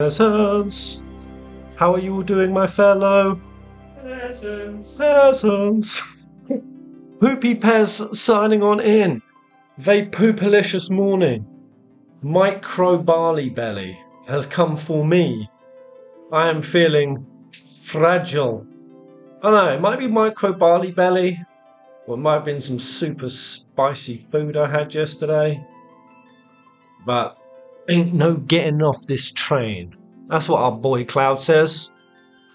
Peasants, how are you doing, my fellow Essence. peasants? Poopy Pez signing on in. Very poopalicious morning. Micro barley belly has come for me. I am feeling fragile. I don't know, it might be micro barley belly, or it might have been some super spicy food I had yesterday. But ain't no getting off this train. That's what our boy Cloud says.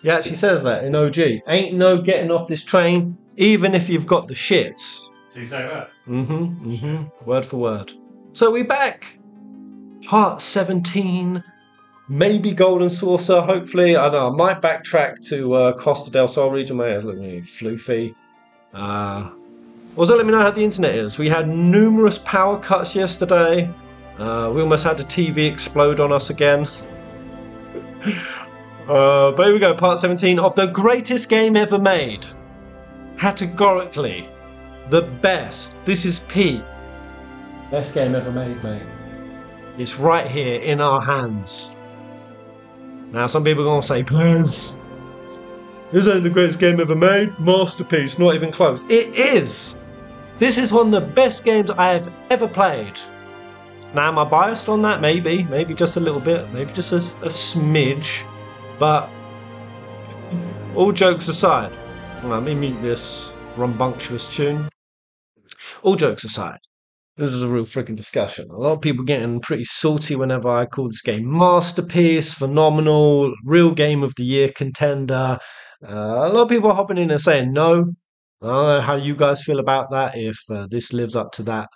He actually says that in OG. Ain't no getting off this train, even if you've got the shits. Did you say that? Mm-hmm. Mm-hmm. Word for word. So we back. Part 17. Maybe Golden Saucer, hopefully. I know I might backtrack to uh, Costa del Sol region. My hair's looking really floofy. Uh, also, let me know how the internet is. We had numerous power cuts yesterday. Uh, we almost had the TV explode on us again. uh, but here we go, part 17 of the greatest game ever made. Categorically, the best. This is Pete. Best game ever made, mate. It's right here in our hands. Now, some people are going to say, please. This ain't the greatest game ever made. Masterpiece, not even close. It is! This is one of the best games I have ever played. Now, am I biased on that? Maybe. Maybe just a little bit. Maybe just a, a smidge. But, all jokes aside, let me mute this rambunctious tune. All jokes aside, this is a real freaking discussion. A lot of people getting pretty salty whenever I call this game masterpiece, phenomenal, real game of the year contender. Uh, a lot of people are hopping in and saying no. I don't know how you guys feel about that. If uh, this lives up to that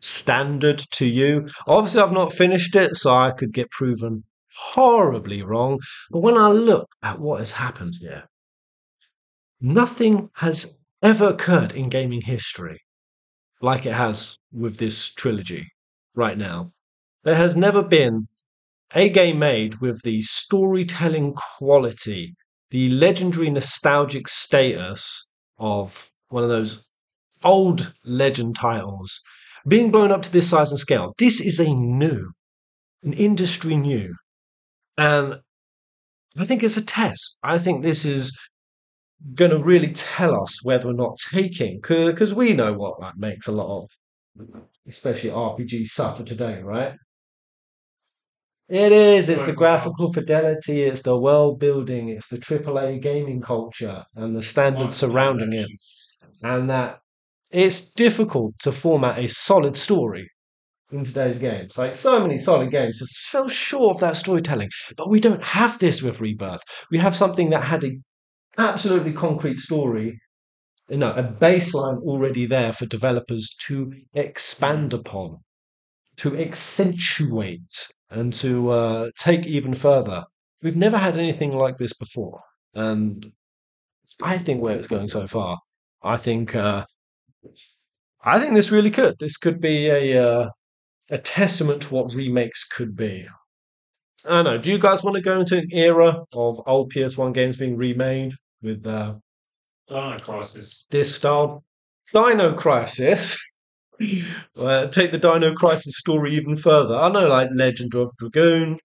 standard to you, obviously I've not finished it, so I could get proven horribly wrong. But when I look at what has happened here, nothing has ever occurred in gaming history like it has with this trilogy right now. There has never been a game made with the storytelling quality, the legendary nostalgic status of one of those old legend titles being blown up to this size and scale. This is a new, an industry new. And I think it's a test. I think this is going to really tell us whether or not taking because we know what that makes a lot of especially rpg suffer today right it is it's the graphical fidelity it's the world building it's the aaa gaming culture and the standards surrounding it and that it's difficult to format a solid story in today's games. Like so many solid games just fell short of that storytelling. But we don't have this with Rebirth. We have something that had a absolutely concrete story, you know, a baseline already there for developers to expand upon, to accentuate, and to uh, take even further. We've never had anything like this before, and I think where it's going so far, I think, uh, I think this really could. This could be a uh, a testament to what remakes could be. I don't know. Do you guys want to go into an era of old PS1 games being remade with uh, Dino Crisis. this style? Dino Crisis. uh, take the Dino Crisis story even further. I know, like Legend of Dragoon.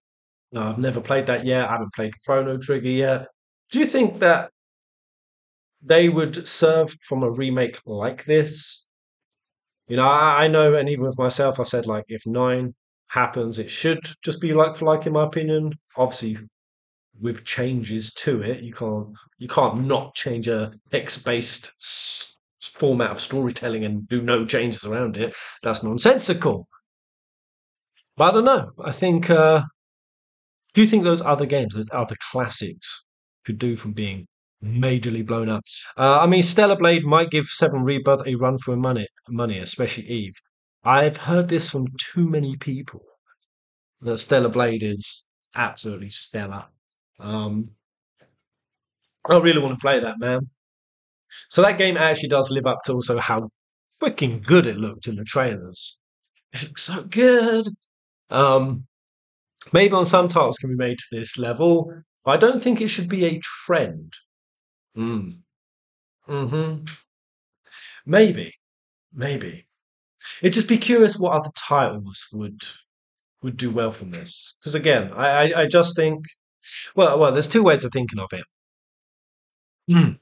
No, I've never played that yet. I haven't played Chrono Trigger yet. Do you think that they would serve from a remake like this? You know, I, I know, and even with myself, I said like if nine happens, it should just be like for like, in my opinion. Obviously, with changes to it, you can't you can't not change a X based s- format of storytelling and do no changes around it. That's nonsensical. But I don't know. I think. Uh, do you think those other games, those other classics, could do from being majorly blown up? Uh, I mean, Stellar Blade might give Seven Rebirth a run for money, money, especially Eve. I've heard this from too many people that Stellar Blade is absolutely stellar. Um, I really want to play that, man. So that game actually does live up to also how freaking good it looked in the trailers. It looks so good. Um, maybe on some titles can be made to this level, I don't think it should be a trend. Mm. Hmm. Maybe. Maybe. It'd just be curious what other titles would would do well from this. Because again, I, I, I just think, well, well, there's two ways of thinking of it. Hmm.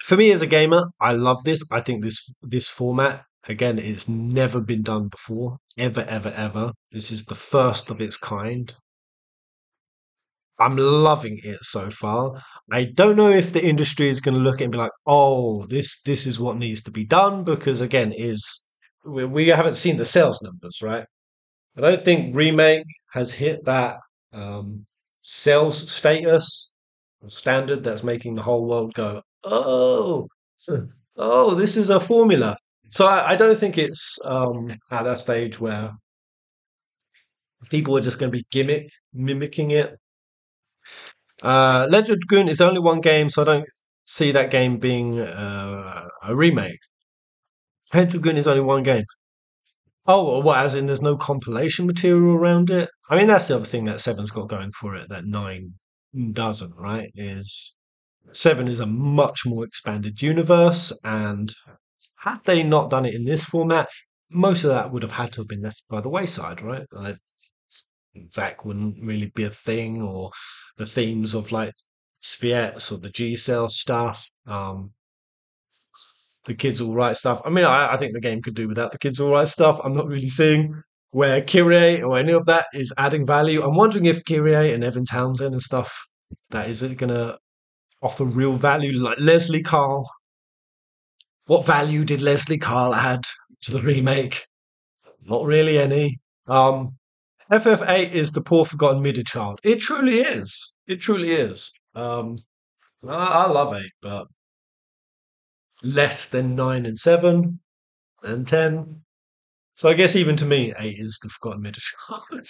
For me as a gamer, I love this. I think this this format again, it's never been done before, ever, ever, ever. This is the first of its kind. I'm loving it so far. I don't know if the industry is going to look at it and be like, "Oh, this this is what needs to be done," because again, is we, we haven't seen the sales numbers, right? I don't think remake has hit that um, sales status standard that's making the whole world go, "Oh, oh, this is a formula." So I, I don't think it's um, at that stage where people are just going to be gimmick mimicking it. Uh, Legend of Dragoon is only one game, so I don't see that game being uh, a remake. Legend of Dragoon is only one game. Oh, well, as in there's no compilation material around it. I mean, that's the other thing that Seven's got going for it that Nine doesn't, right? Is Seven is a much more expanded universe, and had they not done it in this format, most of that would have had to have been left by the wayside, right? Like, Zack wouldn't really be a thing, or the themes of like Tsviets or the G Cell stuff, um, the Kids All Right stuff. I mean, I, I think the game could do without the Kids All Right stuff. I'm not really seeing where Kyrie or any of that is adding value. I'm wondering if Kyrie and Evan Townsend and stuff that is it going to offer real value, like Leslie Carl. What value did Leslie Carl add to the remake? Not really any. Um, FF8 is the poor forgotten middle child. It truly is. It truly is. Um, I, I love 8, but less than 9 and 7 and 10. So I guess even to me, 8 is the forgotten middle child.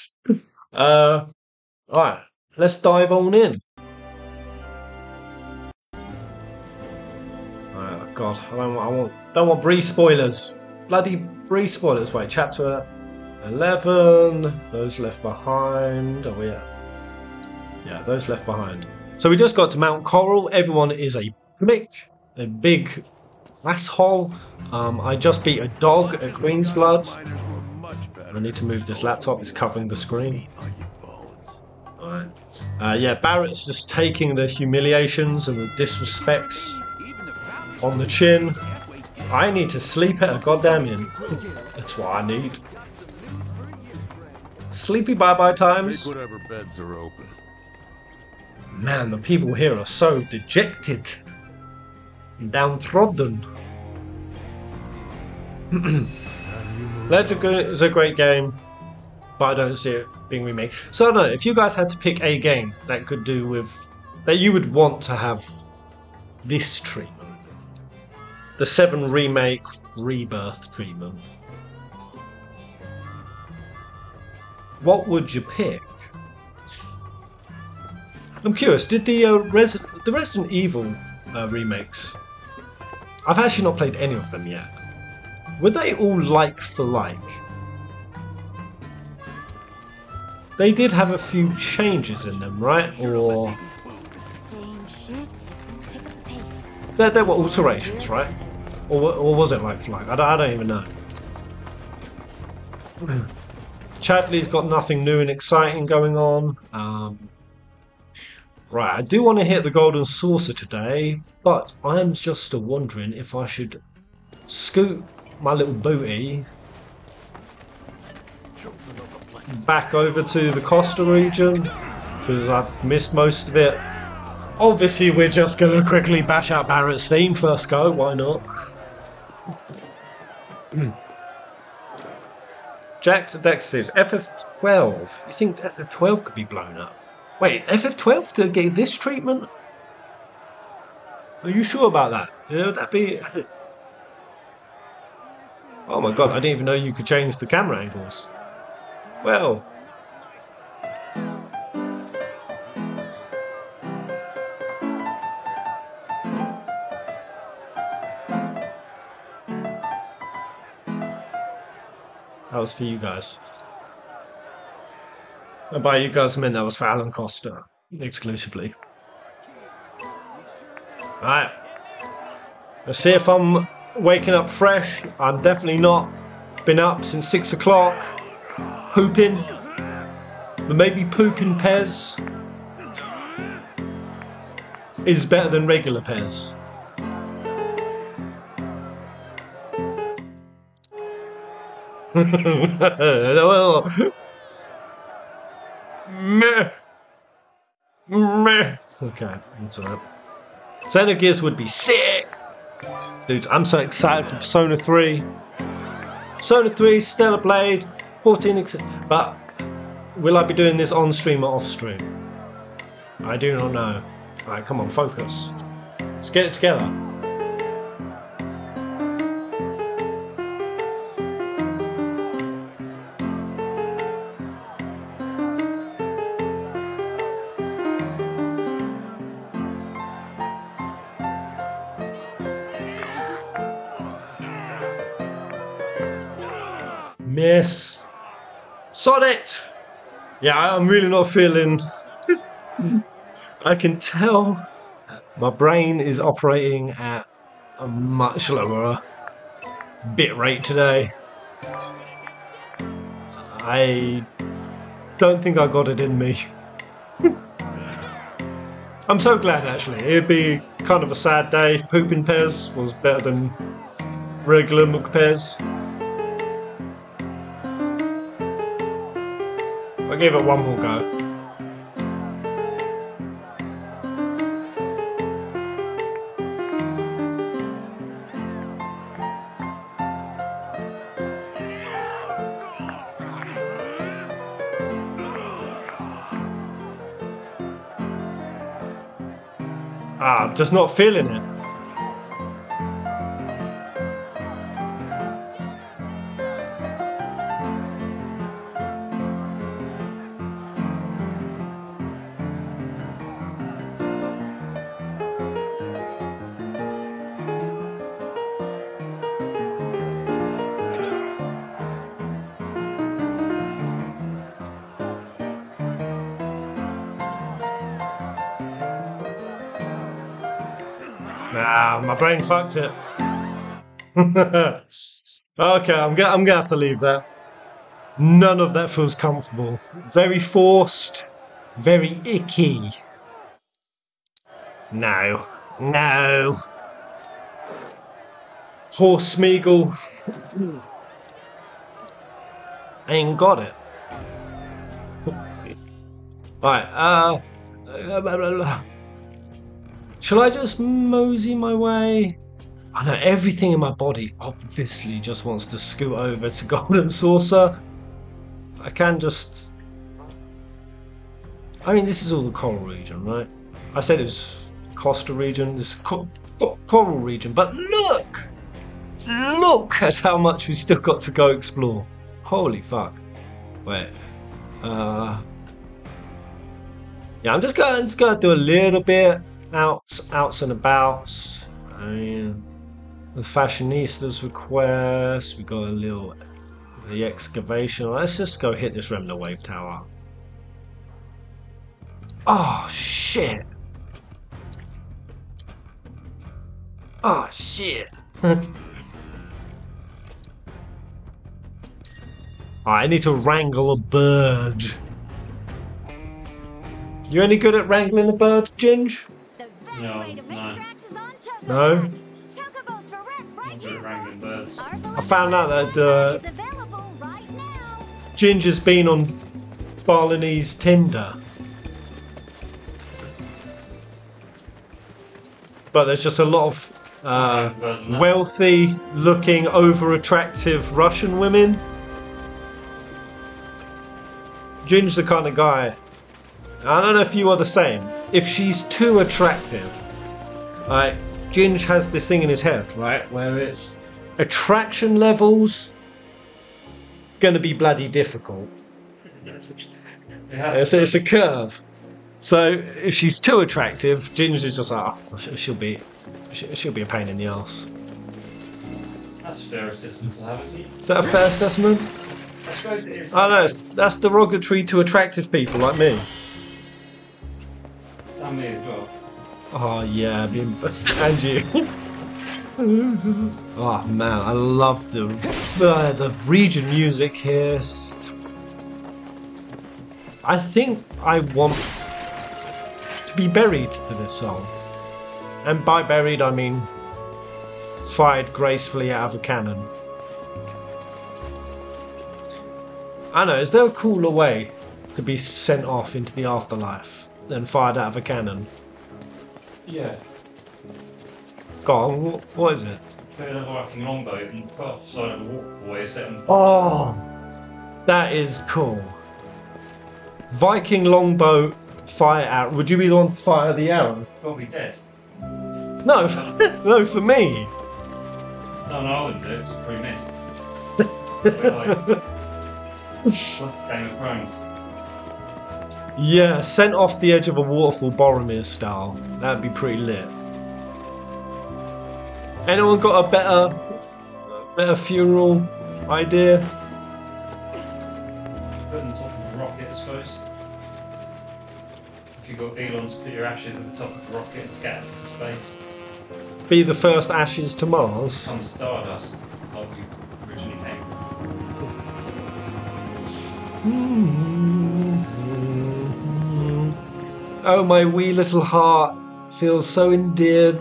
uh, Alright, let's dive on in. Oh God, I don't want, I want, don't want Bree spoilers. Bloody Bree spoilers. Wait, chapter 11. Those left behind. Oh, yeah. Yeah, those left behind. So we just got to Mount Corel. Everyone is a prick, a big asshole. Um, I just beat a dog at Queen's Blood. I need to move this laptop. It's covering the screen. Uh, yeah, Barret's just taking the humiliations and the disrespects on the chin. I need to sleep at a goddamn inn. That's what I need. Sleepy bye bye times. whatever beds are open. Man, the people here are so dejected and downtrodden. Legend is a great game, but I don't see it being remade. So no, if you guys had to pick a game that could do with that you would want to have this treatment, the Seven remake rebirth treatment, what would you pick? I'm curious. Did the uh, Res- the Resident Evil uh, remakes? I've actually not played any of them yet. Were they all like for like? They did have a few changes in them, right? Or Same shit, pick up the pace. there, there were alterations, right? Or, or was it like for like? I don't, I don't even know. Chadley's got nothing new and exciting going on. Um, right, I do want to hit the Golden Saucer today, but I'm just still wondering if I should scoot my little booty back over to the Costa region because I've missed most of it. Obviously, we're just going to quickly bash out Barret's theme first go. Why not? Jack's Dex says FF12. You think FF12 could be blown up? Wait, FF12 to get this treatment? Are you sure about that? Yeah, would that be? Oh my god! I didn't even know you could change the camera angles. Well, was for you guys. And by you guys, I mean that was for Alan Costa exclusively. Alright. Let's see if I'm waking up fresh. I'm definitely not. Been up since six o'clock. Pooping. But maybe pooping Pez is better than regular Pez. Well, meh. Meh. Okay, that's alright. Xenogears would be sick! Dude, I'm so excited for Persona 3. Persona 3, Stellar Blade, 14 ex- But will I be doing this on stream or off stream? I do not know. Alright, come on, focus. Let's get it together. Sonnet! Yeah, I'm really not feeling. I can tell my brain is operating at a much lower bit rate today. I don't think I got it in me. I'm so glad actually. It'd be kind of a sad day if Pooping Pez was better than regular Mug Pez. I'll give it one more go. Ah, I'm just not feeling it. My brain fucked it. okay, I'm gonna I'm gonna have to leave that. None of that feels comfortable. Very forced. Very icky. No. No. Horse Smeagol. Ain't got it. Right, uh. Shall I just mosey my way? I know everything in my body obviously just wants to scoot over to Golden Saucer. I can just. I mean, this is all the Corel region, right? I said it was Costa region, this co- co- Corel region, but look! Look at how much we still got to go explore. Holy fuck. Wait. Uh. Yeah, I'm just going just gonna do a little bit outs, outs and abouts. The fashionistas request. We got a little the excavation. Let's just go hit this Remnawave Tower. Oh shit! Oh shit! I need to wrangle a bird. You any good at wrangling a bird, Ginge? The best No, way no. tracks is on Chocobo. No? Chocobos for rent right Not good here. at wrangling birds. Our I found out that uh, is available right now. Ginger's been on Balinese Tinder. But there's just a lot of uh, Birds and that. wealthy looking, over attractive Russian women. Ginger's the kind of guy. I don't know if you are the same. If she's too attractive, like Ginge has this thing in his head, right, where it's attraction levels going to be bloody difficult. It has It's, it's a curve. So if she's too attractive, Ginge is just like, oh, she- she'll be, she- she'll be a pain in the ass. That's fair assessment to have, isn't it? Is that a fair assessment? I suppose it is. I know that's derogatory to attractive people like me. Oh yeah, being, and you. oh man, I love the uh, the region music here. I think I want to be buried to this song. And by buried, I mean fired gracefully out of a cannon. I know, is there a cooler way to be sent off into the afterlife than fired out of a cannon? Yeah. Go on, wh- what is it? Put in a Viking longboat and put off the side of the waterway, set them. Oh, that is cool. Viking longbow fire out. Would you be the one to fire the arrow? Gotta be dead. No, no, for me. No, no, I wouldn't do it. It's pretty missed. Bit like- What's Game of Thrones? Yeah, sent off the edge of a waterfall, Boromir style. That'd be pretty lit. Anyone got a better, better funeral idea? Put on top of a rocket, I suppose. If you've got Elon's, put your ashes at the top of the rocket and scatter into space. Be the first ashes to Mars. Some stardust, like originally came from. Hmm. Oh, my wee little heart feels so endeared.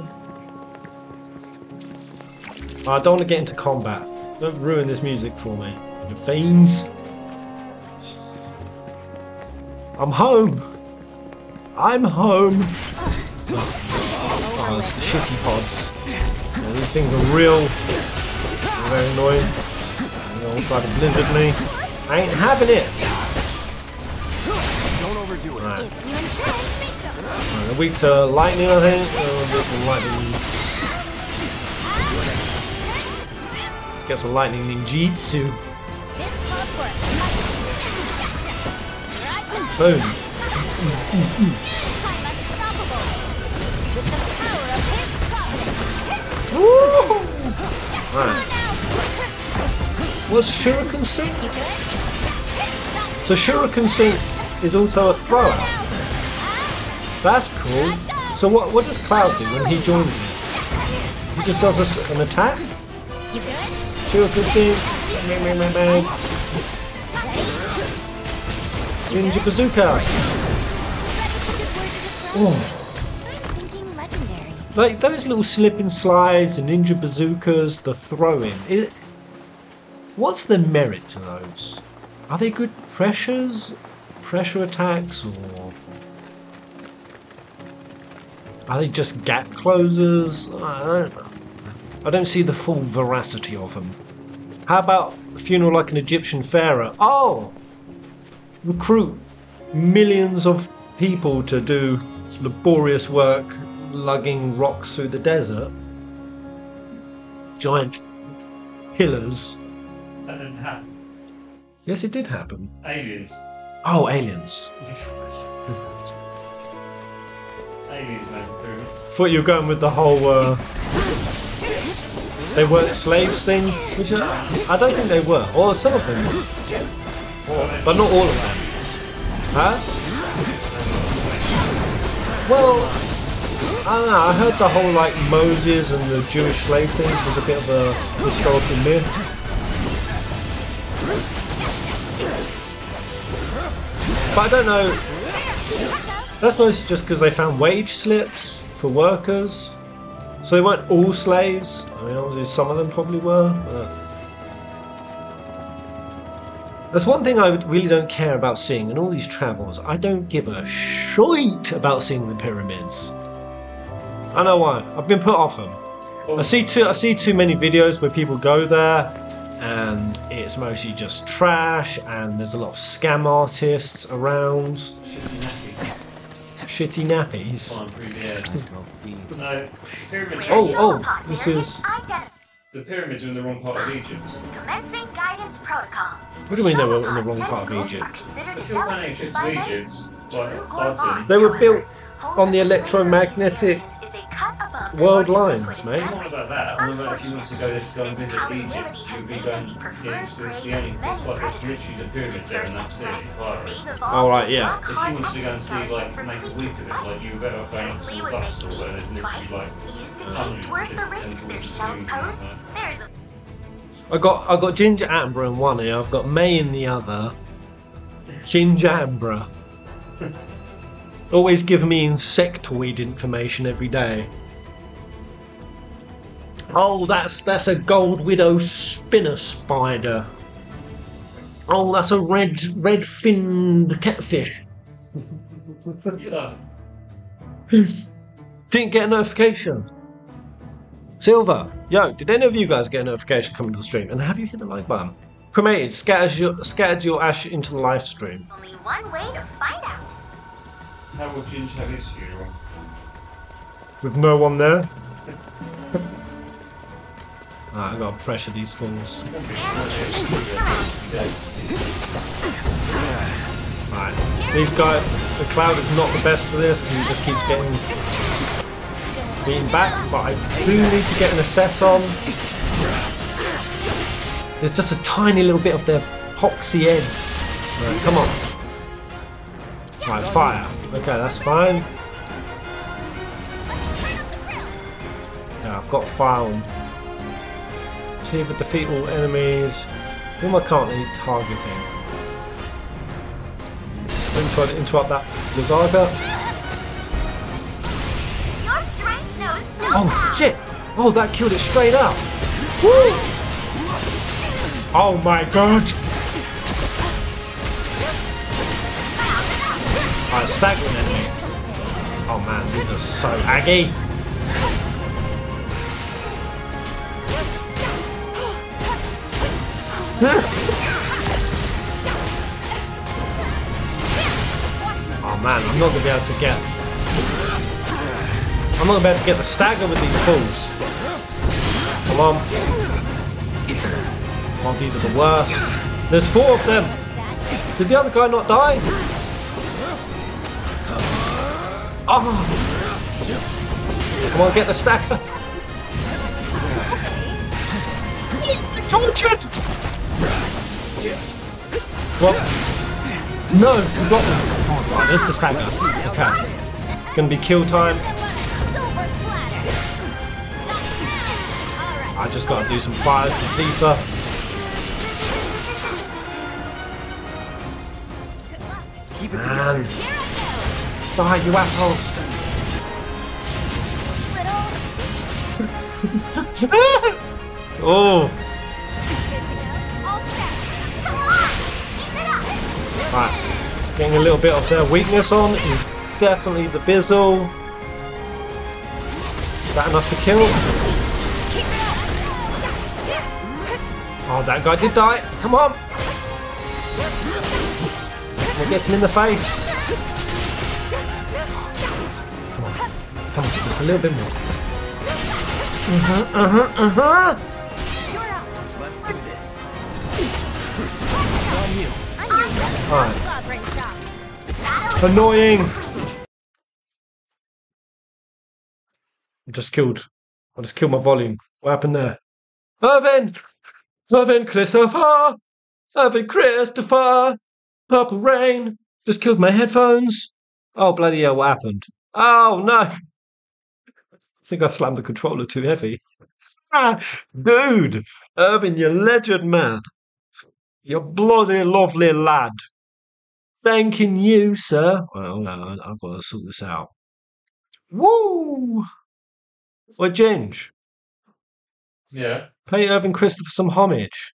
I don't want to get into combat. Don't ruin this music for me. You fiends. I'm home. I'm home. Oh, those shitty pods. Yeah, these things are real. They're very annoying. They all try to blizzard me. I ain't having it. They're weak to lightning, I think. Oh, some lightning. Let's get some lightning ninjutsu. this calls for a Right Boom. I'm unstoppable. With the power of his providence. Woo! Right. on Shuriken Sync? So Shuriken Sync is also a thrower. That's cool. So what what does Cloud do when he joins it? He just does us an attack? Bang, bang. Ninja Bazooka. Oh. Like those little slip and slides and ninja bazookas, the throwing. It, what's the merit to those? Are they good pressures, pressure attacks, or are they just gap closers? I don't know. I don't see the full veracity of them. How about a funeral like an Egyptian pharaoh? Oh, recruit millions of people to do laborious work lugging rocks through the desert. Giant pillars. That didn't happen. Yes, it did happen. Aliens. Oh, aliens. Thought you were going with the whole uh, they weren't slaves thing, which I, I don't think they were. Or some of them, but not all of them. Huh? Well, I don't know. I heard the whole like Moses and the Jewish slave thing was a bit of a historical myth. But I don't know. That's mostly just because they found wage slips for workers. So they weren't all slaves. I mean, obviously some of them probably were. But... That's one thing I really don't care about seeing in all these travels. I don't give a shite about seeing the pyramids. I know why. I've been put off them. Oh. I see too. I see too many videos where people go there, and it's mostly just trash, and there's a lot of scam artists around. Shitty nappies. Fine through the air. No. Oh, oh, this is. The pyramids are in the wrong part of Egypt. Commencing guidance protocol. What do we know we're in the wrong part of Egypt? If you're Egypt Egypt, like They were built on the electromagnetic world lines, mate. I'm about that. I'm about if you want to go, let's go and visit Egypt, you'll be going, yeah, it's the only, it's like, it's literally the pyramids there and that's it, Cairo. Oh, right, yeah. If you wanted to go and see, like, make a week of it, like, you better off going to the club store where there's literally, like, hundreds worth the risk their shells pose. There's a I got I got Ginger amber in one ear. I've got May in the other. Ginjambra. Always give me insectoid information every day. Oh, that's that's a gold widow spinner spider. Oh, that's a red red finned catfish. Yeah. Didn't get a notification. Silver, yo, did any of you guys get a notification coming to the stream? And have you hit the like button? Cremated, scattered your, scattered your ash into the live stream. Only one way to find out. How will Ginge have his funeral? With no one there? Alright, i got to pressure these fools. Alright, these guys, the cloud is not the best for this because he just keeps getting beaten back, but I do need to get an assess on. There's just a tiny little bit of their poxy heads. Right, come on. Right, fire. Okay, that's fine. Yeah, I've got on. Achieve with defeat all enemies. Who am I currently targeting? Let me try to interrupt that no Oh shit! Oh, that killed it straight up. Woo! Oh my god! Alright, staggering enemy. Oh man, these are so aggy. Oh man, I'm not gonna be able to get. I'm not gonna be able to get the stagger with these fools. Come on. Oh, these are the worst. There's four of them. Did the other guy not die? Oh. Come on, get the stagger. Tortured. Well, no, you got them. Oh, right, there's the stagger. Okay. Gonna be kill time. Silver platter. All right. I just gotta do some fires with Tifa. Man. Die, you assholes. oh, right. Getting a little bit of their weakness on is definitely the Bizzle. Is that enough to kill? Oh, that guy did die. Come on. We'll get him in the face. Come on, just a little bit more. Uh-huh, uh-huh, uh-huh. Let's do this. Alright. Annoying. I just killed. I just killed my volume. What happened there? Irvin! Irvin Christopher! Irvin Christopher! Purple Rain! Just killed my headphones. Oh, bloody hell, what happened? Oh, no! I think I slammed the controller too heavy. Ah, dude! Irving, you legend, man. You bloody lovely lad. Thanking you, sir. Well, no, I've got to sort this out. Woo! Well, Ginge, Yeah. pay Irving Christopher some homage.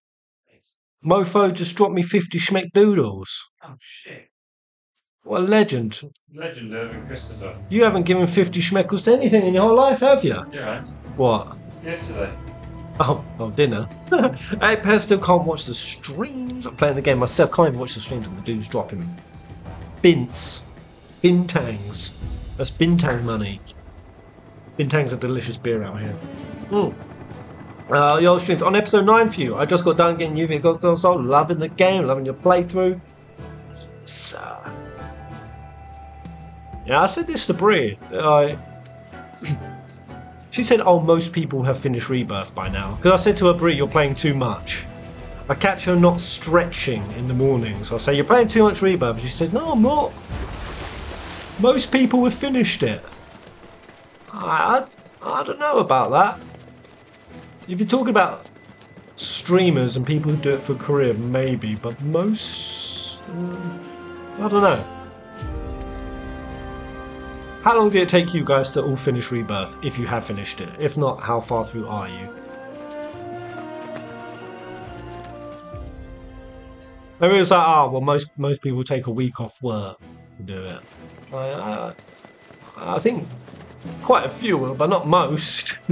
Mofo just dropped me 50 schmeck doodles. Oh shit. What a legend. Legend Irving Christopher. You haven't given 50 schmeckles to anything in your whole life, have you? You're. What? Yesterday. Oh, oh, dinner. hey, Pez still can't watch the streams. I'm playing the game myself. Can't even watch the streams and the dude's dropping bints. Bintangs. That's bintang money. Bintang's a delicious beer out here. Mm. Uh, yo, streams on episode 9 for you. I just got done getting UV Soul. Loving the game, loving your playthrough. So, yeah, I said this to Brie. I. She said, "Oh, most people have finished Rebirth by now." Because I said to her, "Brie, you're playing too much." I catch her not stretching in the mornings. I say, "You're playing too much Rebirth." She says, "No, I'm not." Most people have finished it. I, I, I don't know about that. If you're talking about streamers and people who do it for career, maybe, but most. mm, I don't know. How long did it take you guys to all finish Rebirth, if you have finished it? If not, how far through are you? Maybe it was like, ah, well, most most people take a week off work to do it. I, I, I think quite a few will, but not most.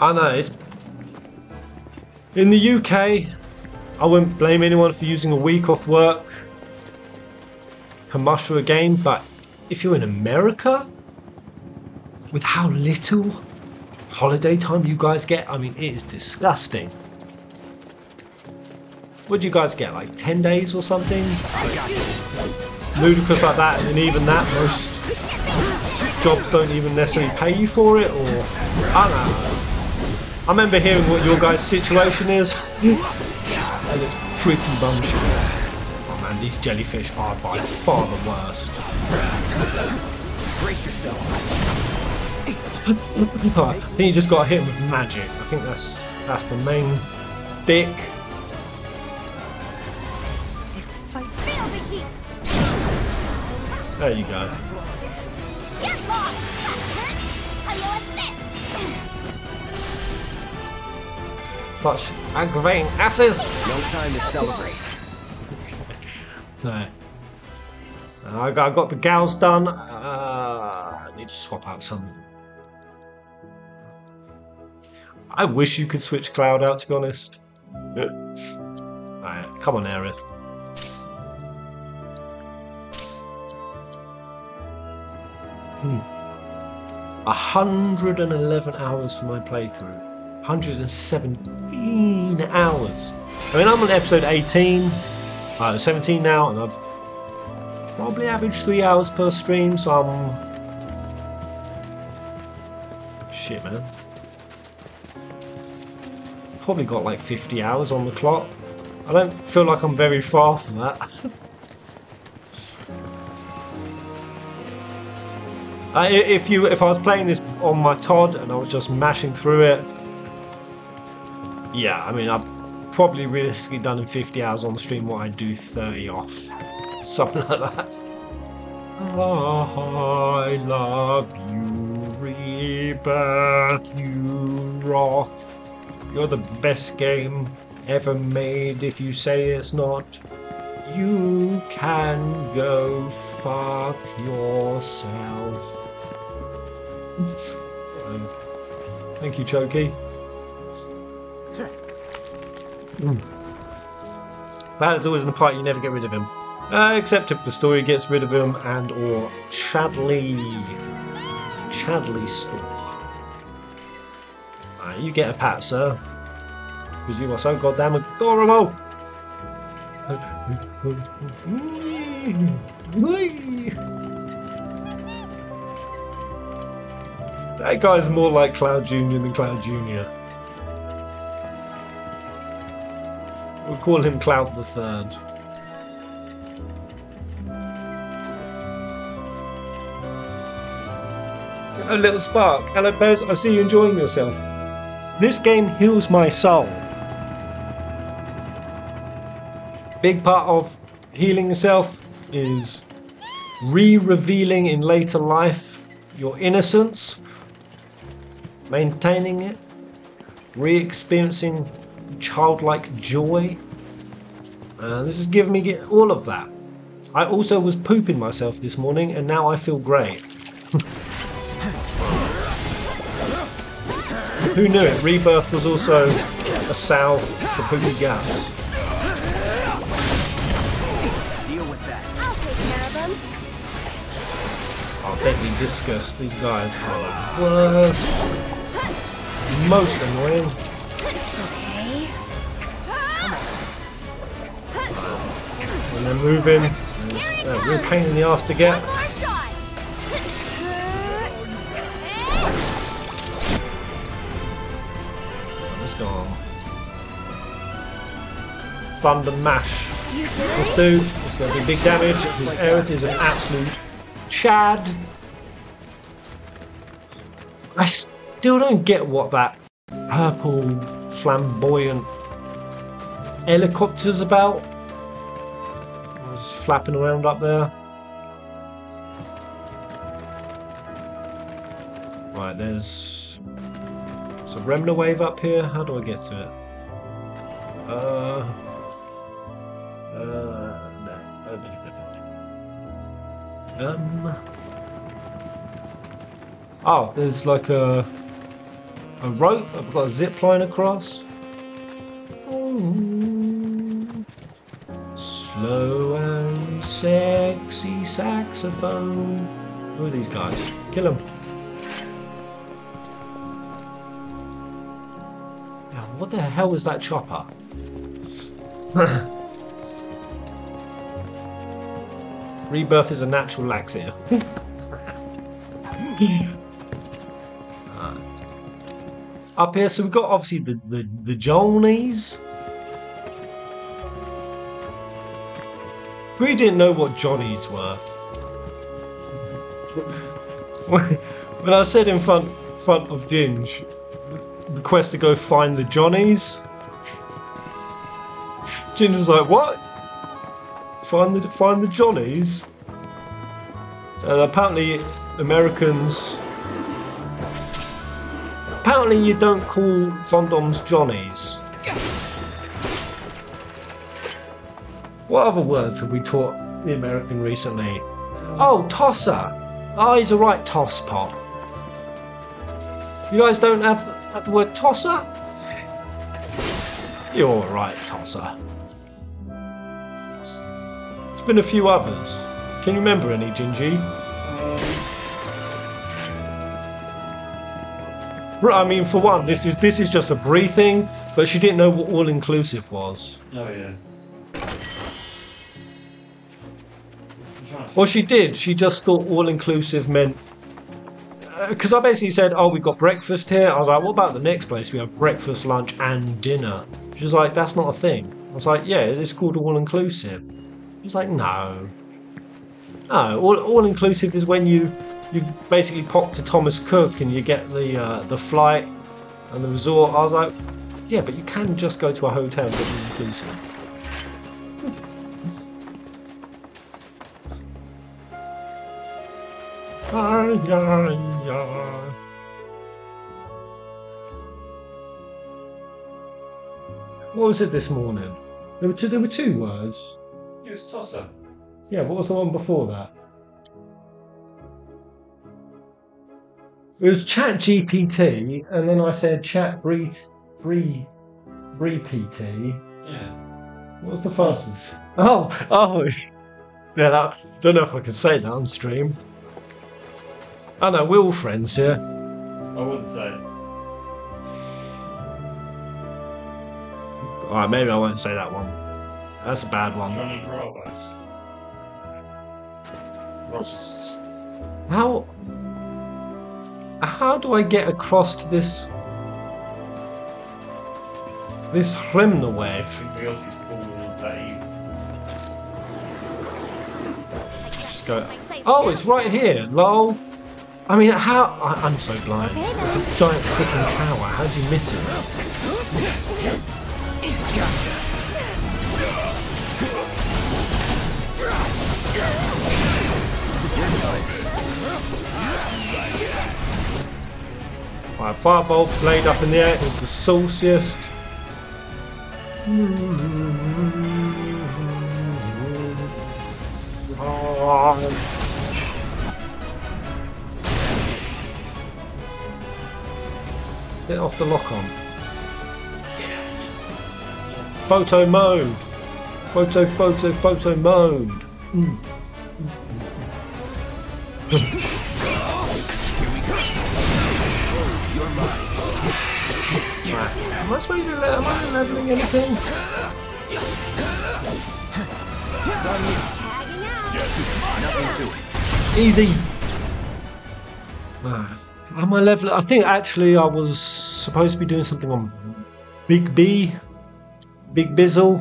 I know it's in the UK. I wouldn't blame anyone for using a week off work to mushroom a game, but if you're in America, with how little holiday time you guys get, I mean, it is disgusting. What do you guys get? Like 10 days or something? Ludicrous like that, and even that, most jobs don't even necessarily pay you for it, or I don't know. I remember hearing what your guys' situation is, and it's pretty bumptious. Man, these jellyfish are by far the worst. Brace yourself. I think you just got hit with magic. I think that's that's the main dick. This fight's feel the heat. There you go. Get lost. How do you like this? Such aggravating asses. No time to celebrate. So, uh, I got, I got the gals done. Uh, I need to swap out some. I wish you could switch Cloud out, to be honest. Alright, come on, Aerith. Hmm. 111 hours for my playthrough. 117 hours. I mean, I'm on episode 18 uh, 17 now, and I've probably averaged three hours per stream, so I'm. Shit, man. Probably got like 50 hours on the clock. I don't feel like I'm very far from that. uh, if you, if I was playing this on my Todd and I was just mashing through it, yeah, I mean, I've probably realistically done in 50 hours on the stream what I do 30 off. Something like that. I love you, Rebirth, you rock. You're the best game ever made if you say it's not. You can go fuck yourself. Thank you, Choki. That is always in the part you never get rid of him. Uh, except if the story gets rid of him and or Chadley Chadley stuff. Uh, you get a pat, sir. Because you are so goddamn adorable! That guy's more like Cloud Jr. than Cloud Jr. We'll call him Cloud the Third. A little spark. Hello, Bez. I see you enjoying yourself. This game heals my soul. Big part of healing yourself is re-revealing in later life your innocence, maintaining it, re-experiencing childlike joy. Uh, this has given me all of that. I also was pooping myself this morning, and now I feel great. Who knew it? Rebirth was also a salve for poopy guts. Deal with that. I'll take care of them. Oh, Deadly Discus. These guys are the worst. Most annoying. They're moving, it's a real pain in the ass to get. It's gone. Thunder Mash. This dude is going to do big damage. His Aerith is an absolute Chad. I still don't get what that purple flamboyant helicopter's about. Just flapping around up there. Right, there's there's a Remnawave up here. How do I get to it? Uh, uh, no. Um. Oh, there's like a a rope. I've got a zip line across. Slow and sexy saxophone. Who are these guys? Kill them. What the hell is that chopper? Rebirth is a natural laxative. Uh, Up here, so we've got obviously the, the, the Johnnies. We didn't know what Johnnies were. when I said in front front of Ginge, the quest to go find the Johnnies. Ginger's like, what? Find the find the Johnnies? And apparently Americans apparently you don't call condoms Johnnies. What other words have we taught the American recently? Oh, tosser. Oh, he's a right toss pot. You guys don't have, have the word tosser? You're right tosser. There's been a few others. Can you remember any, Gingy? I mean, for one, this is this is just a briefing, but she didn't know what all inclusive was. Oh yeah. Well, she did. She just thought all inclusive meant. Because I basically said, "Oh, we've got breakfast here." I was like, "What about the next place? We have breakfast, lunch, and dinner." She was like, "That's not a thing." I was like, "Yeah, it's called all inclusive." She's like, "No, no. All all inclusive is when you you basically pop to Thomas Cook and you get the uh, the flight and the resort." I was like, "Yeah, but you can just go to a hotel all inclusive." Ay, ay, ay. What was it this morning? There were two. There were two words. It was tosser. Yeah. What was the one before that? It was Chat GPT, and then I said Chat Bree Bree Bree PT. Yeah. What was the first? one? Oh, oh, yeah. That don't know if I can say that on stream. I know we're all friends here. I wouldn't say. Alright, maybe I won't say that one. That's a bad one. Johnny Bravo's. Ross. How how do I get across to this this Remnawave? think the Aussies call that evil. Just go. Oh, it's right here. Lol. I mean, how? I, I'm so blind. It's a giant freaking tower. How do you miss it? My firebolt blade up in the air is the sauciest. Hmm. Ah. Get off the lock on. Photo mode. Photo, photo, photo mode. Mm. Am I supposed to be am I leveling anything? It's on you. Tagging out. Nothing to it. Easy. Ah, Am I leveling? I think actually I was supposed to be doing something on Big B, Big Bizzle.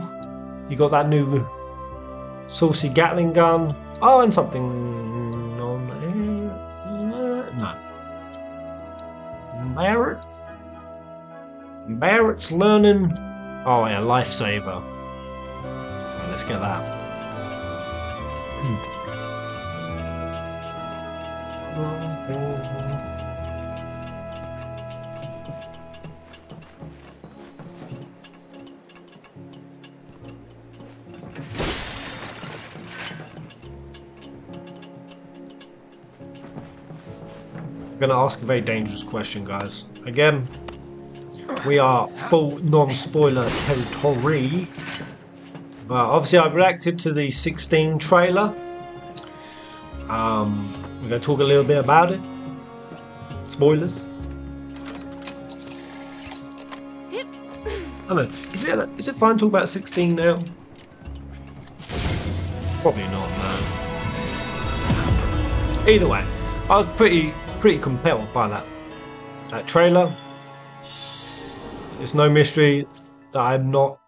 You got that new saucy Gatling gun. Oh, and something on no. Barret. Barret's learning. Oh yeah, lifesaver. Right, let's get that. I'm going to ask a very dangerous question, guys. Again, we are full non-spoiler territory. But obviously, I reacted to the 16 trailer. Um, we're going to talk a little bit about it. Spoilers. I don't know. Is it, is it fine to talk about 16 now? Probably not, no. Either way, I was pretty pretty compelled by that that trailer. It's no mystery that I'm not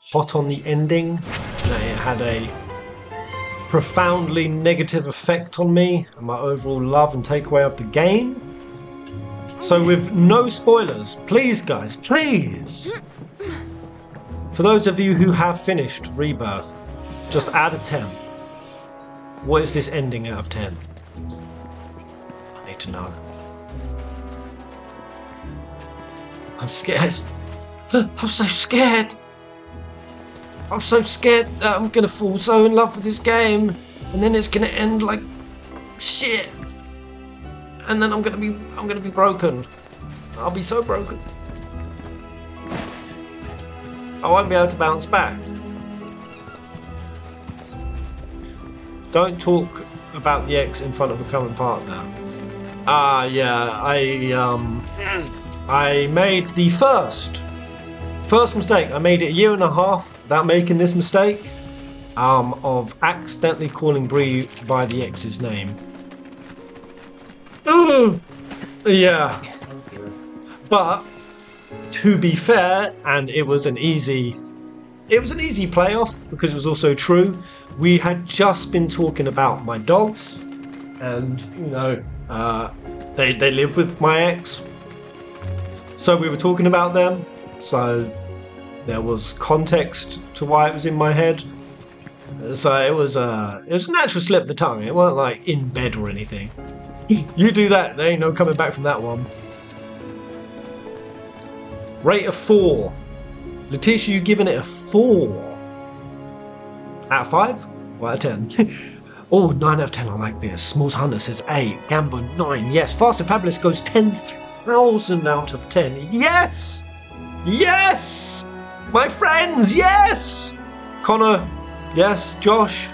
hot on the ending. That it had a profoundly negative effect on me and my overall love and takeaway of the game. So, with no spoilers, please, guys, please. For those of you who have finished Rebirth, just out of 10, what is this ending out of 10? To know. I'm scared. I'm so scared. I'm so scared that I'm gonna fall so in love with this game, and then it's gonna end like shit. And then I'm gonna be I'm gonna be broken. I'll be so broken. I won't be able to bounce back. Don't talk about the ex in front of a current partner. Ah, yeah, I um, I made the first, first mistake. I made it a year and a half without making this mistake, um, of accidentally calling Bree by the ex's name. Ooh, yeah. But to be fair, and it was an easy, it was an easy playoff because it was also true. We had just been talking about my dogs, and you know, uh, they they live with my ex, so we were talking about them. So there was context to why it was in my head. So it was a it was a natural slip of the tongue. It wasn't like in bed or anything. you do that, there ain't no coming back from that one. Rate of four. Letitia, you giving it a four? Out of five? Or out of ten? oh, nine out of ten, I like this. Smalls Hunter says eight. Gambo, nine. Yes. Fast and Fabulous goes 10,000 out of ten. Yes! Yes! My friends, yes! Connor, yes. Josh,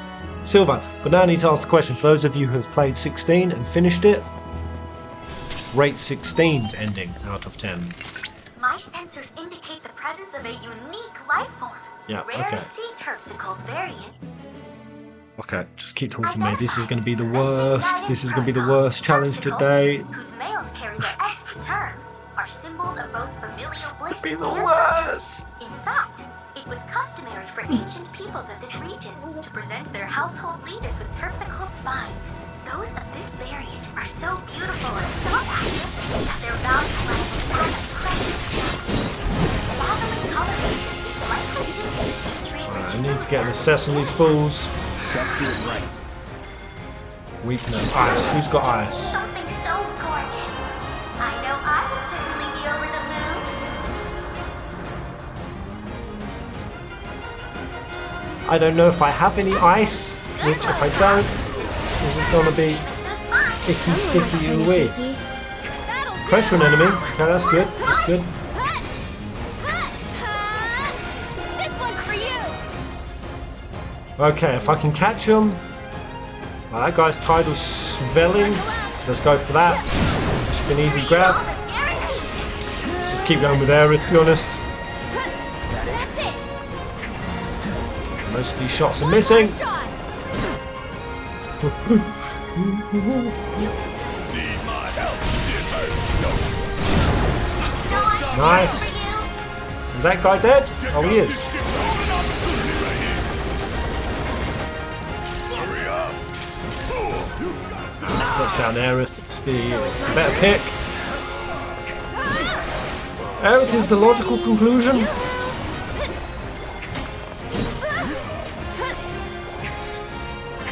Silver. But now I need to ask the question for those of you who have played 16 and finished it. Rate 16's ending out of 10. My sensors indicate the presence of a unique life form. Yeah, Rare okay. sea terpsicolt variants. Okay, just keep talking, mate. This is going to be the worst. This is going to be the worst challenge today. Whose males carry their eggs to term are symbols of both familial bliss Be the worst. In fact, it was customary for ancient peoples of this region to present their household leaders with terpsicolt spines. Those of this variant are so beautiful and sought after that their value lies as precious. Dazzling toleration is like I need to get an assess on these fools. Let's do it right. Weakness, ice. Who's got ice? Something so gorgeous. I know I would certainly be over the moon. I don't know if I have any ice, which if I don't, this is going to be icky, sticky, Pretty ooey. shaky. Pressure an enemy. Okay, that's good. That's good. Okay, if I can catch him. Well, that guy's tidal swelling. Let's go for that. Be an easy grab. Just keep going with Aerith, to be honest. Most of these shots are missing. Nice. Is that guy dead? Oh, he is. Down Aerith. It's the, the better pick. Aerith is the logical conclusion.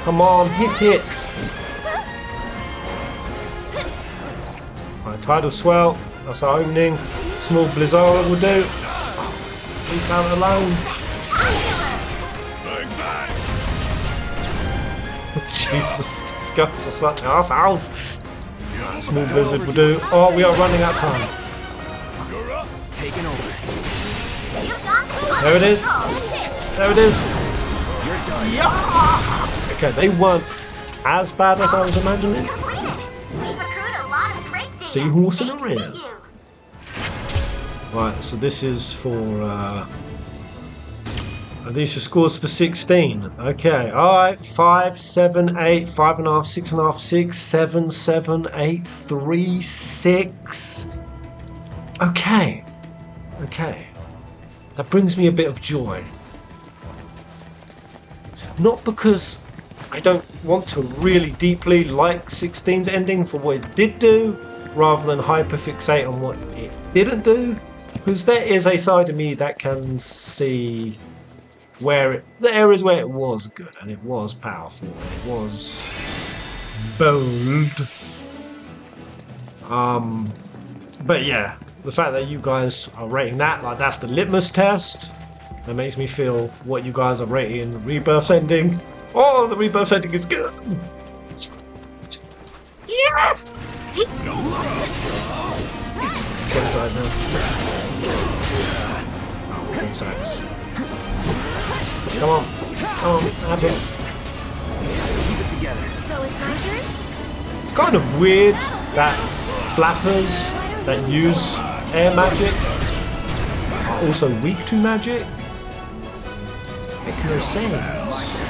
Come on, hit it! Right, tidal swell. That's our opening. Small Blizzara will do. Leave out alone. Jesus, these guys are such assholes. Small Blizzard will do. Oh, we are running out of time. There it is. There it is. Yeah! Okay, they weren't as bad as I was imagining. Seahorse in the rear. Right, so this is for. Uh, Uh, these your scores for 16? Okay, alright. 5, 7, 8, 5.5, 6.5, 6, 7, 7, 8, 3, 6. Okay. Okay. That brings me a bit of joy. Not because I don't want to really deeply like 16's ending for what it did do, rather than hyperfixate on what it didn't do. Because there is a side of me that can see where it, the areas where it was good and it was powerful and it was bold. Um, but yeah, the fact that you guys are rating that like that's the litmus test. That makes me feel what you guys are rating Rebirth's ending. Oh, the Rebirth's ending is good. Yeah. Go inside now. Go inside. Come on. Come on. Have him. Keep it together. So it's my turn? It's kind of weird that flappers that use air magic are also weak to magic. Makes no sense.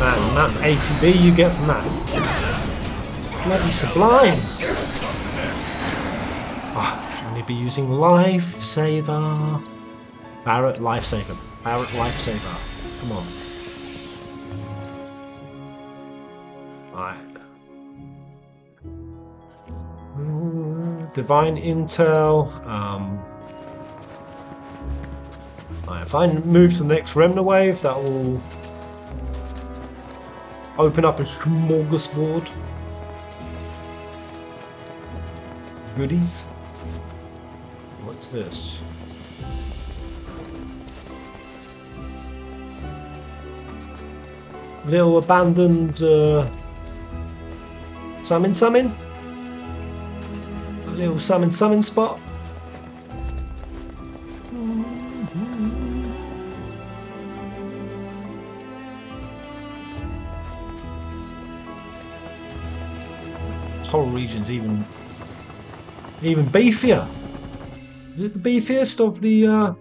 Man, of ATB you get from that. Bloody sublime. Ah, I need to be using lifesaver. Barret lifesaver. Barret lifesaver. Come on. Alright. Mm, Divine Intel. Um, Alright, if I move to the next Remnawave, that will open up a smorgasbord. Goodies. What's this? Little abandoned uh, salmon salmon? A little salmon salmon spot? Whole region's even even beefier. Is it the beefiest of the uh,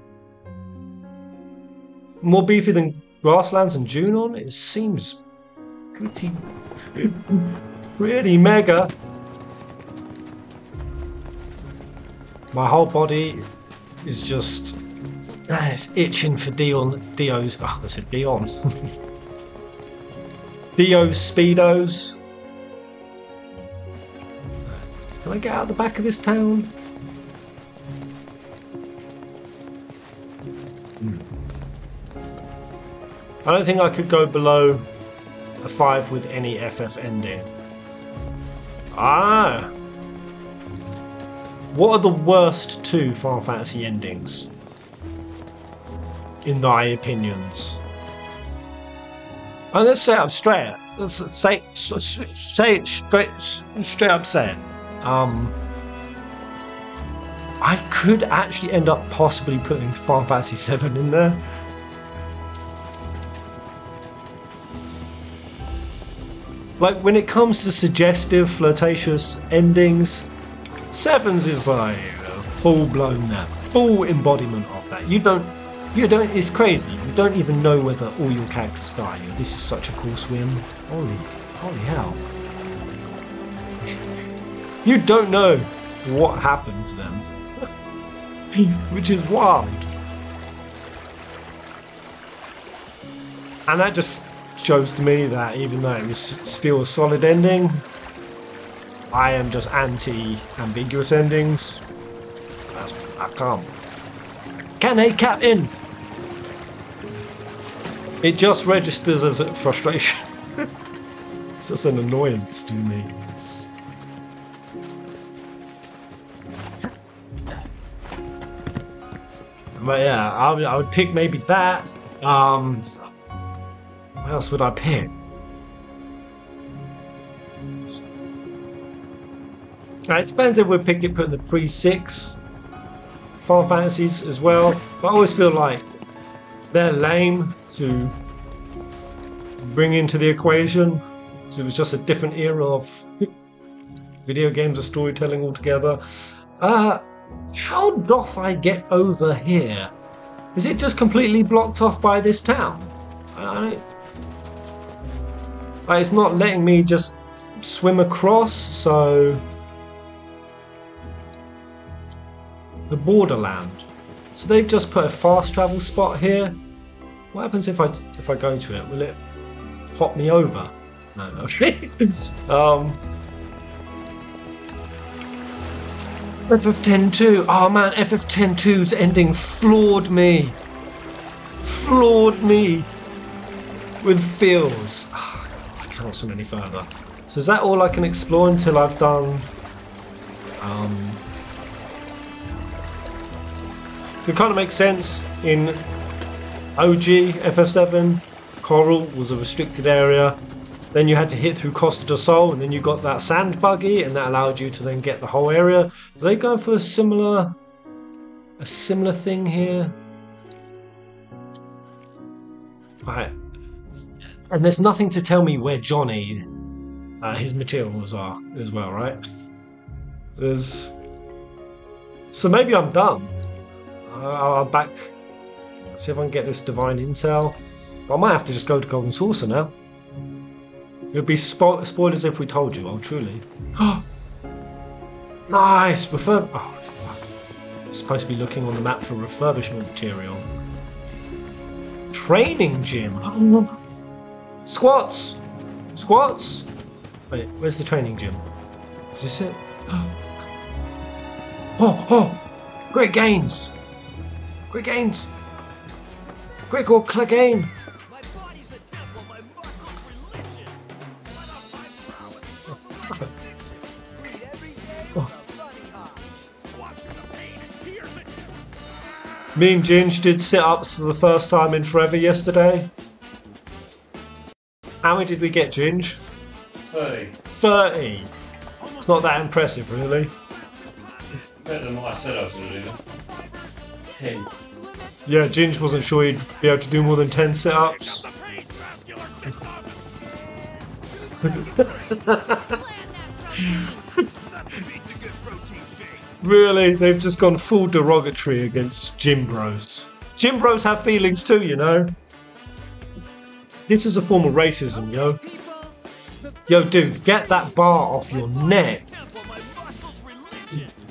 more beefy than grasslands and Junon? It seems pretty pretty mega. My whole body is just ah, it's itching for Dion Dio's oh I said Dion. Dio speedos. Can I get out the back of this town? Hmm. I don't think I could go below a 5 with any FF ending. Ah! What are the worst two Final Fantasy endings? In thy opinions? And let's say up straight. Let's say, say it straight, straight up say it. Um, I could actually end up possibly putting Final Fantasy VII in there. Like when it comes to suggestive, flirtatious endings, Sevens is like full blown that, full embodiment of that. You don't, you don't. It's crazy. You don't even know whether all your characters die. This is such a cool swim. Holy, holy hell! You don't know what happened to them, which is wild. And that just shows to me that even though it was still a solid ending, I am just anti-ambiguous endings. That's, I can't. Can a captain? It just registers as a frustration. it's just an annoyance to me. But yeah, I would, I would pick maybe that. Um, what else would I pick? It depends if we're picking putting the pre six Final Fantasies as well. But I always feel like they're lame to bring into the equation. So it was just a different era of video games and storytelling altogether. Uh, how doth I get over here? Is it just completely blocked off by this town? Like, it's not letting me just swim across, so. The borderland. So they've just put a fast travel spot here. What happens if I if I go to it? Will it hop me over? No, um, FF102. Oh man, FF102's ending floored me. Floored me with feels. Ah, I cannot swim any further. So is that all I can explore until I've done? Um, it kind of makes sense in OG FF7. Corel was a restricted area. Then you had to hit through Costa del Sol, and then you got that sand buggy, and that allowed you to then get the whole area. Are they going for a similar, a similar thing here? Right. And there's nothing to tell me where Johnny, uh, his materials are as well, right? There's. So maybe I'm done. Uh, I'll back. See if I can get this divine intel. But I might have to just go to Golden Saucer now. It would be spo- spoilers if we told you. Oh, truly. nice. Refurb. Oh, fuck. Supposed to be looking on the map for refurbishment material. Training gym. Oh. Squats. Squats. Wait, where's the training gym? Is this it? Oh, oh! Great gains. Great gains. Gregor Clegane. Me and Ginge did sit ups for the first time in forever yesterday. How many did we get, Ginge? 30. 30. It's not that impressive, really. Better than what I said I was going to do. 10. Yeah, Ginge wasn't sure he'd be able to do more than 10 sit Really? They've just gone full derogatory against gym bros. Gym bros have feelings too, you know? This is a form of racism, yo. Yo, dude, get that bar off your neck.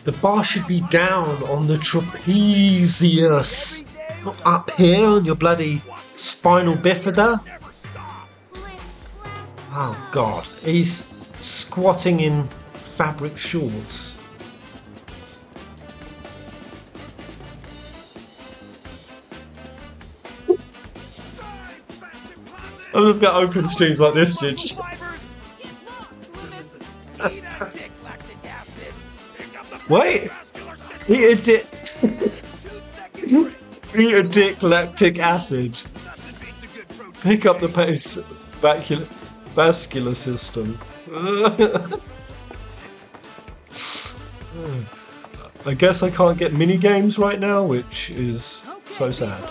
The bar should be down on the trapezius. Not up here on your bloody spinal bifida. Oh god. He's squatting in fabric shorts. I'm just gonna open streams like this, Ginge. Survivors, eat a dick lactic acid. Pick up the Wait! Eat a dick. Eat a dick lactic acid. Nothing beats a good protein Pick up the pace vascular, vascular system. I guess I can't get mini games right now, which is so sad.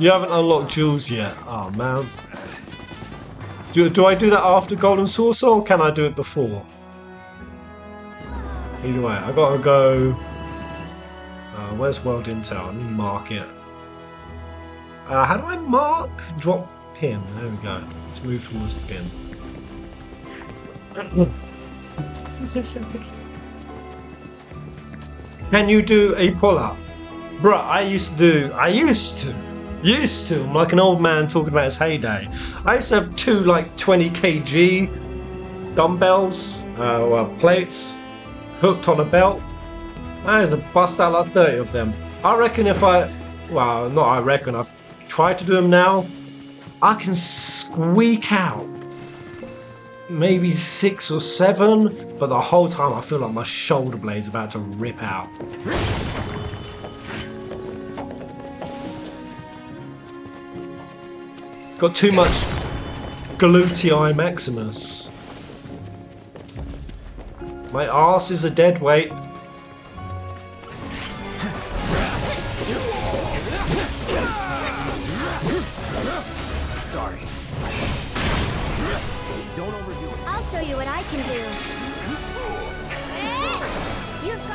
You haven't unlocked jewels yet. Oh man. Do, do I do that after Golden Saucer or can I do it before? Either way, I gotta go. Uh, where's World Intel? Let me mark it. Uh, how do I mark? Drop pin. There we go. Let's move towards the pin. Can you do a pull Bruh, I used to do, I used to, used to, I'm like an old man talking about his heyday. I used to have two like 20 kg dumbbells, uh, well, plates, hooked on a belt. I used to bust out like 30 of them. I reckon if I, well, not I reckon, I've tried to do them now, I can squeak out maybe six or seven, but the whole time I feel like my shoulder blade's about to rip out. Got too much gluteus maximus. My arse is a dead weight. Sorry. Don't overdo it. I'll show you what I can do.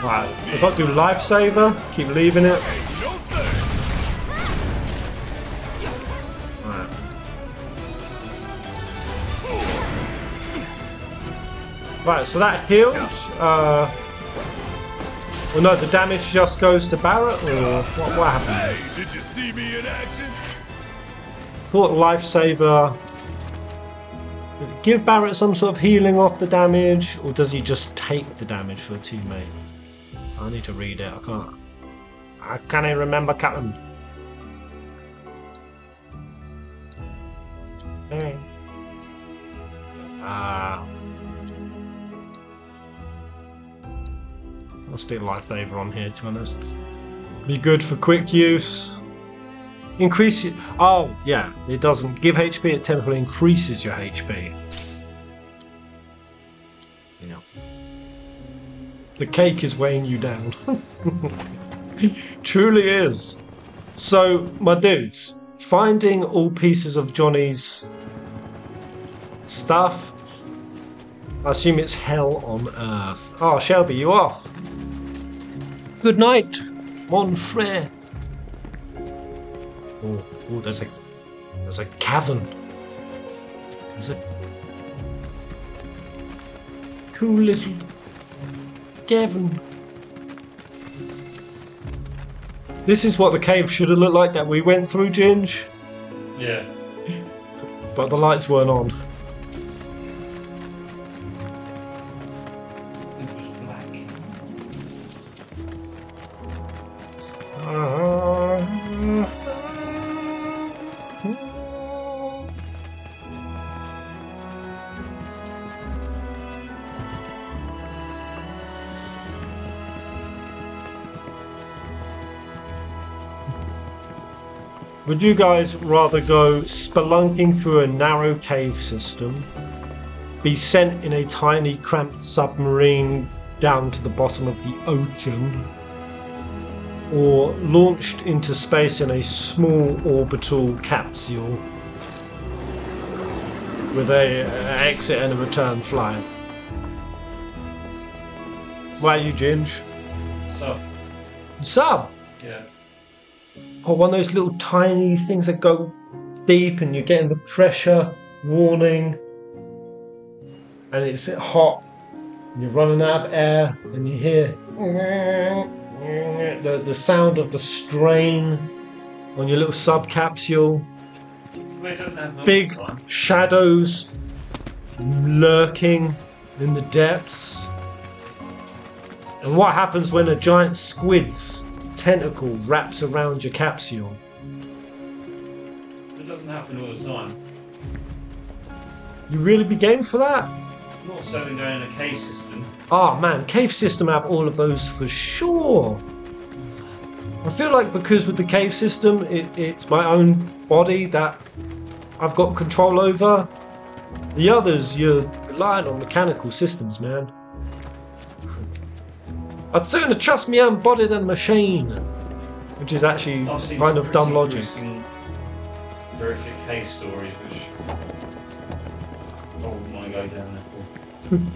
Right, I've got to do lifesaver. Keep leaving it. Right, so that healed. Uh, well, no, the damage just goes to Barret, or what, what happened? Hey, did you see me in action? Thought lifesaver. Give Barret some sort of healing off the damage, or does he just take the damage for a teammate? I need to read it. I can't. I can't even remember, Captain. Hey. Ah. I'll stick lifesaver on here, to be honest. Be good for quick use. Increase your. Oh, yeah. It doesn't give HP, it temporarily increases your HP. You know. The cake is weighing you down. Truly is. So, my dudes, finding all pieces of Johnny's stuff. I assume it's hell on earth. Oh, Shelby, you off? Good night, mon frere. Oh, oh, there's a there's a cavern. There's a cool little cavern. This is what the cave should have looked like that we went through, Ginge, Yeah. but the lights weren't on. Would you guys rather go spelunking through a narrow cave system, be sent in a tiny cramped submarine down to the bottom of the ocean, or launched into space in a small orbital capsule with a a exit and a return flight? Why you, Ginge? Sub. Sub! yeah. Or one of those little tiny things that go deep and you're getting the pressure warning. And it's hot. You're running out of air and you hear the, the sound of the strain on your little subcapsule. Big shadows lurking in the depths. And what happens when a giant squid's tentacle wraps around your capsule It doesn't happen all the time. You really be game for that? Not going in a cave system. Oh man, cave system have all of those for sure. I feel like because with the cave system, it, it's my own body that I've got control over. The others, you're relying on mechanical systems, man. I'd sooner trust my own body than machine. Which is actually I've kind of dumb pretty logic. gruesome, Horrific cave stories which I wouldn't want to go down there hmm.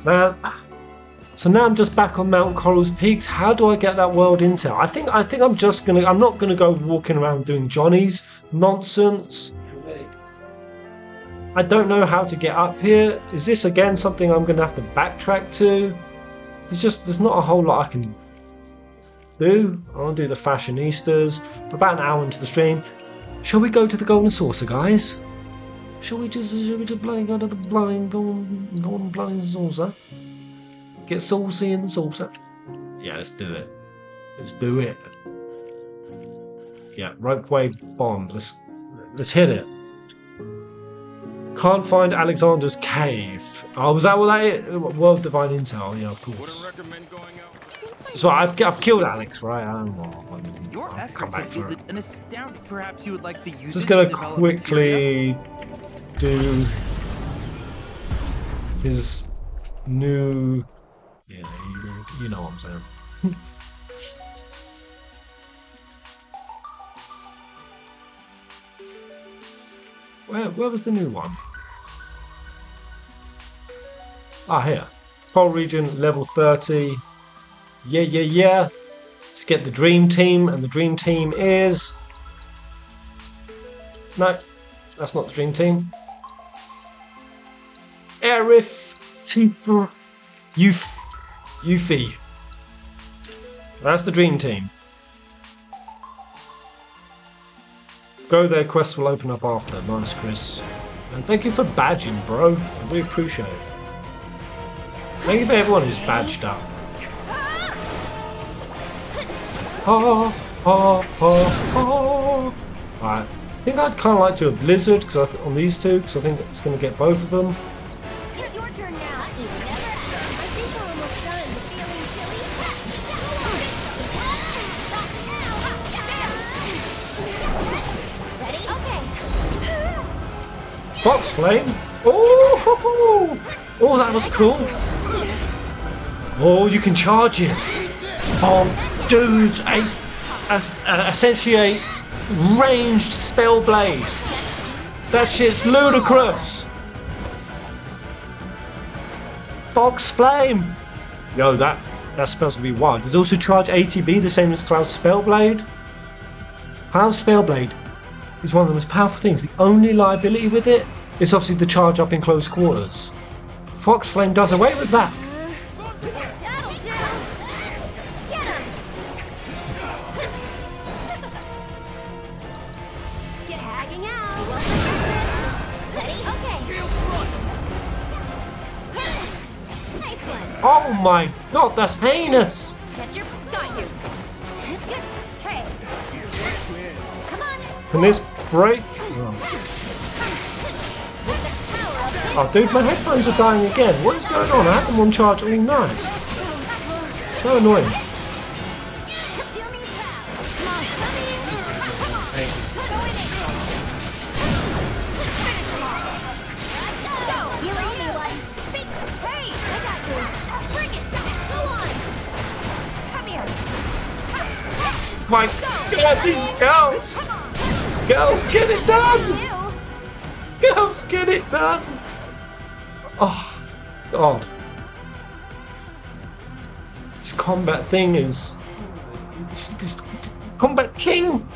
for. Man, so now I'm just back on Mount Corel's Peaks. How do I get that world intel? I think I think I'm just gonna. I'm not gonna go walking around doing Johnny's nonsense. I don't know how to get up here. Is this again something I'm going to have to backtrack to? There's just there's not a whole lot I can do. I'll do the fashionistas. About an hour into the stream. Shall we go to the Golden Saucer, guys? Shall we just shall we just bloody go to the bloody golden golden bloody saucer? Get saucy in the saucer. Yeah, let's do it. Let's do it. Yeah, ropeway bomb. Let's let's hit it. Can't find Alexander's cave. Oh, was that what that is? World Divine Intel, yeah, of course. So I've, I've killed Alex, right? I'm, I'm, Your I'll come back for it. an astounding. Perhaps you would like to use Just gonna to quickly do his new. Yeah, you, you know what I'm saying. where, where was the new one? Ah, here. Pole region level 30. Yeah, yeah, yeah. Let's get the dream team, and the dream team is. No, that's not the dream team. Aerith Tifa Youth Yuffie. That's the dream team. Go there, quests will open up after. Nice, Chris. And thank you for badging, bro. We appreciate it. Thank you for everyone who's badged up. Ha. Right. I think I'd kind of like to do a blizzard cause on these two because I think it's going to get both of them. Fox Flame. Oh, oh, that was cool. Oh, you can charge it. Oh, dudes, a, a, a essentially a ranged spell blade. That shit's ludicrous. Fox Flame. Yo, that that spell's gonna be wild. Does also charge ATB the same as Cloud Spellblade? Cloud Spellblade is one of the most powerful things. The only liability with it is obviously the charge up in close quarters. Fox Flame does away with that. That'll do. Get him. Get hacking out. Ready? Okay. Nice one. Oh my god, that's heinous! Can this break? With the power of Oh, dude, my headphones are dying again. What is going on? I had them on charge all night. So annoying. Do me proud. Come on, come here. Come on. Go in it. Finish him off. Go. You owe me one. Big. Hey, I got you. Bring it. Go on. Come here. My god, these girls! Girls, get it done! Girls, get it done! Oh, God. This combat thing is. It's, this combat king!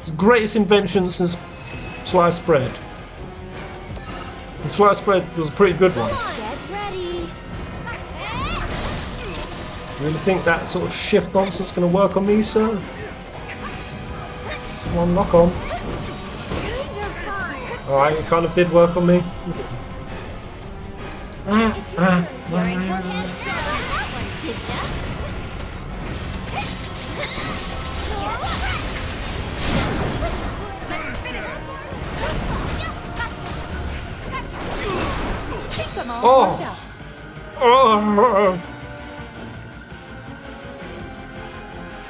It's the greatest invention since sliced bread. And sliced bread was a pretty good one. You really think that sort of shift nonsense is going to work on me, sir? Come on, knock on. Alright, it kind of did work on me. Ah, ah, You're in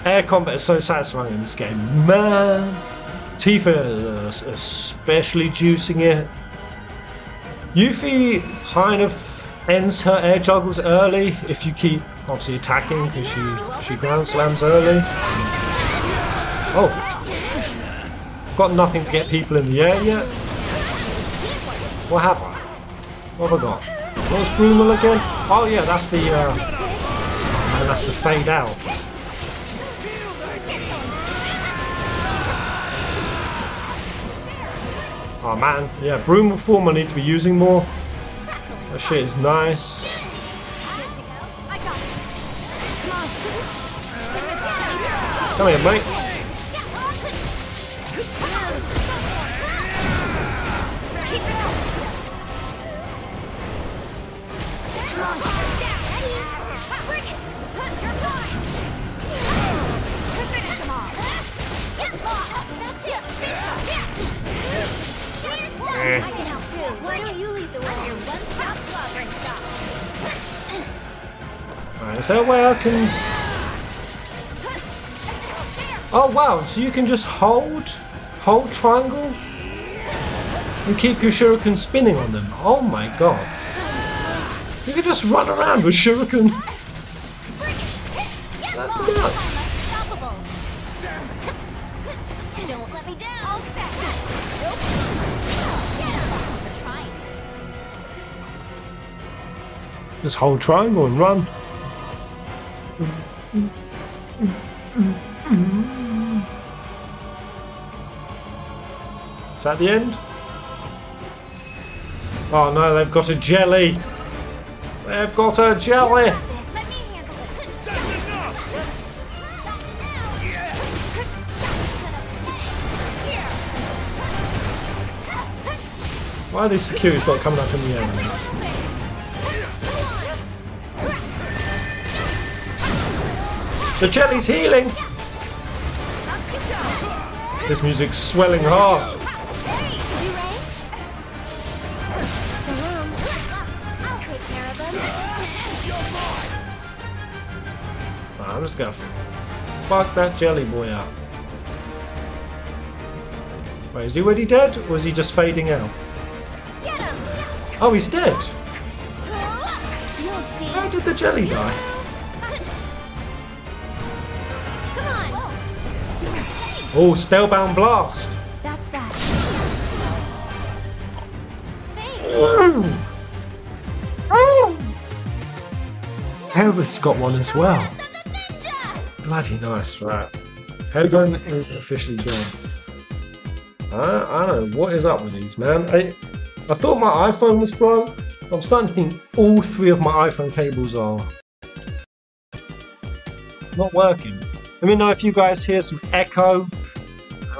Air combat is so satisfying in this game, man. Tifa is especially juicing it. Yuffie kind of ends her air juggles early if you keep obviously attacking because she she ground slams early. Oh, got nothing to get people in the air yet. What have I? What have I got? What's Brumal again? Oh yeah, that's the uh, that's the fade out. Oh man, yeah, Brumal form I need to be using more. That shit is nice. Come here, mate. Is there a way I can... Oh wow, so you can just hold, hold triangle and keep your shuriken spinning on them. Oh my god. You can just run around with shuriken. That's nuts. Just hold triangle and run. Is that the end? Oh no, they've got a jelly. They've got a jelly. Why are these securities not coming up in the air? The jelly's healing. This music's swelling hard. Them. Ah, I'm just gonna fuck that jelly boy up. Wait, is he already dead, or is he just fading out? Oh, he's dead. How did the jelly die? Oh, spellbound blast. That's that. Helmet's got one as well. I'm the ninja. Bloody nice, right. Helgon is officially gone. I, I don't know what is up with these, man. I, I thought my iPhone was broke. I'm starting to think all three of my iPhone cables are not working. Let me know if you guys hear some echo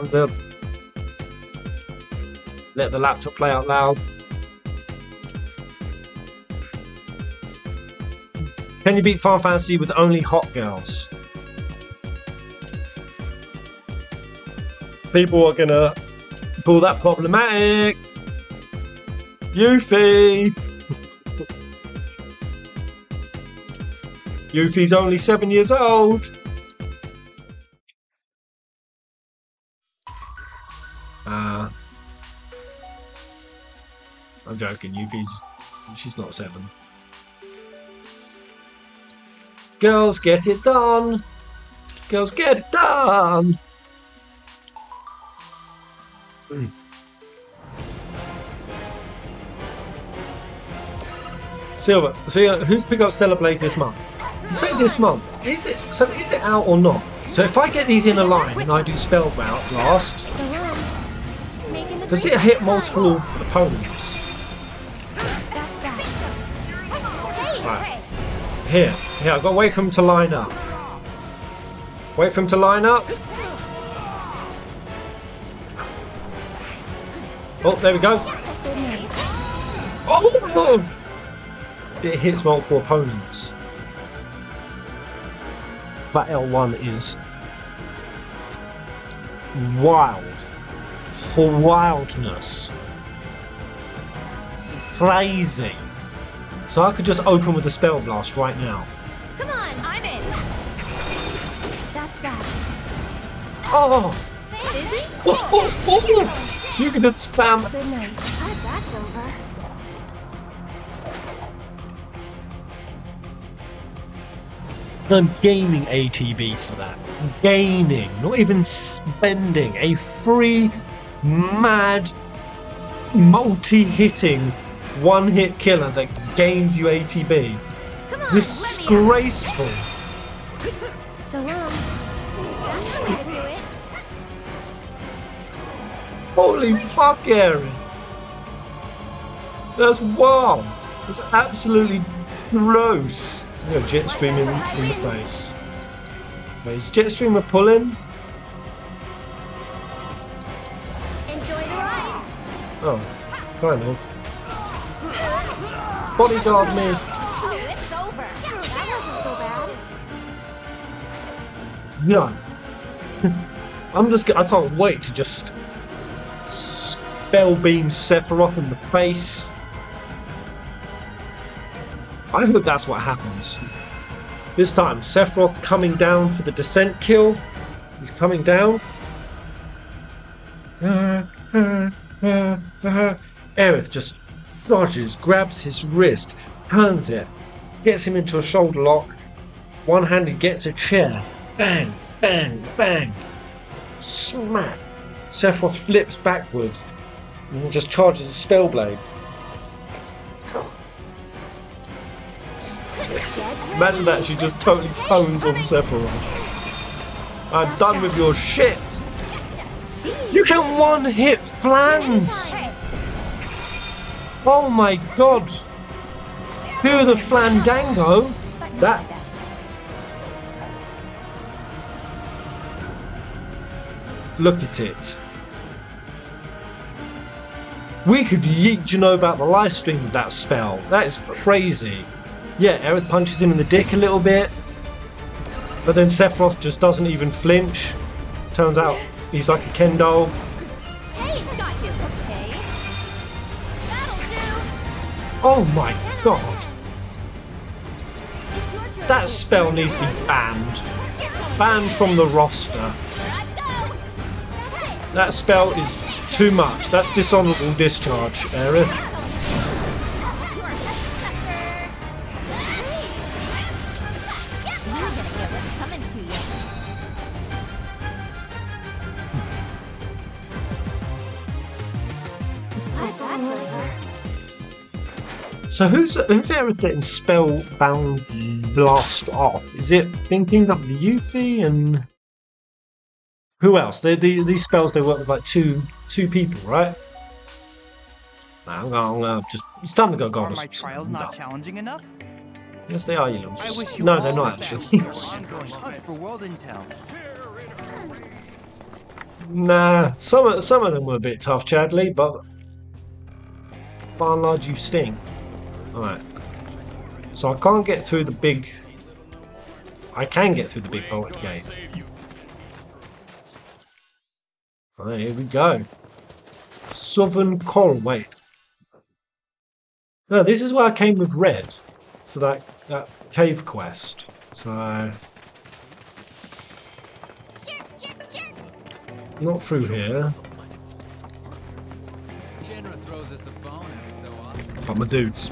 and uh, let the laptop play out loud. Can you beat Final Fantasy with only hot girls? People are gonna pull that problematic. Yuffie! Yuffie's only seven years old. Uh, I'm joking, Yuffie's she's not seven. Girls, get it done! Girls, get it done! Silver, so yeah, who's pick up Stellar Blade this month? You say this month. Is it so is it out or not? So if I get these in a line and I do spell Spellbound blast, does it hit multiple opponents? Right. Here, here, I've got to wait for him to line up. Wait for him to line up. Oh, there we go. Oh! It hits multiple opponents. That L1 is wild. For wildness. Crazy. So I could just open with a spell blast right now. Come on, I'm in. That's that. Oh! Busy? Oh, oh, oh, oh. You can just spam. Good night. Glad that's over. I'm gaining ATB for that. Gaining, not even spending. A free, mad, multi hitting, one hit killer that gains you ATB. Come on, Disgraceful. So long. That's how we do it. Holy fuck, Aerith! That's wild! It's absolutely gross! You know, Jetstream in, in the face. Wait, is Jetstreamer pulling? Oh, kind of. Bodyguard me! No. I'm just. I can't wait to just spell beam Sephiroth in the face. I hope that's what happens. This time, Sephiroth's coming down for the descent kill. He's coming down. Uh-huh, uh-huh. Aerith just dodges, grabs his wrist, turns it, gets him into a shoulder lock. One handed gets a chair. Bang, bang, bang. Smack. Sephiroth flips backwards and just charges a spellblade. Imagine that, she just totally pones on Sephiroth. I'm done with your shit! You can one hit flans! Oh my god! Who the Flandango? That Look at it. We could yeet Jenova out the live stream with that spell. That is crazy. Yeah, Aerith punches him in the dick a little bit. But then Sephiroth just doesn't even flinch. Turns out he's like a Ken doll. Hey, got you. Okay. Do. Oh my god. It's your turn. That spell needs to be banned. Banned from the roster. Here I go. That's it. That spell is too much. That's dishonorable discharge, Aerith. So who's who's Aerith getting spell bound blast off? Is it thinking of the Yuffie and who else? They, they, these spells they work with like two two people, right? Nah, I'm gonna, I'm gonna just it's time to go Are goddess. my trials not challenging enough? Yes, they are, you little. I s- wish you no, they're not actually. for your ongoing hunt for world intel. nah, some of some of them were a bit tough, Chadley, but by and large, you sting. All right. So I can't get through the big. I can get through the big vault gate. Alright, here we go. Southern Corel. Wait. No, this is where I came with red for that that cave quest. So not through here. My dudes,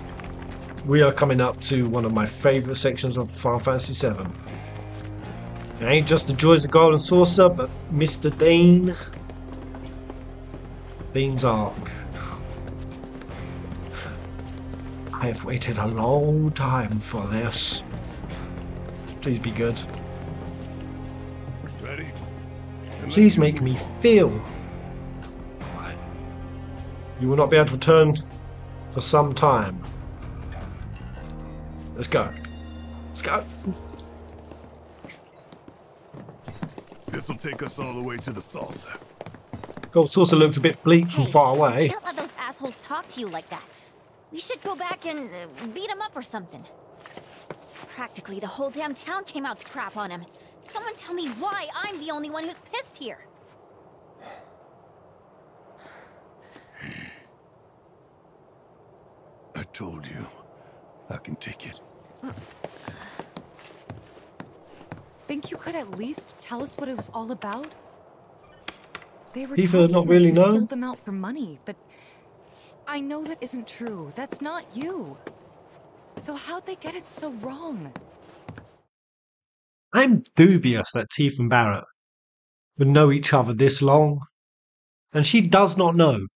we are coming up to one of my favourite sections of Final Fantasy VII. It ain't just the joys of Golden Saucer, but Mr. Dyne. Dyne's arc. I have waited a long time for this. Please be good. Ready? Please make me feel. You will not be able to return for some time. Let's go. Let's go. This'll take us all the way to the saucer. Gold Saucer looks a bit bleak from far You away. can't let those assholes talk to you like that. We should go back and uh, beat them up or something. Practically the whole damn town came out to crap on him. Someone tell me why I'm the only one who's pissed here. I told you. I can take it. Think you could at least tell us what it was all about? They were People not really know? sold them out for money, but I know that isn't true. That's not you. So how'd they get it so wrong? I'm dubious that Tifa and Barret would know each other this long. And she does not know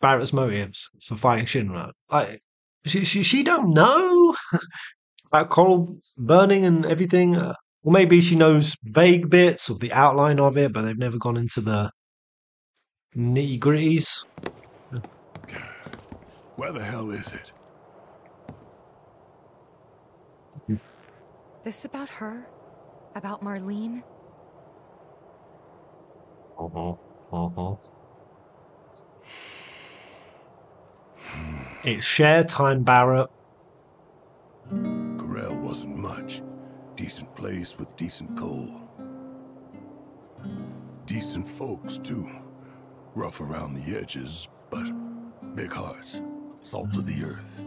Barret's motives for fighting Shinra. Like, she, she, she don't know about Corel burning and everything. Uh, or maybe she knows vague bits or the outline of it, but they've never gone into the nitty gritties. Where the hell is it? This about her? About Marlene? Uh-huh. Uh-huh. It's share time, Barret. Wasn't much. Decent place with decent coal. Decent folks, too. Rough around the edges, but big hearts. Salt of the earth.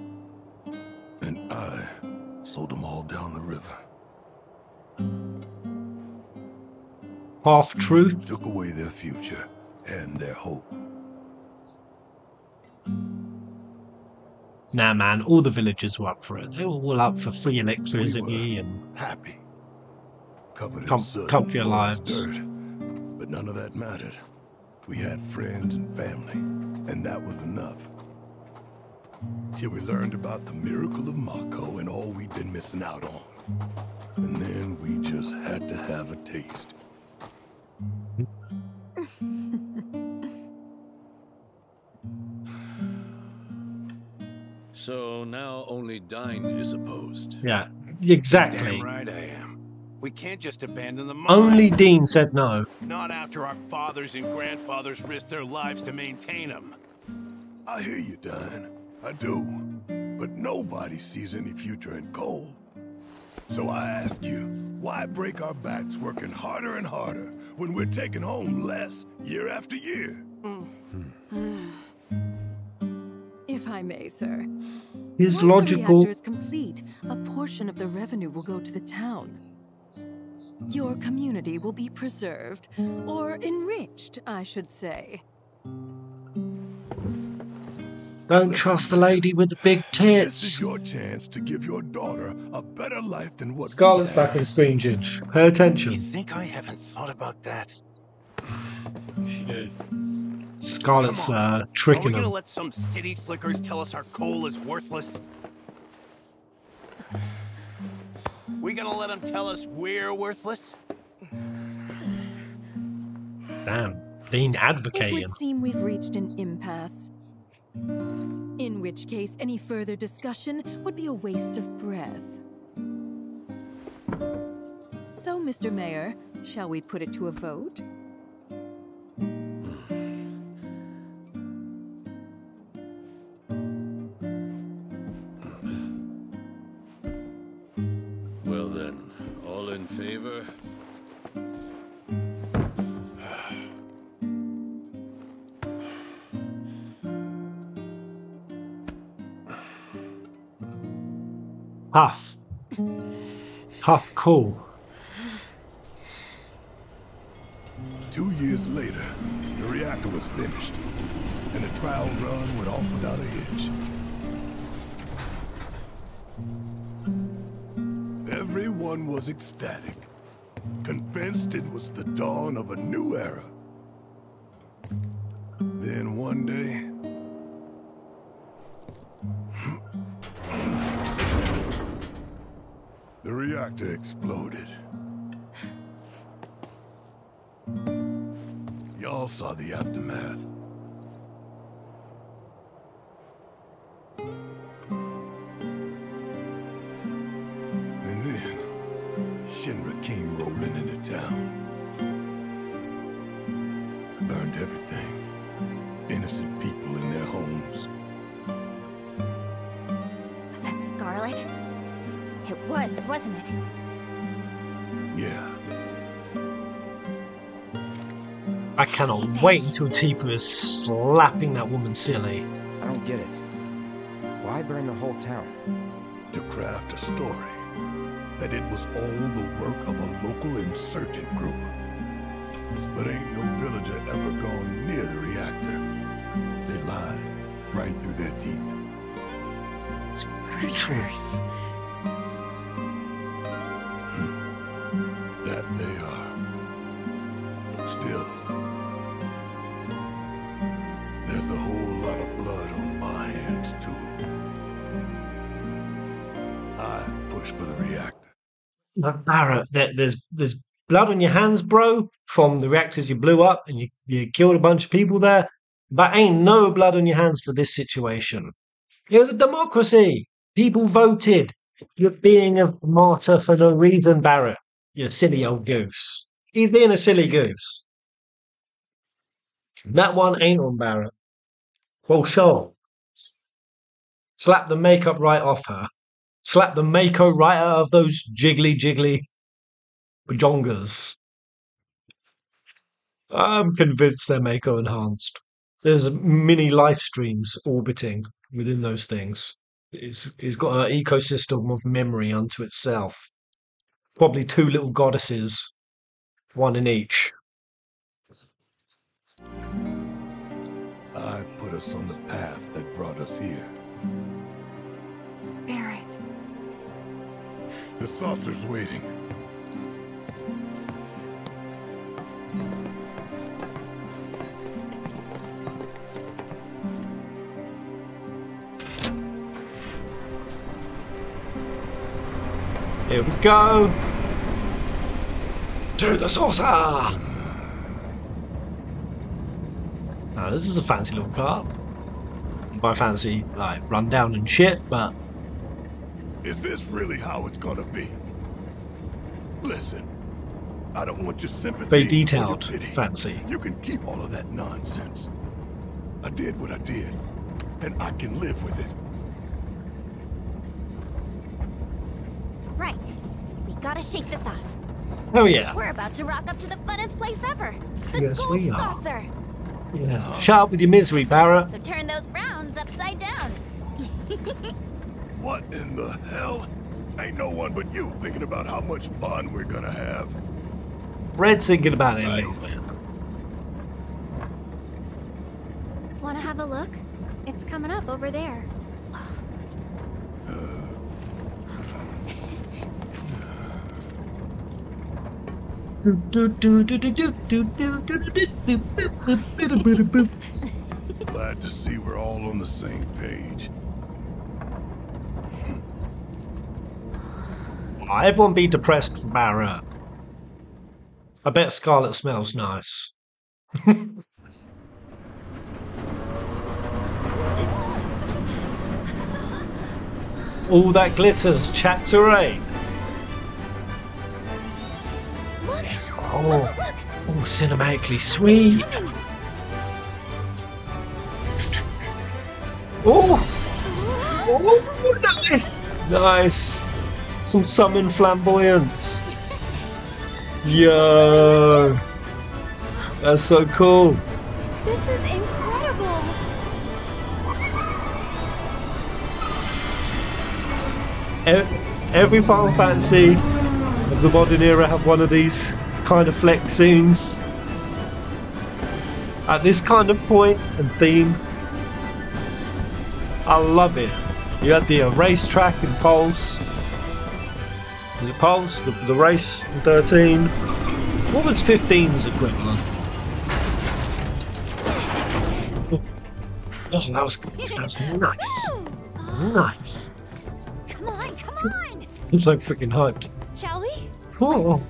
And I sold them all down the river. Half truth. Took away their future and their hope. Nah, man, all the villagers were up for it. They were all up for free electricity and Happy. Covered Com- in soot comfier lives. dirt. But none of that mattered. We had friends and family, and that was enough. Till we learned about the miracle of Mako and all we'd been missing out on. And then we just had to have a taste. So now only Dyne is opposed. yeah, exactly. Damn right I am. We can't just abandon the mine. Only Dyne said no. Not after our fathers and grandfathers risked their lives to maintain them. I hear you, Don. I do. But nobody sees any future in coal. So I ask you, why break our backs working harder and harder when we're taking home less year after year? Mm. Hmm. If I may, sir. His Once logical- The reactor is complete. A portion of the revenue will go to the town. Your community will be preserved, or enriched, I should say. Don't trust the lady with the big This tits. is your chance to give your daughter a better life than what Scarlet's back had. on screen, Ginge. Pay attention. You Think I haven't thought about that? She did. Scarlet's uh, Are we tricking gonna him. let some city slickers tell us our coal is worthless? We gonna let them tell us we're worthless? Damn. Dyne It advocating. would seem we've reached an impasse. In which case, any further discussion would be a waste of breath. So, Mr. Mayor, shall we put it to a vote? Favor? Huff. Huff cool. Two years later, the reactor was finished, and the trial run went off without a hitch. Everyone was ecstatic, convinced it was the dawn of a new era. Then one day, the reactor exploded. Y'all saw the aftermath. Wasn't? Yeah. I cannot wait until Tifa is slapping that woman silly. I don't get it. Why burn the whole town? To craft a story that it was all the work of a local insurgent group. But ain't no villager ever gone near the reactor. They lied right through their teeth. That Barret, there, there's there's blood on your hands, bro, from the reactors you blew up and you, you killed a bunch of people there. But ain't no blood on your hands for this situation. It was a democracy. People voted. You're being a martyr for no reason, Barret. You silly old goose. He's being a silly goose. That one ain't on Barret. Well, sure. Slap the makeup right off her. Slap the Mako right out of those jiggly jiggly bajongas. I'm convinced they're Mako enhanced. There's mini life streams orbiting within those things. It's, it's got an ecosystem of memory unto itself. Probably two little goddesses, one in each. I put us on the path that brought us here. The saucer's waiting. Here we go. To the saucer. Now, this is a fancy little car. By fancy, like run down and shit, but Is this really how it's gonna be? Listen, I don't want your sympathy. very or your detailed, pity. fancy. You can keep all of that nonsense. I did what I did, and I can live with it. Right. We gotta shake this off. Oh yeah. We're about to rock up to the funnest place ever. The Yes, gold we are. saucer. Yeah. Shut up with your misery, Barret. So turn those frowns upside down. What in the hell? Ain't no one but you thinking about how much fun we're gonna have. Red's thinking about it a little bit. Wanna have a look? It's coming up over there. Glad to see we're all on the same page. Everyone be depressed for Barret. I bet Scarlet smells nice. All that glitters, chapter 8. Oh, oh, cinematically sweet. Oh, oh, nice, nice. Some summon flamboyance. Yo, that's so cool. This is incredible. Every Final Fantasy of the modern era have one of these kind of flex scenes. At this kind of point and theme, I love it. You had the racetrack in Pulse. Is it Pulse? The, the race in 13. What was 15's equivalent? Oh, that was, that was nice. Nice. Come on, come on. I'm so freaking hyped. Shall we? Oh.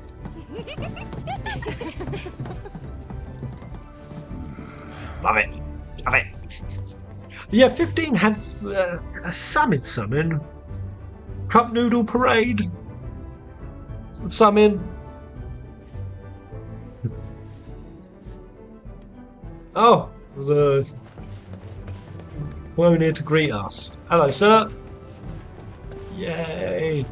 Love it. Love it. Yeah, 15 had uh, a summon summon. Cup Noodle Parade. Summon. Oh, there's a clone here to greet us. Hello, sir. Yay.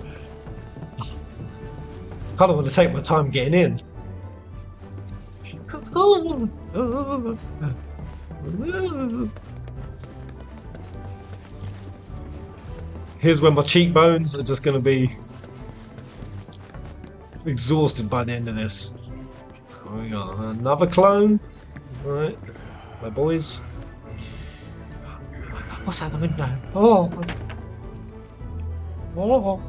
kind of want to take my time getting in. Here's where my cheekbones are just going to be exhausted by the end of this. We got another clone. Right, my boys. What's out the window? Oh. Oh.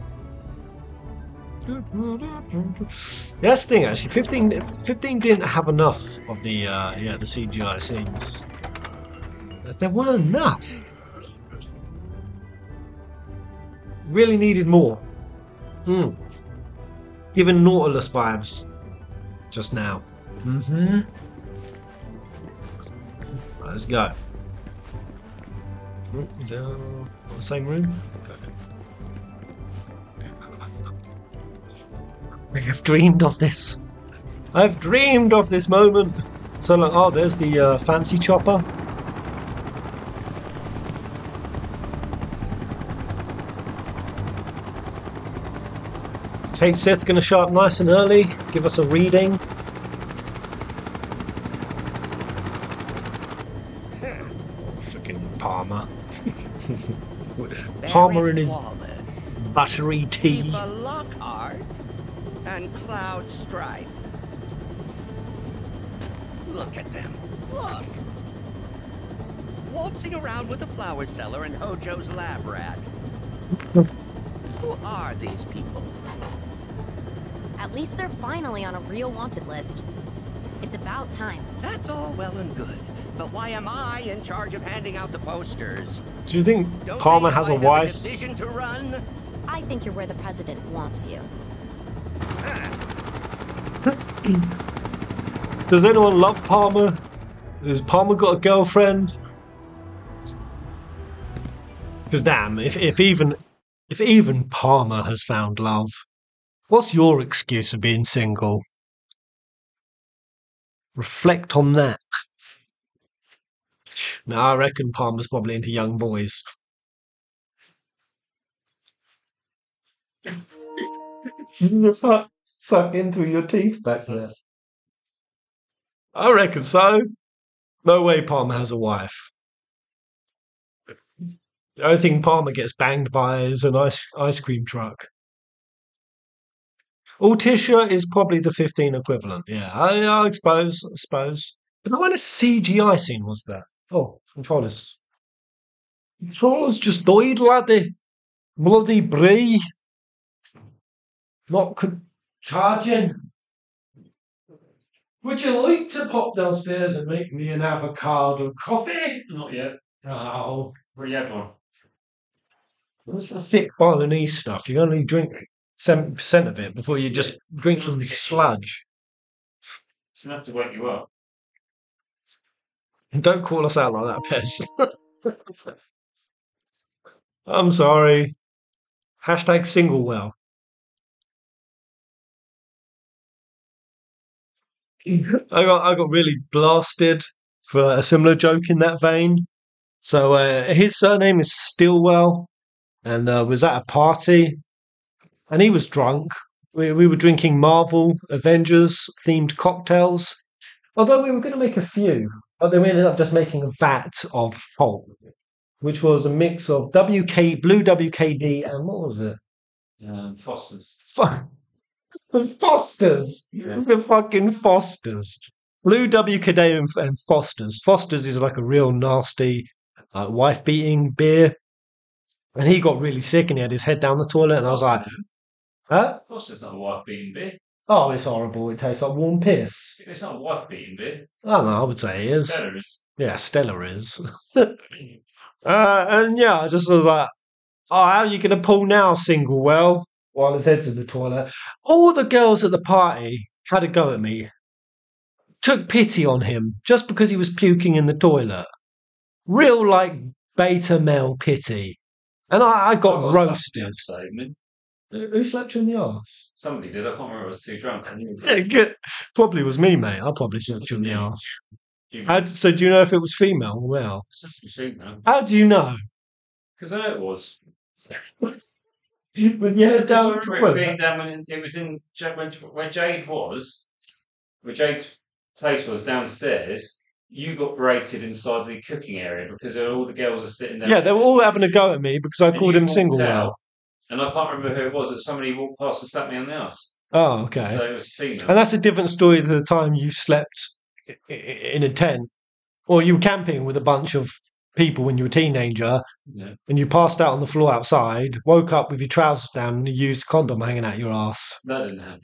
That's the thing, actually. 15, 15 didn't have enough of the uh, yeah the CGI scenes. There weren't enough. Really needed more. Hmm. Given Nautilus vibes. just now. Mm-hmm. Let's go. Oh, Is it the same room? Okay. I have dreamed of this. I've dreamed of this moment. So, like, oh, there's the uh, fancy chopper. Cait Sith going to show up nice and early, give us a reading. Fucking Palmer. Palmer and his Wallace, buttery tea. Tifa Lockhart, and Cloud Strife. Look at them. Look. Waltzing around with the flower seller and Hojo's lab rat. Who are these people? At least they're finally on a real wanted list. It's about time. That's all well and good. But why am I in charge of handing out the posters? Do you think Don't Palmer has a know I have wife? to run? I think you're where the president wants you. Does anyone love Palmer? Has Palmer got a girlfriend? Because damn, if, if even if even Palmer has found love, what's your excuse for being single? Reflect on that. No, I reckon Palmer's probably into young boys. Suck in through your teeth back there. I reckon so. No way Palmer has a wife. The only thing Palmer gets banged by is an ice ice cream truck. Altissia is probably the 15 equivalent. Yeah, I, I suppose. I suppose. But the one of CGI scene was that? Oh, controllers. Controllers just died like the bloody brie. Not charging. Would you like to pop downstairs and make me an avocado coffee? Not yet. Oh, Already had one. what's the thick Balinese stuff? You only drink seventy percent of it before you're just drinking sludge. It's enough to wake you up. And Don't call us out like that, Pez. I'm sorry. Hashtag single well. I got I got really blasted for a similar joke in that vein. So uh, his surname is Stillwell, and uh, was at a party, and he was drunk. We we were drinking Marvel Avengers themed cocktails. Although we were going to make a few, but then we ended up just making a vat of Hulk, which was a mix of WK blue WKD and what was it? Um, Foster's. The Fosters. Yeah. The fucking Fosters. Blue WKD and, and Fosters. Fosters is like a real nasty, uh, wife beating beer. And he got really sick and he had his head down the toilet. And I was like, huh? Foster's not a wife beating beer. Oh, it's horrible. It tastes like warm piss. It's not a wife beating beer. I don't know. I would say it is. Stella is. Yeah, Stella is. uh, and yeah, I just was like, oh, how are you going to pull now, single well? While his head's in the toilet. All the girls at the party had a go at me. Took pity on him just because he was puking in the toilet. Real, like, beta male pity. And I, I got I got stuck roasted. In the episode, Who who slapped you in the arse? Somebody did. I can't remember. I was too drunk. I knew. Yeah, good. Probably was me, mate. I probably slapped you in the arse. You- How, so do you know if it was female or male? It's just a. How do you know? Because I know it was. But yeah, Just down remember it well, being down when it was in when, where Jade was, where Jade's place was downstairs. You got berated inside the cooking area because all the girls are sitting there. Yeah, they were all having a go at me because I And called you him single out, well. And I can't remember who it was. That somebody walked past and slapped me on the ass. Oh, okay. So it was female. And that's a different story to the time you slept in a tent or you were camping with a bunch of people when you were a teenager Yeah. and you passed out on the floor outside, woke up with your trousers down and you used condom hanging out your ass. That didn't happen.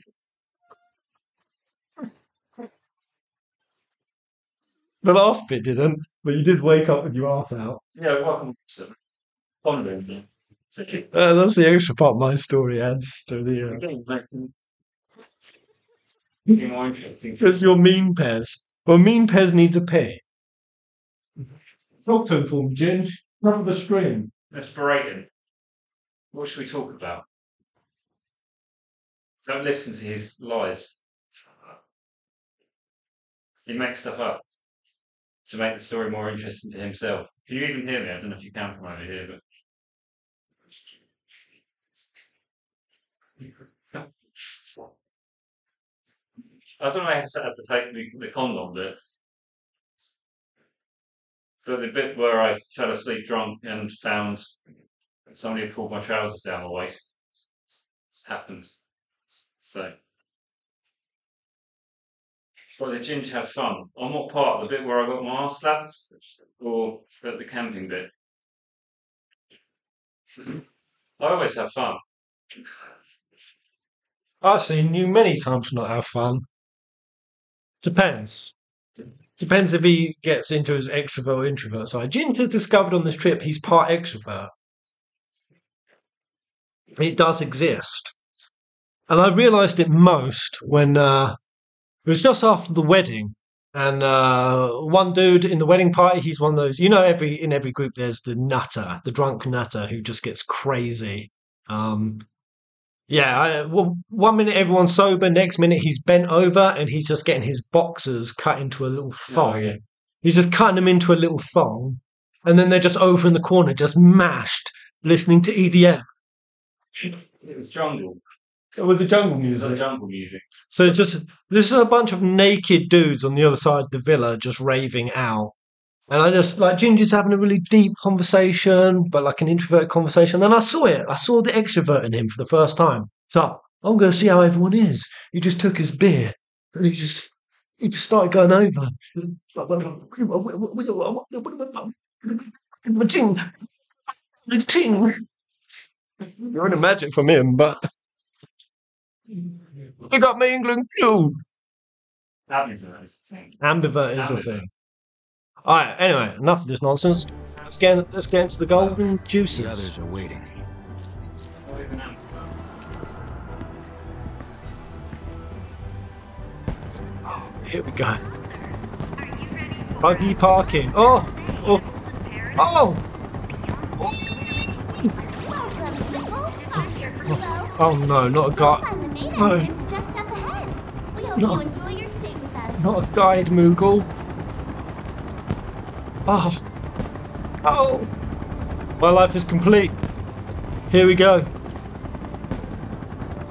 The last bit didn't, but you did wake up with your ass out. Yeah, welcome to pondering. Uh, that's the extra part my story adds to the. Uh, Be more interesting. Because you're mean Pez. Well, mean Pez needs a pee. Talk to him for me, Ginge. Cover the screen. Let's berate him. What should we talk about? Don't listen to his lies. He makes stuff up to make the story more interesting to himself. Can you even hear me? I don't know if you can from over here, but. I don't know how to set up the fake the, the condom bit. But the bit where I fell asleep drunk and found somebody had pulled my trousers down my waist happened. So. But the ginger had fun. On what part? The bit where I got my arse slapped? Or at the camping bit? I always have fun. I've seen you many times not have fun. Depends. Depends if he gets into his extrovert or introvert side. Ginger's discovered on this trip he's part extrovert. It does exist. And I realised it most when uh, it was just after the wedding. And uh, one dude in the wedding party, he's one of those, you know, every in every group there's the nutter, the drunk nutter who just gets crazy. Um, yeah, I, well, one minute everyone's sober, next minute he's bent over and he's just getting his boxers cut into a little oh, thong. yeah. He's just cutting them into a little thong, and then they're just over in the corner, just mashed, listening to EDM. It was jungle. It was a jungle It was music. jungle music. So just there's just a bunch of naked dudes on the other side of the villa just raving out. And I just like Ginger's having a really deep conversation, but like an introverted conversation. Then I saw it. I saw the extrovert in him for the first time. So I'm going to see how everyone is. He just took his beer and he just he just started going over. Ting, ting. You're in a magic from him, but you got me England too. Ambivert is the thing. Ambivert is a thing. All right. Anyway, enough of this nonsense. Let's get let's get into the golden The juices. others are waiting. Here we go. Buggy parking. Oh, oh, oh. Oh, oh no, not a guide. No, just up ahead. We hope No. you enjoy your stay with us. not a guide, Moogle. Oh, oh. My life is complete. Here we go.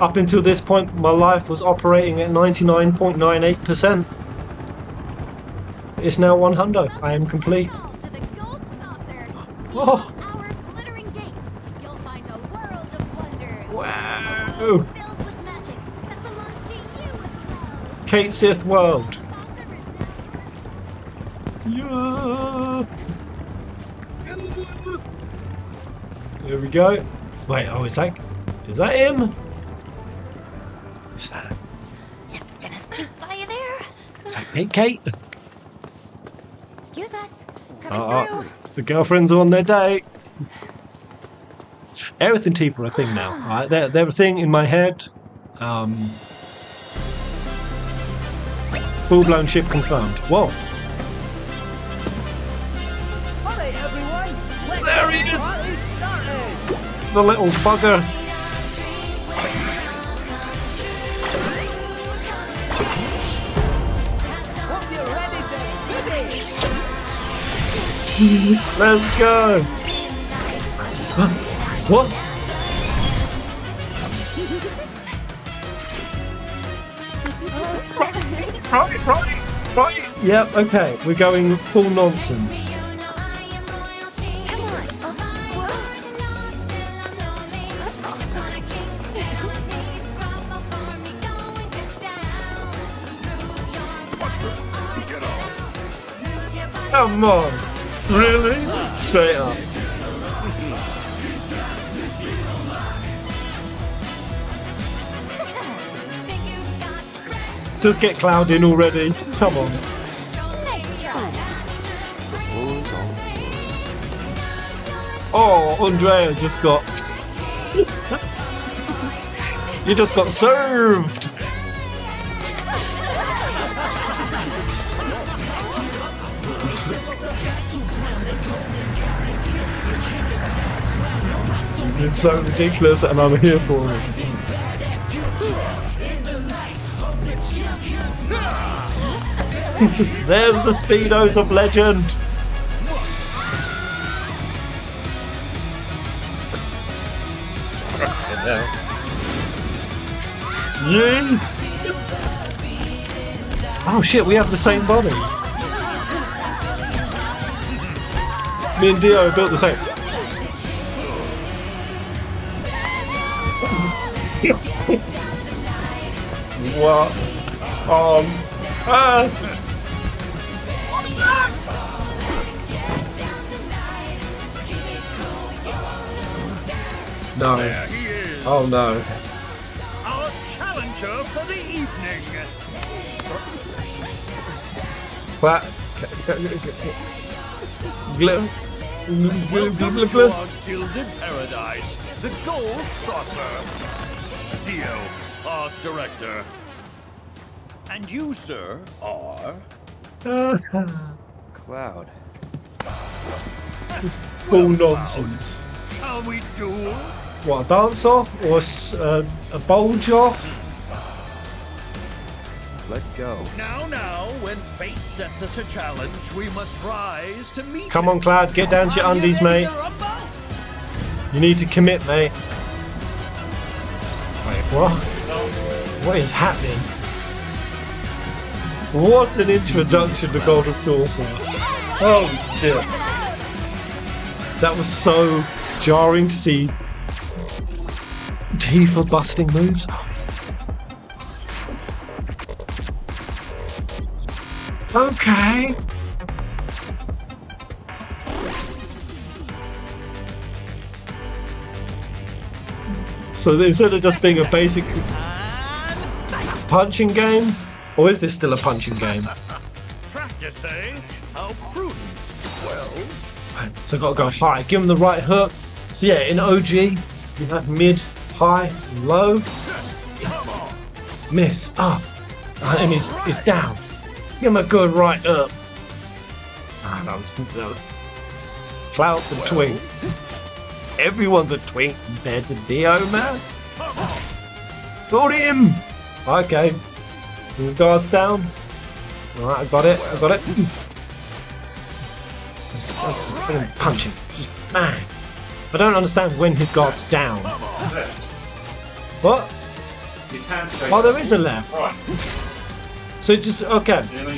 Up until this point, my life was operating at 99.98%. It's now 100. I am complete. Oh. To the gold saucer. Oh, Our glittering gates. You'll find a world of wonders. wow. Filled with magic that belongs to you as well. Cait Sith World. Saucer is now Yeah. Here we go. Wait, oh, is that, is that him? Is that, just gonna sneak by you there. is that Cait Cait? Excuse us. Coming Uh, through. the girlfriends are on their date. Aerith and Tifa are a thing now. Right? They're, they're a thing in my head. Um, Full blown ship confirmed. Whoa. The little bugger. Hope you're ready to goody! Let's go. Huh? What? Right, right, right. Yep, okay. We're going full nonsense. Just get Cloud in already. Come on. Oh, Andrea just got. you just got served. It's so ridiculous, and I'm here for it. There's the speedos of legend. Yay! Oh shit, we have the same body. Me and Dio built the same. what? Um. Ah! No. There he is. Oh no. Our challenger for the evening. What? Gl- Welcome gl- to our gilded paradise, the Gold Saucer. Dio, art director. And you, sir, are... Cloud. Full nonsense. Shall we duel? What, a dance off? Or a s- uh, a bulge off? Let go. Now, now, when fate sets us a challenge, we must rise to meet Come on, Cloud, get down to your undies, mate. You need to commit, mate. Wait, what? What is happening? What an introduction to Golden Saucer. Holy shit. That was so jarring to see Tifa busting moves. Okay. So instead of just being a basic punching game, or is this still a punching game? Practicing? Eh? How prudent. Well, So I've got to go high. Give him the right hook. So yeah, in OG, you have mid, high, low. Miss, up. Uh, and he's, he's down. Give him a good right up. Ah, that was, that was Clout and Twink. Everyone's a twink compared to Dio, man. Got him! Okay. His guard's down. Alright, I got it, I got it. Just, just fucking punch him. Just bang. I don't understand when his guard's down. What? His hands. Oh, there is a left. Right. So just, okay. Then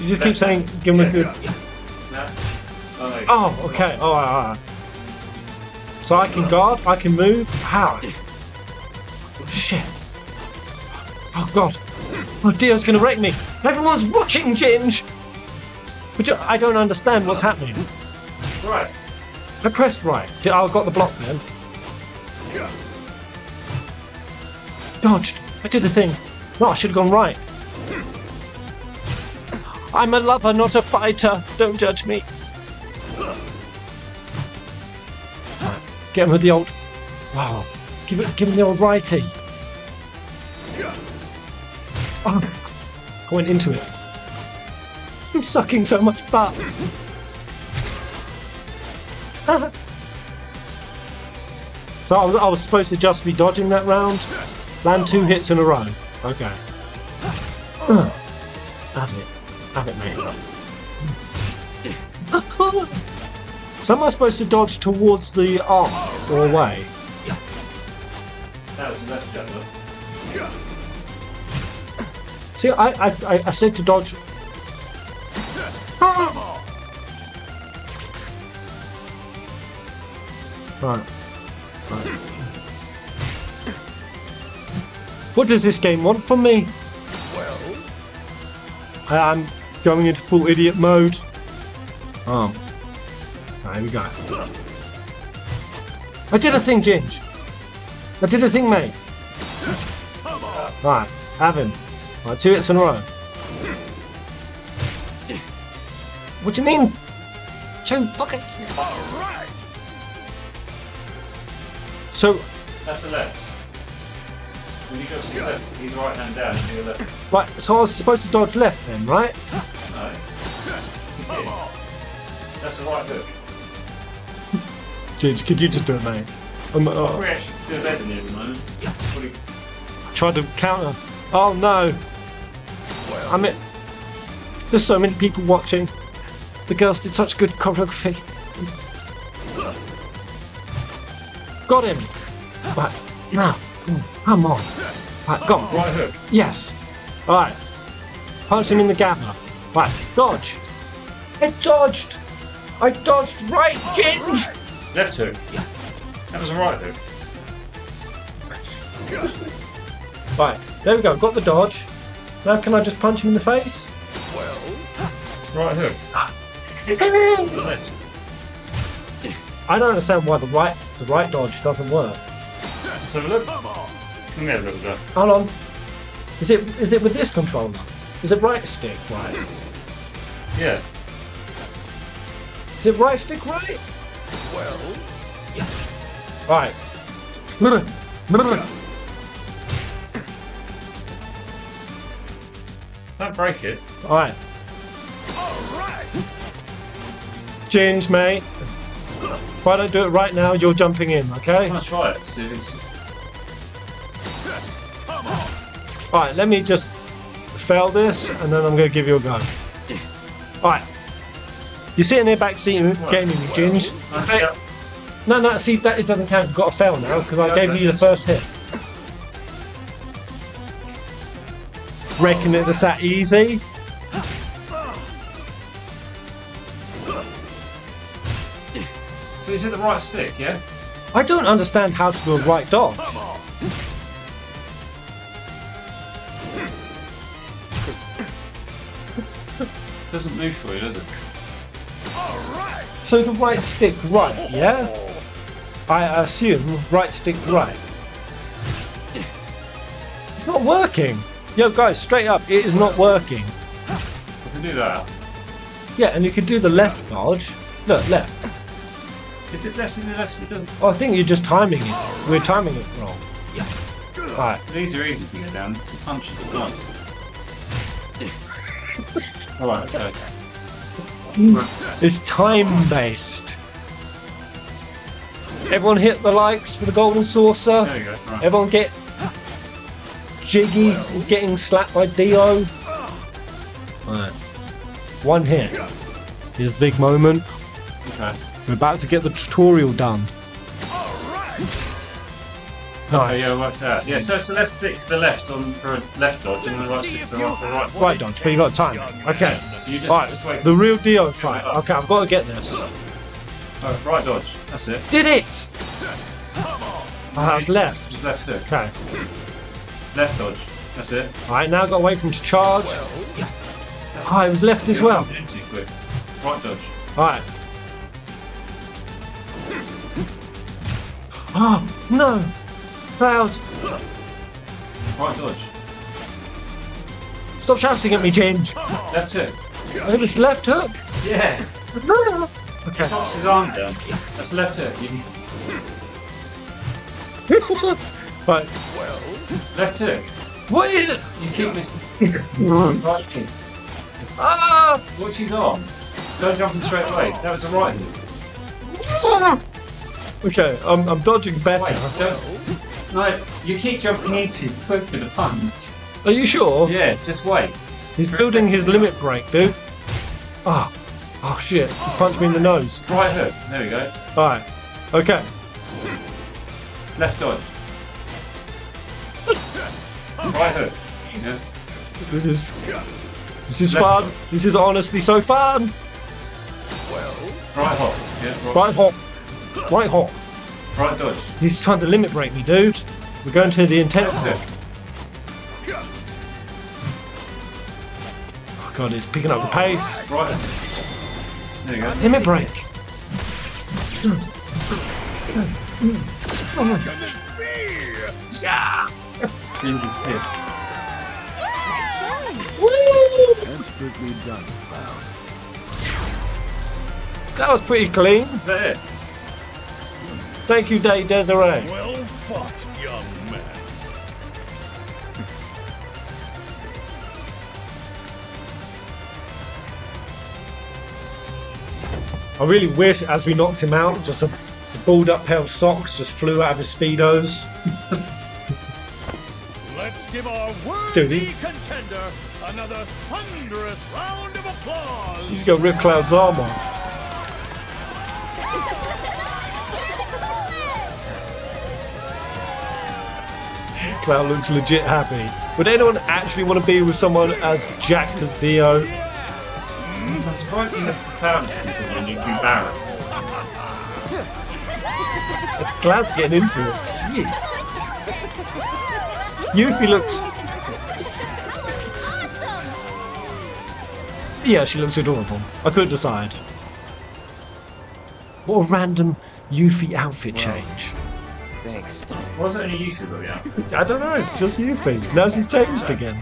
You just keep saying, give him a good. No. Oh, no. Oh, okay. Oh, alright, alright. So I can guard, I can move. How? Oh, shit. Oh, God. Oh, Dio's gonna wreck me. Everyone's watching, Ginge! But I don't understand what's happening. Right. I pressed right. I got the block then. Dodged. I did the thing. No, I should have gone right. I'm a lover, not a fighter. Don't judge me. Get him with the old. Wow. Give it. Give him the old righty. Oh, I went into it. I'm sucking so much butt. so I was, I was supposed to just be dodging that round. Land two hits in a row. Okay. Have it. Have it, mate. so am I supposed to dodge towards the arm or away? That was the left jab, See, I, I, I, I said to dodge. Right. right. What does this game want from me? Well... I am going into full idiot mode. Oh. Right, here we go. I did a thing, Ginge. I did a thing, mate. Right, have him. Right, two hits in a row. What do you mean? Two buckets. So, That's a left. When you go to left, he's right hand down and do your left. Right, so I was supposed to dodge left then, right? No. Yeah. That's the right hook. Ginge, could you just do it, mate? I'm, We're uh, actually still better than you at the moment. What do you- tried to counter. Oh no! I mean, there's so many people watching. The girls did such good choreography. Got him! Right, now, mm, come on. Right, go on. Right hook. Yes. Alright. Punch him in the gapper. Right, dodge. I dodged! I dodged right, Ginge! Left hook. That was a right hook. Right, there we go, got the dodge. Now can I just punch him in the face? Well, right hook. I don't understand why the right the right dodge doesn't work. Let's have a look. Let me have a look at that. Hold on. Is it is it with this controller? Is it right stick right? Yeah. Is it right stick right? Well, Yeah. Right. Don't break it. Alright. Alright. Ginge, mate. If I don't do it right now, you're jumping in, okay? Let's try it. See if it's... Alright, let me just fail this and then I'm going to give you a go. Alright. You're sitting there back seat getting me, Ginge. Okay. No, no, see, that it doesn't count. You've got to fail now because I gave you the first hit. Reckon it was that easy? Is it the right stick, yeah? I don't understand how to do a right dodge. Doesn't move for you, does it? So the right stick right, yeah? I assume right stick right. It's not working. Yo, guys, straight up, it is not working. I can do that. Yeah, and you could do the left dodge. Look, left. Is it left in the left? It doesn't. Oh, I think you're just timing it. We're timing it wrong. Yeah. Alright. These are easy to get down. It's the punches that don't. Alright, okay. It's time based. Everyone hit the likes for the golden saucer. There you go, right. Everyone get jiggy with getting slapped by Dio. Alright. One hit. Here's a big moment. Okay. We're about to get the tutorial done. Nice. yeah, worked out. Uh, yeah, so it's the left stick to the left on for a left dodge and the right stick to the right for right. Right dodge, but you got time. Okay. Just, wait. the real Dio fight. Okay, I've got to get this. Oh, right dodge. That's it. Did it! Oh, that was left. Just left hook. Okay. Left dodge. That's it. Alright, now I've got to wait for him to charge. Oh, it was left as well. Didn't too quick. Right dodge. Alright. Oh, ah, no! Cloud! Right dodge. Stop shouting at me, Ginge! Left hook. It was left hook! Yeah. Okay. Toss his arm down. That's left hook. Right. left hook. What is it? You keep missing. right kick. Ah! Watch his arm. Don't jump in straight away. That was a right hook. Okay, I'm, I'm dodging better. Wait. No, you keep jumping into quick with the punch. Are you sure? Yeah, just wait. He's building his limit break, dude. Ah. Oh shit, he's punched me in the nose. Right hook. There we go. Alright. Okay. Left dodge. right hook. Yeah. This is this is fun. This is honestly so fun. Well, Right hop. Yeah. Right, Right hop. Right hop. Right dodge. He's trying to limit break me, dude. We're going to the intensive. Left Oh god, he's picking up the pace. Right. There you go. Limit break. Yeah. Ginger piss. Expertly done, That was pretty clean. Is that it? Thank you, Day Desiree. Well fought, young man. I really wish, as we knocked him out, just a balled up pair of socks just flew out of his speedos. Let's give our worthy contender another thunderous round of applause. He's got Rip Cloud's armor. Cloud looks legit happy. Would anyone actually want to be with someone as jacked as Dio? I'm surprised you had to pound it until you knew Barret. Cloud's getting into it. Shit. Yuffie looks. Yeah, she looks adorable. I couldn't decide. What a random Yuffie outfit change. Thanks. Was it only you two got the outfit? I don't know, just you think. Now she's changed again.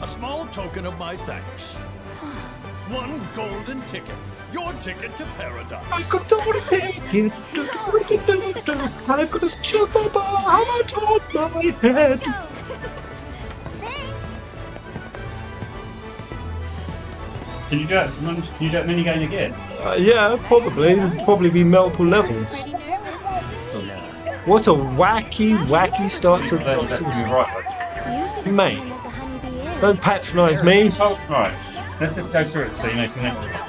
A small token of my thanks. One golden ticket. Your ticket to paradise. I got the ticket. I got a sugar bar hammered on my head. Can you do that? Can you do that mini game again? Uh, yeah, probably. Probably be multiple levels. What a wacky, wacky start to the That- that's right. Mate, don't patronise me. Oh, right. Let's just go through it so you know for next time.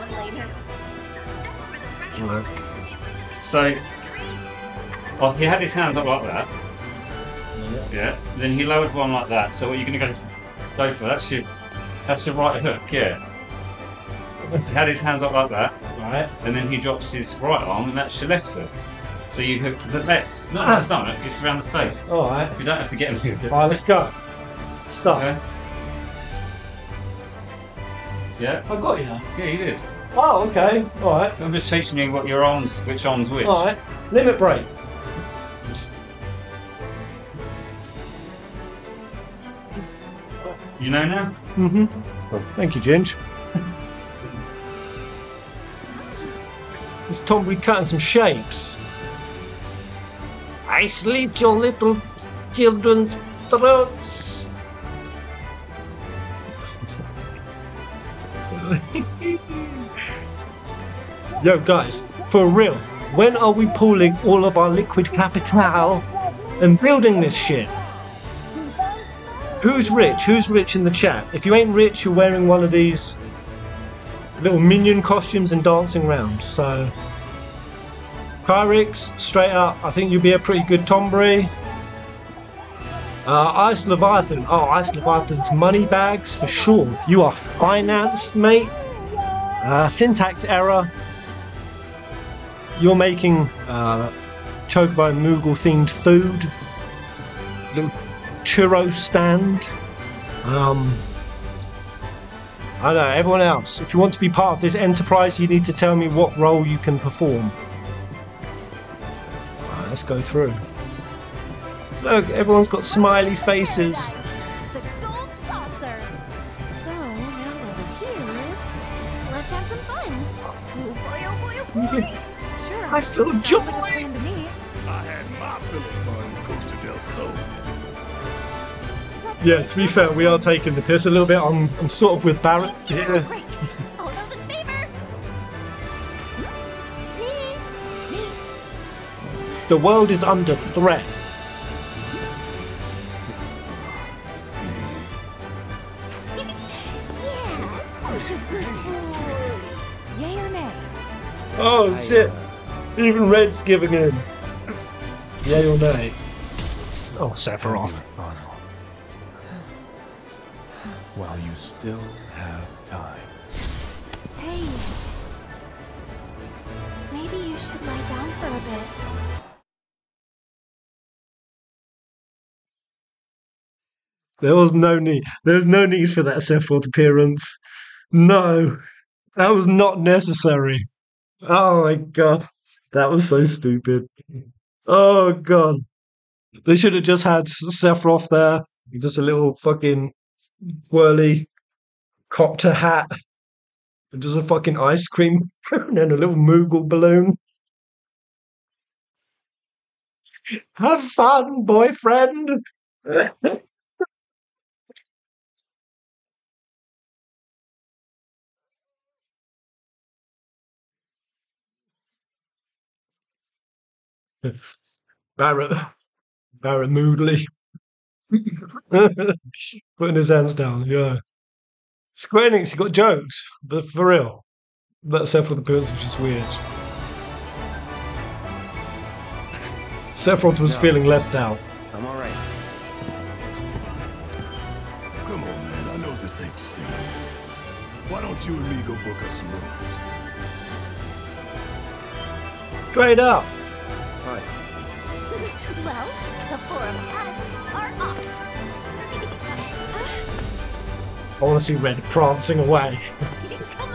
So, oh, he had his hand up like that. Yeah. Then he lowered one like that. So what are you going to go go for? That's your that's your right hook. Yeah. He had his hands up like that. Right. And then he drops his right arm, and that's your left hook. So you hook the left, not Ah. the stomach. It's around the face. Alright. You don't have to get him. Alright, let's go. Stop. Okay. Yeah. I got you. Yeah, you did. Oh, okay. Alright. I'm just teaching you what your arms, which arms which. Alright. Limit break. You know now? Mm-hmm. Thank you, Ginge. It's Tom, we cutting some shapes. I slit your little children's throats. Yo, guys, for real, when are we pooling all of our liquid capital and building this shit? Who's rich? Who's rich in the chat? If you ain't rich, you're wearing one of these little minion costumes and dancing around. So, Kyrix, straight up, I think you'd be a pretty good Tonberry. Uh, Ice Leviathan. Oh, Ice Leviathan's money bags for sure. You are financed, mate. Uh, syntax error. You're making uh, Chocobo Moogle themed food. Little churro stand. Um, I know, everyone else, if you want to be part of this enterprise, you need to tell me what role you can perform. Alright, let's go through. Look, everyone's got smiley faces. The gold saucer. Yeah, to be fair, we are taking the piss a little bit. I'm, I'm sort of with Barret here. Oh, All those in favor? Me? Me? The world is under threat. Yay or nay? Oh shit! Even Red's giving in. Yay or nay? Oh, Sephiroth. While you still have time. Hey. Maybe you should lie down for a bit. There was no need. There was no need for that Sephiroth appearance. No, that was not necessary. Oh my god, that was so stupid. Oh god, they should have just had Sephiroth there, just a little fucking whirly copter hat. and does a fucking ice cream cone and a little Moogle balloon. Have fun, boyfriend. Barret, Barret Moodley. putting his hands down. Yeah, Square Enix, you got jokes, but for real, that Sephiroth appearance was just weird. Sephiroth was No. feeling left out. I'm all right. Come on, man. I know this ain't the scene. Why don't you and me go book us some rooms? Straight up. Fine. well, the four of us I want to see Red prancing away.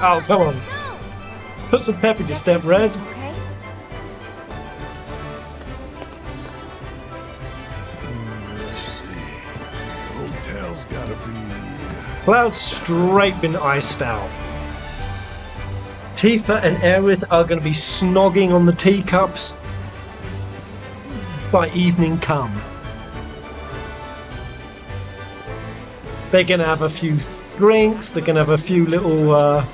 oh, come on. Put some pep in your step, Red. Cloud's straight been iced out. Tifa and Aerith are going to be snogging on the teacups by evening come. They're going to have a few drinks, they're going to have a few little uh,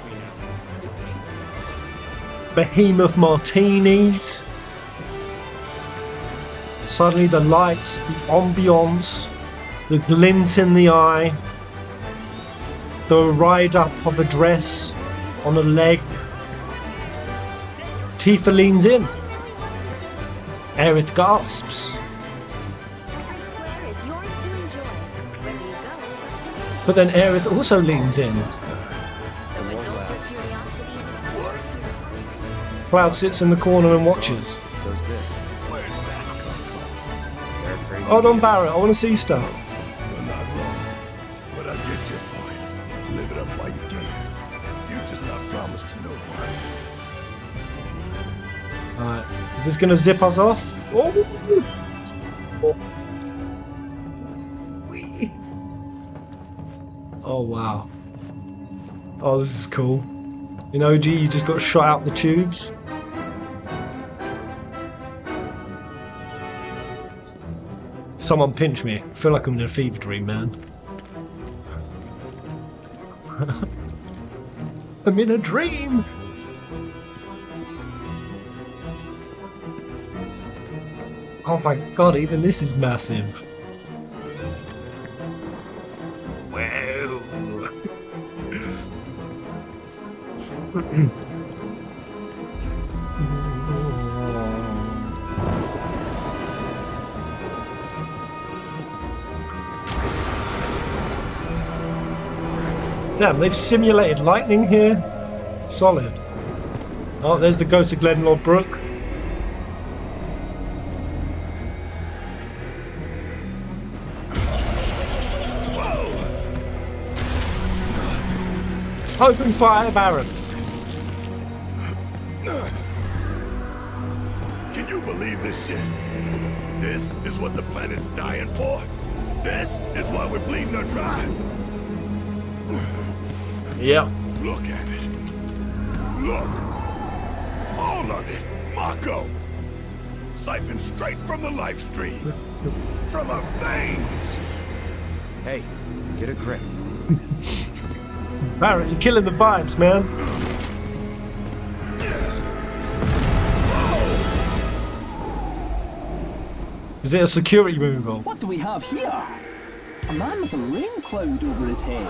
behemoth martinis. Suddenly, the lights, the ambience, the glint in the eye, the ride up of a dress on a leg. Tifa leans in. Aerith gasps. But then Aerith also leans in. Cloud sits in the corner and watches. Hold on, Barret, I want to see stuff. You're not wrong. But I get your point. Live it up while you can. Alright, is this going to zip us off? Oh. Oh, wow. Oh, this is cool. In OG, you just got shot out the tubes. Someone pinch me. I feel like I'm in a fever dream, man. I'm in a dream! Oh my god, even this is massive. Damn, they've simulated lightning here. Solid. Oh, there's the ghost of Glenlord Brook. Open fire, Baron. Shit? This is what the planet's dying for? This is why we're bleeding her dry? Yep. Look at it. Look. All of it. Mako. Siphoned straight from the life stream. From her veins. Hey, get a grip. Barret, you're killing the vibes, man. Is it a security move or? What do we have here? A man with a rain cloud over his head.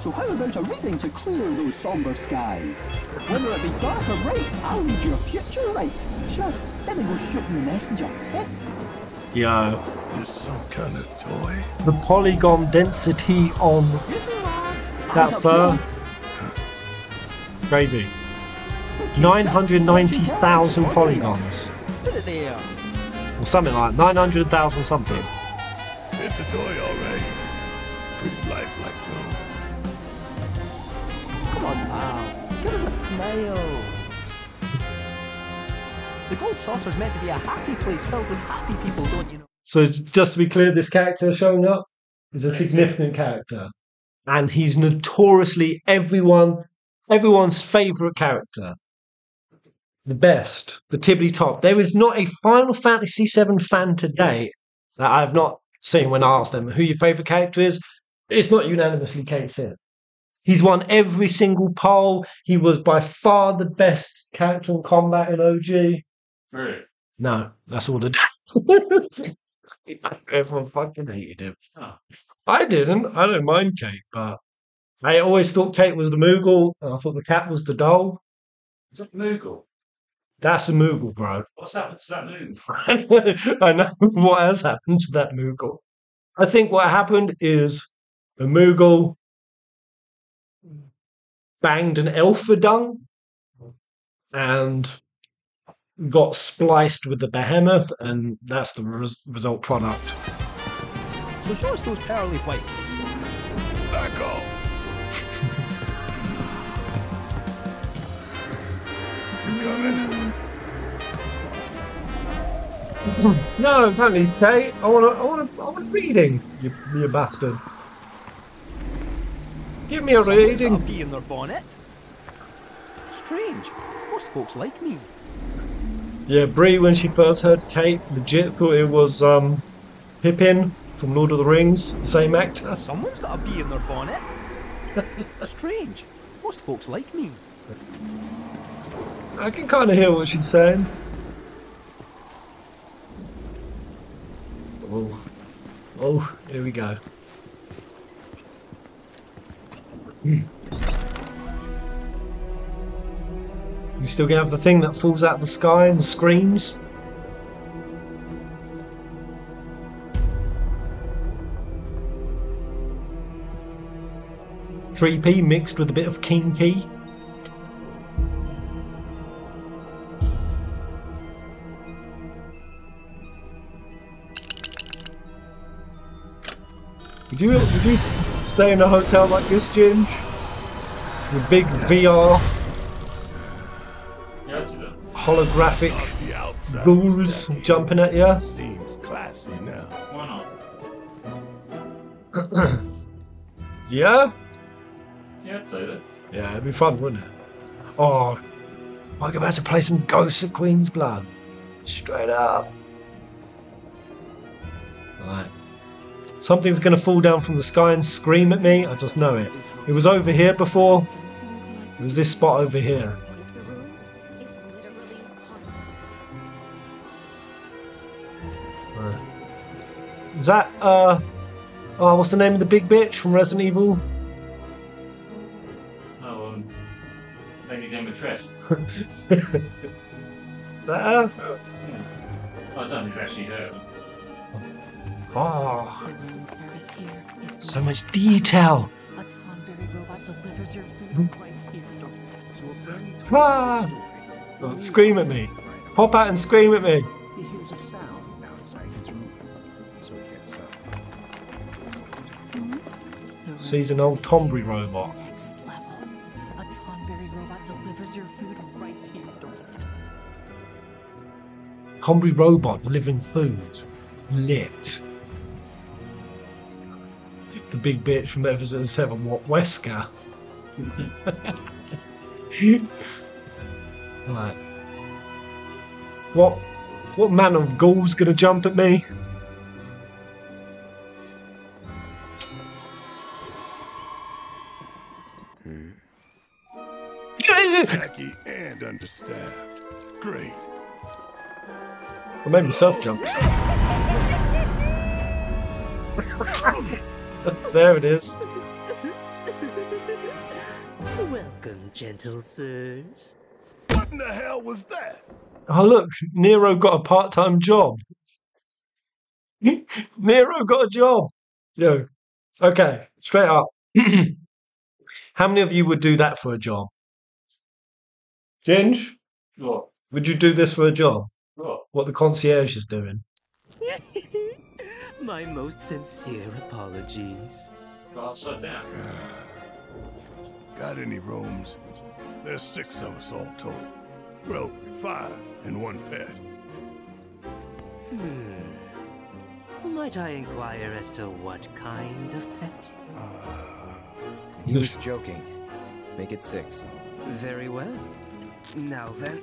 So how about a reading to clear those somber skies? Whether it be dark or bright, I'll read your future right. Just let me go shooting the messenger, eh? Yo. This some kind of toy? The polygon density on that Eyes fur. Crazy. 990,000 polygons. Put it there. Or something like 900,000 something. It's a toy, all right. Pretty lifelike, though. Come on, pal. Give us a smile. The gold saucer's meant to be a happy place filled with happy people, don't you know? So just to be clear, this character showing up is a significant character, and he's notoriously everyone, everyone's favorite character, the best, the tibbly top. There is not a Final Fantasy VII fan today that I have not seen when I asked them who your favorite character is. It's not unanimously Cait Sith. He's won every single poll. He was by far the best character in combat in OG. Really? No, that's all the. Everyone fucking hated him. Oh. I didn't. I don't mind Cait, but I always thought Kate was the Moogle, and I thought the cat was the doll. Is that Moogle? That's a Moogle, bro. What's happened to that move? I know what has happened to that Moogle. I think what happened is a Moogle banged an Elphadunk and got spliced with the Behemoth, and that's the res- result product. So show us those pearly whites. Back off. you coming? No, don't need Cait. I want to. I want to. I want a reading. You, you bastard. Give me a Someone's reading. got a bee in their bonnet. Strange. Most folks like me. Yeah, Brie, when she first heard Cait, legit thought it was um, Pippin from Lord of the Rings, the same actor. Someone's got a bee in their bonnet. Strange. Most folks like me. I can kind of hear what she's saying. Oh, oh, here we go. Hmm. You still gonna have the thing that falls out of the sky and screams? Three P mixed with a bit of kinky. Would you, would you stay in a hotel like this, Ginge? With big VR Yeah, I'll do that. holographic The ghouls jumping at you? seems classy now. Why not? Yeah? Yeah, I'd say that. Yeah, it'd be fun, wouldn't it? Oh, I'm about to play some Ghosts of Queen's Blood. Straight up. Right. Something's going to fall down from the sky and scream at me. I just know it. It was over here before. It was this spot over here. Is that, uh. Oh, what's the name of the big bitch from Resident Evil? Oh, um, Lady Dimitrescu. Is that her? I don't think it's actually her. Oh, The room service here is so much detail. A robot delivers your food right to your doorstep. So a friend told Ah! me a. Scream at me. Pop out and scream at me. He hears a sound outside his room, so he gets up. Sees an old Tonberry robot. Next level. A Tonberry robot delivers food right to your doorstep. Tonberry robot delivering food. Lit. The big bitch from episode 7, what, Wesker? right. What, what man of ghouls gonna jump at me? Tacky and understaffed. Great. I made myself jump. there it is. Welcome, gentle sirs. What in the hell was that? Oh look, Nero got a part-time job. Nero got a job. Yo, okay, straight up. How many of you would do that for a job? Ginge, What? would you do this for a job? What? What the concierge is doing? My most sincere apologies. Got upside down. Got any rooms? There's six of us all told. Well, five and one pet. Hmm. Might I inquire as to what kind of pet? He was joking. Make it six. Very well. Now then,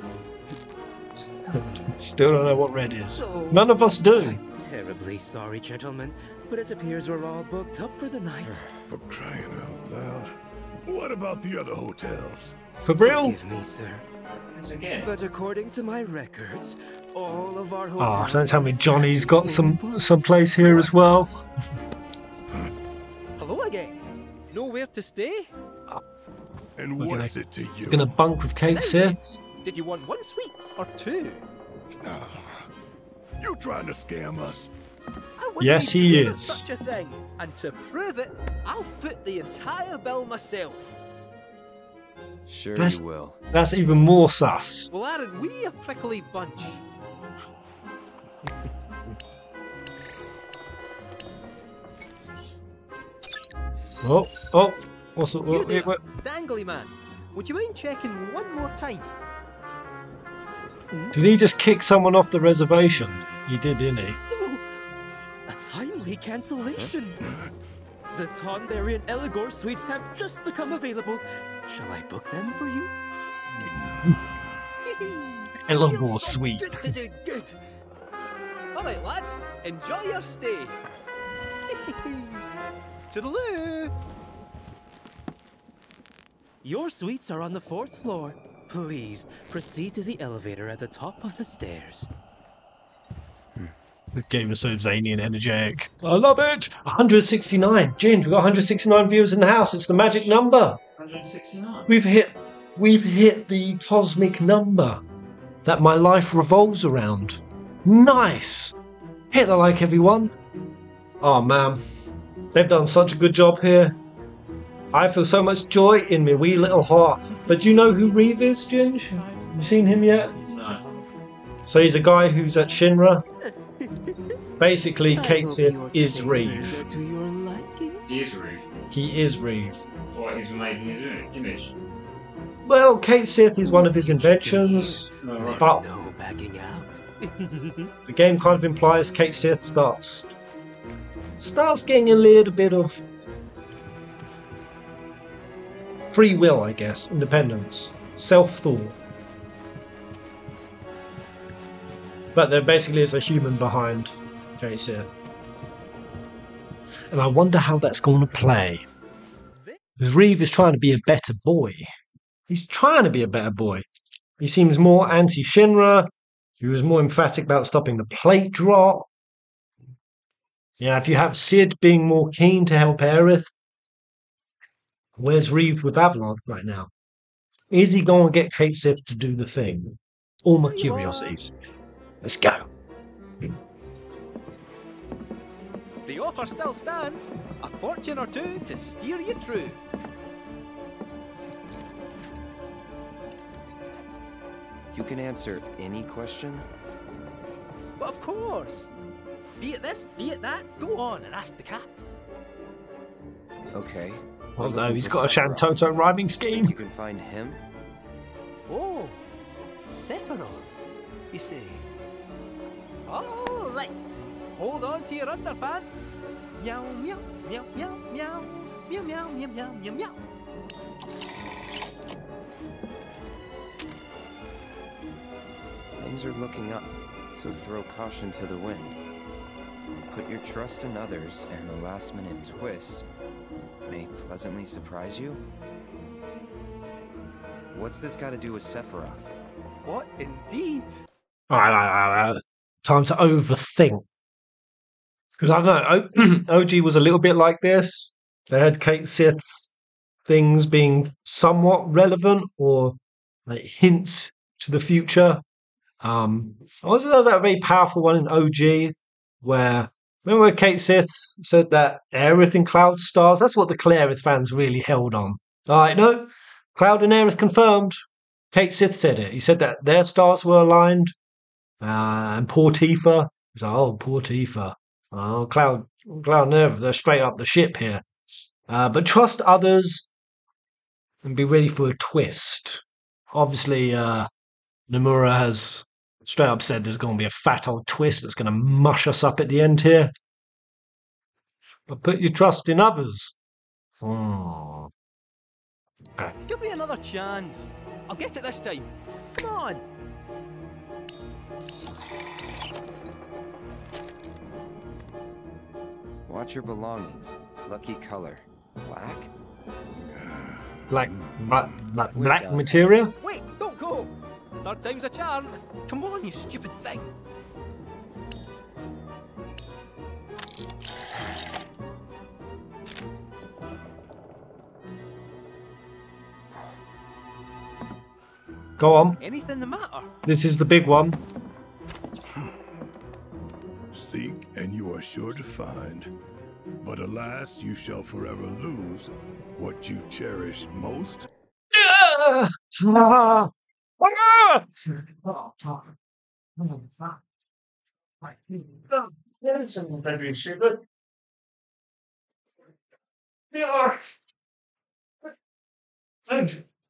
Still don't know what red is. None of us do. terribly sorry, gentlemen, but it appears we're all booked up for the night. For crying out loud. What about the other hotels? For real? Forgive me, sir. Again. But according to my records, all of our Oh, hotels don't tell me Johnny's got some some place here as well. Hello again. Nowhere to stay? And We're what's gonna- it to you? Gonna bunk with Cait here. Did you want one suite or two? Ah, you trying to scam us? I wouldn't Yes, he is. Such a thing. And to prove it, I'll foot the entire bill myself. Sure That's- you will. That's even more sus. Well, aren't we a prickly bunch? Oh, oh, what's it? You Wait, there, wait, wait. dangly man. Would you mind checking one more time? Did he just kick someone off the reservation? He did, didn't he? A timely cancellation. The Tonberry and Eligor suites have just become available. Shall I book them for you? Elevor sweet. Good to do, good. All right, lads, enjoy your stay. Toodaloo. Your suites are on the fourth floor. Please proceed to the elevator at the top of the stairs. The game is so zany and energetic. I love it. 169. Jin, we've got 169 viewers in the house. It's the magic number. 169. We've hit. We've hit the cosmic number that my life revolves around. Nice. Hit the like, everyone. Oh man, they've done such a good job here. I feel so much joy in my wee little heart. But do you know who Reeve is, Ginge? You seen him yet? No. So he's a guy who's at Shinra. Basically, Cait Sith is Reeve. To your liking? He is Reeve. He is Reeve. What, he's made in his image? Well, Cait Sith is one of his inventions, Oh, right. but No backing out. the game kind of implies Cait Sith starts starts getting a little bit of free will, I guess, independence, self thought. But there basically is a human behind Sith. And I wonder how that's going to play. Because Reeve is trying to be a better boy. He's trying to be a better boy. He seems more anti Shinra. He was more emphatic about stopping the plate drop. Yeah, if you have Sid being more keen to help Aerith, where's Reeve with Avalon right now? Is he going to get Cait Sith to do the thing? All my curiosities. Let's go. The offer still stands. A fortune or two to steer you true. You can answer any question? But of course. Be it this, be it that, go on and ask the cat. Okay. Oh We're no, looking he's for got a Sephiroth. Shantotto rhyming scheme. you can find him? Oh, Sephiroth, you say? All right. Hold on to your underpants. Meow, meow, meow, meow, meow, meow, meow, meow, meow, meow, meow. Things are looking up, so throw caution to the wind. Put your trust in others, and a last minute twist may pleasantly surprise you? What's this got to do with Sephiroth? What indeed? Alright, alright, alright. Time to overthink. Because I don't know, OG was a little bit like this. They had Cait Sith's things being somewhat relevant or like hints to the future. Um, also, there was that very powerful one in OG where remember when Cait Sith said that Aerith and Cloud stars? That's what the Clarith fans really held on. Alright, no, Cloud and Aerith confirmed. Cait Sith said it. He said that their stars were aligned. Uh, and poor Tifa. He's like, oh, poor Tifa. Oh, Cloud, Cloud Nerve, they're straight up the ship here. Uh, but trust others and be ready for a twist. Obviously, uh, Nomura has straight up said there's going to be a fat old twist that's going to mush us up at the end here. But put your trust in others. Hmm. Okay. Give me another chance. I'll get it this time. Come on. Watch your belongings. Lucky color. Black? Black, black, black, black done. materia? Wait, don't go. Third time's a charm. Come on, you stupid thing. Go on. Anything the matter? This is the big one. Seek, and you are sure to find. But alas, you shall forever lose what you cherish most. Ah!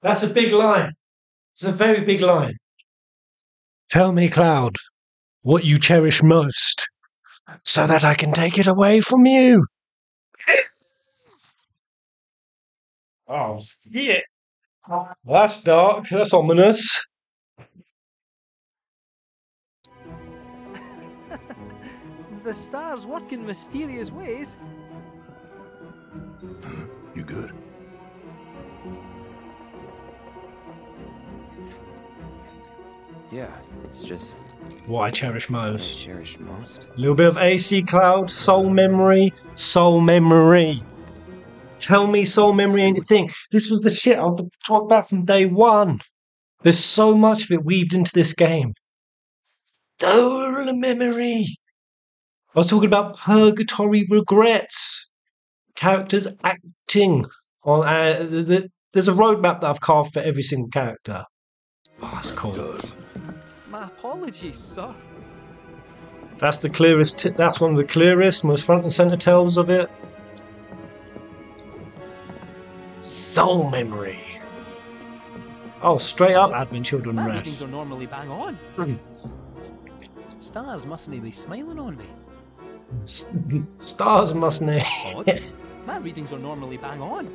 That's a big line. It's a very big line. Tell me, Cloud, what you cherish most, so that I can take it away from you. Oh, yeah. That's dark. That's ominous. The stars work in mysterious ways. You good? Yeah, it's just What I cherish most. cherish most. A little bit of AC Cloud, Soul Memory, Soul Memory. Tell me Soul Memory ain't a thing. This was the shit I talked about from day one. There's so much of it weaved into this game. Soul Memory. I was talking about Purgatory Regrets. Characters acting on. Uh, the, the, there's a roadmap that I've carved for every single character. Oh, that's cool. My apologies, sir. That's the clearest. T- that's one of the clearest, most front and center tells of it. Soul memory. Oh, straight up Advent Children My rest. readings are normally bang on. Hmm. Stars mustn't be smiling on me. S- Stars must know. Odd. My readings are normally bang on.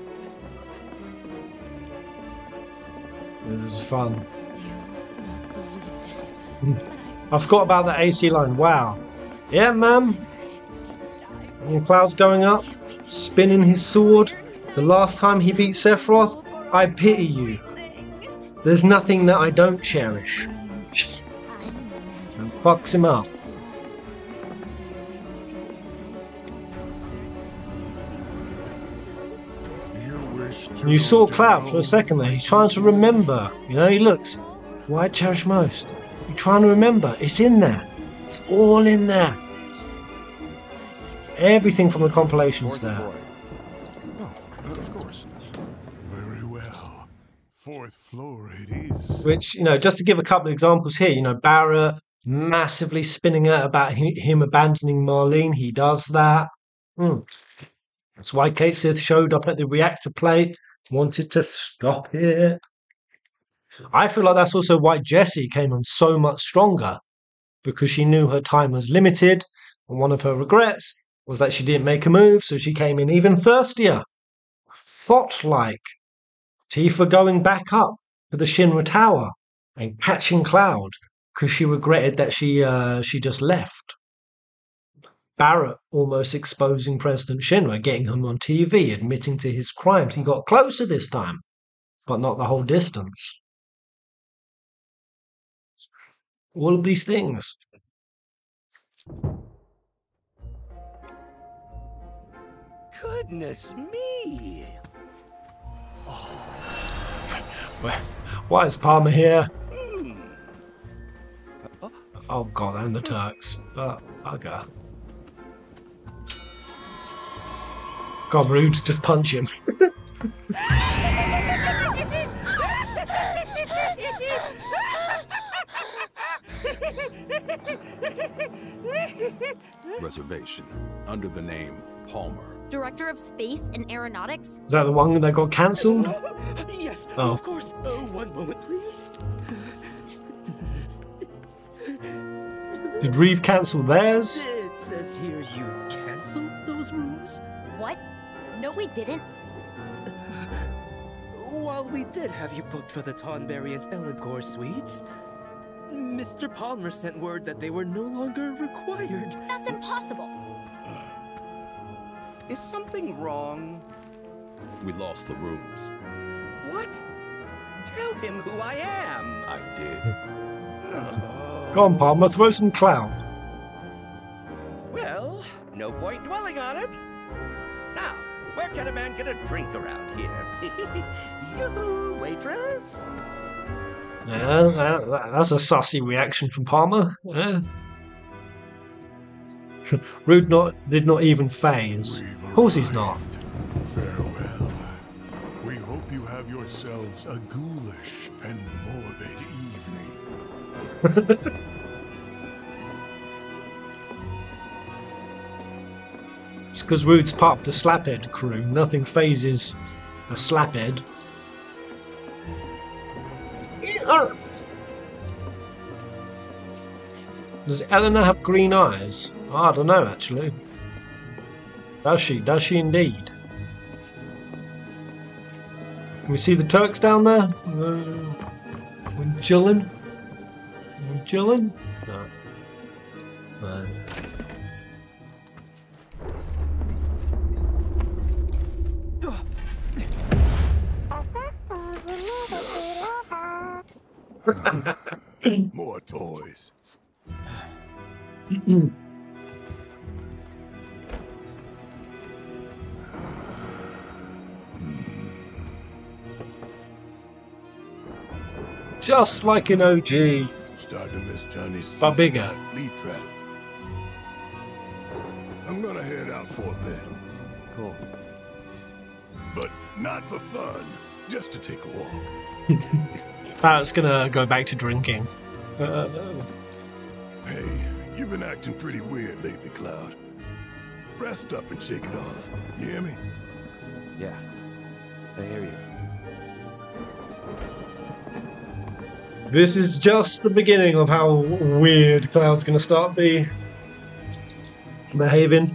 this is fun. Hmm. I forgot about the AC line. Wow. Yeah, ma'am. And Cloud's going up, spinning his sword. The last time he beat Sephiroth, I pity you. There's nothing that I don't cherish. And fucks him up. And you saw Cloud for a second there. He's trying to remember. You know, he looks. Why cherish most? You're trying to remember. It's in there. It's all in there. Everything from the compilations there. Which, you know, just to give a couple of examples here, you know, Barret massively spinning out about him abandoning Marlene. He does that. Hmm. That's why Cait Sith showed up at the reactor plate, wanted to stop it. I feel like that's also why Jessie came on so much stronger because she knew her time was limited. And one of her regrets was that she didn't make a move, so she came in even thirstier. Thought like. Tifa going back up to the Shinra Tower and catching Cloud because she regretted that she uh, she just left. Barret almost exposing President Shinra, getting him on TV, admitting to his crimes. He got closer this time, but not the whole distance. All of these things. Goodness me! Oh. Why- Why is Palmer here? Oh god, and the Turks. But bugger. God, rude. Just punch him. Reservation under the name Palmer. Director of Space and Aeronautics? Is that the one that got cancelled? Yes, Oh. of course. Oh, one moment, please. Did Reeve cancel theirs? It says here you cancelled those rooms. What? No, we didn't. While we did have you booked for the Tonberry and Eligor suites, Mr. Palmer sent word that they were no longer required. That's impossible. Uh, is something wrong? We lost the rooms. What? Tell him who I am. I did. Oh. Go on, Palmer, throw some clout. Well, no point dwelling on it. Now, where can a man get a drink around here? Yoo-hoo, waitress. That- that's a sassy reaction from Palmer. Yeah. Rude not did not even phase. Of course he's not. Farewell. We hope you have yourselves a ghoulish and morbid evening. It's because Rude's part of the Slaphead crew. Nothing phases a Slaphead. Does Eleanor have green eyes? Oh, I don't know actually. Does she? Does she indeed? Can we see the Turks down there? Uh, we chilling? We're chilling? No. No. More toys. Just like an OG. Starting to miss Johnny's But bigger. seaside flea trap. I'm gonna head out for a bit. Cool. But not for fun. Just to take a walk. Barret's gonna go back to drinking. Uh, Hey, you've been acting pretty weird lately, Cloud. Rest up and shake it off. You hear me? Yeah. I hear you. this is just the beginning of how weird Cloud's gonna start be behaving.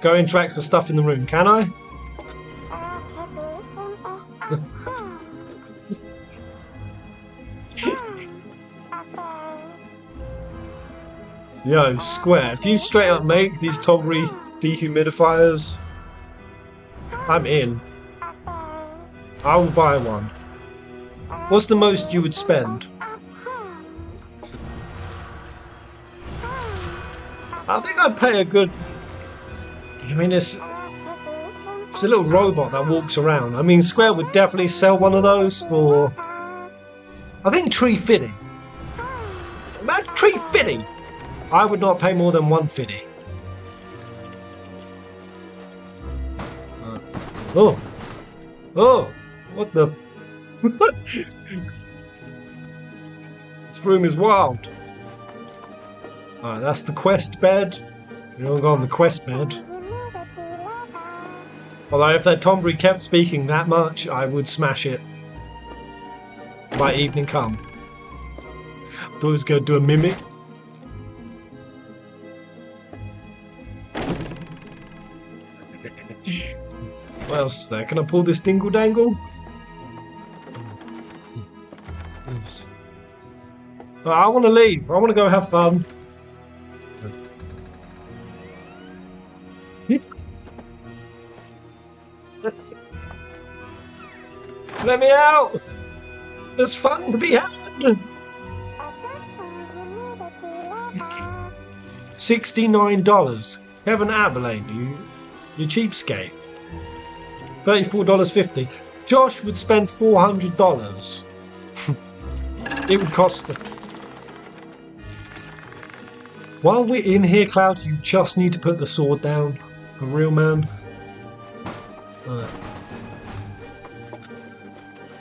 Go interact with stuff in the room, can I? Yo, Square, if you straight up make these Togri dehumidifiers, I'm in. I will buy one. What's the most you would spend? I think I'd pay a good. I mean, it's it's a little robot that walks around. I mean, Square would definitely sell one of those for. I think tree fitty. Man, tree fitty. I would not pay more than one fitty. Uh, oh, oh, what the? this room is wild. Alright, that's the quest bed. We all go on the quest bed. Although if that Tonberry kept speaking that much, I would smash it. By evening come. Thought he was going to do a mimic. Else there? Can I pull this dingle dangle? I want to leave. I want to go have fun. Let me out! There's fun to be had! Sixty-nine dollars. Kevin Abilene, you, you cheapskate. Thirty-four dollars fifty. Josh would spend four hundred dollars. it would cost. While we're in here, Cloud, you just need to put the sword down. For real, man. I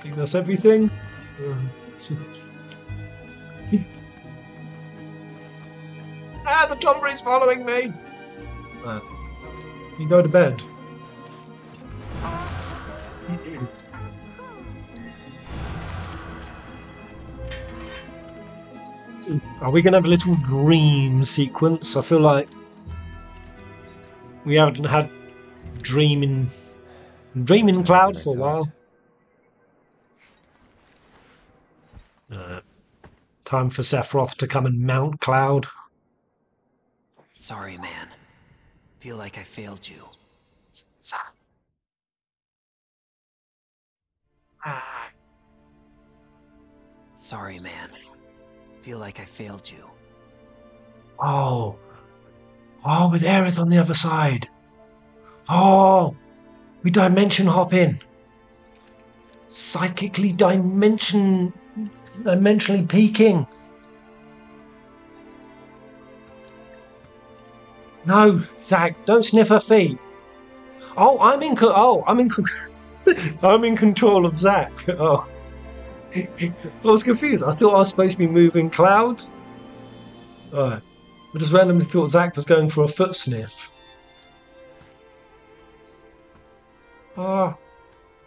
think that's everything. ah, the Tonberry's following me! Right. You go to bed. Are we going to have a little dream sequence? I feel like we haven't had dreaming dreaming cloud for a while. Uh, time for Sephiroth to come and mount Cloud. Sorry, man. Feel like I failed you. Sorry, man. Feel like I failed you. Oh. Oh, with Aerith on the other side. Oh. We dimension hop in. Psychically dimension. Dimensionally peaking. No, Zack, don't sniff her feet. Oh, I'm in. Co- oh, I'm in. Co- I'm in control of Zack. Oh, I was confused. I thought I was supposed to be moving Cloud. Alright. I just randomly thought Zack was going for a foot sniff. Ah.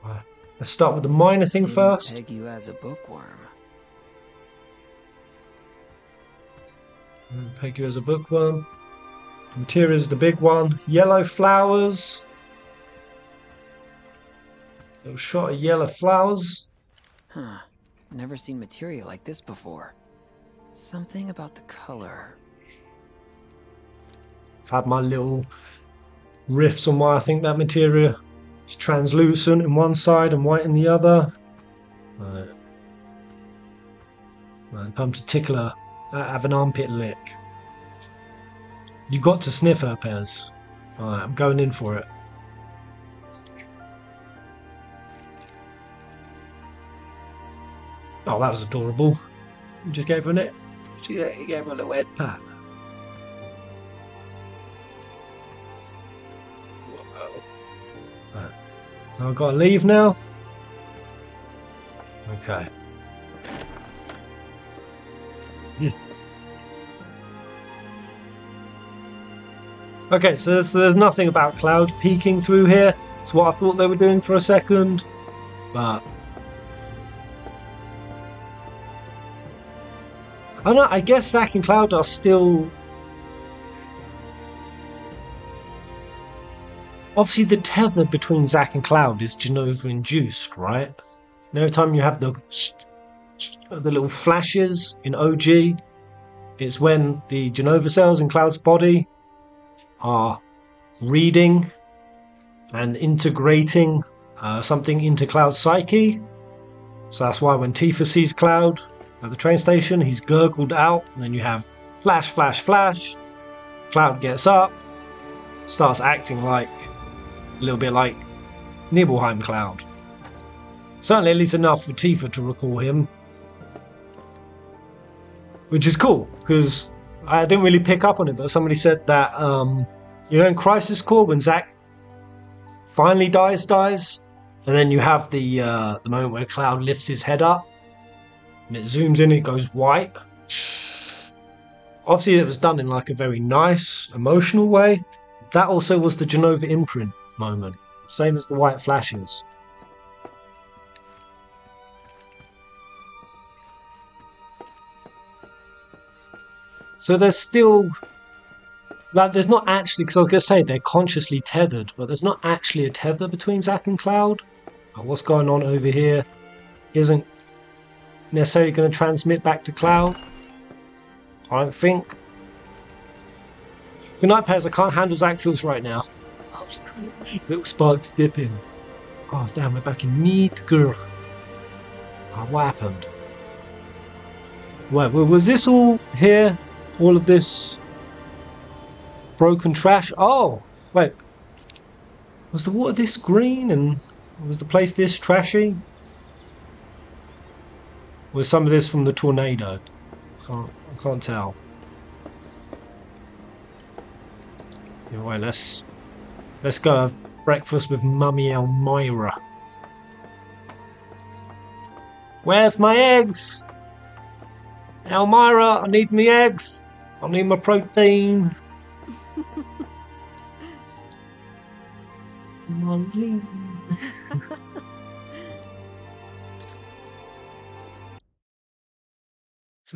Right. Let's start with the minor thing first. Peg you as a bookworm. Peg you as a bookworm. Material's the big one. Yellow flowers. Little shot of yellow flowers. Huh. Never seen material like this before. Something about the color. I've had my little riffs on why I think that material is translucent in one side and white in the other. Right. Right, time to tickle her. Uh, have an armpit lick. You got to sniff her, Pez. Alright, I'm going in for it. Oh, that was adorable. You just gave her an she gave her a little head pat. Right. I've got to leave now. Okay. Hmm. Okay, so there's, there's nothing about Cloud peeking through here. It's what I thought they were doing for a second. But I know, I guess Zack and Cloud are still. Obviously, the tether between Zack and Cloud is Jenova induced, right? And every time you have the the little flashes in OG, it's when the Jenova cells in Cloud's body are reading and integrating uh, something into Cloud's psyche. So that's why when Tifa sees Cloud, at the train station. He's gurgled out, and then you have flash, flash, flash. Cloud gets up, starts acting like a little bit like Nibelheim Cloud. Certainly, at least enough for Tifa to recall him, which is cool because I didn't really pick up on it, but somebody said that um, you know in Crisis Core when Zack finally dies, dies, and then you have the uh, the moment where Cloud lifts his head up and it zooms in, it goes white. Obviously, it was done in like a very nice, emotional way. That also was the Jenova imprint moment, same as the white flashes. So there's still like there's not actually because I was going to say they're consciously tethered, but there's not actually a tether between Zack and Cloud. Like, what's going on over here isn't necessarily going to transmit back to Cloud. I don't think. Good night, Pez. I can't handle Zackfields right now. Little sparks dipping. Oh, damn, we're back in meat, girl. Oh, ah, what happened? Wait, was this all here? All of this broken trash? Oh, wait. Was the water this green and was the place this trashy? Was some of this from the tornado? I Can't, I can't tell. Anyway, let's let's go have breakfast with Mummy Elmyra. Where's my eggs? Elmyra, I need my eggs. I need my protein. Mummy.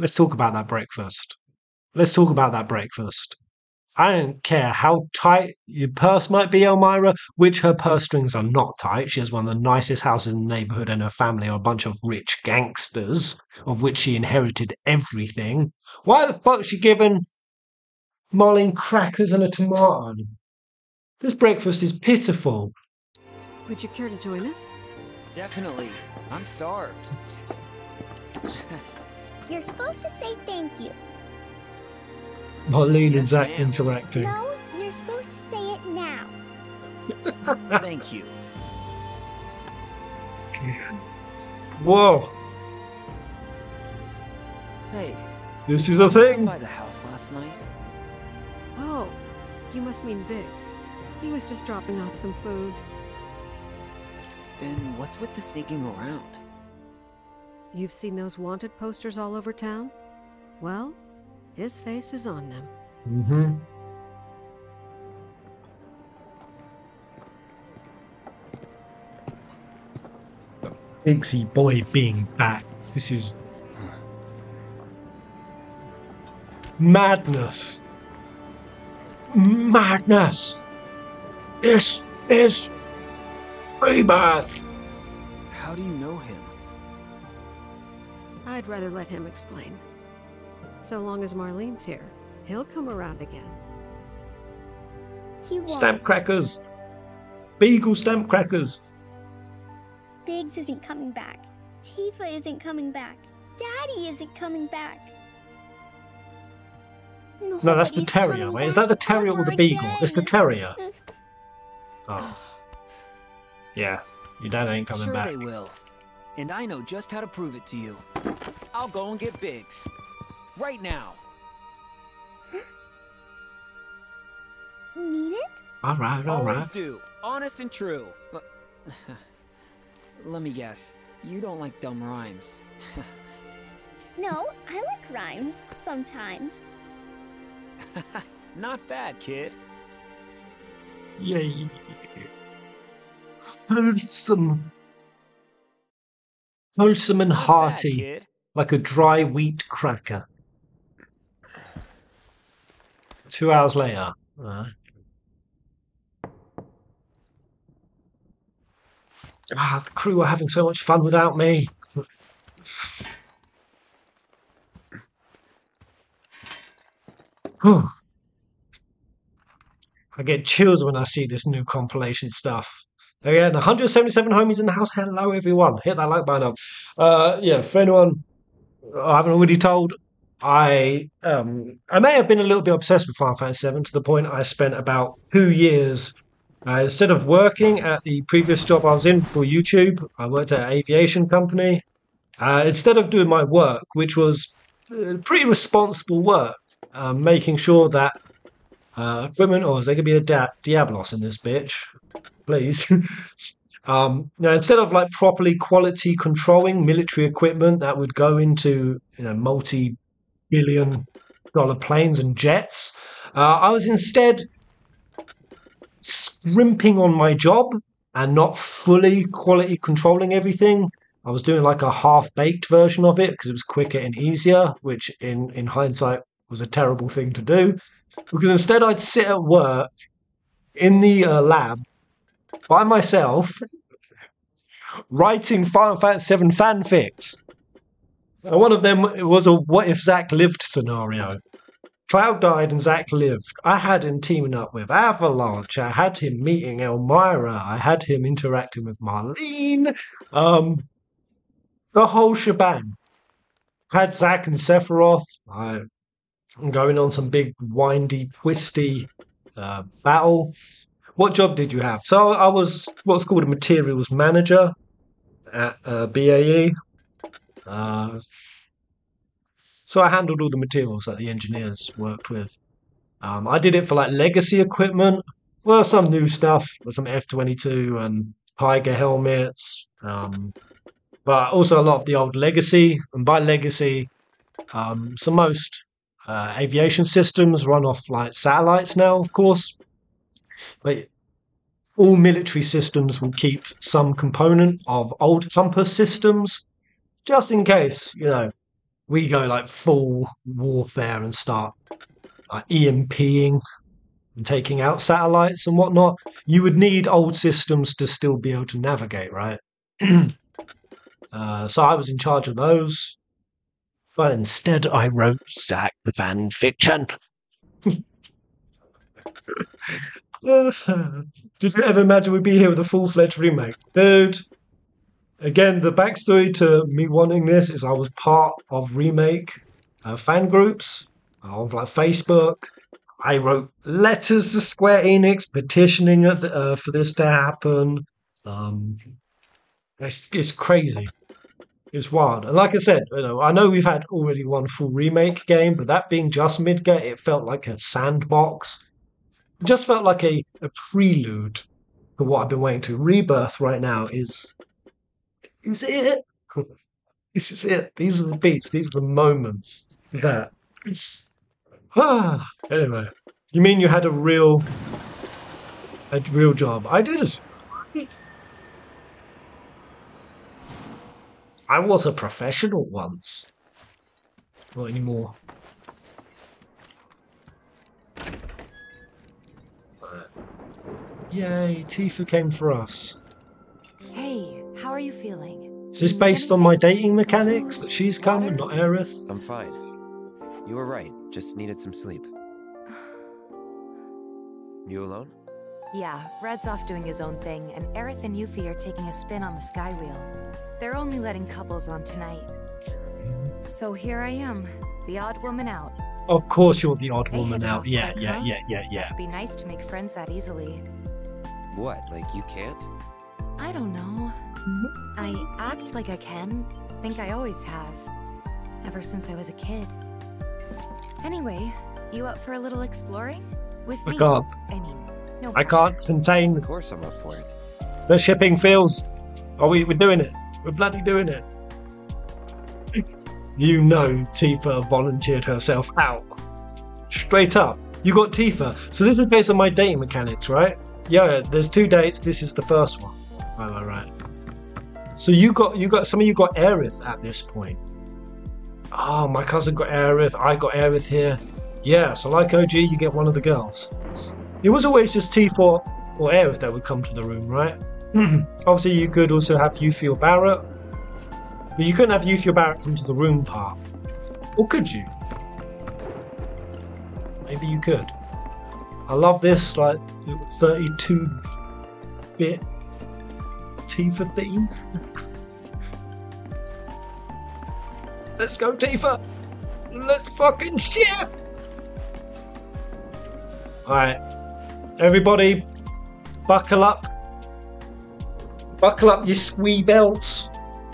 Let's talk about that breakfast. Let's talk about that breakfast. I don't care how tight your purse might be, Elmyra, which her purse strings are not tight. She has one of the nicest houses in the neighborhood, and her family are a bunch of rich gangsters, of which she inherited everything. Why the fuck is she giving Marlene crackers and a tomato? This breakfast is pitiful. Would you care to join us? Definitely. I'm starved. You're supposed to say thank you. Marlene and Zack interacting. No, you're supposed to say it now. Thank you. Whoa, Hey, this is a thing. by the house last night. Oh, you must mean Biggs. He was just dropping off some food. Then what's with the sneaking around? You've seen those wanted posters all over town? Well, his face is on them. Mm-hmm. Bigsy boy being back. This is madness. Madness. This is rebirth. How do you know him? I'd rather let him explain. So long as Marlene's here, he'll come around again. He won't. Stamp crackers. Beagle stamp crackers. Biggs isn't coming back. Tifa isn't coming back. Daddy isn't coming back. No, that's the Nobody's terrier. coming Wait, is that the back terrier or the beagle? It's the again. terrier. Oh. Yeah, your dad ain't coming sure back. they will. And I know just how to prove it to you. I'll go and get Biggs. Right now. Mean it? All right, all Always right. do. Honest and true. But let me guess. You don't like dumb rhymes. No, I like rhymes sometimes. Not bad, kid. Yay. Wholesome. Wholesome and hearty. Like a dry wheat cracker. Two hours later. Uh, ah, the crew are having so much fun without me. I get chills when I see this new compilation stuff. Again, 177 homies in the house. Hello, everyone. Hit that like button up. Uh, yeah, for anyone I haven't already told, I um, I may have been a little bit obsessed with Final Fantasy VII to the point I spent about two years uh, instead of working at the previous job I was in for YouTube. I worked at an aviation company. Uh, instead of doing my work, which was uh, pretty responsible work, um, making sure that uh, equipment, or is there going to be a da- Diablos in this bitch? Please. um, now, instead of like properly quality controlling military equipment that would go into you know multi-billion dollar planes and jets, uh, I was instead scrimping on my job and not fully quality controlling everything. I was doing like a half-baked version of it because it was quicker and easier, which in in hindsight was a terrible thing to do. Because instead, I'd sit at work in the uh, lab by myself, writing Final Fantasy VII fanfics. One of them was a "What if Zack lived" scenario. Cloud died and Zack lived. I had him teaming up with Avalanche. I had him meeting Elmyra. I had him interacting with Marlene. Um, the whole shebang. Had Zack and Sephiroth. I, am going on some big windy, twisty uh, battle. What job did you have? So I was what's called a materials manager at uh, BAE. Uh, so I handled all the materials that the engineers worked with. Um, I did it for like legacy equipment, well, some new stuff, some F twenty two and Tiger helmets, um, but also a lot of the old legacy. And by legacy, um, so most uh, aviation systems run off like satellites now, of course. But all military systems will keep some component of old compass systems, just in case, you know, we go like full warfare and start like EMPing and taking out satellites and whatnot. You would need old systems to still be able to navigate, right? uh, so I was in charge of those. But instead, I wrote Zack the fan fiction. Did you ever imagine we'd be here with a full fledged remake? Dude, Again, the backstory to me wanting this is I was part of remake uh, fan groups of like Facebook. I wrote letters to Square Enix petitioning the, uh, for this to happen. Um, it's, it's crazy. It's wild. And like I said, you know, I know we've had already one full remake game, but that being just Midgar, it felt like a sandbox. Just felt like a, a prelude to what I've been waiting to. Rebirth right now is is it. this is it. These are the beats. These are the moments that. Ah. Anyway, you mean you had a real, a real job? I did it. I was a professional once. Not anymore. Yay, Tifa came for us. Hey, how are you feeling? Is this based on my dating mechanics that she's come and not Aerith? I'm fine. You were right. Just needed some sleep. You alone? Yeah, Red's off doing his own thing, and Aerith and Yuffie are taking a spin on the Sky Wheel. They're only letting couples on tonight. So here I am, the odd woman out. Of course, you're the odd They woman out. off Yeah, quick, yeah, huh? yeah, yeah, yeah. Must be nice to make friends that easily. What? Like you can't? I don't know. I act like I can. Think I always have. Ever since I was a kid. Anyway, you up for a little exploring? With I me? can't. I mean, no I can't contain Of course I'm up for it. the shipping feels. Are we? We're doing it. We're bloody doing it. You know, Tifa volunteered herself out. Straight up. You got Tifa. So this is based on my dating mechanics, right? Yeah, there's two dates. This is the first one. Right, right, right. So you got you got some of you got Aerith at this point. Oh, my cousin got Aerith. I got Aerith here. Yeah, so like OG, you get one of the girls. It was always just Tifa or Aerith that would come to the room, right? Obviously, you could also have Yuffie or Barret, but you couldn't have Yuffie or Barret come to the room part. Or could you? Maybe you could. I love this, like, 32 bit Tifa theme. Let's go, Tifa! Let's fucking ship! Alright. Everybody, buckle up. Buckle up your squee belts.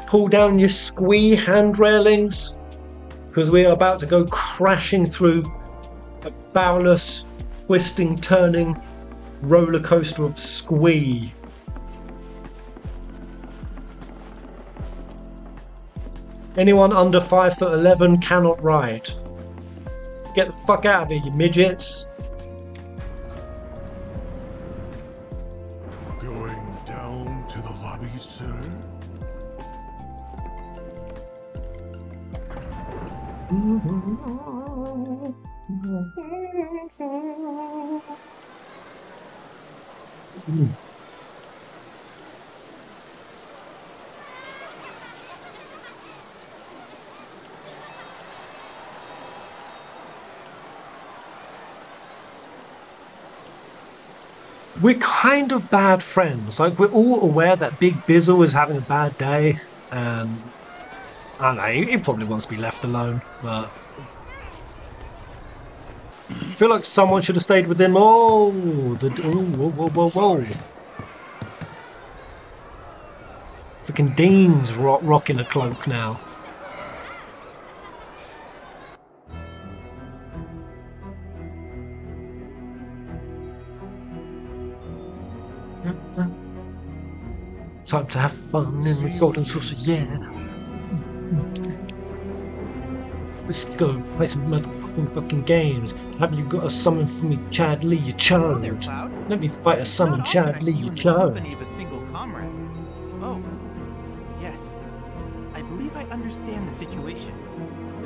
Pull down your squee hand railings. Because we are about to go crashing through a boundless, twisting, turning roller coaster of squee. Anyone under 5 foot 11 cannot ride. Get the fuck out of here, you midgets. Going down to the lobby, sir? Mm-hmm. we're kind of bad friends. Like we're all aware that Big Bizzle is having a bad day, and I don't know. He, he probably wants to be left alone, but I feel like someone should have stayed with him. Oh, the oh, whoa, whoa, whoa, whoa! Freaking Dean's rock, rocking a cloak now. Time to have fun in the golden saucer, yeah. Let's go play some fucking games. Have you got a summon for me, Chadley, you child? Let me fight a summon, Chadley, you child. of a single comrade. Oh, yes. I believe I understand the situation.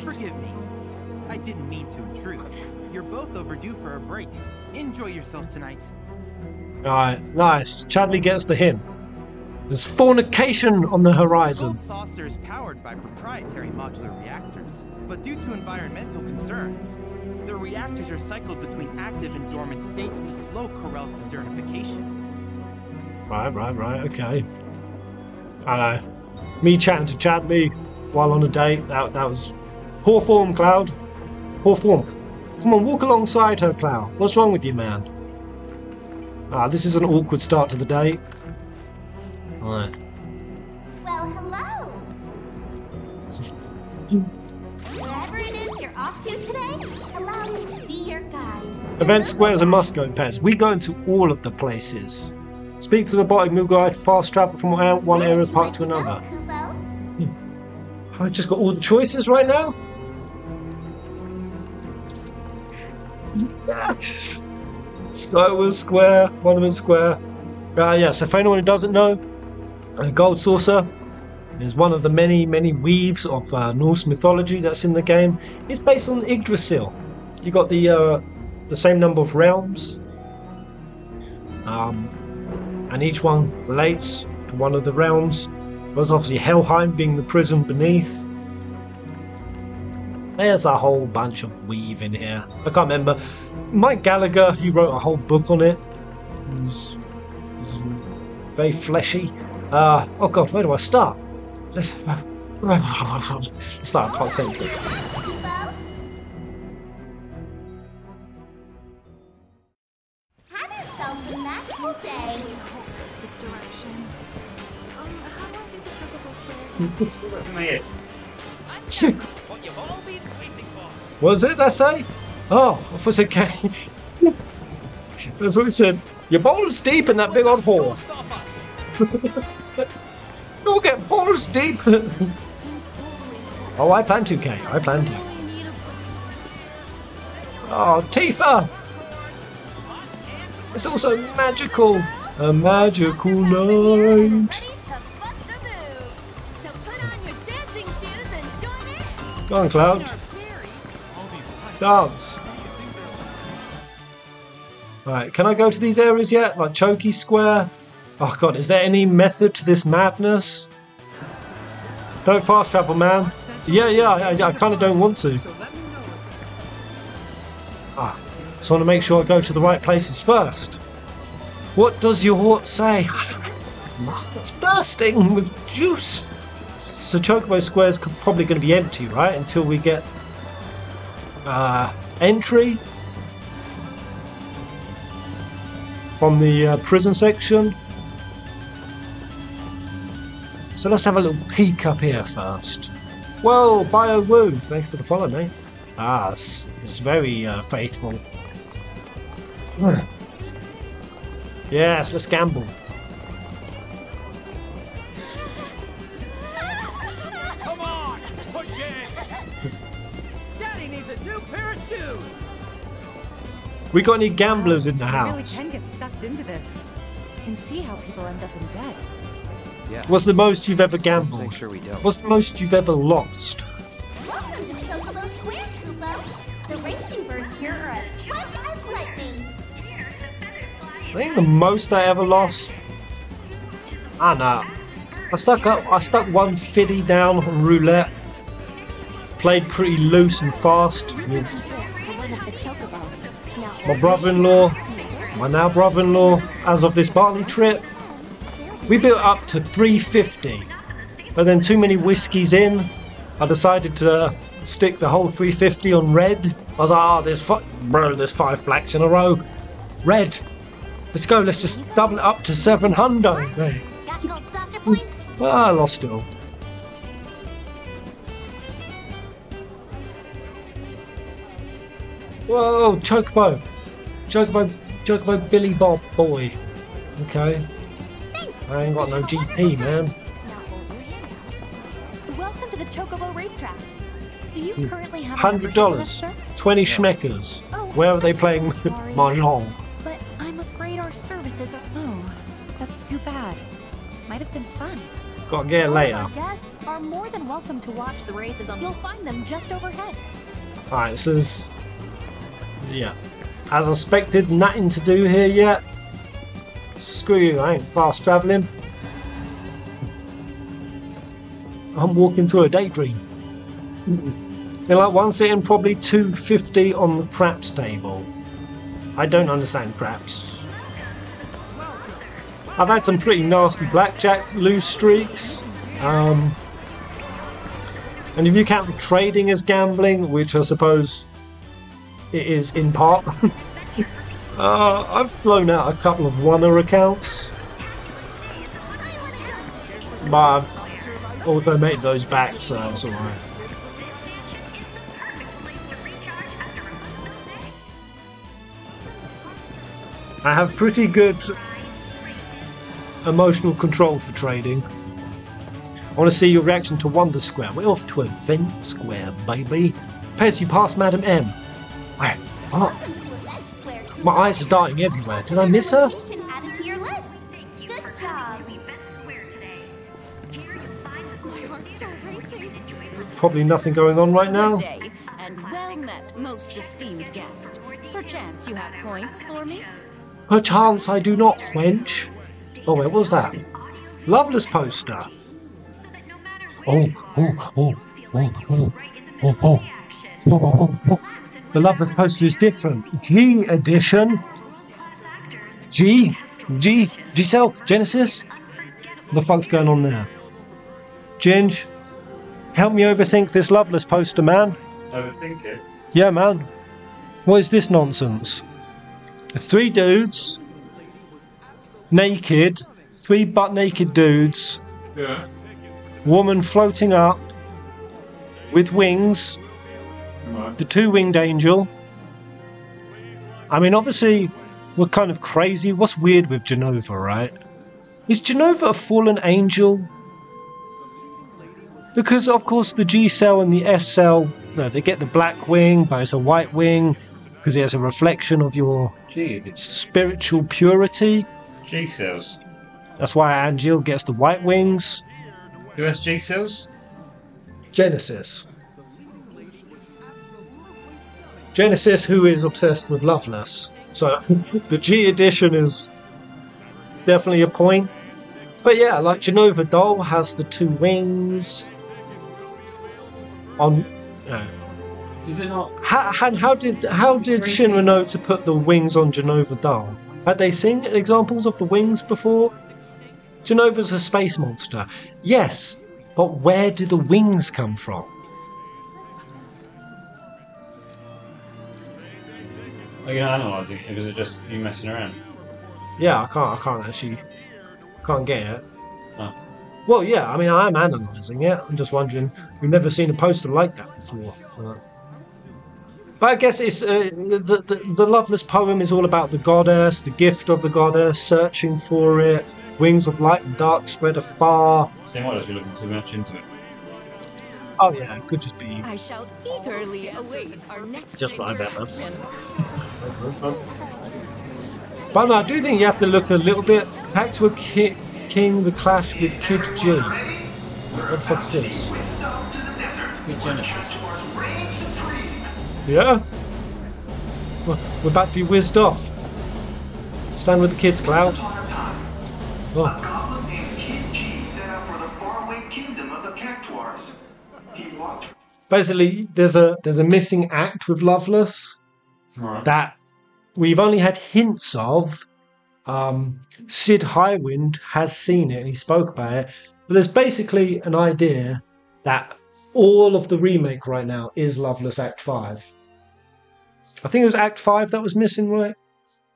Forgive me. I didn't mean to intrude. You're both overdue for a break. Enjoy yourselves tonight. Alright, nice. Chadley gets the hint. There's fornication on the horizon. Gold saucer is powered by proprietary modular reactors, but due to environmental concerns, the reactors are cycled between active and dormant states to slow Corel's desertification. Right, right, right, okay. I know. me chatting to Chadley while on a date. That, that was poor form, Cloud. Poor form. Come on, walk alongside her, Cloud. What's wrong with you, man? Ah, this is an awkward start to the date. Alright. Well, hello. Wherever it is you're off to today, allow me to be your guide. Event squares and must go in pairs. We go into all of the places. Speak to the robotic move guide, fast travel from one one area of park to another. I've just got all the choices right now? Yes! Skyward Square, Monument Square. Uh, yes, if anyone who doesn't know, a gold saucer is one of the many, many weaves of uh, Norse mythology that's in the game. It's based on Yggdrasil. You got the uh, the same number of realms, um, and each one relates to one of the realms. There's obviously Helheim being the prison beneath. There's a whole bunch of weave in here. I can't remember. Mike Gallagher, he wrote a whole book on it. It was, it was very fleshy. Uh, oh god, where do I start? Start Park Central. Have yourself a magical day. What was it that say? Oh, I thought it said. I thought it said, your balls deep in that big old hole. You'll get balls deep. oh, I plan to, K. I plan to. Oh, Tifa! It's also magical. A magical night. Go on, Cloud. Dance. Alright, can I go to these areas yet? Like Choky Square? Oh god, is there any method to this madness? Don't fast travel, man. Yeah, yeah, I, I kind of don't want to. Ah, just want to make sure I go to the right places first. What does your heart say? It's bursting with juice. So Chocobo Square's probably going to be empty, right? Until we get uh, entry from the uh, prison section. So let's have a little peek up here first. Whoa, Bio Woo, thanks for the follow, mate. Ah, it's, it's very uh, faithful. yes, let's gamble. Come on, push it. Daddy needs a new pair of shoes. We got any gamblers in the house? I really can get sucked into this. I can see how people end up in debt. Yeah. What's the most you've ever Let's gambled? make sure we don't. What's the most you've ever lost? Welcome to Chocobo Square, Kupo. The racing birds here are as quick as lightning. I think the most I ever lost. Ah, I know. I stuck up. I stuck one fiddy down on roulette. Played pretty loose and fast my brother-in-law, my now brother-in-law. As of this Bartley trip, we built up to 350. But then too many whiskies in, I decided to stick the whole 350 on red. I was like, oh, there's fi- bro, there's five blacks in a row. Red. Let's go. Let's just double it up to 700. Hey. Got gold saucer points? Ah, I lost it all. Whoa, Chocobo! Chocobo, Chocobo Billy Bob boy. Okay. I ain't got no GP, man. Welcome to the Chocobo Racetrack. Do you Hmm. currently have Hundred dollars. Twenty schmeckers. Where are they playing Mahjong? But I'm afraid our services are. Oh, that's too bad. Might have been fun. Gotta get it later. Our guests are more than welcome to watch the races on. You'll find them just overhead. Alright, this is. Yeah. As expected, nothing to do here yet. Screw you, I ain't fast travelling. I'm walking through a daydream. In like one sitting, probably 250 on the craps table. I don't understand craps. I've had some pretty nasty blackjack loose streaks. Um, and if you count trading as gambling, which I suppose it is in part, uh, I've blown out a couple of Wonner accounts. But I've also made those back, so alright. I have pretty good emotional control for trading. I want to see your reaction to Wonder Square. We're off to Event Square, baby. Pez, you passed Madam M. I, oh, my eyes are darting everywhere. Did I miss her? Added to your list. Good job. Probably nothing going on right now. Day, and well met, most esteemed guest. Perchance you have points for me? Perchance I do not quench. Oh, wait, what was that? Loveless poster. Oh oh oh, oh oh, oh, oh, oh, oh, oh, oh, oh, oh. The Loveless poster is different. G edition. G, G, G cell, Genesis. What the fuck's going on there? Ginge, help me overthink this Loveless poster, man. Overthink it. Yeah, man. What is this nonsense? It's three dudes, naked, three butt naked dudes, Yeah. woman floating up with wings, Right. the two winged angel. I mean, obviously, we're kind of crazy. What's weird with Jenova, right? Is Jenova a fallen angel? Because, of course, the G cell and the S cell, no, they get the black wing, but it's a white wing because it has a reflection of your G, spiritual purity. G cells. That's why Angeal gets the white wings. Who has G cells? Genesis. Genesis, who is obsessed with Loveless. So the G edition is definitely a point. But yeah, like Jenova Doll has the two wings. On. No. Is it not? How, how, how did how did Shinra know to put the wings on Jenova Doll? Had they seen examples of the wings before? Jenova's a space monster. Yes, but where do the wings come from? Are you analysing it? Is it just you messing around? Yeah, I can't. I can't actually. Can't get it. Oh. Well, yeah. I mean, I am analysing it. I'm just wondering. We've never seen a poster like that before. Uh, but I guess it's uh, the, the the loveless poem is all about the goddess, the gift of the goddess, searching for it. Wings of light and dark spread afar. They might just be looking too much into it. Oh, oh yeah, it could just be I shall eagerly await our next just what I bet. man. But no, I do think you have to look a little bit back to a ki- King the Clash with Kid G. What the fuck's this? Good Genesis. Yeah? We're we're about to be whizzed off. Stand with the kids, Cloud. Oh, basically, there's a there's a missing act with Loveless Right. that we've only had hints of. Um, Cid Highwind has seen it and he spoke about it. But there's basically an idea that all of the remake right now is Loveless Act 5. I think it was Act 5 that was missing, right?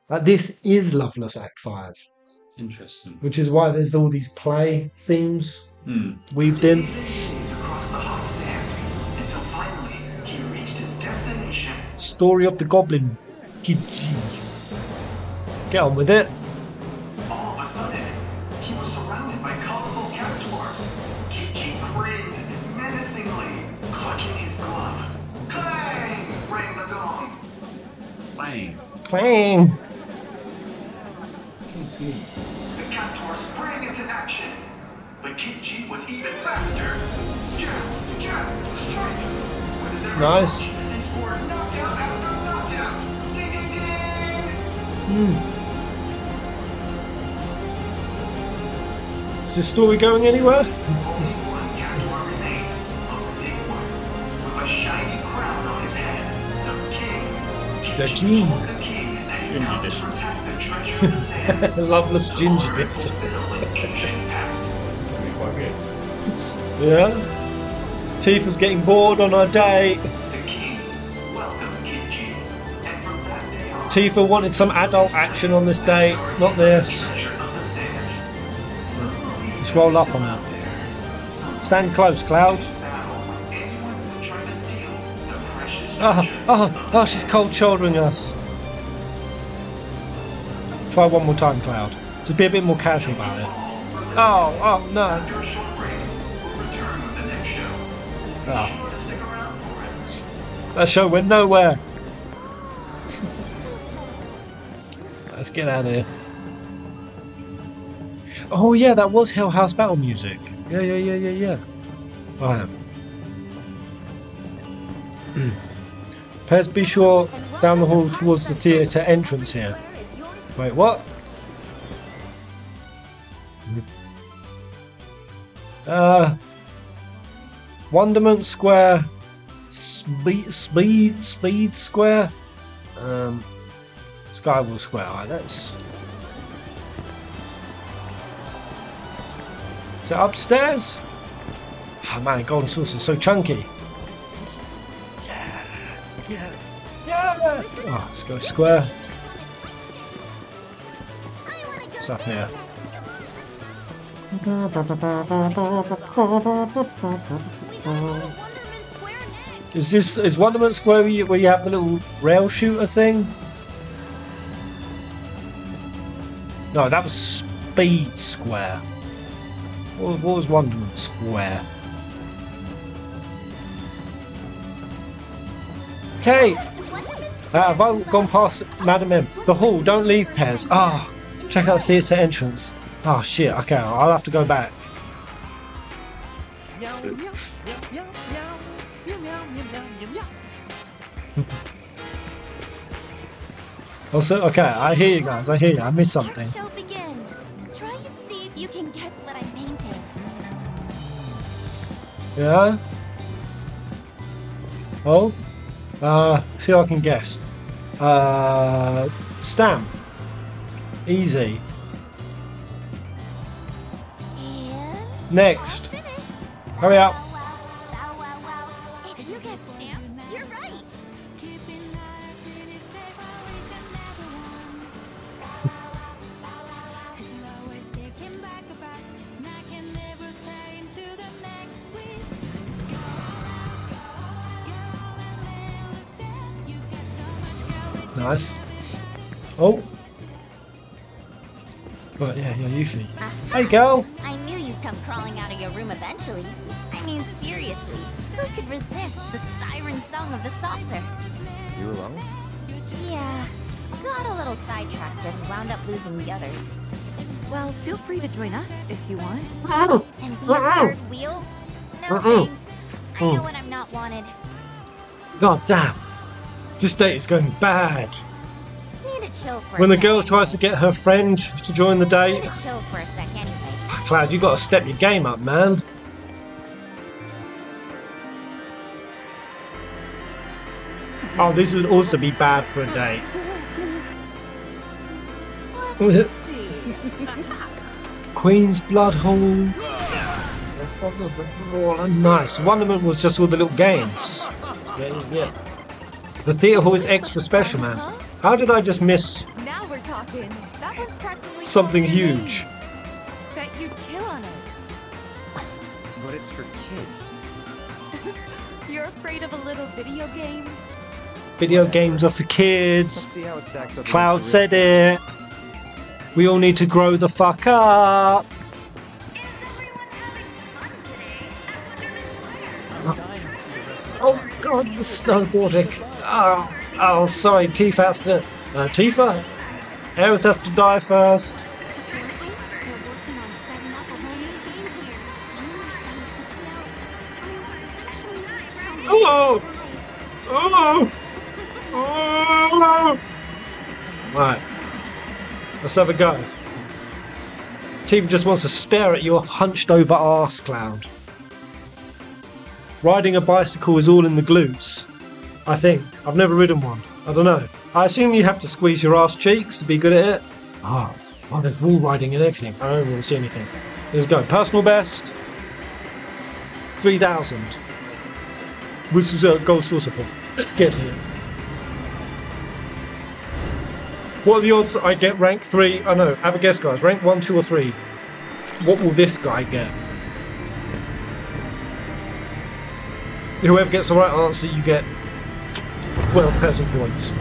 Like this is Loveless Act 5, Interesting. which is why there's all these play themes Hmm. weaved in. Story of the Goblin. Kiji. Get on with it. All of a sudden, he was surrounded by colorful Cactuars. Kid grinned menacingly, clutching his glove. Clang! rang the gong. Bang. Clang. The Cactuar sprang into action. But Kid G was even faster. Jab, jab, strike. With his every Nice. Mm. Is this story going anywhere? the king. Ginger dish. Loveless ginger dish. yeah. Teeth was getting bored on our date. Tifa wanted some adult action on this date, not this. Let's roll up on her. Stand close, Cloud. Oh, oh, oh, she's cold shouldering us. Try one more time, Cloud. Just be a bit more casual about it. Oh, oh no. Oh. That show went nowhere. Let's get out of here. Oh yeah, that was Hill House Battle music. Yeah, yeah, yeah, yeah, yeah. Alright. Pez, be sure down the hall towards the theatre entrance here. Wait, what? Uh, Wonderment Square, Speed, Speed, Speed Square, um, Skyward Square. Alright, that's. Is it upstairs? Oh man, golden saucer is so chunky. Yeah, yeah, yeah. Oh, let's go square. What's up here? Is this is Wonderment Square where you, where you have the little rail shooter thing? No, that was Speed Square. What, was- Wonderment Square? Okay. Uh, have gone past Madam M? The hall, don't leave, Pez. Ah, check out the theatre entrance. Oh shit, okay, I'll have to go back. Also, okay, I hear you guys, I hear you, I missed something. Show begin. Try and see if you can guess what I painted. Yeah? Oh? Uh, see if I can guess. Uh, stamp. Easy. Next. Hurry up. Nice. Oh. Right, yeah, yeah, you see. Uh-huh. Hey, girl. I knew you'd come crawling out of your room eventually. I mean, seriously, who could resist the siren song of the saucer? You alone? Yeah, got a little sidetracked and wound up losing the others. Well, feel free to join us if you want. And be a third wheel? No Uh-uh. thanks. I know when I'm not wanted. God damn. This date is going bad. Need to chill for When the girl tries to get her friend to join the date, Need to chill for a sec. Ah, Cloud, you gotta step your game up, man. Oh, this would also be bad for a date. Queen's Blood Hall. Nice. One of them was just all the little games. Yeah, yeah. The theatre hall is extra special, man. How did I just miss Now we're talking. That one's practically something huge? Bet you'd kill on it. But it's for kids. You're afraid of a little video game? Video games are for kids. See how it stacks up. Cloud against the real said it. We all need to grow the fuck up. Oh god, the snowboarding. Oh, oh sorry, Tifa has to. Uh, Tifa? Aerith has to die first. Oh! Oh! Oh! Right. Let's have a go. Tifa just wants to stare at your hunched over arse cloud. Riding a bicycle is all in the glutes. I think. I've never ridden one. I don't know. I assume you have to squeeze your ass cheeks to be good at it. Ah, oh, there's wall riding and everything. I don't really see anything. Let's go. Personal best. 3000. This is a gold source support. Let's get here. What are the odds I get rank 3? I know, have a guess guys. Rank 1, 2 or 3. What will this guy get? Whoever gets the right answer, you get 12 peasant points.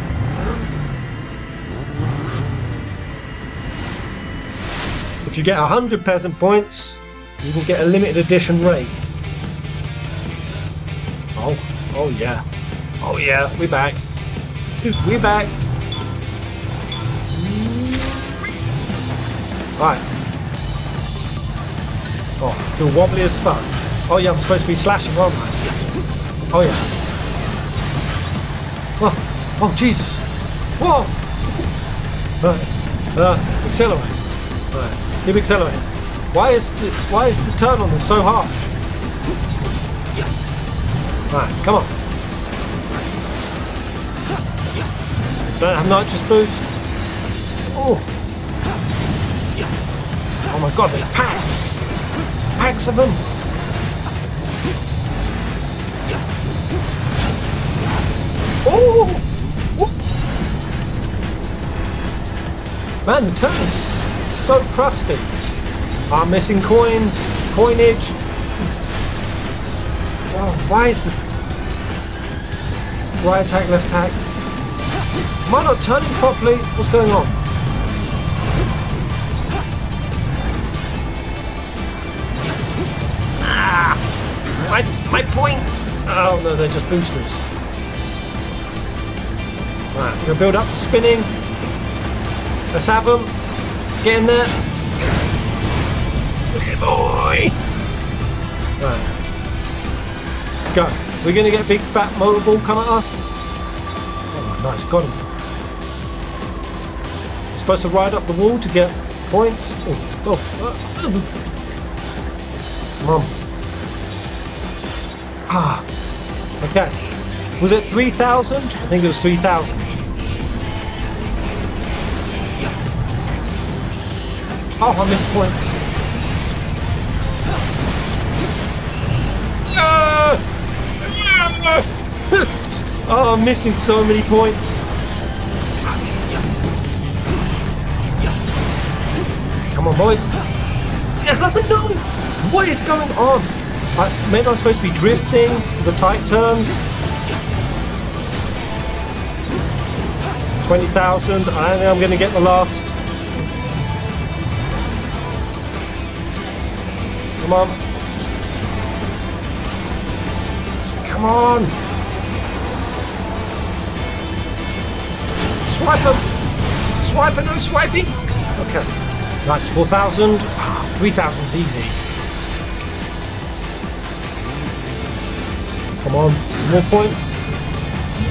If you get 100 peasant points, you can get a limited edition rate. Oh, oh yeah. Oh yeah, we're back. We're back. Right. Oh, feel wobbly as fuck. Oh yeah, I'm supposed to be slashing, aren't I? Oh yeah. Oh, oh Jesus. Whoa! Right. Uh, accelerate. Right. Keep accelerating. Why is the why is the turn on this so harsh? Yeah. Right, come on. Don't have nitrous boost. Oh. Oh my god, there's packs! Packs of them! Oh! Man, the turn is so crusty. I'm missing coins, coinage. Oh, why is the right attack, left attack? Am I not turning properly? What's going on? Ah! My, my points! Oh no, they're just boosters. Right, gonna build up the spinning. Let's have them. Get in there. Good boy! Right. Let's go. We're gonna get a big fat motorball come at us. Oh, nice, got him. Supposed to ride up the wall to get points. Oh, oh, oh. Come on. Ah. Okay. Was it 3,000? I think it was 3,000. Oh, I missed points. Oh, I'm missing so many points. Come on, boys. no! What is going on? I, maybe I'm supposed to be drifting the tight turns. 20,000. I think I'm going to get the last. Come on. Come on. Swipe them. Swipe and no swiping. Okay. Nice. 4,000. 3,000 is easy. Come on. More points.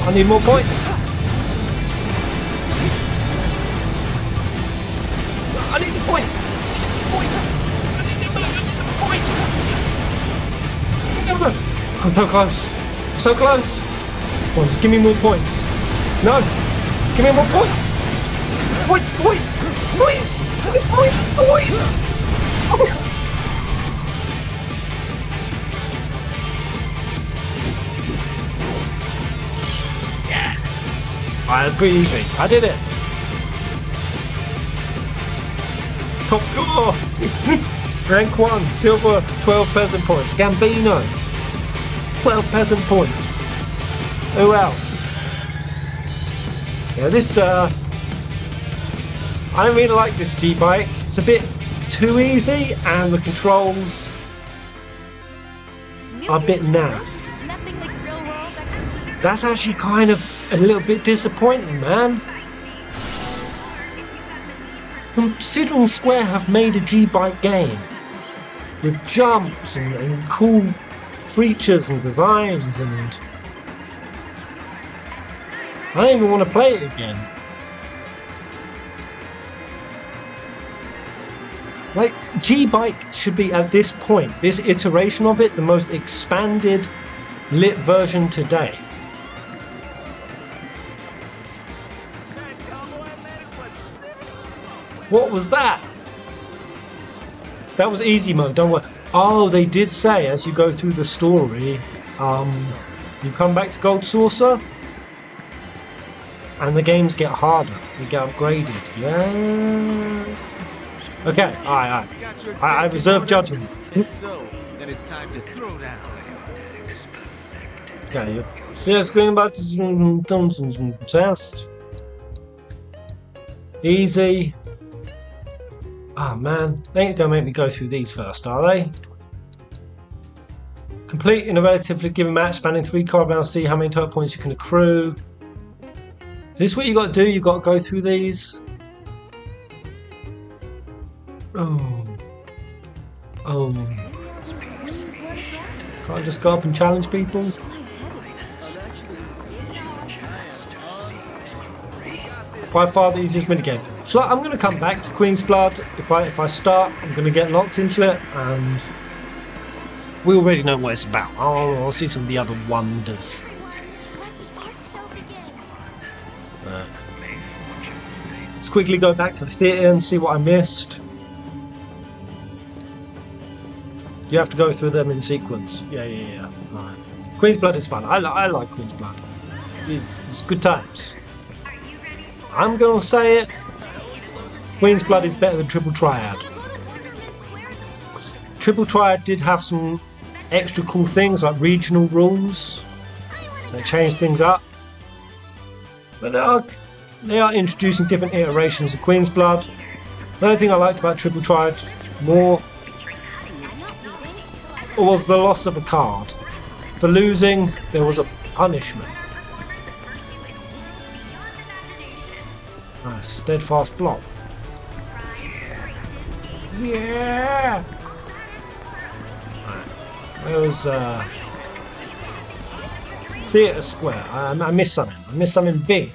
I need more points. I'm so close. So close. Come on, just give me more points. No. Give me more points. Points, points, points, points, points. Oh. Yes. Alright, that's pretty easy. I did it. Top score. Rank 1, silver, 12 peasant points. Gambino, 12 peasant points. Who else? Yeah, this, uh, I don't really like this G-Bike. It's a bit too easy and the controls are a bit naff. That's actually kind of a little bit disappointing, man. Considering Square have made a G-Bike game with jumps and, and cool features and designs and I don't even want to play it again. Like, G-Bike should be, at this point, this iteration of it, the most expanded lit version today. What was that? That was easy mode, don't worry. Oh, they did say as you go through the story, um, you come back to Gold Saucer, and the games get harder. They get upgraded. Yeah. Okay, alright, alright. I, I reserve judgment. So, then it's time to throw down. Okay, yes, going back to Thompson's test. Easy. Ah, man. They ain't gonna make me go through these first, are they? Complete in a relatively given match spanning three card rounds, see how many total points you can accrue. Is this what you got to do? You got to go through these? Oh. Oh. Can't I just go up and challenge people? By far the easiest minigame. So I'm going to come back to Queen's Blood. If I if I start, I'm going to get locked into it, and we already know what it's about. I'll, I'll see some of the other wonders. Let's quickly go back to the theatre and see what I missed. You have to go through them in sequence. Yeah, yeah, yeah. Right. Queen's Blood is fun. I, I like Queen's Blood. It's, it's good times. I'm going to say it. Queen's Blood is better than Triple Triad. Triple Triad did have some extra cool things like regional rules. They changed things up. But they are, they are introducing different iterations of Queen's Blood. The only thing I liked about Triple Triad more was the loss of a card. For losing, there was a punishment. Ah, steadfast block. Yeah! Where was uh, Theatre Square? I, I missed something. I missed something big.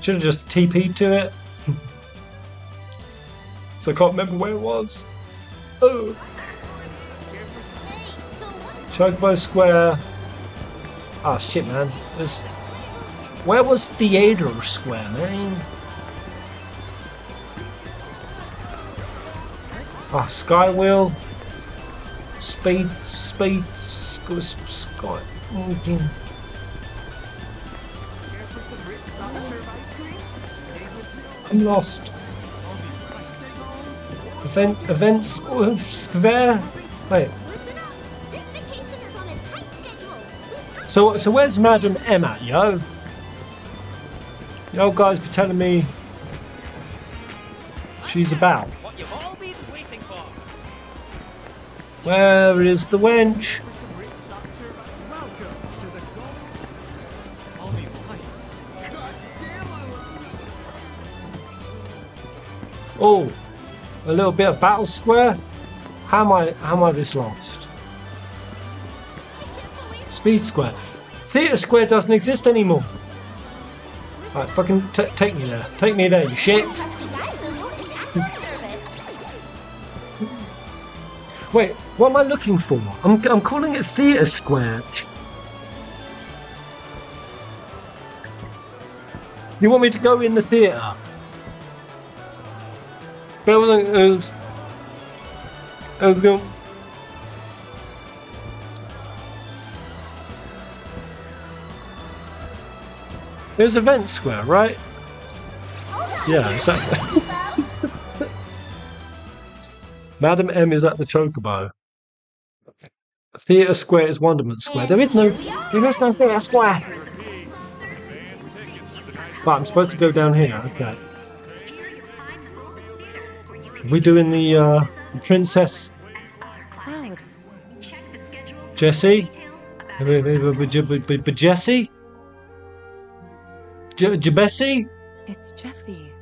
Should have just TP'd to it. so I can't remember where it was. Oh. Chocobo Square. Ah, oh, shit, man. There's... Where was Theatre Square, man? Ah, Skywheel. Speed, speed, sky, sky. I'm lost. Event, events, square. Wait. So, so where's Madam M at, yo? The old guys be telling me she's about. Where is the wench? Oh, a little bit of battle square. How am I? How am I this lost? Speed square. Theatre square doesn't exist anymore. Right, fucking take me there. Take me there, you shit. Wait, what am I looking for? I'm, I'm calling it Theatre Square. You want me to go in the theatre? But I was, I was, I was going. There's Event Square, right? Yeah, exactly. Madam M is at the Chocobo. Theatre Square is Wonderment Square. There is no, there is no Theatre Square. But I'm supposed to go down here. Okay. Are we doing the, uh, the Princess Jesse? But Jessie? Jabessie? It's Jessie.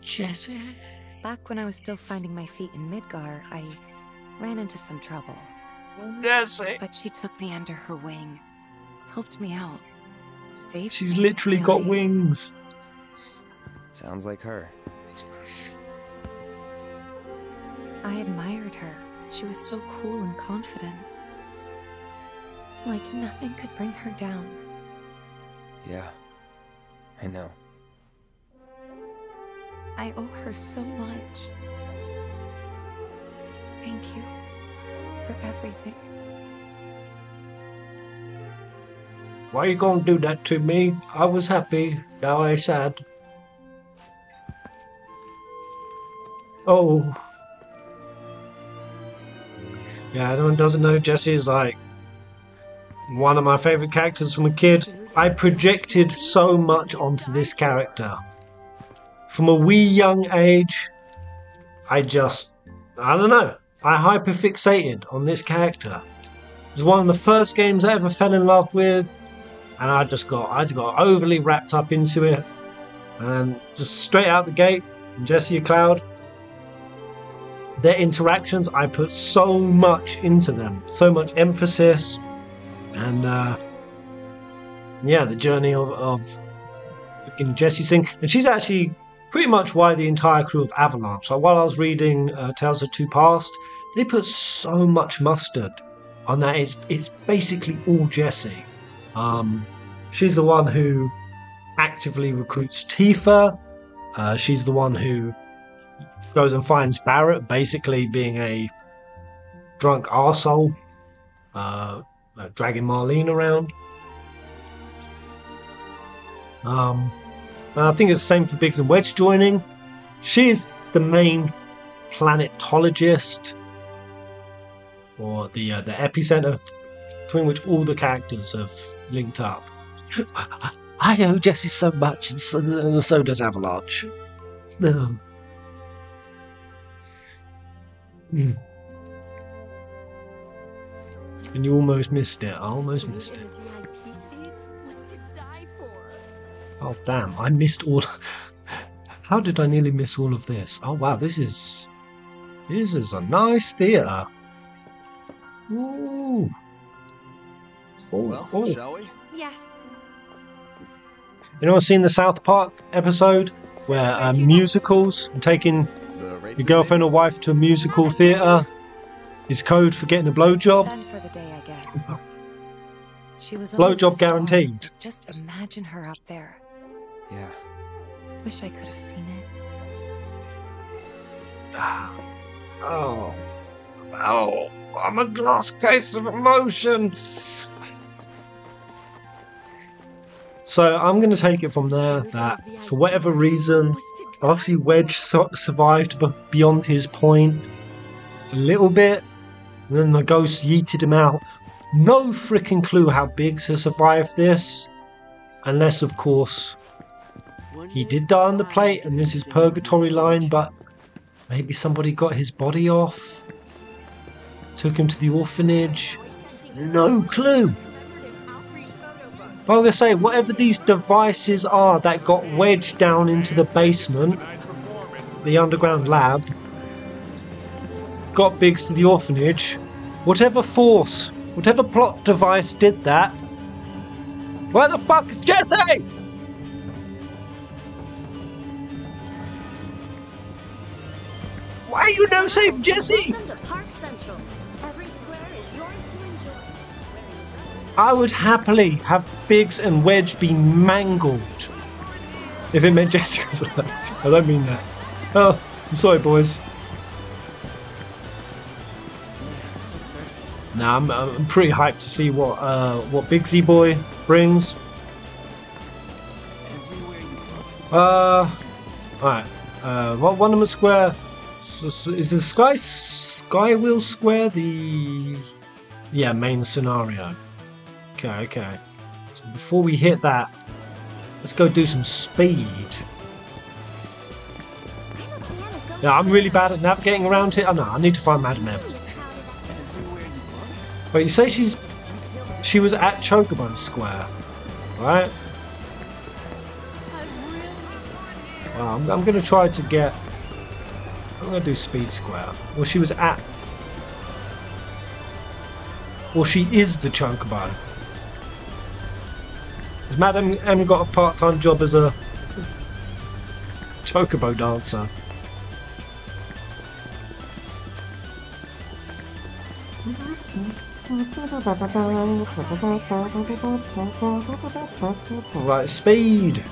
Jessie. Back when I was still finding my feet in Midgar, I ran into some trouble. Jessie. But she took me under her wing, helped me out, saved She's me, literally really. got wings. Sounds like her. I admired her. She was so cool and confident. Like nothing could bring her down. Yeah, I know. I owe her so much. Thank you for everything. Why you gonna do that to me? I was happy, now I sad. Oh. Yeah, anyone doesn't know, Jesse is like one of my favourite characters from a kid. I projected so much onto this character. From a wee young age, I just, I don't know, I hyperfixated on this character. It was one of the first games I ever fell in love with, and I just got, I got overly wrapped up into it. And just straight out the gate, Jesse Cloud, their interactions, I put so much into them, so much emphasis, and uh, yeah, the journey of, of freaking Jessie Singh, and she's actually pretty much why the entire crew of Avalanche. So while I was reading uh, Tales of Two Past, they put so much mustard on that. It's it's basically all Jessie. Um, she's the one who actively recruits Tifa. Uh, she's the one who goes and finds Barret, basically being a drunk arsehole, uh, dragging Marlene around. Um, and I think it's the same for Biggs and Wedge joining. She's the main planetologist, or the uh, the epicenter between which all the characters have linked up. I owe Jesse so much, and so, and so does Avalanche. No. Mm. And you almost missed it. I almost missed it. Oh damn! I missed all. How did I nearly miss all of this? Oh wow! This is this is a nice theatre. Ooh. Oh, Well, oh. shall we? Yeah. You know, I've seen the South Park episode where um, musicals and taking your girlfriend or wife to a musical theatre is code for getting a blowjob. Done for the day, I guess. She was a Blowjob star. guaranteed. Just imagine her up there. Yeah. Wish I could have seen it. Ah. Oh. Oh. I'm a glass case of emotion. So I'm going to take it from there that for whatever reason, obviously Wedge so- survived beyond his point a little bit, and then the ghost yeeted him out. No freaking clue how Biggs has survived this, unless of course he did die on the plate and this is purgatory line, but maybe somebody got his body off, took him to the orphanage. No clue. But I'm gonna say, whatever these devices are that got wedged down into the basement, the underground lab, got Biggs to the orphanage, whatever force, whatever plot device did that, where the fuck is Jesse? Why are you no save Jesse? Welcome to Park Central. Every square is yours to enjoy. I would happily have Biggs and Wedge be mangled. If it meant Jesse was alive. I don't mean that. Oh, I'm sorry, boys. Nah, I'm, I'm pretty hyped to see what uh, what Bigsy Boy brings. Uh, alright. Uh, what Wonderment Square? Is the Sky Skywheel Square the yeah main scenario? Okay, okay. So before we hit that, let's go do some speed. Yeah, I'm really bad at navigating around here. Oh no, I need to find Madam M. But you say she's she was at Chocobo Square, right? Well, I'm, I'm going to try to get. I'm going to do Speed Square. Well, she was at. Well, she is the Chocobo. Has Madam M got a part-time job as a Chocobo dancer? Right, speed.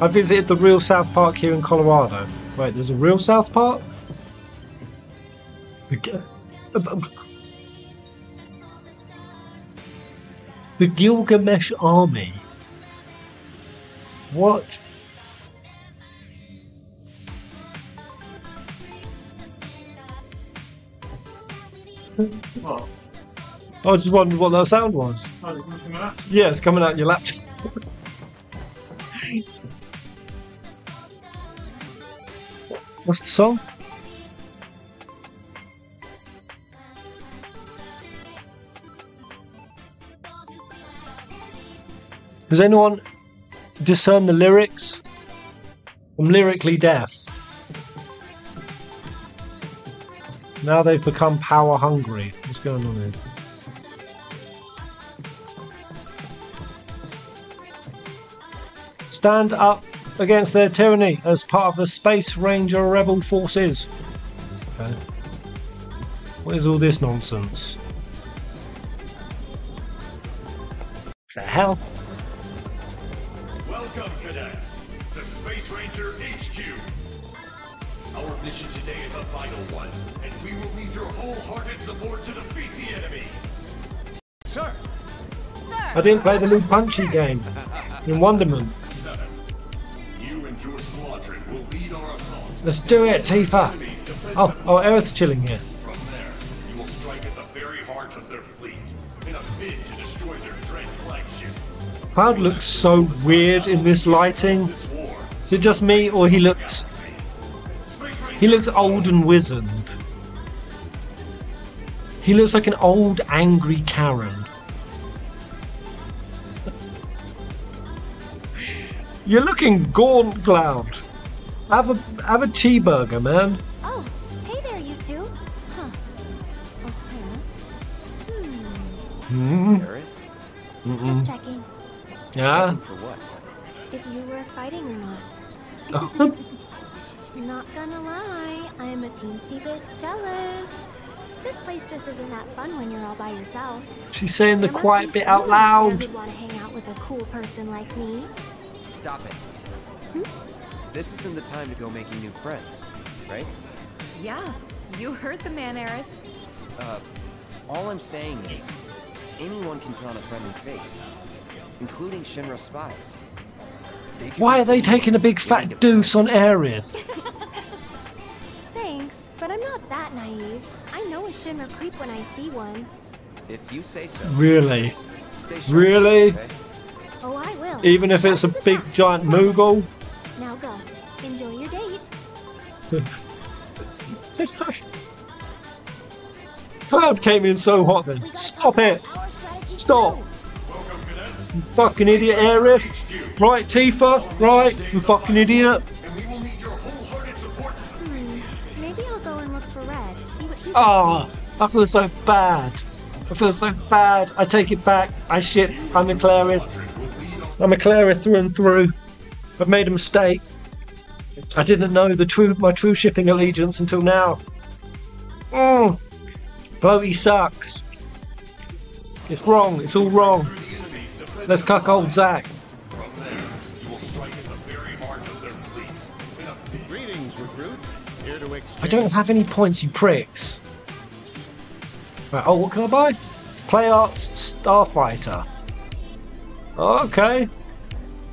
I visited the real South Park here in Colorado. Wait, there's a real South Park? The, the Gilgamesh Army. What? What? I just wondered what that sound was. Oh? Yeah, it's coming out your laptop. What's the song? Does anyone discern the lyrics? I'm lyrically deaf. Now they've become power hungry. What's going on here? Stand up against their tyranny as part of the Space Ranger rebel forces. Okay. What is all this nonsense? The hell? Welcome, cadets, to Space Ranger HQ. Our mission today is a vital one, and we will need your wholehearted support to defeat the enemy. Sir, I didn't play the new Punchy game in Wonderment. Let's do it, Tifa. Oh, oh, Aerith's chilling here. From there, you will strike at the very heart of their fleet in a bid to destroy their dread flagship. Cloud looks so weird in this lighting. Is it just me, or he looks? He looks old and wizened. He looks like an old, angry Karen. You're looking gaunt, Cloud. Have a have a cheeseburger, man. Oh, hey there, you two. Huh. Oh, huh. Hmm. Hmm. Aerith? Just checking Yeah. For what? if you were fighting or not. Oh. Not gonna lie, I'm a teensy bit jealous. This place just isn't that fun when you're all by yourself. She's saying the There must quiet bit out someone out there loud. who'd want to hang out with a cool person like me. Stop it. Hmm? This isn't the time to go making new friends, right? Yeah, you heard the man, Aerith. Uh, all I'm saying is, anyone can put on a friendly face, including Shinra spies. Why are they taking a big fat deuce on Aerith? Thanks, but I'm not that naive. I know a Shinra creep when I see one. If you say so. Really? Stay sharp, Really? okay? Oh, I will. Even if it's a big giant Moogle? Go. Enjoy your date. Cloud came in so hot then. Stop it! Stop! You fucking idiot, Aerith! Right, Tifa? Right, you fucking idiot! Hmm. Maybe I'll go and look for Red. See what he's Ah, I feel so bad. I feel so bad. I take it back. I shit. I'm a Clarith. I'm a Clarith through and through. I've made a mistake. I didn't know the true my true shipping allegiance until now. Mm. Cloti sucks. It's wrong. It's all wrong. Let's cuck old Zack. Greetings, recruit. Here to exchange. I don't have any points, you pricks. Right, oh, what can I buy? Play Arts Starfighter. Okay.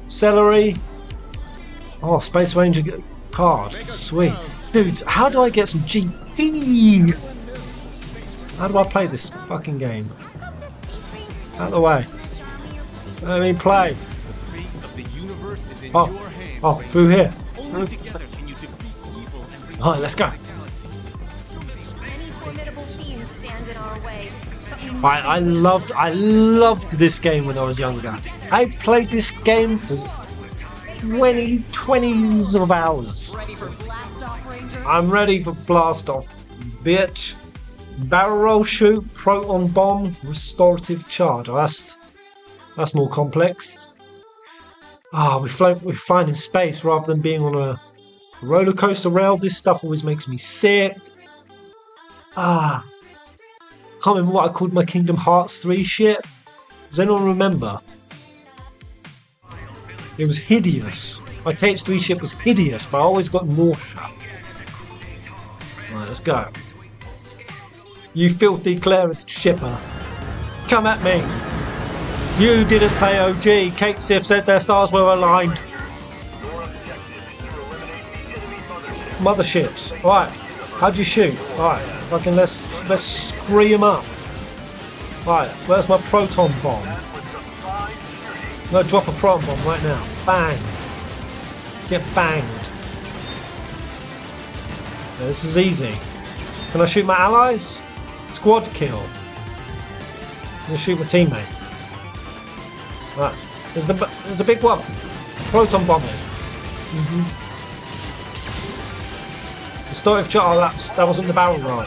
Celery. Oh, Space Ranger card. Sweet. Dude, how do I get some GP? How do I play this fucking game? Out of the way. Let me play. Oh, oh, through here. Alright, let's go. I, I loved I loved this game when I was younger. I played this game for 20 20s of hours. I'm ready for blast off, bitch. Barrel roll shoot, proton bomb, restorative charge. Oh, that's that's more complex. Ah, we fly we're flying in space rather than being on a roller coaster rail. This stuff always makes me sick. Ah, can't remember what I called my Kingdom Hearts 3 shit. Does anyone remember? It was hideous. My KH3 ship was hideous, but I always got nausea. Right, let's go. You filthy Claire shipper. Come at me. You didn't play OG. Cait Sith said their stars were aligned. Motherships. Right. How'd you shoot? Right. Fucking let's let's scream up. Right. Where's my proton bomb? I'm gonna drop a proton bomb right now. Bang. Get banged. This is easy. Can I shoot my allies? Squad kill. I'm gonna shoot my teammate. Right. There's the there's the big one. Proton bombing. Mm -hmm. Distortive shot. Oh, that's that wasn't the barrel roll.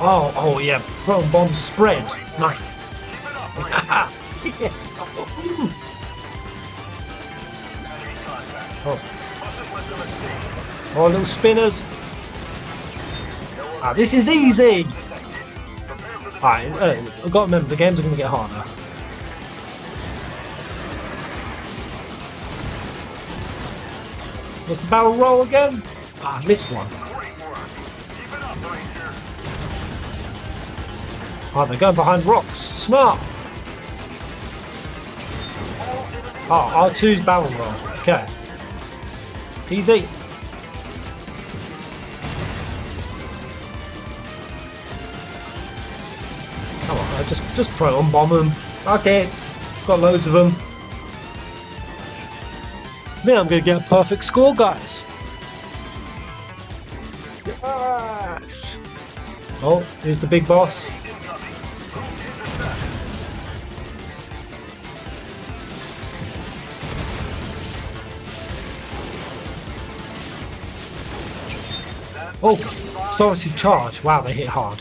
Oh, oh yeah. Proton bomb spread. Nice. Oh. Oh, little spinners. Ah, this is easy. Alright, uh, I've got to remember, the games are going to get harder. What's the barrel roll again? Ah, missed one. Oh, they're going behind rocks. Smart! Oh, R2's barrel roll. Okay. Easy. Come on, just just proton bomb them. Okay, got loads of them. Then I'm gonna get a perfect score, guys. Oh, here's the big boss. Oh, obviously charge. Wow, they hit hard.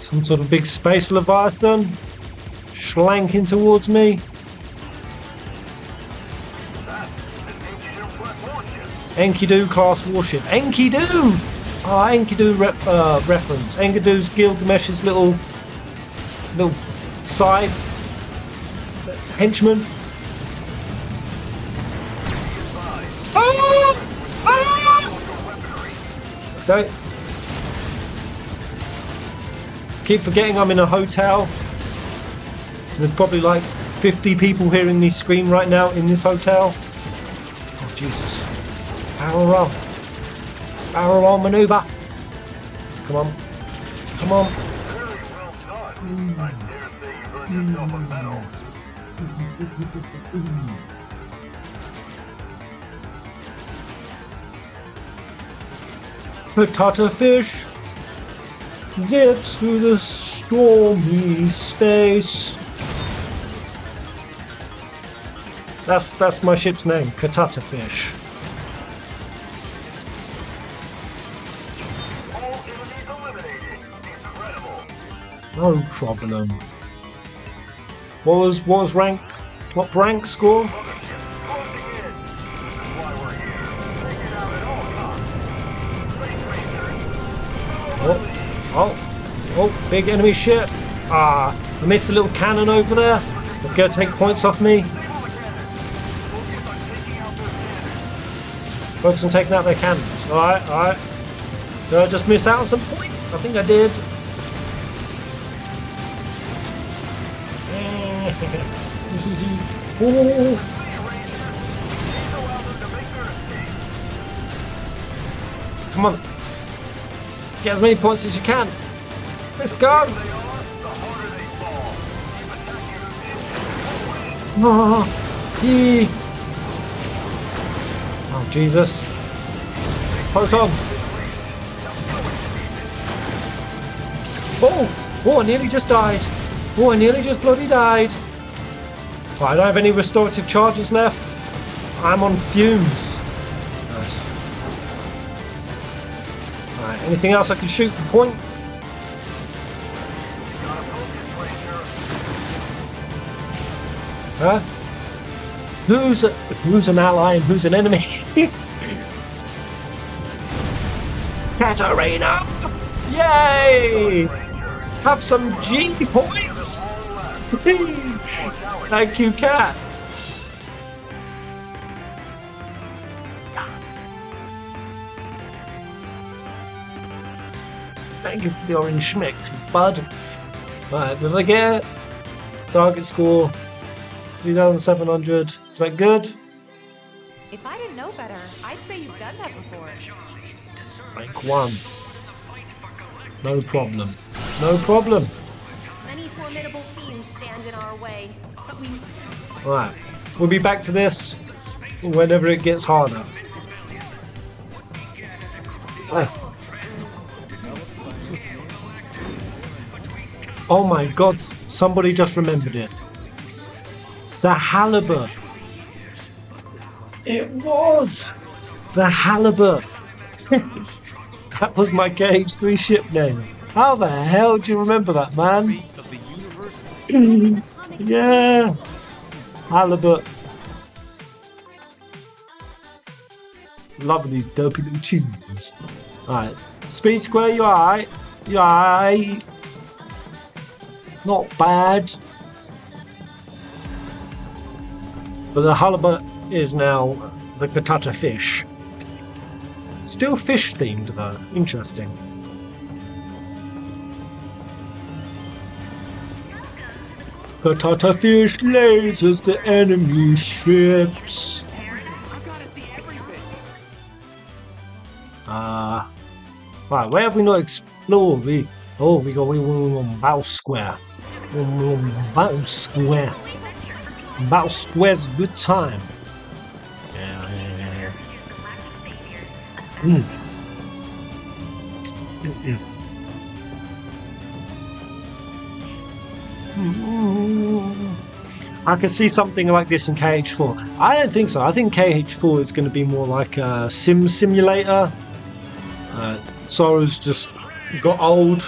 Some sort of big space leviathan slanking towards me. Enkidu class warship. Enkidu! Ah, oh, Enkidu re uh, reference. Enkidu's Gilgamesh's little little side henchman. Ah! Okay. Keep forgetting I'm in a hotel. There's probably like 50 people hearing me scream right now in this hotel. Oh, Jesus. Barrel roll. Barrel roll maneuver. Come on. Come on. Potato fish zips through the stormy space. That's that's my ship's name, Katata Fish. No problem. What was what was rank? What rank score? Oh, oh! Big enemy ship. Ah, I missed the little cannon over there. They're gonna take points off me. Focus on taking out their cannons. Alright, alright. Did I just miss out on some points? I think I did. Come on. Get as many points as you can. Let's go. Oh, he. Oh, Jesus. Proton. Oh, oh, I nearly just died. Oh, I nearly just bloody died. I don't have any restorative charges left. I'm on fumes. Anything else I can shoot for points? Huh? Who's a, who's an ally and who's an enemy? Katarina! Yay! Have some G points! Thank you, cat. For the orange schmick, bud. Right, did I get it? Target score 3,700. Is that good? If I didn't know better, I'd say you've done that before. Rank 1. No problem. No problem. Many formidable fiends stand in our way, but we Right. We'll be back to this whenever it gets harder. Ah. Oh my god, somebody just remembered it. The halibut. It was the halibut. that was my KH3 ship name. How the hell do you remember that, man? yeah. Halibut. Loving these dopey little tunes. Alright. Speed Square, you alright? You alright? Not bad. But the halibut is now the Katata fish. Still fish themed though. Interesting. Katata fish lasers the enemy ships. Ah. right, where have we not explored? We oh we go we went on Battle Square. We went on Battle Square. Battle Square's good time. Yeah, yeah, yeah, yeah. Mm. I can see something like this in KH4. I don't think so. I think KH4 is going to be more like a sim simulator. Uh, Sora's just got old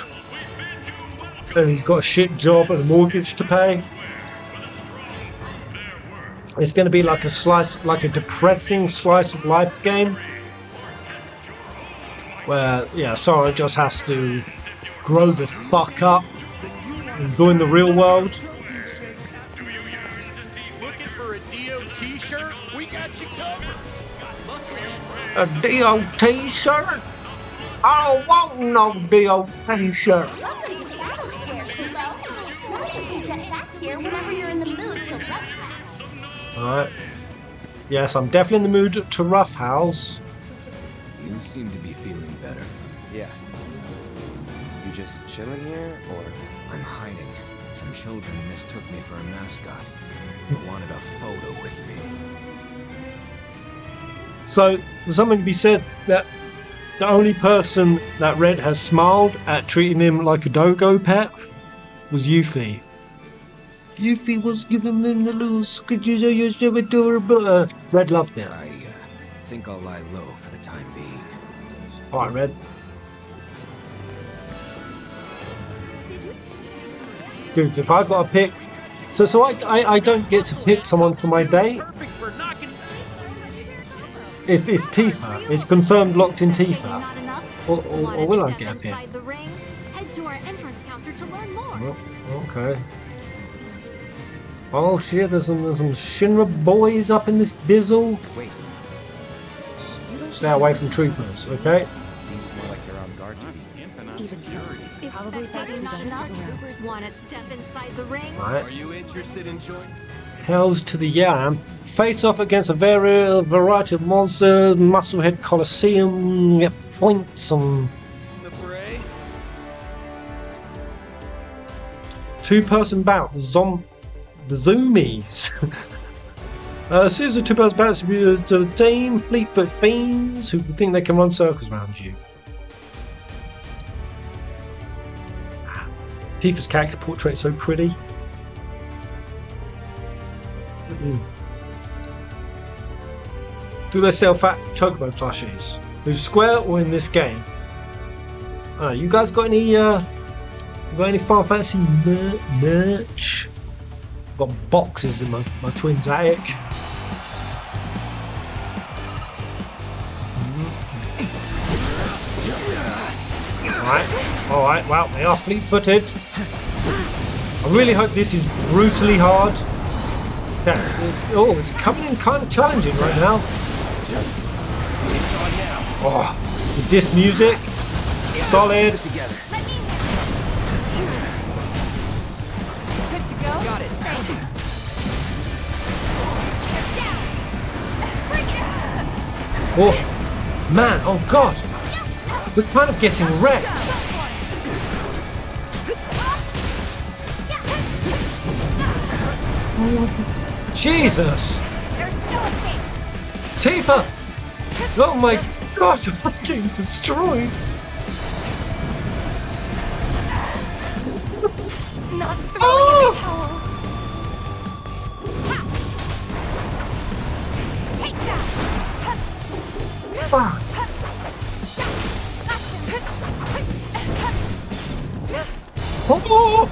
and he's got a shit job and a mortgage to pay. It's going to be like a slice, like a depressing slice of life game, where yeah, Sora just has to grow the fuck up and go in the real world. A DOT shirt? I don't want no DOT shirt. Whenever you're in the mood to rough pass. Alright. Yes, I'm definitely in the mood to roughhouse. You seem to be feeling better. Yeah. You just chilling here, or? I'm hiding. Some children mistook me for a mascot. They wanted a photo with me. So, there's something to be said that the only person that Red has smiled at treating him like a dogo pet was Yuffie. Yuffie was giving him the loose. Could you show your so adorable? Uh, Red loved it. I uh, think I'll lie low for the time being. Alright, Red. Dudes, if I've got to pick. So, so I, I, I don't get to pick someone for my date. It's, it's Tifa. It's confirmed locked in Tifa. Or, or, or will I get a pick? inside the Oh shit, there's some, there's some Shinra boys up in this bizzle. Wait, Stay away from troopers, okay? seems more like you're on guard duty. Even so, if Probably spectating best not we don't enough, stick around. troopers want to step inside the ring. Right. Are you interested in joining? Hells to the Yam. Face off against a very variety of monsters, Musclehead Coliseum, get points and two person bout, the Zom the Zoomies. uh, series of two person bouts to tame Fleetfoot Fiends who think they can run circles around you. Tifa's character portrait so pretty. Mm. Do they sell fat chocobo plushies? Who's Square or in this game? Uh, you guys got any uh, got any Final Fantasy mer- merch? Got boxes in my, my twin's attic. Alright, alright, well, they are fleet footed. I really hope this is brutally hard. It's, oh, it's coming in kind of challenging right now. Oh, with this music, solid. Oh, man, oh god. We're kind of getting wrecked. Jesus! Tifa! Oh my god, I'm getting destroyed! Not Oh! Fuck! Oh!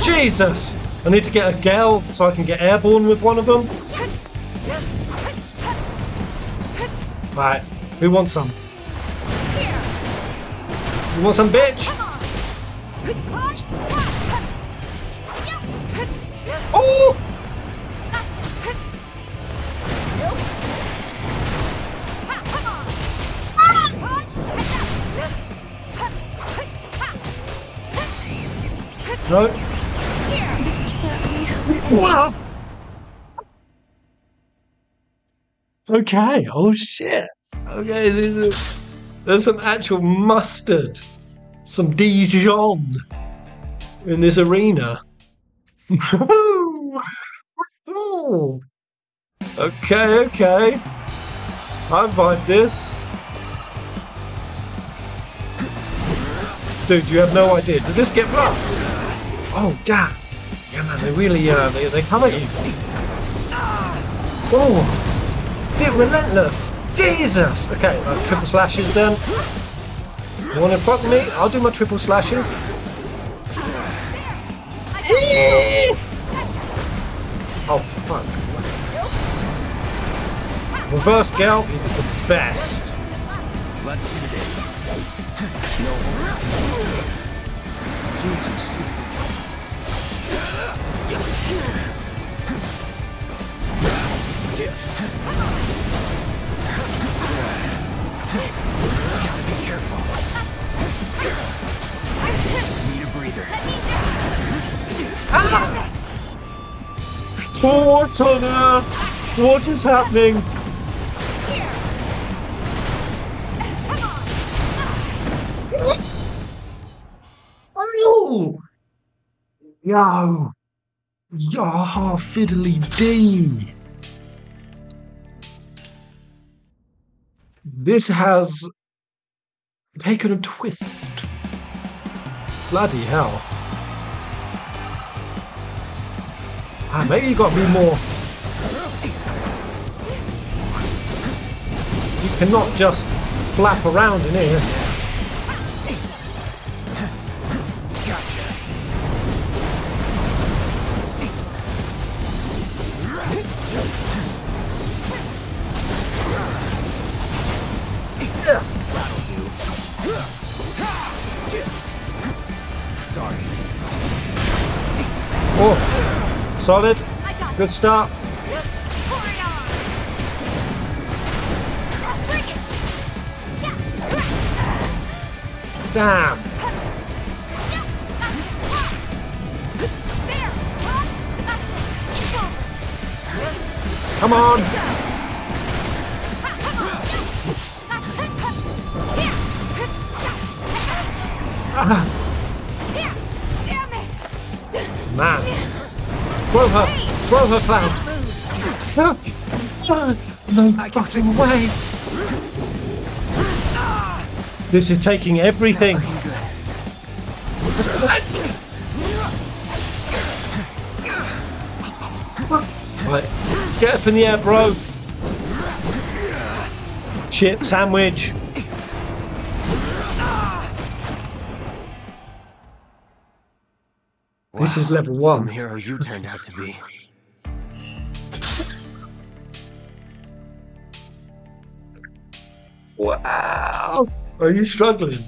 Jesus! I need to get a Gale so I can get airborne with one of them. Right, who wants some? You want some, bitch? Oh! No. This can't be Wow. Okay. Oh shit. Okay. There's, a, there's some actual mustard, some Dijon in this arena. Ooh. okay. Okay. I vibe this. Dude, you have no idea. Did this get rough? Oh, damn. Yeah, man, they really, uh, they, they come at you. Oh, bit relentless. Jesus. Okay, uh, triple slashes then. You want to fuck me? I'll do my triple slashes. Oh, fuck. Reverse Gal is the best. Let's do this. Jesus. What's on earth? What is happening? Oh, Yo! Yaha fiddly dee! This has taken a twist. Bloody hell. Ah, maybe you got to be more. You cannot just flap around in here. Sorry. Oh, solid. Good start. Damn. Come on. Ah, man. Throw her. Throw her, Cloud. No fucking way. This is taking everything. Right, let's get up in the air, bro. Shit, sandwich. This is level one. Some hero you turned out to be. Wow. Are you struggling?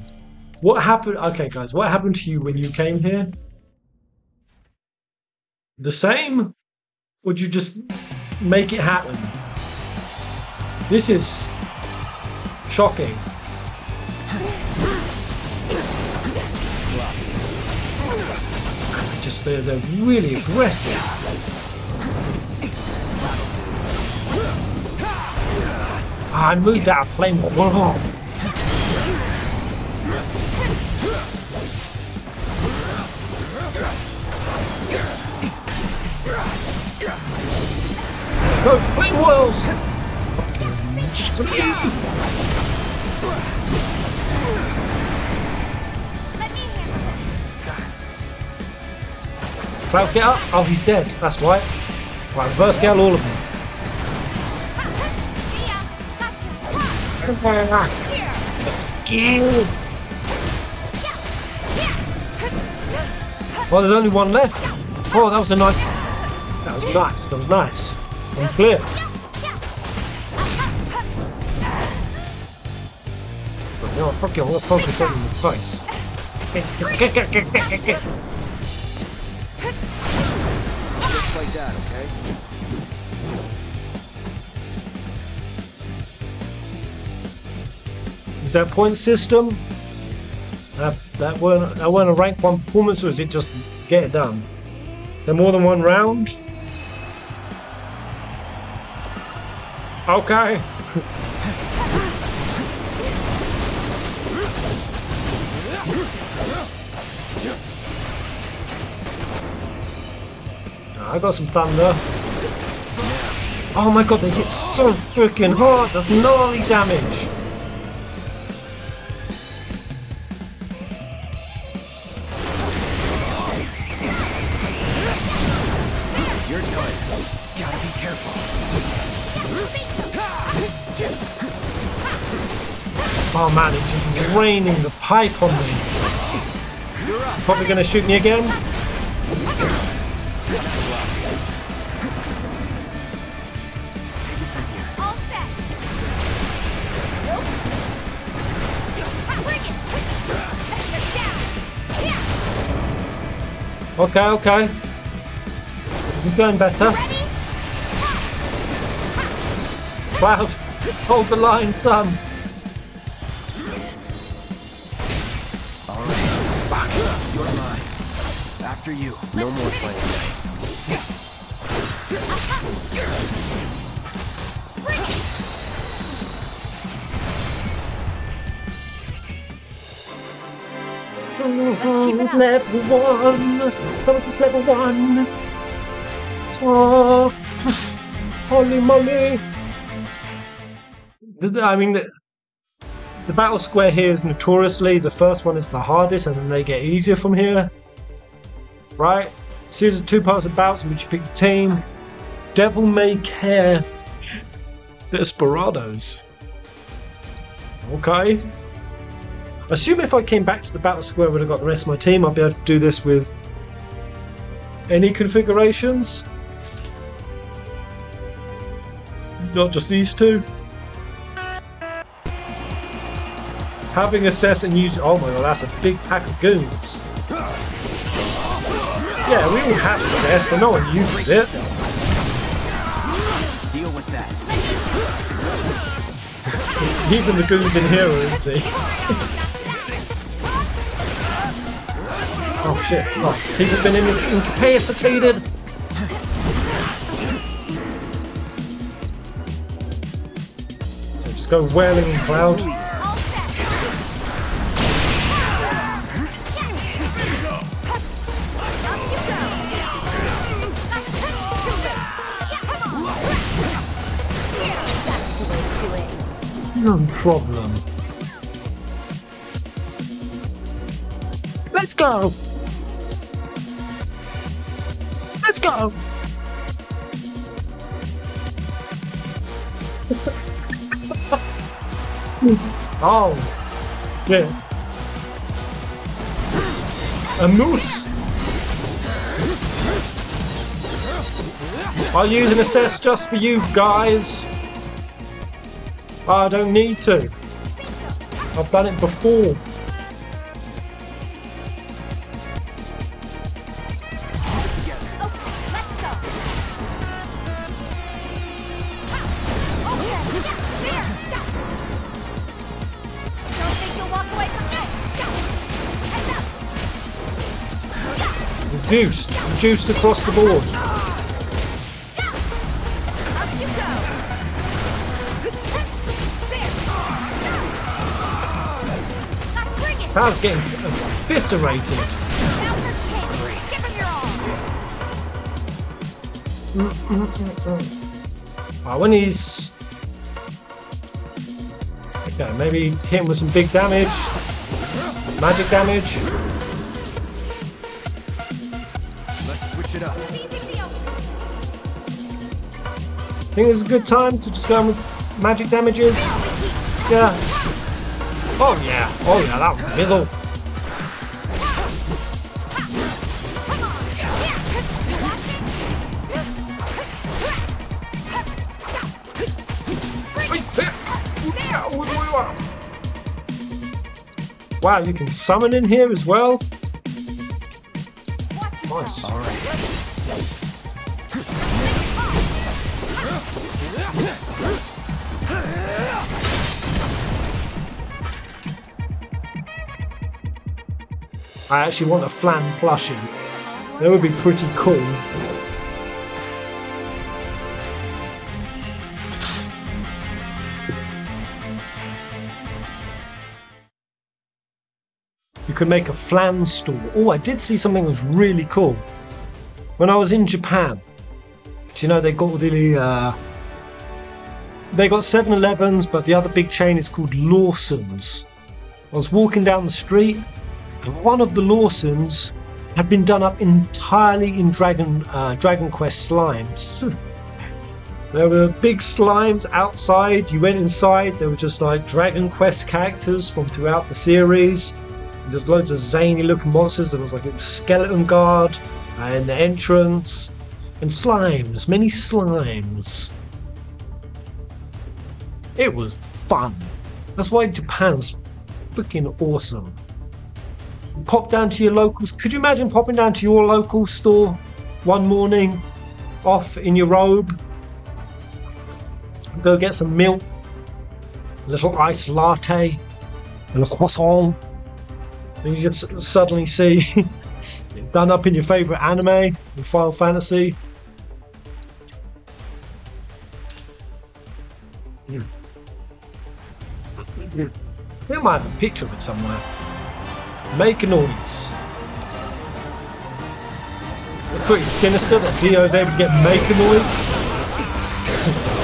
What happened? Okay, guys, what happened to you when you came here? The same? Would you just make it happen? This is shocking. Just they're, they're really aggressive. Ah, I moved out of flame. Go, flame wheels! Cloud, get up! Oh, he's dead. That's why. Right, reverse scale all of them. Well, there's only one left. Oh, that was a nice. That was nice. That was nice. I'm clear. No, fuck you. I'm gonna focus on the face. Okay? Is that point system? That that weren't that weren't a rank one performance, or is it just get it done? Is there more than one round? Okay. Got some thunder. Oh my god, they hit so freaking hard. That's gnarly damage. You're done. Gotta be careful. Oh man, it's just raining the pipe on me. Probably gonna shoot me again. Okay, okay. This is going better. Cloud, hold the line, son. Alright. You're mine. After you. No more playing nice. Let's keep it up. Level Focus level one. Oh, holy moly! I mean, the, the battle square here is notoriously the first one is the hardest, and then they get easier from here. Right? Series of two parts of bouts in which you pick the team. Devil May Care. The Desperados. Okay. Assume if I came back to the battle square would have got the rest of my team, I'd be able to do this with any configurations. Not just these two. Having assess and use oh my god, that's a big pack of goons. Yeah, we all have assess, but no one uses it. Deal with that. Even the goons in here are easy. oh shit. Oh, people have been in- incapacitated. So just go wailing in cloud. No problem. Let's go! Let's go! oh, yeah. A moose! I'll use an assess just for you guys. I don't need to. I've done it before. Reduced. Reduced across the board. Pal's getting eviscerated. Ah, when he's okay, maybe him with some big damage, magic damage. Think this is a good time to just go with magic damages. Yeah. Oh yeah. Oh yeah, that was Mizzle. Wow, you can summon in here as well. I actually want a flan plushie. That would be pretty cool. You could make a flan store. Oh, I did see something that was really cool. When I was in Japan, do you know they got the uh, they got 7-Elevens, but the other big chain is called Lawson's. I was walking down the street, one of the Lawsons had been done up entirely in Dragon uh, Dragon Quest slimes. there were big slimes outside. You went inside. There were just like Dragon Quest characters from throughout the series. There's loads of zany looking monsters. There was like a skeleton guard in the entrance, and slimes, many slimes. It was fun. That's why Japan's freaking awesome. Pop down to your locals. Could you imagine popping down to your local store one morning, off in your robe, go get some milk, a little iced latte, and a croissant, and you just suddenly see done up in your favourite anime, in Final Fantasy. Hmm. Hmm. I think I might have a picture of it somewhere. Make noise. It's pretty sinister that Dio is able to get make noise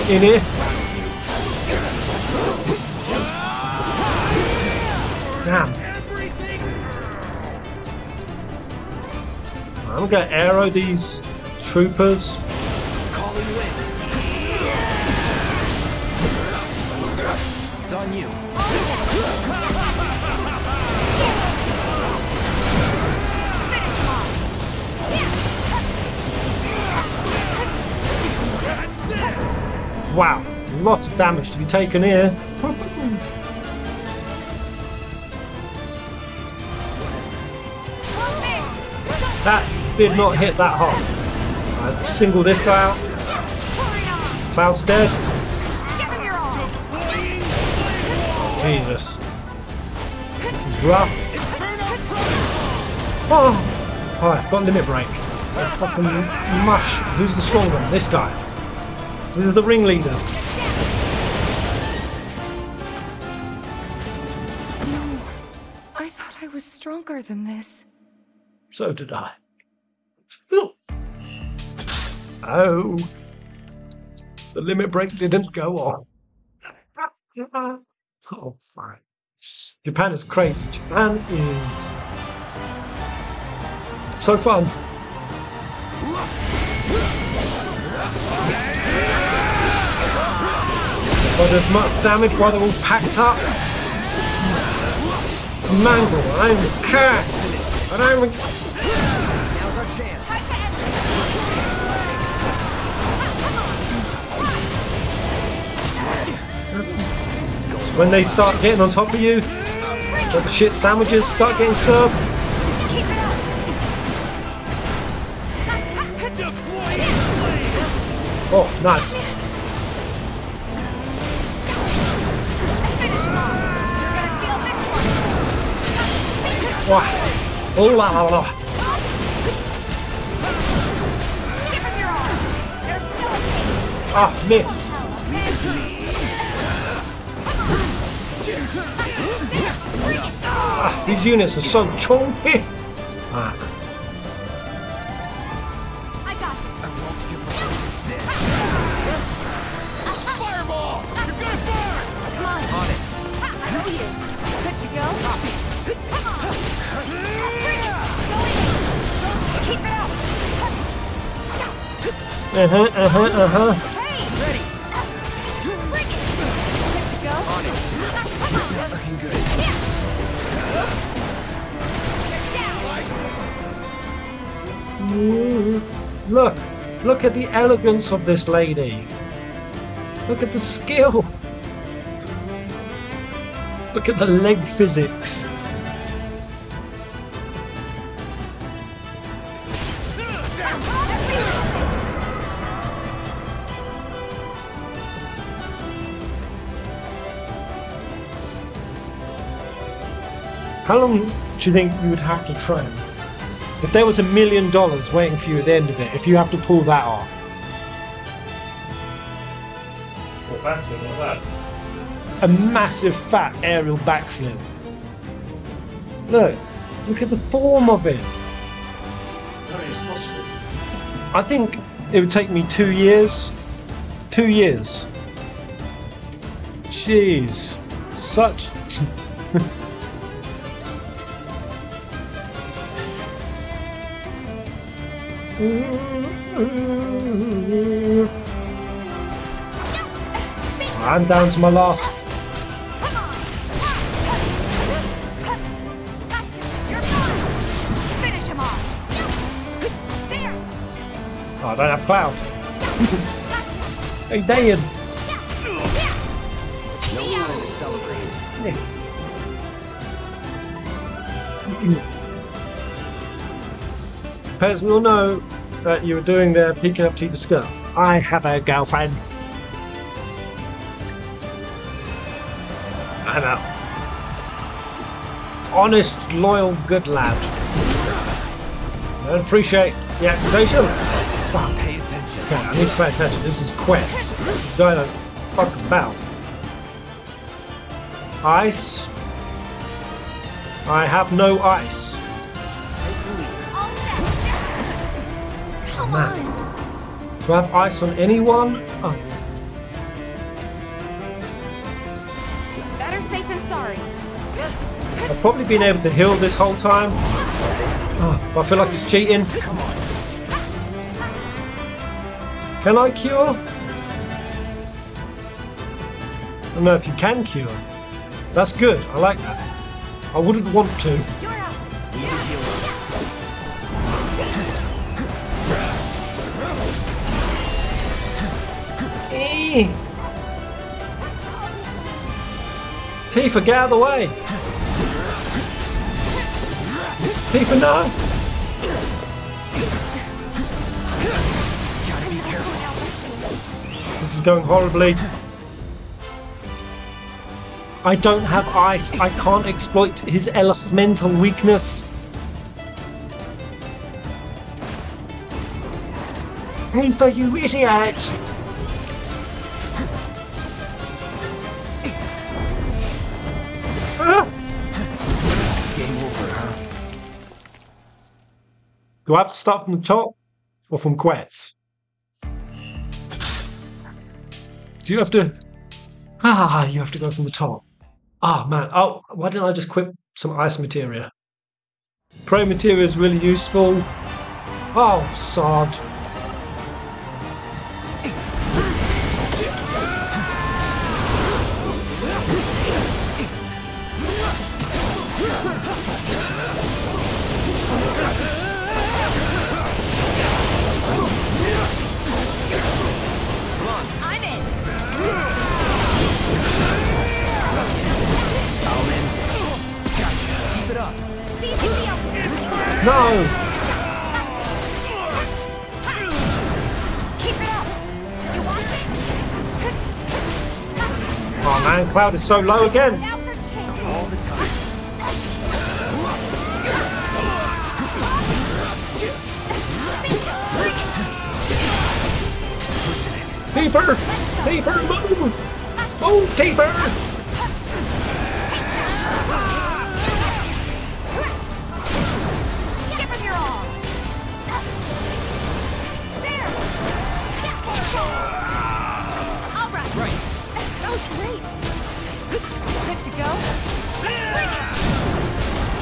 in here. Damn. I'm gonna arrow these troopers. It's on you. Wow, a lot of damage to be taken here. That did not hit that hard. I single this guy out. Cloud's dead. Jesus. This is rough. Oh, I've got limit break. Fucking mush. Who's the strong one? This guy. Who's the ringleader? No, I thought I was stronger than this. So did I. Oh. The limit break didn't go on. Oh, fine. Japan is crazy. Japan is so fun. But as much damage while they're all packed up. Mangle. And I'm a... Now's our chance. When they start getting on top of you, the shit sandwiches start getting served. Oh, nice. Wow. Oh, la, la, la. Ah, miss. Ah, these units are so chunky. Ah. Good to go? Come on. Keep it up. Uh huh, uh huh, uh huh. Hey. Ready. Good to go? Come on. Looking good. Look, look at the elegance of this lady. Look at the skill. Look at the leg physics. How long do you think you would have to train? If there was a million dollars waiting for you at the end of it, if you have to pull that off, that? A massive fat aerial backflip. Look, look at the form of it. I think it would take me two years. Two years. Jeez. Such. I'm down to my last. I don't have cloud. hey, Dan. No time to celebrate. Pez, we'll know that you were doing there peeking up Tifa's skirt. I have a girlfriend. I'm out. Honest, loyal, good lad. I don't appreciate the accusation. Fuck. Pay attention. Okay, I need to pay attention. This is Quetz. This guy don't fuck about. Ice. I have no ice. Come Man. on. Do I have ice on anyone? Oh, Better safe than sorry. I've probably been able to heal this whole time. Oh, but I feel like it's cheating. Can I cure? I don't know if you can cure. That's good. I like that. I wouldn't want to. Tifa, get out of the way! Tifa, no! This is going horribly. I don't have ice. I can't exploit his elemental weakness. Tifa, you idiot! Do I have to start from the top or from Quetz? Do you have to? Ah, you have to go from the top. Ah, man. Oh, why didn't I just equip some ice materia? Pro materia is really useful. Oh, sod. No! Oh man, Cloud is so low again. Keeper! Keeper, move! Oh, Keeper! Go.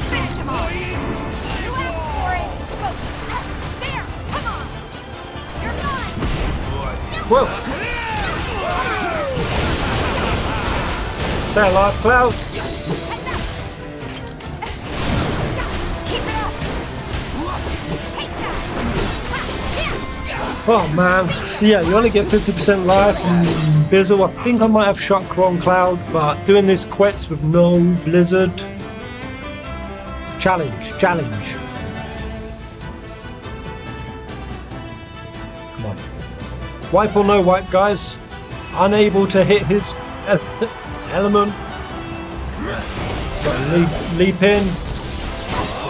Finish him off. There. Come on. You're gone. Whoa! Cloud! Oh man, so yeah, you only get 50% life from. I think I might have shot on Cloud, but doing this Quetz with no Blizzard. Challenge, challenge. Come on. Wipe or no wipe, guys. Unable to hit his element. Leap, leap in.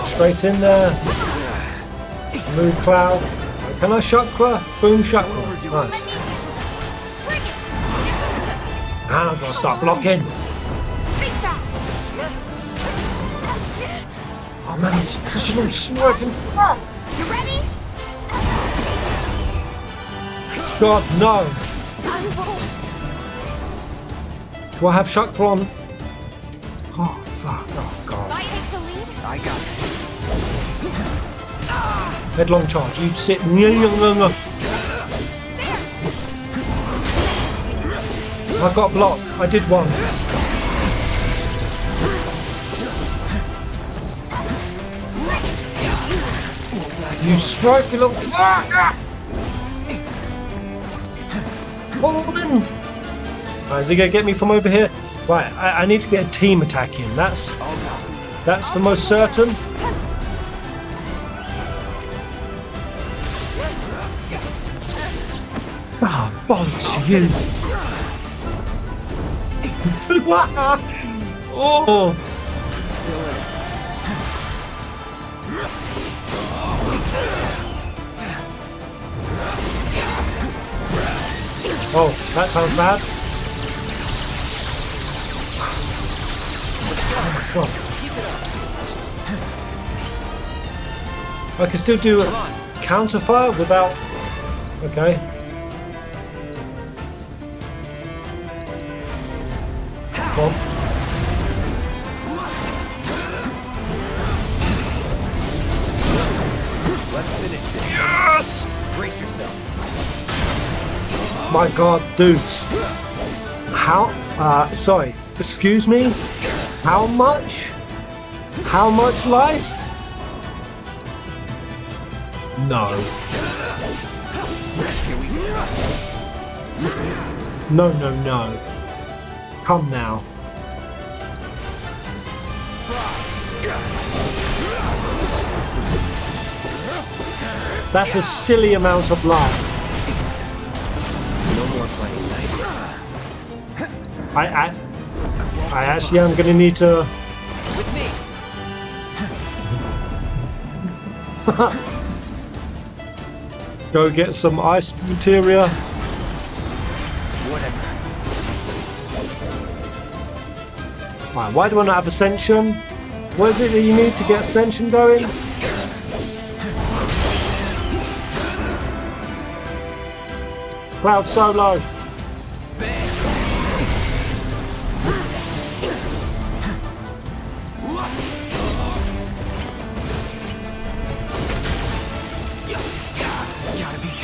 Straight in there. Move Cloud. Can I chakra? Boom chakra. Nice. And I've got to start blocking. Oh man, it's such a little smirking. You ready? God, no. Do I have chakra on? Oh, fuck. Oh, God. I take the lead. I got it. Headlong charge. You sit. I got blocked. I did one. You strike you little fucker! Woman! Right, is he gonna get me from over here? Right, I, I need to get a team attack in. That's that's the most certain. Ah, bollocks to you! oh! Oh, that sounds bad. Oh. I can still do a counterfire without. Okay. Well. Let's finish this. Yes! Brace yourself. My god, dudes. How? Uh, sorry. Excuse me? How much? How much life? No. No, no, no. Come now. That's a silly amount of life. No more playing nice. I, I, I actually am going to need to. With me. Go get some ice materia. Right, why do I not have ascension? What is it that you need to get ascension going? Cloud solo.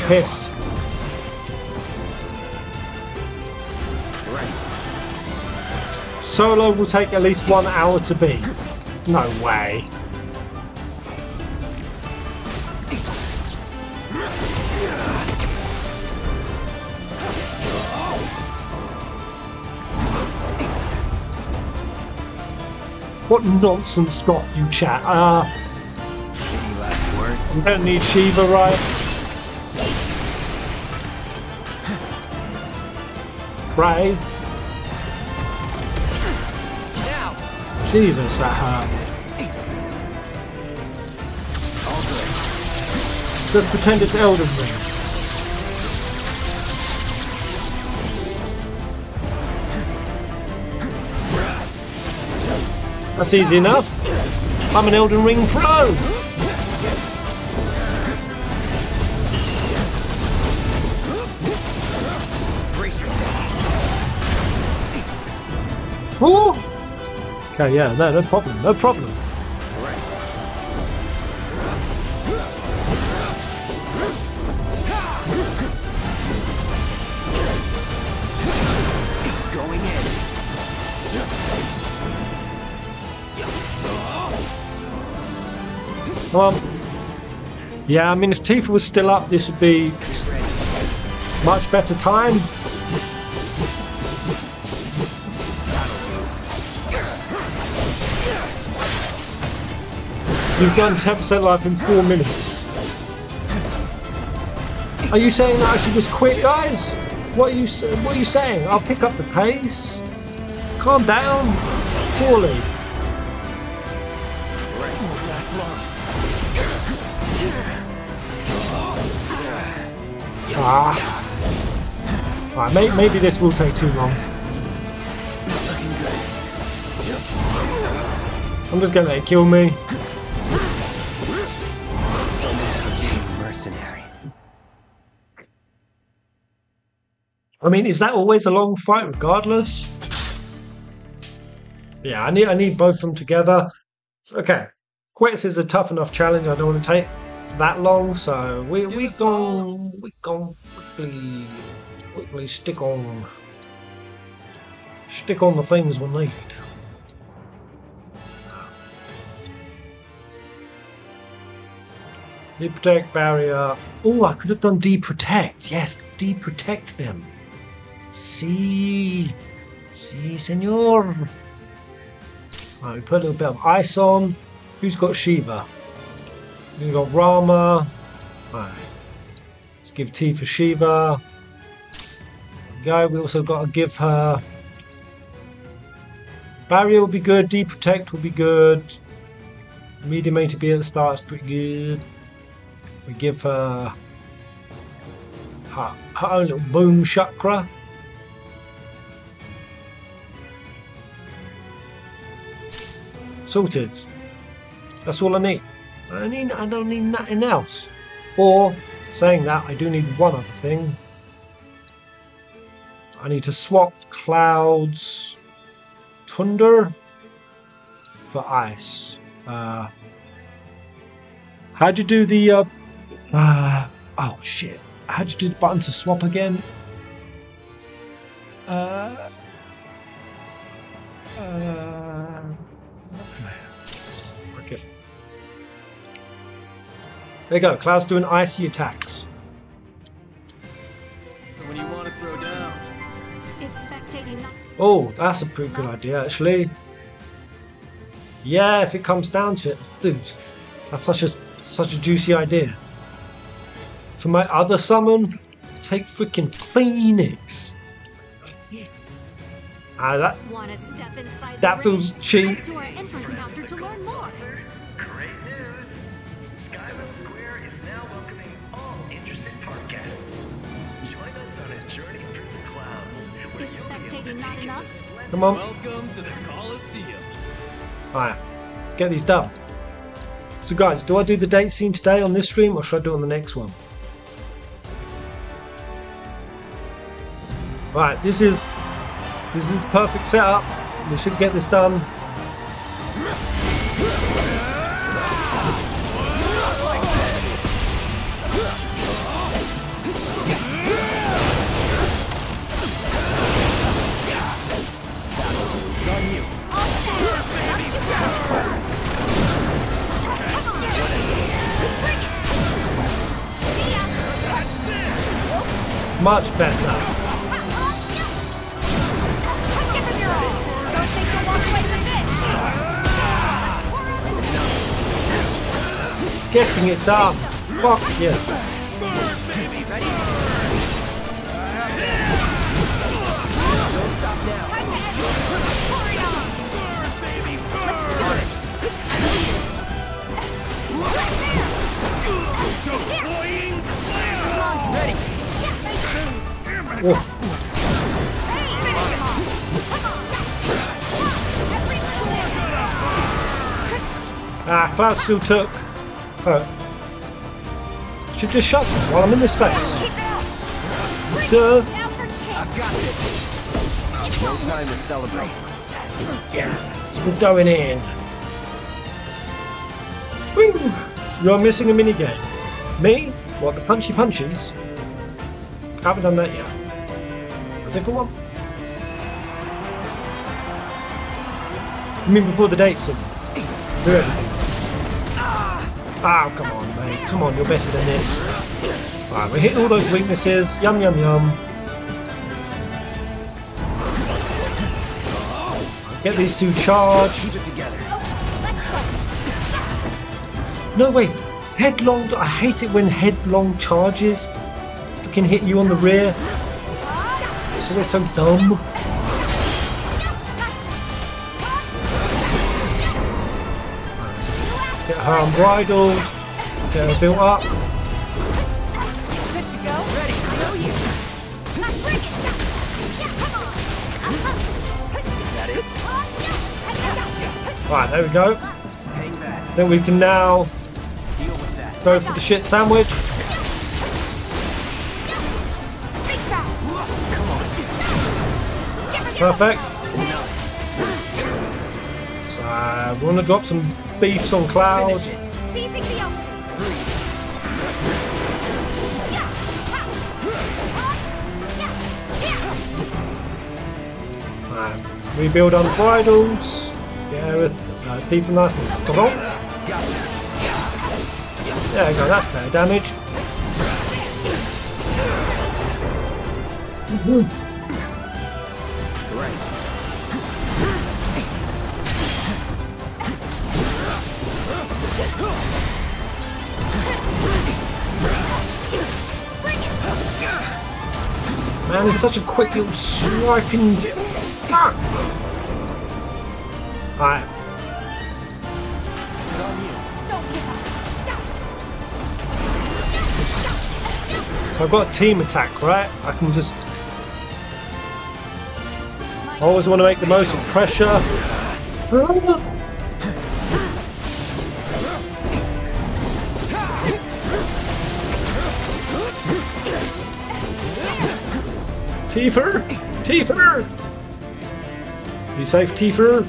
Piss. Solo will take at least one hour to beat. No way. What nonsense doth you chat? Uh, You don't need Shiva, right? Pray. Jesus, that hurt. Let's pretend it's Elden Ring. That's easy enough. I'm an Elden Ring pro. Ooh. Okay, yeah, no, no problem, no problem. In. Well, yeah, I mean, if Tifa was still up, this would be much better time. You've done 10% life in 4 minutes. Are you saying that I should just quit, guys? What are you What are you saying? I'll pick up the pace. Calm down. Surely. Ah. Alright, may, maybe this will take too long. I'm just gonna let it kill me. I mean, is that always a long fight regardless? Yeah, I need I need both of them together. So, okay. Quetz is a tough enough challenge. I don't want to take that long, so we we gon' we gon' quickly quickly stick on stick on the things we need. Deep protect barrier. Oh, I could have done deep protect. Yes, deep protect them. See, Sí, senor. Right, we put a little bit of ice on. Who's got Shiva? We've got Ramuh. Right. Let's give Tifa Shiva. Go. We also got to give her. Barrier will be good. Deep protect will be good. Medium A to B at the start is pretty good. We give her her, her own little boom chakra. Sorted. That's all I need. I need. I don't need nothing else. Or, saying that, I do need one other thing. I need to swap clouds, thunder for ice. Uh, how'd you do the? Uh, uh, oh shit! How'd you do the button to swap again? Uh, uh, There you go. Cloud's doing icy attacks. When you want to throw down. Is spectating not Oh, that's a pretty good idea, actually. Yeah, if it comes down to it, dude, that's such a such a juicy idea. For my other summon, take freaking Phoenix. Ah, that want to step inside the that feels cheap. Come on. Welcome to the Coliseum. Alright, get these done. So, guys, do I do the date scene today on this stream or should I do it on the next one? Right, this is this is the perfect setup. We should get this done. Much better. Getting it done. Fuck yeah. Ah, Cloud still took. Oh. Should just shut me while I'm in this space. Duh. No time to celebrate. We're going in. Woo! You're missing a mini game. Me? What, the punchy punchies? Haven't done that yet. Different one? You mean before the dates? Good. Oh, come on, mate. Come on, you're better than this. Right, we're hitting all those weaknesses. Yum, yum, yum. Get these two charged. No, wait. Headlong. I hate it when headlong charges fucking hit you on the rear. So they're so dumb. Get her unbridled. Get her built up. Good to go? Ready. Show you. Uh-huh. Right, there we go. Then we can now Deal with that. go for the shit sandwich. Perfect. So uh, we want to drop some beefs on Cloud. Right. Rebuild unbridled. Get her uh, teeth are nice and strong. There we go, that's better damage. Man, he's such a quick little swiping. Alright, I've got a team attack, right? I can just. I always want to make the most of pressure. Tifa! Tifa! Be safe, Tifa!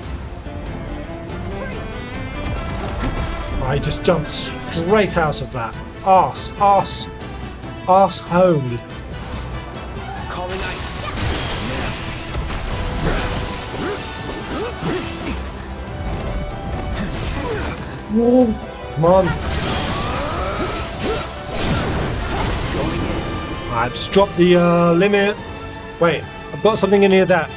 I just jumped straight out of that. Arse, arse, arse hole. Calling ice. Whoa, Come on. I just dropped the uh, limit. Wait, I've got something in here that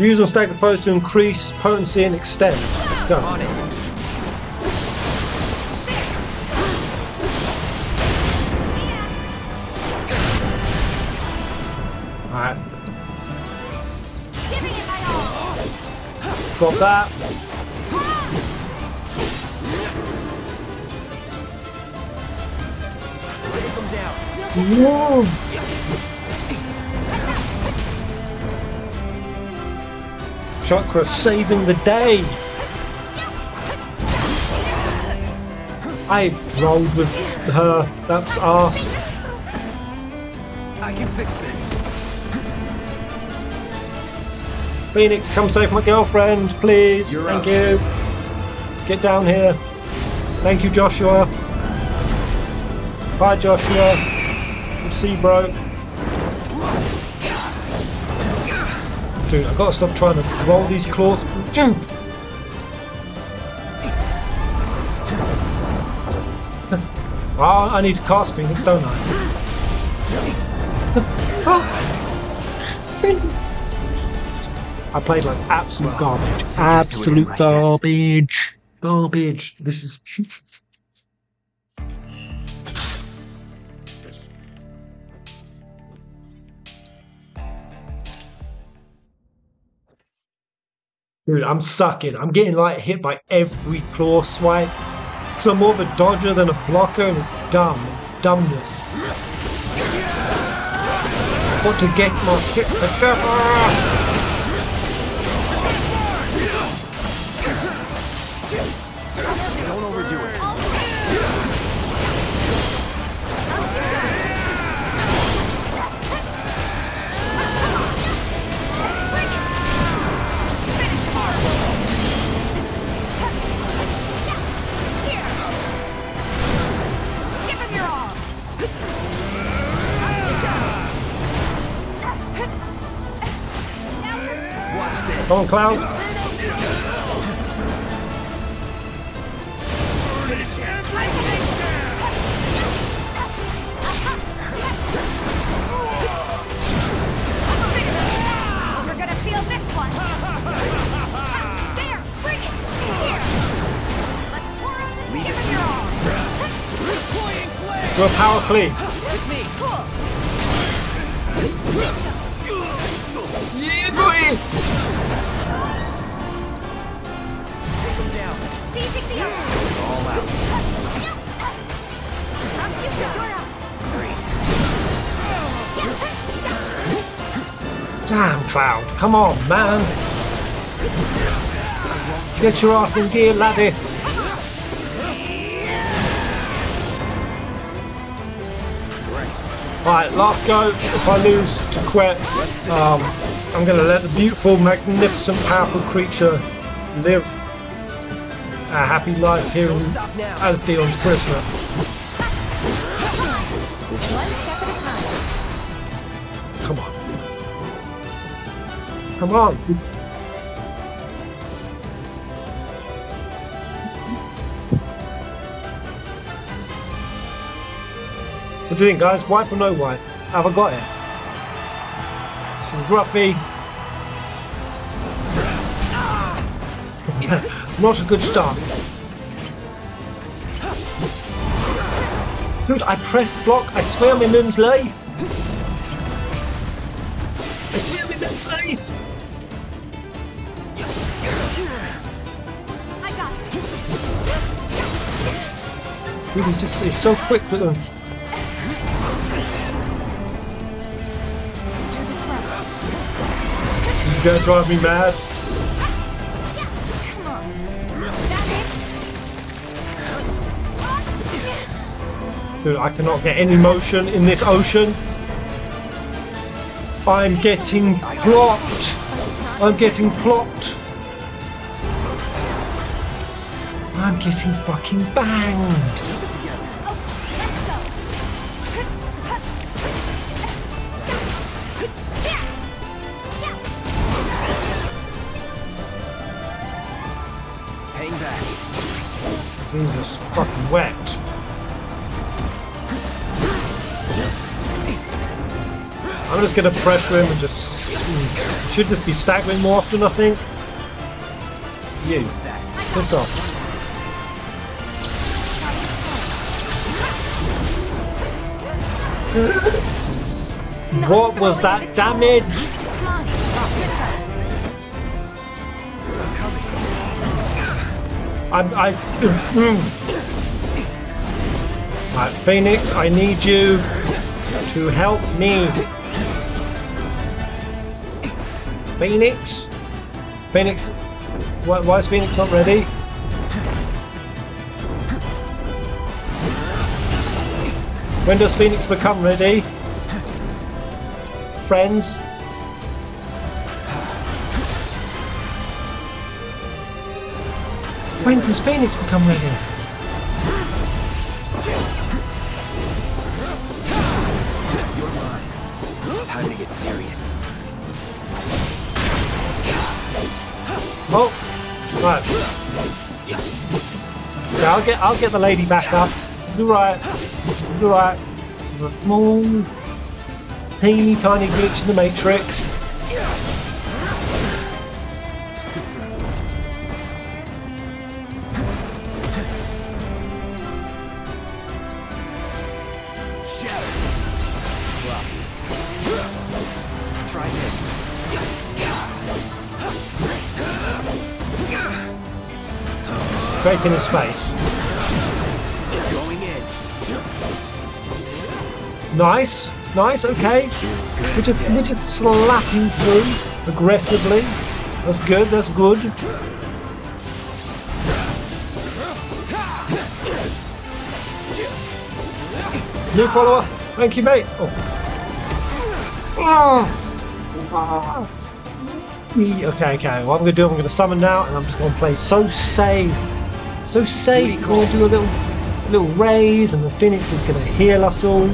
use on stagger foes to increase potency and extend. Let's go. On it. Alright. Got that. Take them down. Whoa. Chakra saving the day. I rolled with her. That's arse. I can fix this. Phoenix, come save my girlfriend, please. You're Thank up. you. Get down here. Thank you, Joshua. Bye, Joshua. See you, bro. Dude, I've got to stop trying to roll these claws. Dude! oh, ah, I need to cast Phoenix, don't I? I played like absolute garbage. Absolute garbage. Garbage. This is Dude, I'm sucking. I'm getting like hit by every claw swipe. Because I'm more of a dodger than a blocker, and it's dumb. It's dumbness. Got to get my shit together. Don't overdo it. Him on, all! Do a power clean. With me! Cool! All out. Damn, Cloud. Come on, man. Get your ass in gear, laddie. Right, last go. If I lose to Quetz, um, I'm going to let the beautiful, magnificent, powerful creature live a happy life here in Asdion's prisoner. One step at a time. Come on. Come on. What do you think, guys? Wipe or no wipe? Have I got it? This is Ruffy. Not a good start. Dude, I pressed block. I swear my mum's life. I swear my mum's life. I got this! Dude, he's just he's so quick with them. He's gonna drive me mad. Dude, I cannot get any motion in this ocean. I'm getting blocked. I'm getting blocked. I'm getting fucking banged. Just gonna pressure him and just mm, should just be staggering more often. I think. You, piss off. What was that damage? I'm, I. Right, Phoenix, I need you to help me. Phoenix? Phoenix? Why, why is Phoenix not ready? When does Phoenix become ready? Friends? When does Phoenix become ready? I'll get I'll get the lady back up. Do right. Do right. Small, teeny tiny glitch in the matrix. Straight in his face. Nice, nice, okay. We're just, we're just slapping through aggressively. That's good, that's good. New follower. Thank you, mate. Oh. Ah. Okay, okay. What I'm going to do, I'm going to summon now, and I'm just going to play So Safe. So Safe. We're going to do a little, little raise, and the Phoenix is going to heal us all.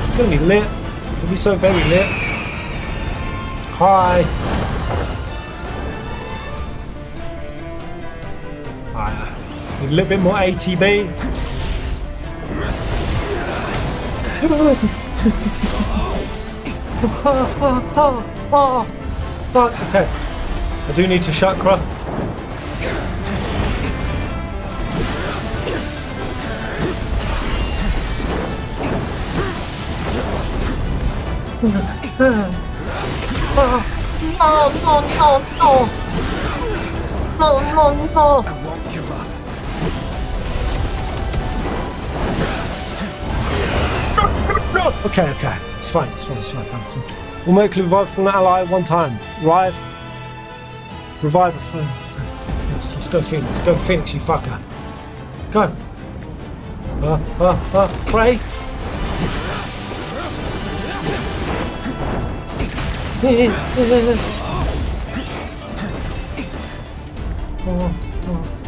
It's going to be lit. To be so very lit. Hi. A little bit more ATB. Okay. I do need to chakra. No, no, no, no! No, no, no! I. Okay, okay. It's fine, it's fine, it's fine. It's fine. We'll make a revive from an ally one time. Revive. Revive a friend. Yes, let's go Phoenix. Go Phoenix, you fucker. Go. Uh, uh, uh, pray.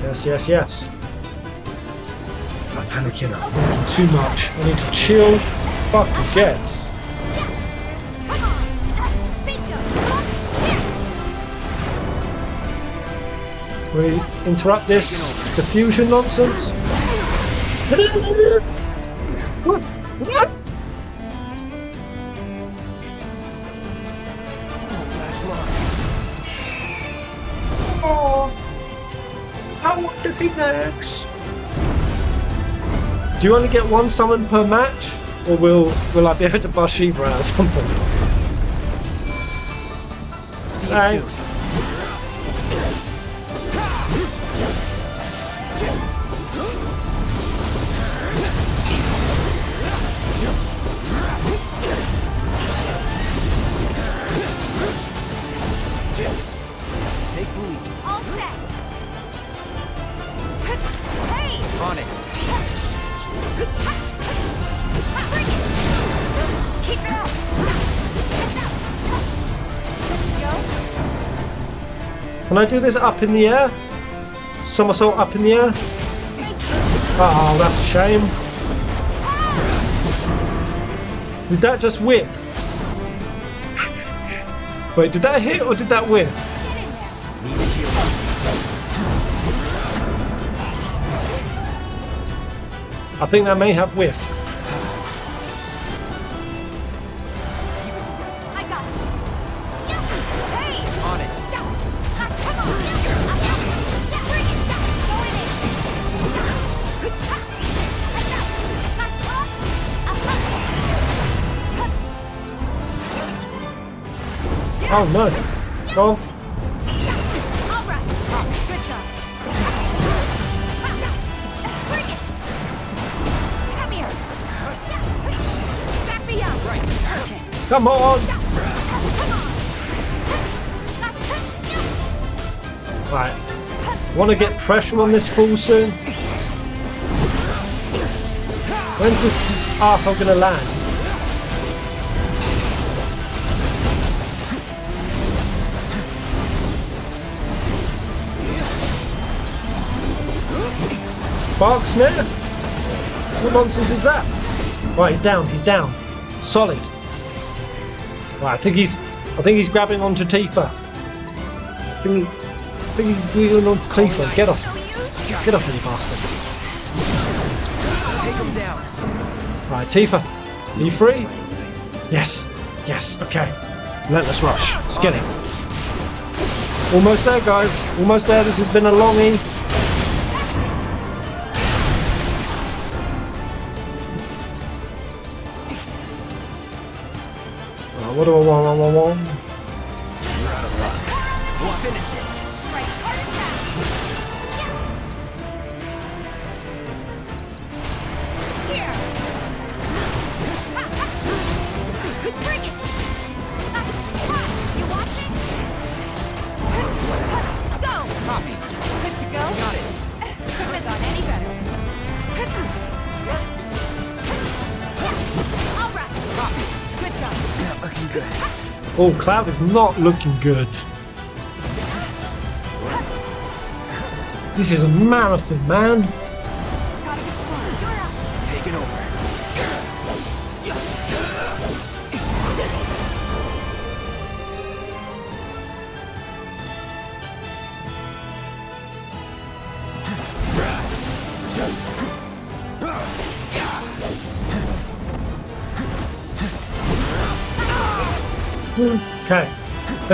Yes, yes, yes. I'm panicking. Panicking too much. I need to chill. Fuck the jets. We interrupt this diffusion nonsense. What? What? Do you only get one summon per match, or will will I be able to bust Shiva out at some point? See you Thanks. soon. Can I do this up in the air? Somersault up in the air? Oh, that's a shame. Did that just whiff? Wait, did that hit or did that whiff? I think that may have whiffed. Oh no. Go. Come on. Right. Want to get pressure on this fool soon? When's this arsehole gonna land? Bark snare? What nonsense is that? Right, he's down, he's down. Solid. Right, I think he's I think he's grabbing onto Tifa. I think, I think he's grabbing onto Tifa. Get off. Get off you bastard. Take him down. Right, Tifa. Are you free? Yes. Yes, okay. Relentless rush. Let's get it. Almost there, guys. Almost there. This has been a longie. Right, what do I Oh, Cloud is not looking good. This is a marathon, man.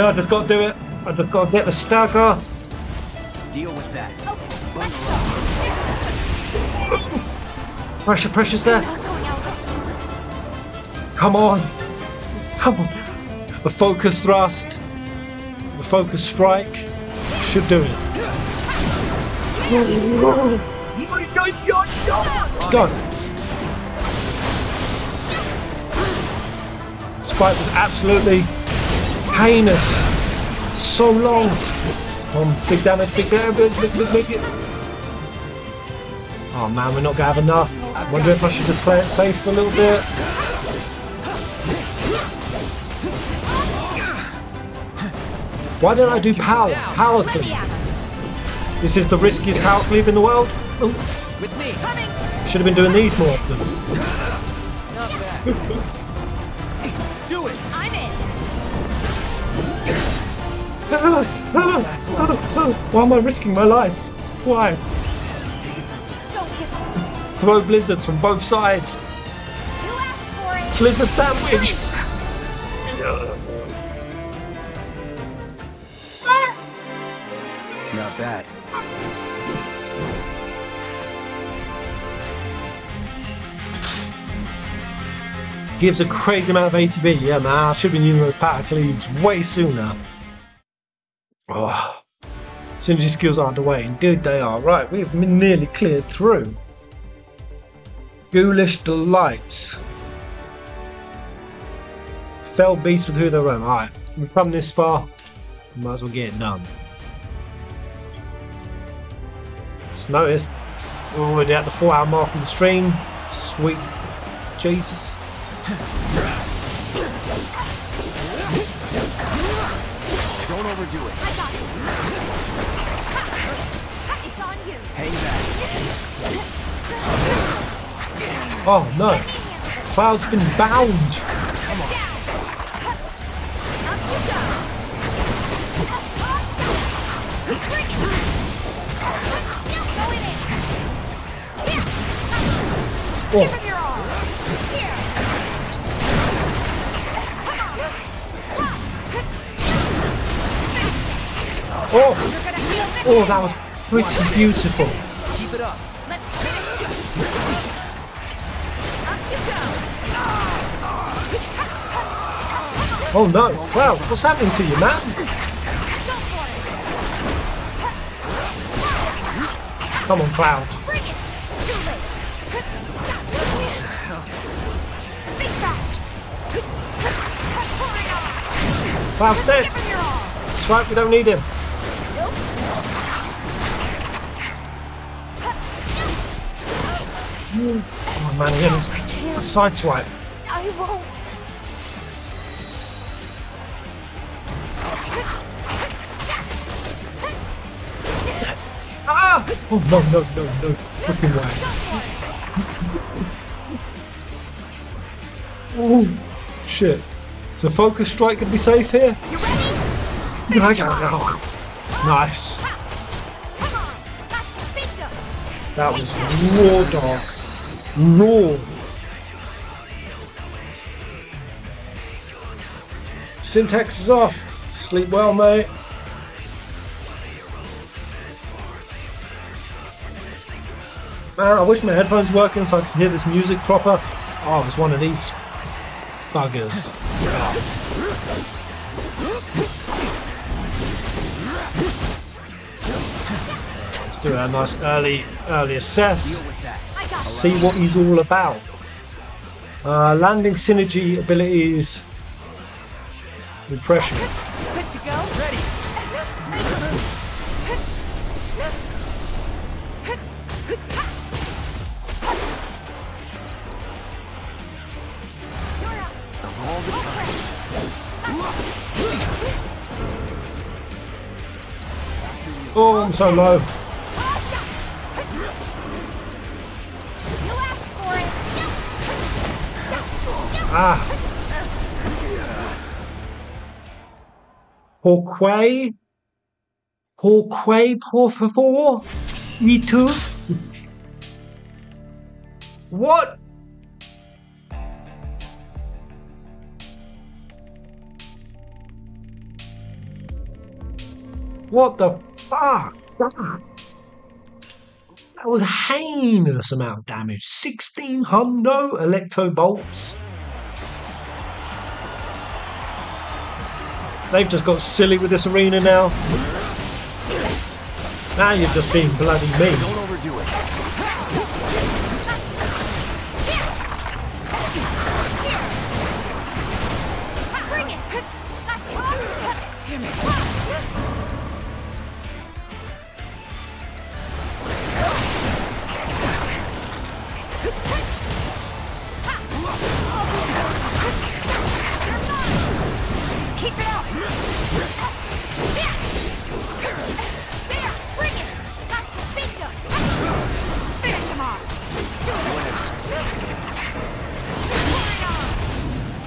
Then I just got to do it. I just got to get the stagger. Deal with that. Pressure, pressure's there. Come on. Come on. The focus thrust. The focus strike. Should do it. It's gone. This fight was absolutely heinous. So long. Um, big damage, big damage, big, big, big, big. Oh man, we're not gonna have enough. I Wonder if I should just play it safe for a little bit. Why don't I do power? Power cleave. This is the riskiest power cleave in the world. Oh, should have been doing these more often. Why am I risking my life? Why? Throw blizzards from both sides. Blizzard sandwich. Not bad. Gives a crazy amount of ATB. Yeah, man, I should have been using those power cleaves way sooner. Oh. Synergy skills are underway. Indeed, they are. Right, we've nearly cleared through. Ghoulish Delights. Fell Beast with who they run. Alright, we've come this far. Might as well get it done. Just noticed we're already at the four hour mark on the stream. Sweet Jesus. Don't overdo it. Oh no. Cloud's been bound. Oh. Oh, oh, that was pretty beautiful. Keep it up. Oh no! Wow, what's happening to you, man? Come on, Cloud. Cloud's dead. Right, we don't need him. Oh man, he a side swipe. I won't. Ah! Oh no, no, no, no freaking way. Oh, shit. So focus strike could be safe here? It now. Nice. That was raw dog. Raw. Syntax is off. Sleep well, mate. Man, I wish my headphones were working so I could hear this music proper. Oh, it's one of these buggers. Let's do a nice early early assess. See what he's all about. Uh, landing synergy abilities. Refreshing. Good to go. Ready. Oh, I'm so low. Ah. Pourquoi? Pourquoi, por favor? Me too. What? What the fuck? That was a heinous amount of damage. 16 hundo electro bolts. They've just got silly with this arena now. Now you're just being bloody mean.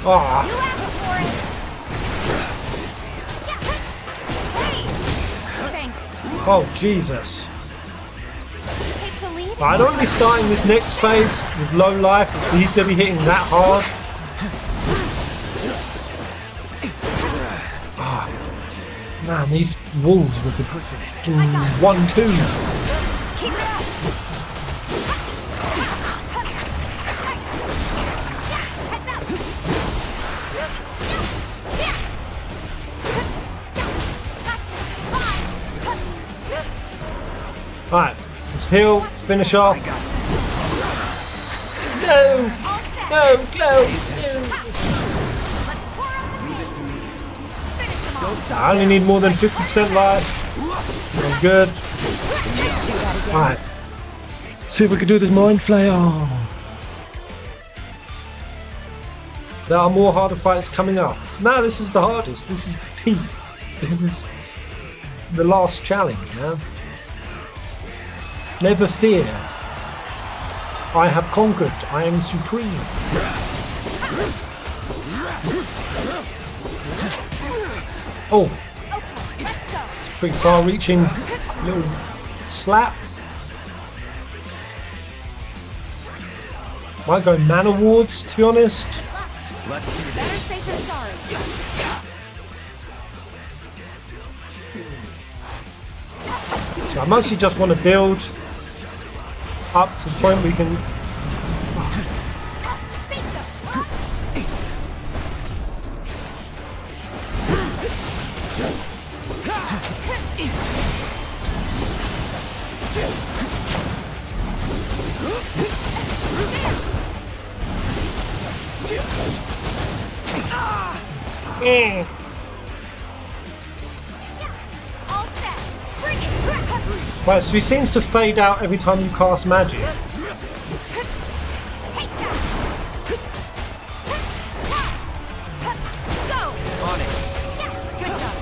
You asked for it. Hey. Thanks. Oh, Jesus. The lead. I'd only be starting this next phase with low life he's going to be hitting that hard. Ah, man, these wolves with the fucking Right, let's heal, finish off. No, no, no, I only need more than 50% life. I'm good. Right. See if we can do this mind flayer. There are more harder fights coming up. No, this is the hardest. This is the peak. This is the last challenge, man. Never fear. I have conquered. I am supreme. Oh, it's pretty far-reaching little slap. Might go man awards, to be honest. So I mostly just want to build up to the point we can. Eh. Right, so he seems to fade out every time you cast magic. Go. On it. Good job.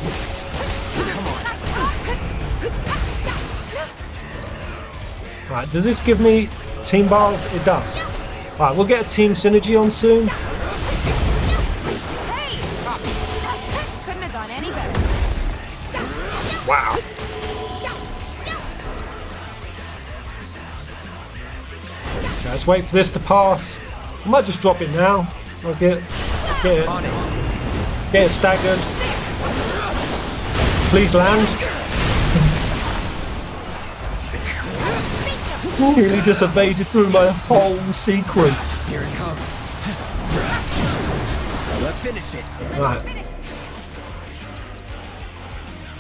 Right, does this give me team bars? It does. Right, we'll get a team synergy on soon. Hey. Couldn't have gone any better. Wow. Let's wait for this to pass. I might just drop it now. I'll get, get it, get it staggered. Please land. Nearly just evaded through my whole sequence. Here it comes. Let's finish it. Right.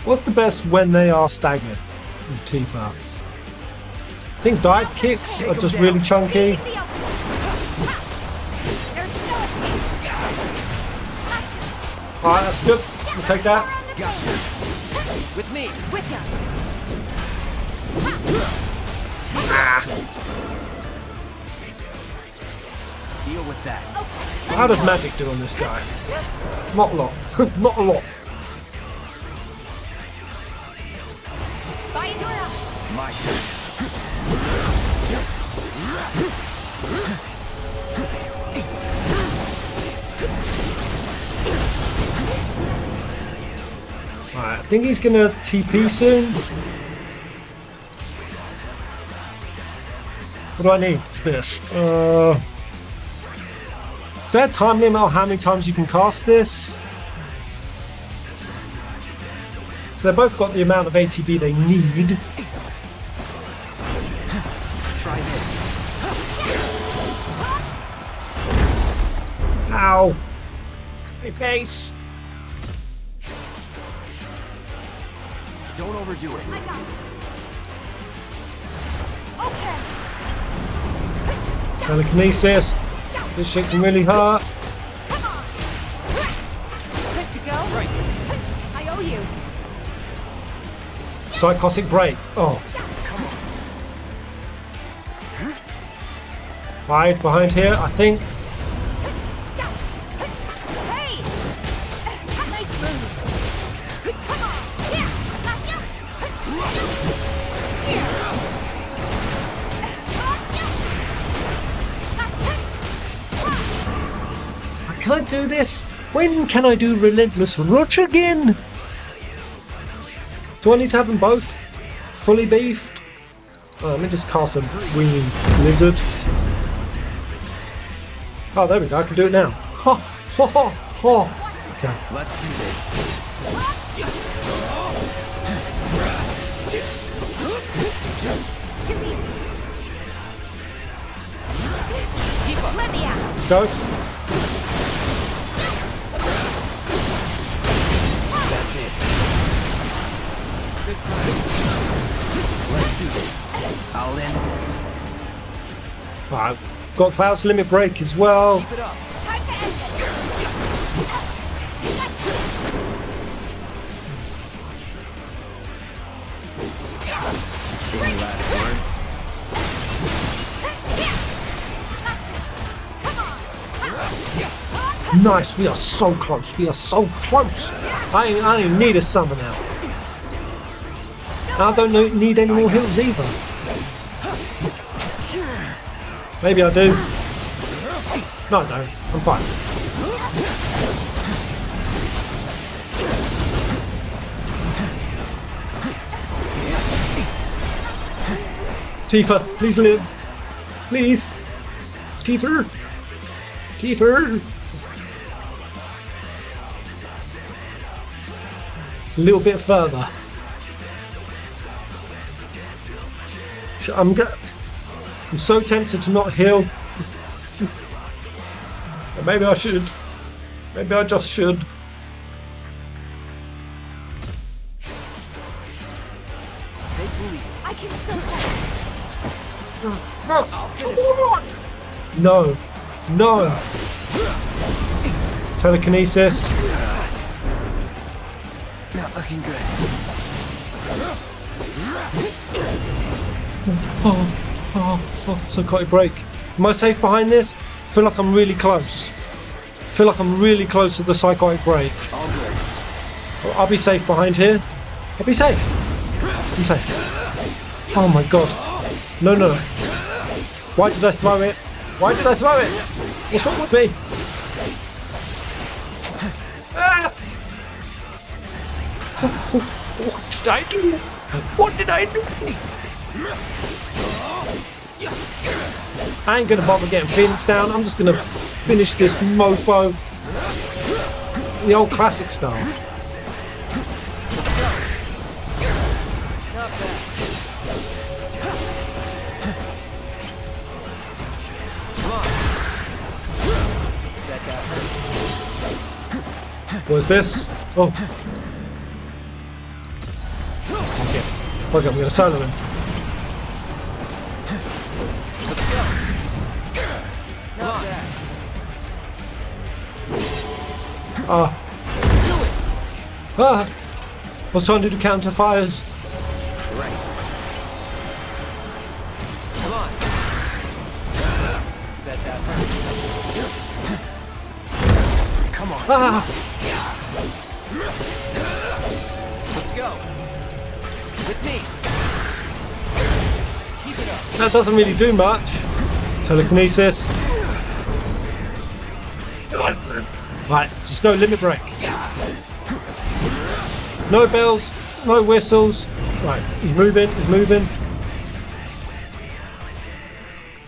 What's the best when they are staggered Tifa? I think dive kicks are just really chunky. Alright, that's good. We'll take that. With me. With ya. Deal with that. How does magic do on this guy? Not a lot. Not a lot. Buy into her My turn. Alright, I think he's gonna TP soon. What do I need? This. Uh, is there a time limit on how many times you can cast this? So they've both got the amount of ATB they need. Ow! My face! Don't overdo it. Telekinesis. This shit can really hurt. Good to go? Right. I owe you. Psychotic break. Oh. Hide behind here, I think. I do this? When can I do Relentless Rush again? Do I need to have them both fully beefed? Oh, let me just cast a winging lizard. Oh, there we go. I can do it now. Ha! Ha! Ha! ha. Okay. Let's do this. Too easy. Let me out. Go. Good time. Let's do this. I'll end this. Alright. Got Cloud's Limit Break as well. Nice. We are so close. We are so close. I I need a summon out. I don't need any more heals either. Maybe I do. No, I don't. I'm fine. Tifa, please live. Please. Tifa. Tifa. A little bit further. I'm go- I'm so tempted to not heal. But Maybe I should. Maybe I just should. Take the. I can still help. No. No. Telekinesis. Not looking good. Oh, oh, oh, psychotic break. Am I safe behind this? I feel like I'm really close. I feel like I'm really close to the psychotic break. I'll be safe behind here. I'll be safe. I'm safe. Oh my god. No, no. Why did I throw it? Why did I throw it? What's wrong with me? Ah! What did I do? What did I do? I ain't gonna bother getting Phoenix down. I'm just gonna finish this mofo the old classic style. What's this? Oh. Okay. Okay, I'm gonna solo him. Ah. Ah. I was trying to do counter fires. Right. Come on. Bet that hurt. Come on. Ah. Let's go. With me. Keep it up. That doesn't really do much. Telekinesis. Right, just no limit break. No bells, no whistles. Right, he's moving, he's moving.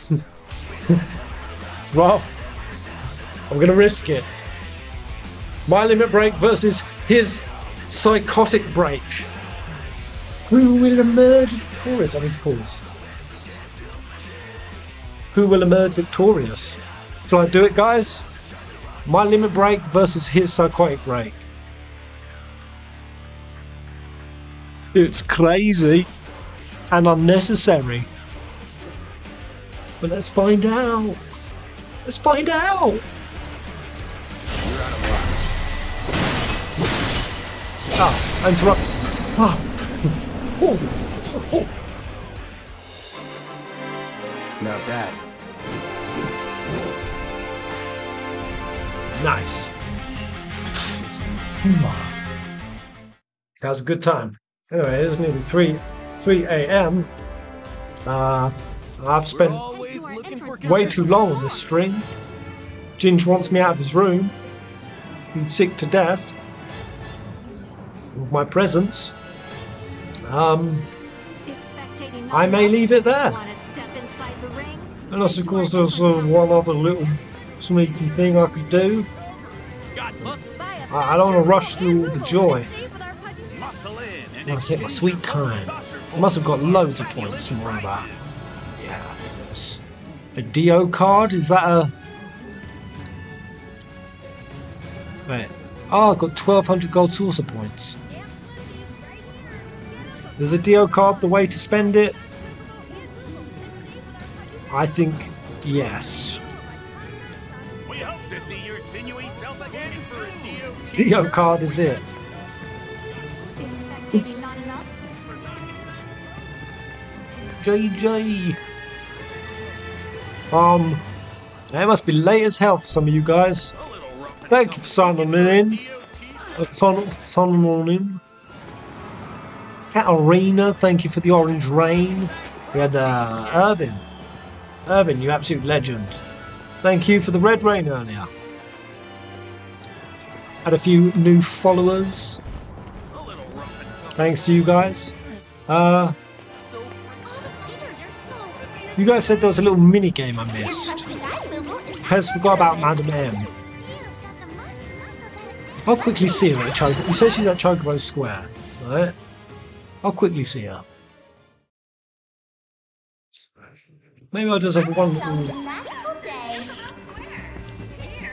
well, I'm gonna risk it. My limit break versus his psychotic break. Who will emerge victorious? I need to pause. Who will emerge victorious? Shall I do it, guys? My limit break versus his psychotic break. It's crazy and unnecessary. But let's find out. Let's find out. Ah, interrupt. Ah. Oh. Oh. Not bad. Nice. That was a good time. Anyway, it's nearly 3 3 a.m. Uh, I've spent way too long on this string. Ginge wants me out of his room. Been sick to death with my presence. Um, I may leave it there. Unless, of course, there's uh, one other little sneaky thing I could do. I, I don't want to rush through all the joy. I want to take my sweet time. I must have got loads of points from all that. A Dio card? Is that a... Wait. Oh, ah, I've got 1200 gold saucer points. Is a Dio card the way to spend it? I think yes. Dio card is it. JJ. Um, it must be late as hell for some of you guys. Thank you for signing in. Uh, sign- signing on in. Katarina, thank you for the orange rain. We had uh, Irvin. Irvin, you absolute legend. Thank you for the red rain earlier. Had a few new followers. Thanks to you guys. Uh, you guys said there was a little mini game I missed. Has forgot about Madam M. I'll quickly see her at Chocobo. You said she's at Chocobo Square, right? I'll quickly see her. Maybe I'll just have one little...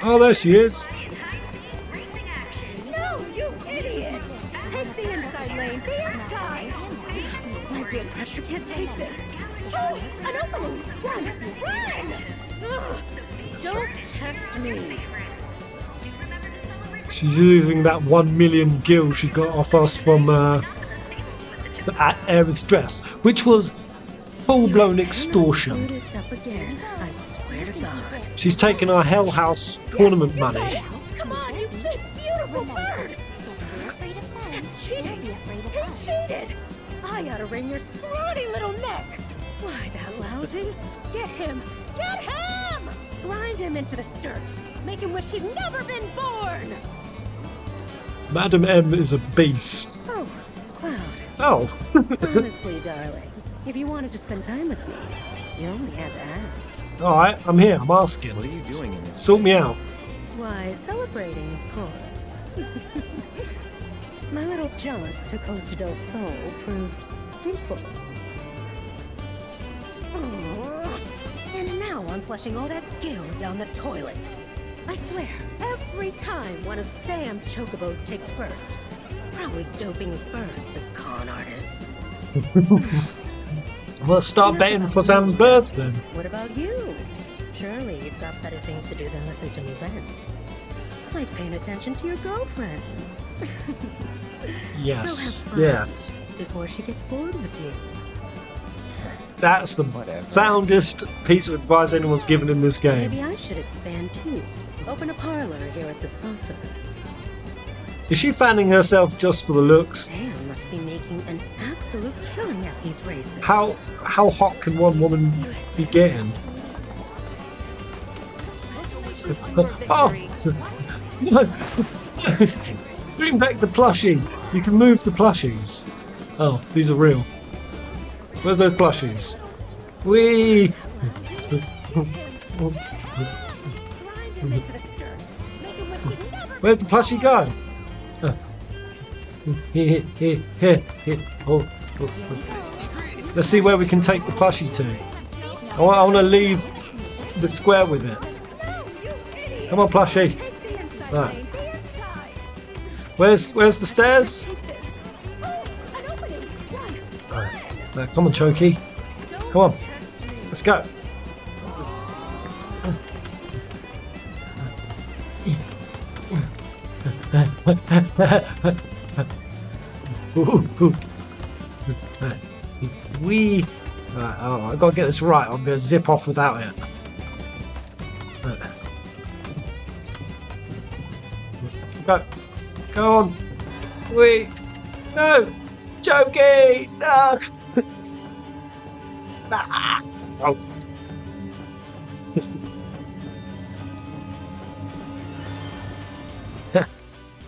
Oh, there she is. Run! Run! Ugh, Don't test me. She's using that one million gil she got off us from uh, at Aerith's dress, which was full-blown extortion. This up again. I swear to God. She's taken our Hell House tournament money. Come on, you big, beautiful bird! It's cheating! Cheated! I ought to wring your scrawny little neck! Why, that lousy? Get him! Get him! Grind him into the dirt! Make him wish he'd never been born! Madam M is a beast. Oh, Cloud. Oh. Honestly, darling, if you wanted to spend time with me, you only had to ask. Alright, I'm here, I'm asking. What are you doing in this? Sort me out. Why, celebrating, of course. My little jaunt to Costa del Sol proved fruitful. Now I'm flushing all that gil down the toilet. I swear, every time one of Sam's chocobos takes first. Probably doping his birds, the con artist. Well, start betting for Sam's birds then. What about you? Surely you've got better things to do than listen to me vent. Like paying attention to your girlfriend. Yes, We'll yes. Before she gets bored with you. That's the soundest piece of advice anyone's given in this game. Maybe I should expand too. Open a parlor here at the saucer. Is she fanning herself just for the looks? Sam must be making an absolute absolute killing at these races. How how hot can one woman be getting? Oh! No! Bring back the plushie! You can move the plushies. Oh, these are real. Where's those plushies? Wee! Where'd the plushie go? Here, here, here, here. Oh, oh. Let's see where we can take the plushie to. I want, I want to leave the square with it. Come on, plushie. Right. Where's where's the stairs? Come on, Chokey. Come on. Let's go. We. Right, oh, I gotta get this right. I'm gonna zip off without it. Go, go on. We. No, Jokey, no. Ah. Oh.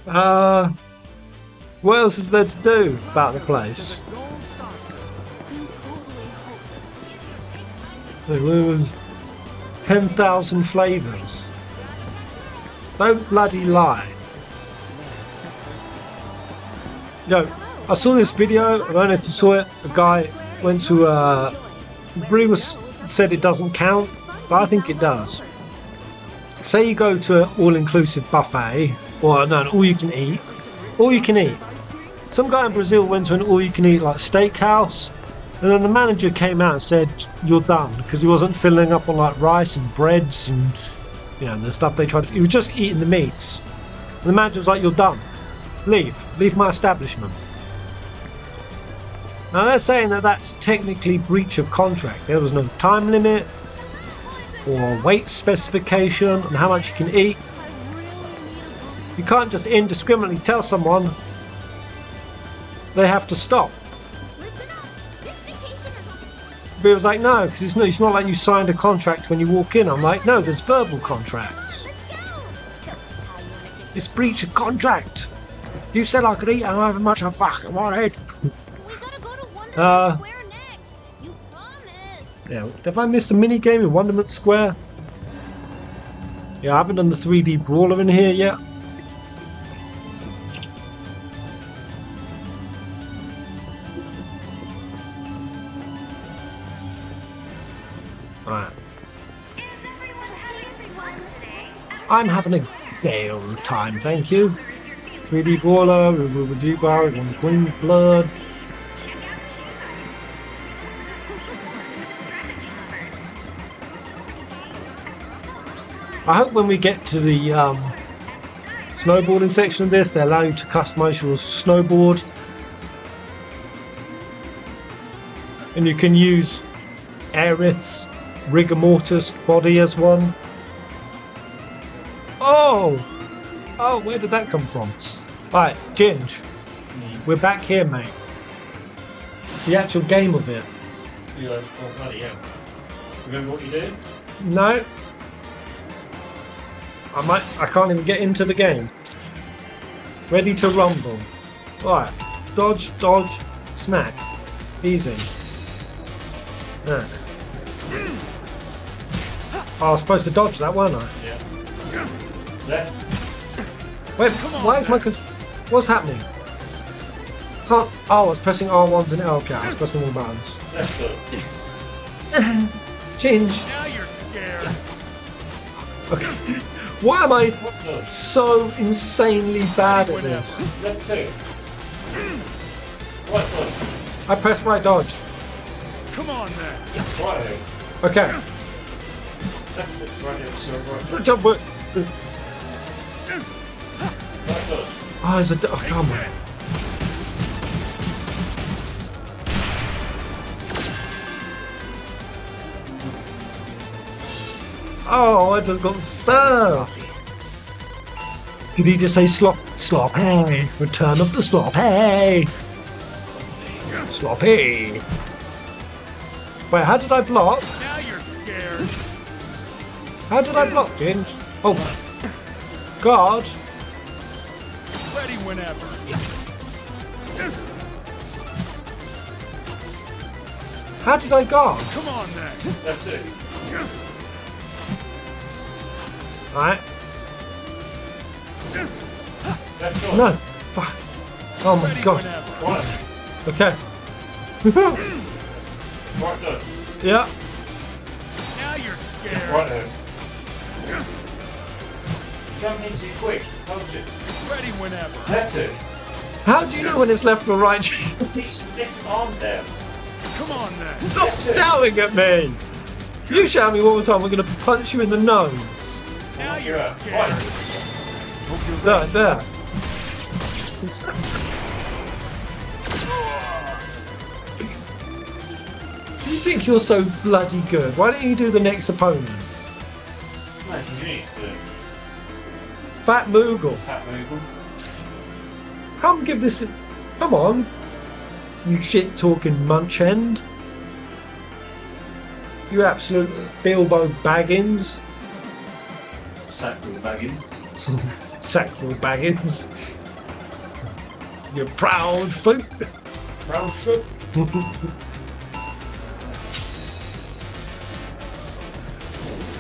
uh, what else is there to do about the place? There was 10,000 flavours. Don't bloody lie. Yo, I saw this video, I don't know if you saw it, a guy went to, uh, Bree was, said it doesn't count, but I think it does. Say you go to an all-inclusive buffet, or no, an all-you-can-eat, all-you-can-eat. Some guy in Brazil went to an all-you-can-eat like steakhouse, and then the manager came out and said, "You're done," because he wasn't filling up on like rice and breads and you know the stuff they tried. To, he was just eating the meats. And the manager was like, "You're done. Leave. Leave my establishment." Now they're saying that that's technically breach of contract. There was no time limit or weight specification on how much you can eat. You can't just indiscriminately tell someone they have to stop. But it was like, no, because it's, not, it's not like you signed a contract when you walk in. I'm like, no, there's verbal contracts. It's breach of contract. You said I could eat however much I fucking wanted. Uh, yeah, have I missed a mini game in Wonderment Square? Yeah, I haven't done the 3D brawler in here yet. Right. I'm having a gay old time, thank you. 3D brawler, remove a G-bar, one Queen Blood. I hope when we get to the um, snowboarding section of this, they allow you to customize your snowboard. And you can use Aerith's rigor mortis body as one. Oh! Oh, where did that come from? Right, Ginge. We're back here, mate. The actual game of it. You go, oh, bloody hell. Remember what you did? No. I might. I can't even get into the game. Ready to rumble. Right. Dodge, dodge, smack. Easy. Yeah. Oh, I was supposed to dodge that, weren't I? Yeah. Left. Wait, why is my... What's happening? Can't... Oh, I was pressing R1s and L. Okay, I was pressing all buttons. Left foot. Change. Now you're scared. Okay. Why am I so insanely bad at this? Left two. Right foot. I pressed right dodge. Come on, leg. Okay. Left foot, right leg, so right. Jump. but- Right foot. Oh, there's a... d- Oh, come on. Oh, I just got served. Did he just say slop? Slop, hey. Return of the slop, hey. Sloppy. Wait, how did I block? Now you're scared. How did I block, Ginge? Oh. God. Ready whenever. How did I guard? Come on then. That's it. Alright. No. Fuck. Oh my god. Okay. Yeah. Now you're scared. Right then. Jump it quick. Ready whenever. That's it. How do you know when it's left or right? There. Come on then. Stop shouting at me! You shout at me one more time, we're gonna punch you in the nose. Now You're you're up. scared. Right. There, there. You think you're so bloody good? Why don't you do the next opponent? No, you need to Fat Moogle. pat Moogle. Come give this. A... Come on. You shit talking munch end. You absolute Bilbo Baggins. Sackville Baggins. Sackville Baggins. You proud folk. Proud foot.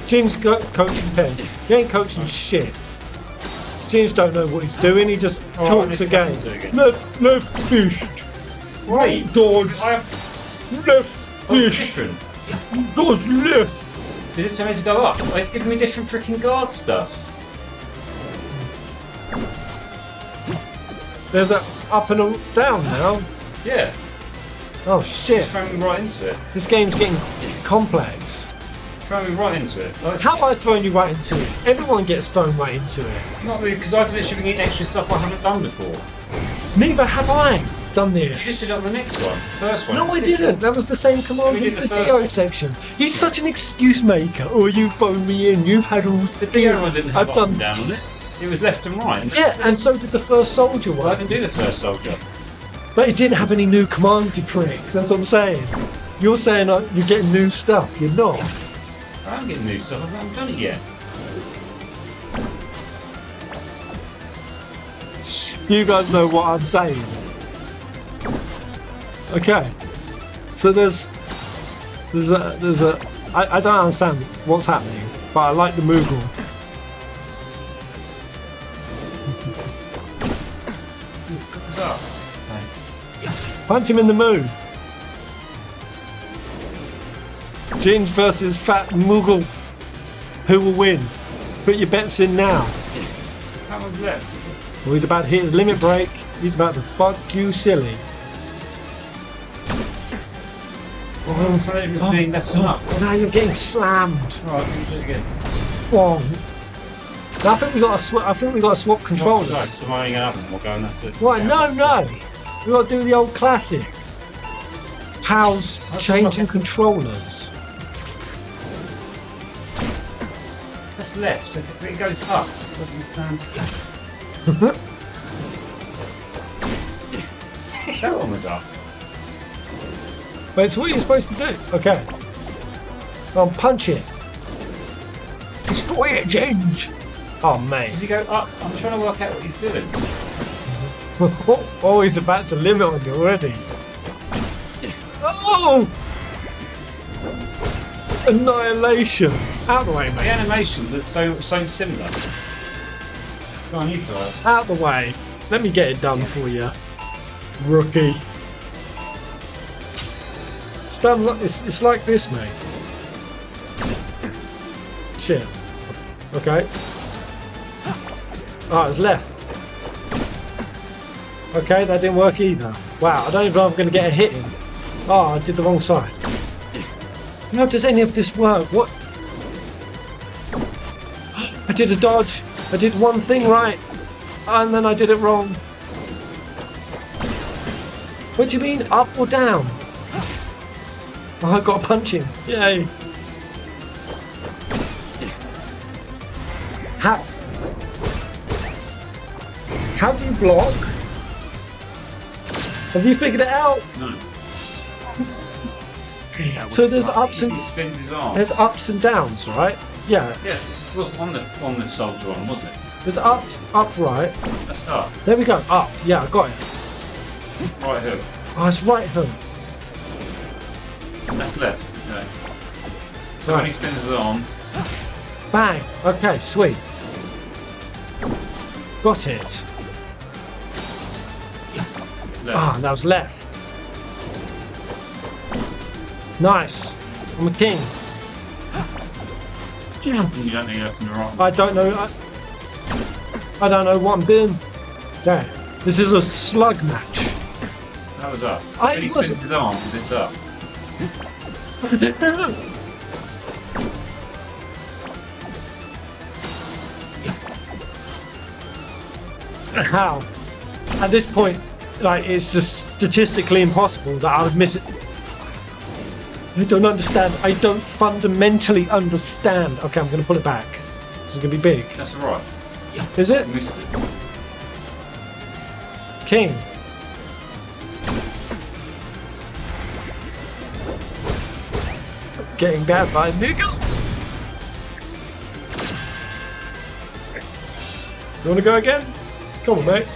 Jim's go- coaching pens. He ain't coaching shit. James don't know what he's doing. He just Oh, talks again. again. Left, left fish. Right. Dodge. I have. Left fish. Dodge left. Did it tell me to go up? Oh, it's giving me different freaking guard stuff. There's a up and a down now. Yeah. Oh shit. Throwing me right into it. This game's getting complex. Throwing me right into it. Like, How have I thrown you right into it? Everyone gets thrown right into it. not really, because I've literally been getting extra stuff I haven't done before. Neither have I done You just did it on the next one. First one. No, I didn't. That was the same commands We as the the one. section. He's such an excuse maker. Oh, you phoned me in. You've had all The. Dio one didn't have I've done. down on it. It was left and right. Yeah, and so did the first soldier Well, I didn't do the first soldier. But it didn't have any new commands to trick. That's what I'm saying. You're saying uh, you're getting new stuff. You're not. I'm getting new stuff. I haven't done it yet. You guys know what I'm saying. Okay. So there's there's a there's a I, I don't understand what's happening, but I like the Moogle. Punch him in the moon. Ginge versus Fat Moogle. Who will win? Put your bets in now. How much left? Well, he's about to hit his limit break. He's about to fuck you silly. Oh, so it was being left and up. Now you're getting slammed. Alright, let me do it again. Wrong. I think we got to sw- I think we got to swap controllers. Right, so I'm only going to have one go and that's it. Right, no, no. We got to do the old classic. How's changing controllers? That's left. It it goes up. Doesn't stand. that one was up. Wait, it's what you're you supposed to do? Okay. Um, punch it. Destroy it, Ginge. Oh, mate. Does he go up? I'm trying to work out what he's doing. oh, he's about to limit on you already. Oh! Annihilation. Out the way, mate. The animations are so so similar. Go on, you first. Out the way. Let me get it done for you. Rookie. It's. It's, like this, mate. Shit. Okay. Oh, it's left. Okay, that didn't work either. Wow, I don't even know if I'm going to get a hit in. Oh, I did the wrong side. How does any of this work? What? I did a dodge. I did one thing right, and then I did it wrong. What do you mean, up or down? Oh, I got a punch him. Yay. How? How do you block? Have you figured it out? No. So there's ups and his arm. there's ups and downs, right? Yeah. Yeah, it was on the on the soldier arm, was it? There's up, up, right. That's up. There we go. Up. Yeah, I got it. Right hook. Oh, it's right hook. That's left. Okay. So when he spins his arm, Bang. Okay, sweet. Got it. Ah, that was left. Nice. I'm a king. You don't think left and right. I don't know. I, I don't know what I'm doing. There. This is a slug match. That was up. So I when he spins his arms, it's up. How? At this point, like it's just statistically impossible that I would miss it. I don't understand. I don't fundamentally understand. Okay, I'm gonna pull it back. This is gonna be big. That's right. Is it? You missed it. King. Getting bad by nigga. You wanna go again? Come on, mate.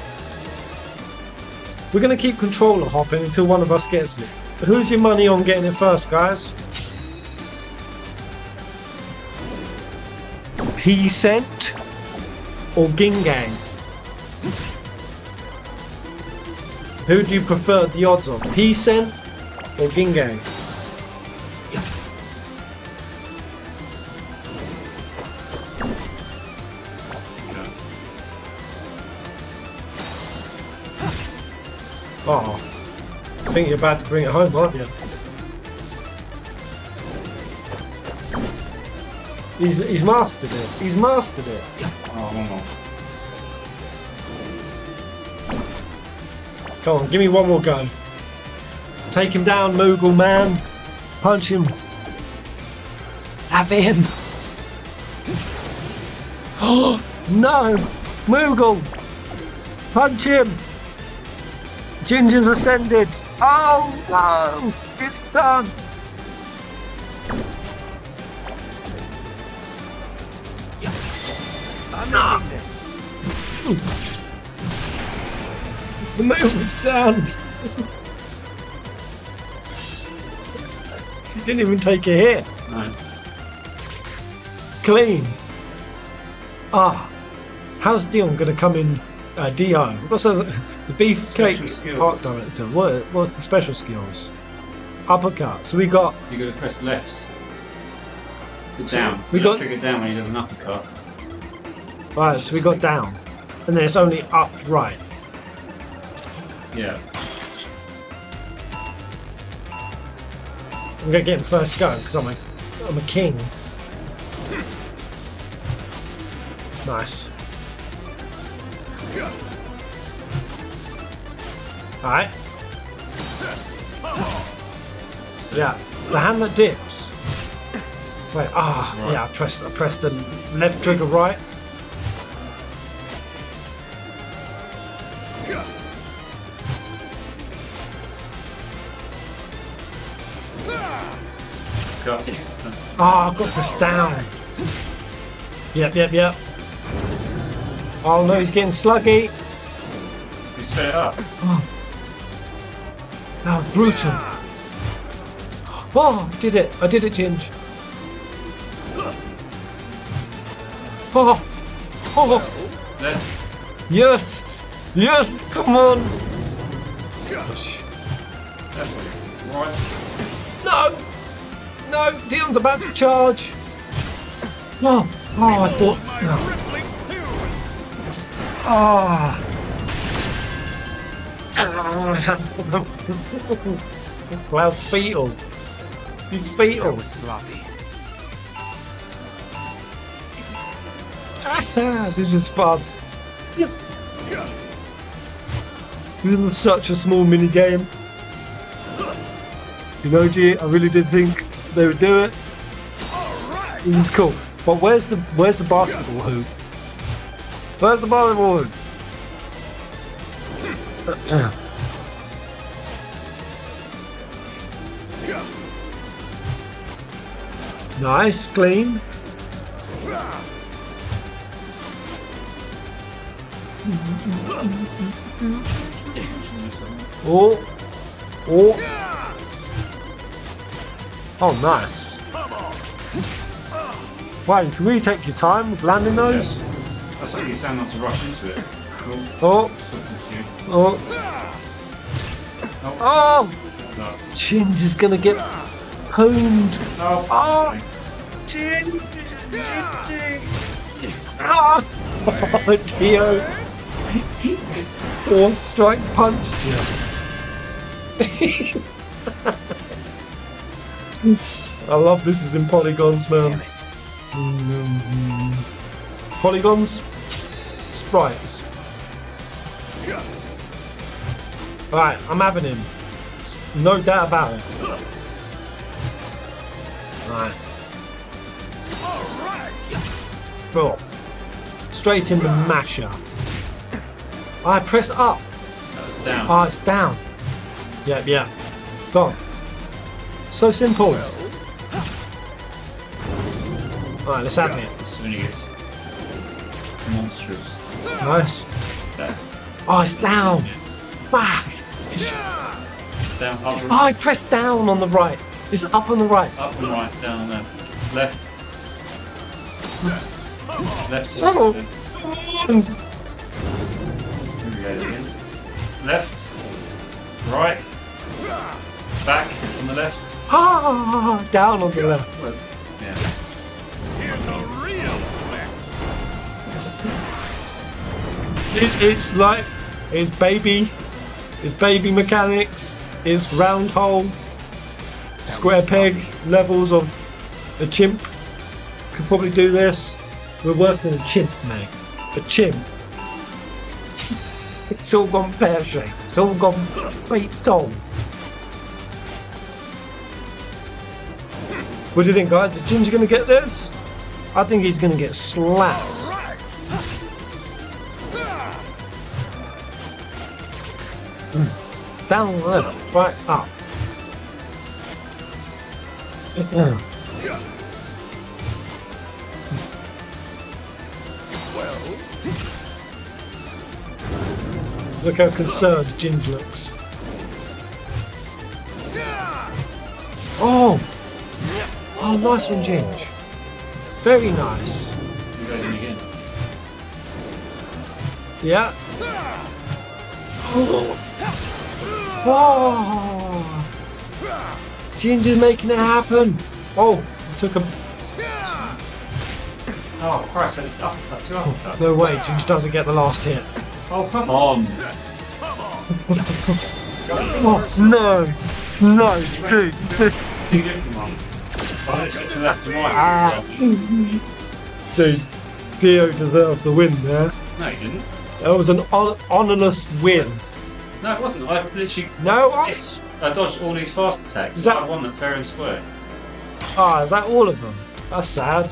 We're gonna keep controller hopping until one of us gets it. But Who's your money on getting it first, guys? He sent or Gingang? Who do you prefer the odds of? He sent or Gingang? Think you're about to bring it home, aren't you? He's, he's mastered it. He's mastered it. Oh. Come on, give me one more go. Take him down, Moogle man. Punch him. Have him. Oh no! Moogle! Punch him! Ginger's ascended. Oh no! It's done. I'm ending this. The Moogle's down. he didn't even take a hit. No. Clean. Ah, how's Dion going to come in? Uh, Dio. What's the, the beefcake art director? What what's the special skills? Uppercut. So we got You got to press left. Down. we got trigger down when he does an uppercut. right. So we got down, and then it's only up right. Yeah. I'm gonna get him first go because I'm a I'm a king. Nice. Alright. Yeah, the hand that dips. Wait, ah, Right. yeah, I pressed I pressed the left trigger right. That's, Ah, I've got this down. Yep, yep, yep. Oh no, he's getting sluggy. He's fed up. Oh, oh brutal. Oh, I did it. I did it, Ginge. Oh, oh, yes, yes, come on. Right. No, no, Dion's about to charge. No, oh, I thought. No. Ah. Well, fetal. He's fetal. That was sloppy. Ah, this is fun. This is such a small mini game. You know, G, I really did think they would do it. Cool. But where's the where's the basketball hoop? Where's the basketball hoop? Nice, clean. Oh. Oh. Oh, nice. You can we take your time with landing those. That's what you sound not to rush into it. Oh. Cool. Oh. Oh. Oh! No. Ginge is gonna get honed. Oh. Oh! Ginge! Ah! Oh, Dio! Four strike punch you. I love this is in polygons, man. Mm, Polygons, sprites. Alright, I'm having him. No doubt about it. Right. Cool. Straight in the masher. I pressed up. That was down. Ah, it's down. Yeah, yeah. Gone. So simple. Alright, let's have it. Soon he gets monstrous. Nice. There. Oh, it's down. Fuck. It's... Down, up, Oh, I pressed down on the right. It's up on the right. up and right, down and left. Left. Left. Oh. Here we go again. Left. Right. Back on the left. Ah, down on the left. Yeah. Here's a real It, it's like it's baby, it's baby mechanics, it's round hole, square peg levels of a chimp. Could probably do this. We're worse than a chimp, mate. A chimp. It's all gone pear shaped. It's all gone on. What do you think, guys? Is Ginger going to get this? I think he's going to get slapped. Down left, right up. Yeah. Look how concerned Ginge looks. Oh! Oh, nice one, Ginge. Very nice. You guys again. Yeah. Oh. Oh. Ginger's making it happen. Oh, it took him. Oh Christ, that's up. That's two up. No way, Ginger doesn't get the last hit. Oh come on. Oh, no. No, dude. You get them on. Oh, it's to left and right. Ah. Dude, Dio deserved the win there. No, you didn't. That was an hon- honourless win. No, it wasn't. I literally. No, I- missed- I dodged all these fast attacks. Is that- one that fair and square? Ah, is that all of them? That's sad.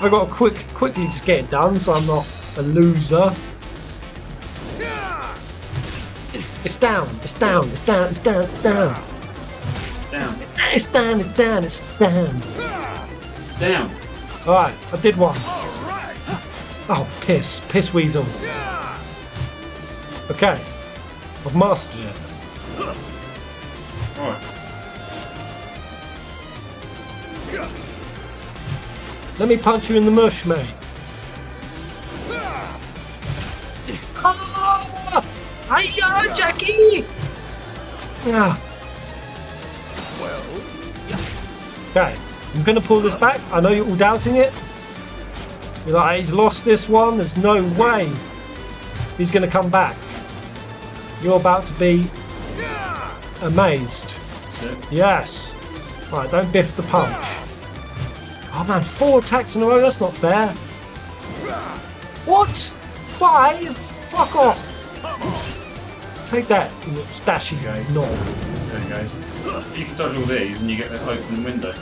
I got to quick, quickly just get it done, so I'm not a loser. It's down. It's down. It's down. It's down. It's down. Down. It's down. It's down. It's down. Down. All right, I did one. Oh, piss, piss weasel. Okay, I've mastered it. Right. Let me punch you in the mush, mate. Ah! Hiya, Jackie! Yeah. Okay, I'm going to pull this back. I know you're all doubting it. You're like, he's lost this one. There's no way he's going to come back. You're about to be amazed. Yes. Right, don't biff the punch. Oh man, four attacks in a row, that's not fair. What? Five? Fuck off. Take that, you stashy knob. There it goes. You can dodge all these and you get the open window.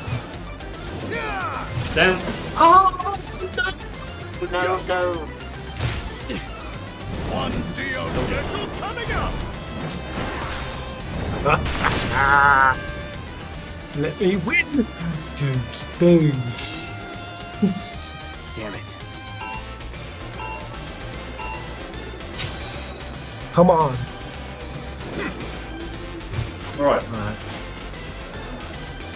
Down. Oh, no, no, no. One Dio special coming up. Let me win. Dude, dude. Damn it. Come on. Right.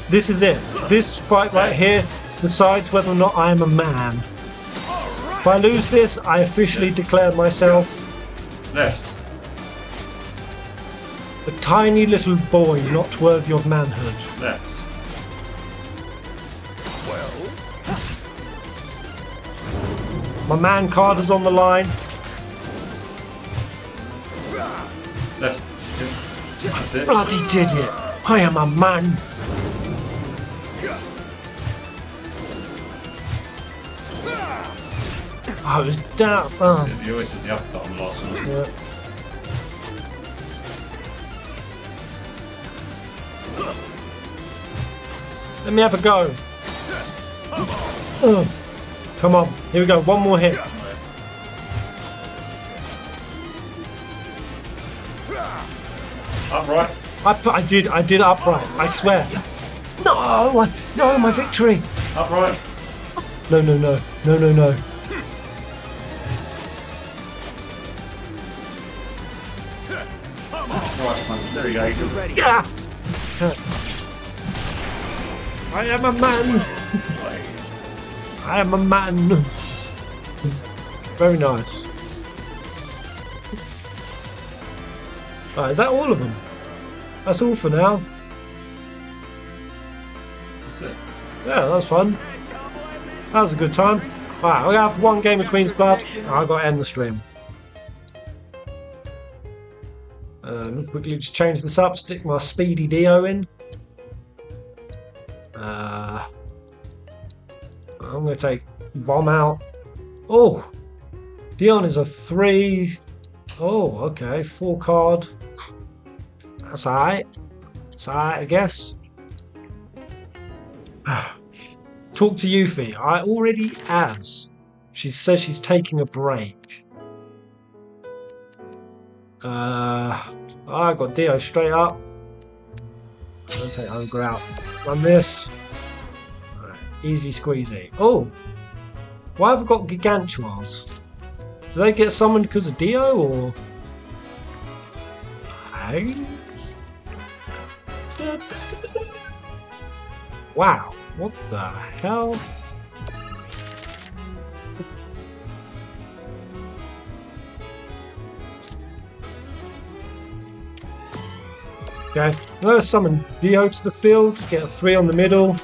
This is it. This fight right here decides whether or not I am a man. If I lose this, I officially declare myself Left. a tiny little boy not worthy of manhood. Left. Well. My man card is on the line. Left. That's it. Bloody did it. I am a man. I was down. Oh. He always says the uppercut on the last one. Yeah. Let me have a go. Ugh. Come on, here we go. One more hit. Upright. I I did, I did upright. I swear. No, I, no, my victory. Upright. No, no, no, no, no, no. There we go. Ready. Yeah. I am a man. I am a man. Very nice. Right, is that all of them? That's all for now. That's it. Yeah, that's fun. That was a good time. Right, we have one game of Queen's Blood. I've got to end the stream. Um, quickly just change this up, stick my Speedy Dio in. Uh, I'm going to take Bomb out. Oh! Dion is a three. Oh, okay. Four card. That's alright. That's alright, I guess. Talk to Yuffie. I already as. She says she's taking a break. Uh, I got Dio straight up. I'm gonna take Ogre out. Run this. Alright, Easy squeezy. Oh! Why have I got Gigantuars? Do they get summoned because of Dio or? Hey? Wow, what the hell? Okay, gonna summon Dio to the field, get a three on the middle.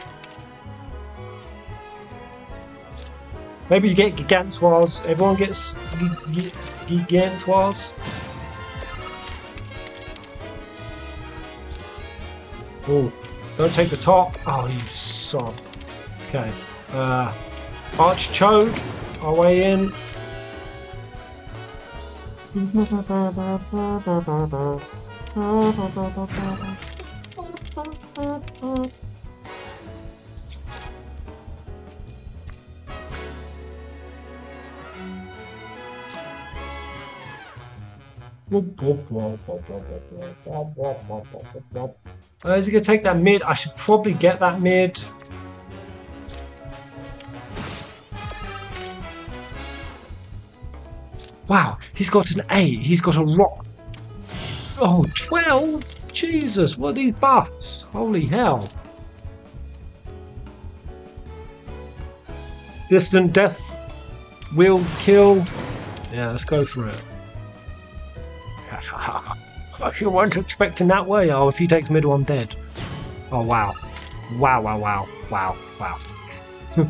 Maybe you get Gigantuars. Everyone gets gi- gi- Oh, don't take the top. Oh, you sod. Okay. Uh, Arch Chode, our way in. Uh, is he going to take that mid? I should probably get that mid. Wow, he's got an 8. He's got a rock. Oh, 12? Jesus, what are these buffs? Holy hell. Distant death will kill. Yeah, let's go for it. You weren't expecting that way. Oh, if he takes middle, I'm dead. Oh, wow. Wow, wow, wow, wow, wow.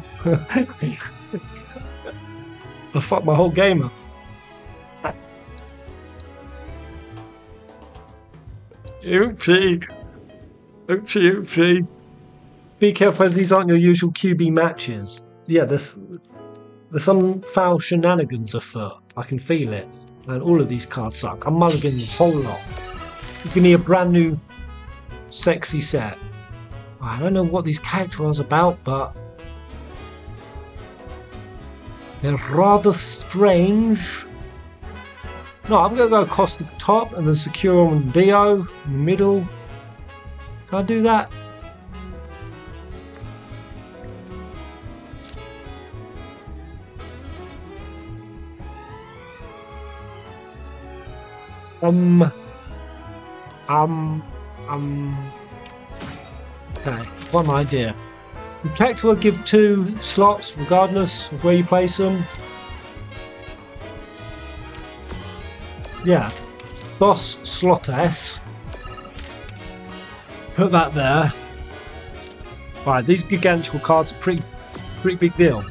I fucked my whole game up. Oopsie. Oopsie, oopsie. Be careful as these aren't your usual QB matches. Yeah, there's, there's some foul shenanigans afoot. I can feel it. And all of these cards suck. I'm mulliganing the whole lot. Give me a brand new sexy set. I don't know what these characters are about, but they're rather strange. No, I'm going to go across the top and then secure on VO in the middle. Can I do that? Um, um, um. Okay, one idea. The will give two slots regardless of where you place them. Yeah. Boss slot S. Put that there. Right, these gigantical cards are pretty pretty big deal.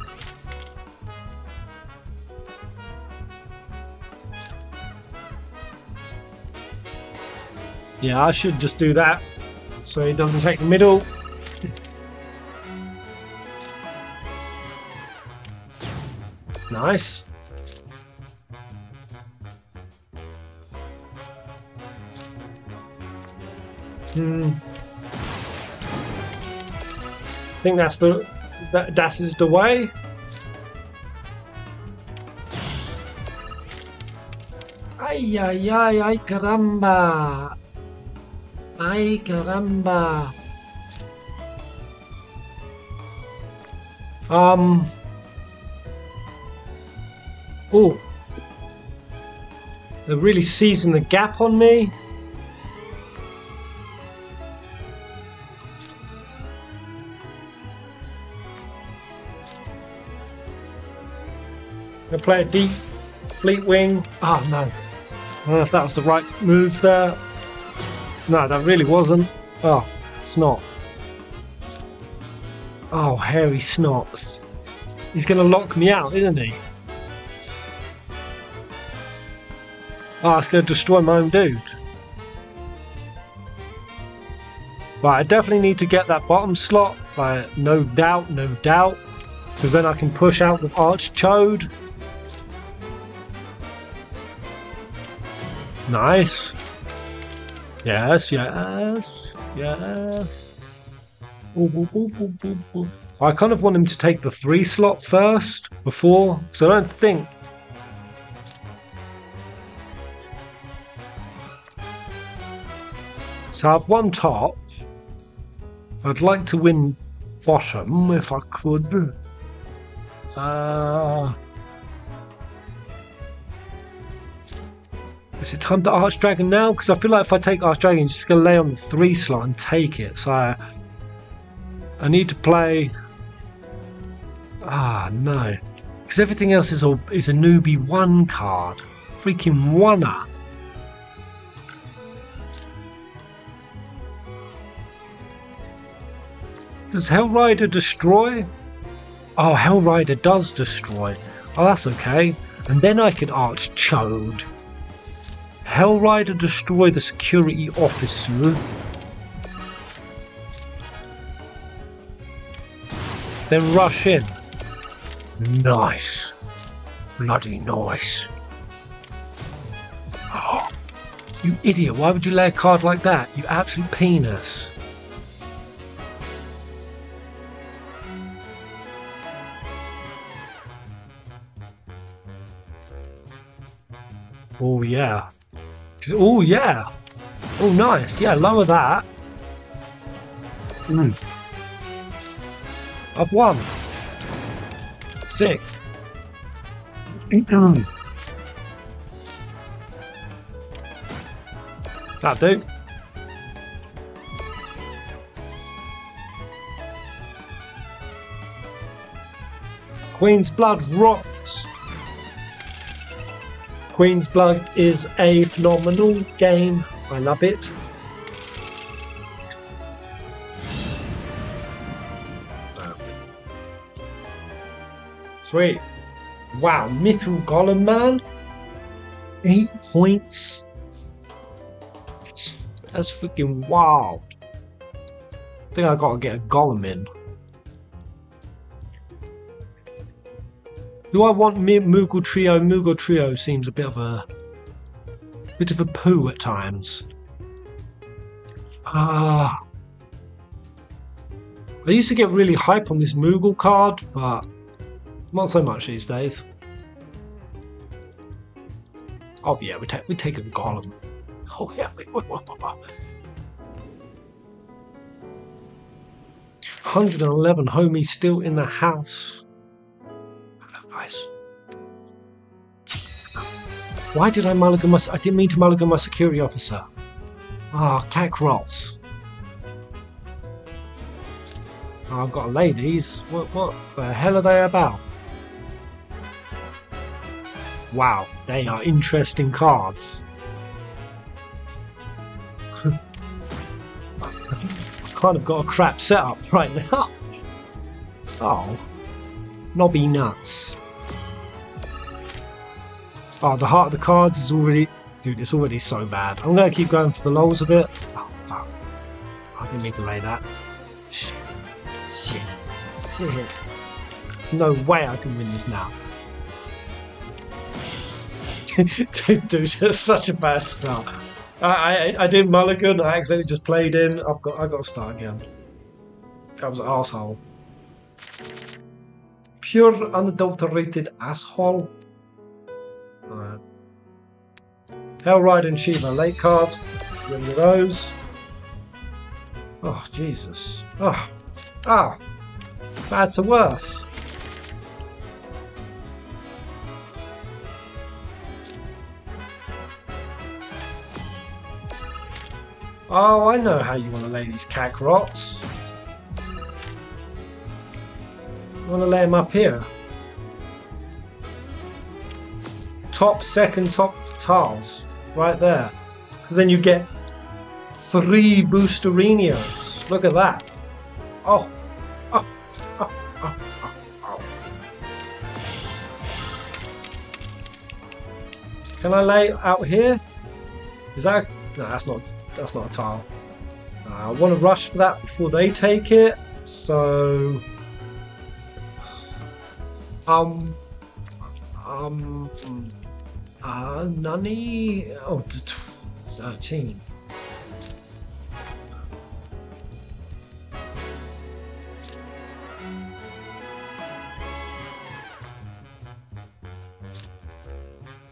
Yeah, I should just do that so he doesn't take the middle. Nice. Hmm. I think that's the that that is the way. Ay ay ay ay caramba. Ay caramba. Um Oh. They've really seasoned the gap on me. Gonna play a deep fleet wing. Oh no. I don't know if that was the right move there. No, that really wasn't. Oh, snot. Oh, hairy snots. He's gonna lock me out, isn't he? Oh, it's gonna destroy my own dude. Right, I definitely need to get that bottom slot. Like, no doubt, no doubt. Because then I can push out with Archchode. Nice. Yes, yes, yes. Ooh, ooh, ooh. I kind of want him to take the three slot first before, so I don't think. So I've won top. I'd like to win bottom if I could. Uh, Is it time to Archdragon now? Because I feel like if I take Archdragon, he's just going to lay on the 3 slot and take it. So I, I need to play... Ah, no. Because everything else is a, is a newbie 1 card. Freaking oneer. Does Hellrider destroy? Oh, Hellrider does destroy. Oh, that's okay. And then I can Archchode. Hellrider destroy the security officer. Then rush in. Nice. Bloody nice. Oh, you idiot, why would you lay a card like that? You absolute penis. Oh yeah. Oh yeah. Oh nice. Yeah, lower that. Mm. I've won. Sick. that do. Queen's Blood rocks. Queen's Blood is a phenomenal game. I love it. Sweet. Wow, Mithril Golem Man. Eight points. That's, freaking wild. I think I gotta get a Golem in. Do I want Moogle Trio? Moogle Trio seems a bit of a bit of a poo at times. Ah. I used to get really hype on this Moogle card, but not so much these days. Oh yeah, we take we take a Golem. Oh yeah. 111 homies still in the house. Guys. Why did I mulligan my... I didn't mean to mulligan my security officer. Ah, oh, Kakarot's. Oh, I've got to lay these. What, what the hell are they about? Wow, they are interesting cards. I've kind of got a crap setup right now. Oh, knobby nuts. Oh, the heart of the cards is already... Dude, it's already so bad. I'm going to keep going for the lols a bit. Oh, fuck. I didn't mean to lay that. Shit. Shit. Shit. No way I can win this now. Dude, it's such a bad start. I, I, I did mulligan. I accidentally just played in. I've got I got to start again. That was an asshole. Pure unadulterated asshole. Alright. Hellride and Shiva late cards. Get those. Oh Jesus. Oh. Ah. Oh. Bad to worse. Oh, I know how you want to lay these Kakarots. You want to lay them up here. Top, second, top tiles. Right there. Because then you get three Boosterinos. Look at that. Oh. Oh. Oh. Oh. Oh. Can I lay out here? Is that... No, that's not that's not a tile. Uh, I want to rush for that before they take it, so um um uh Nunny oh 13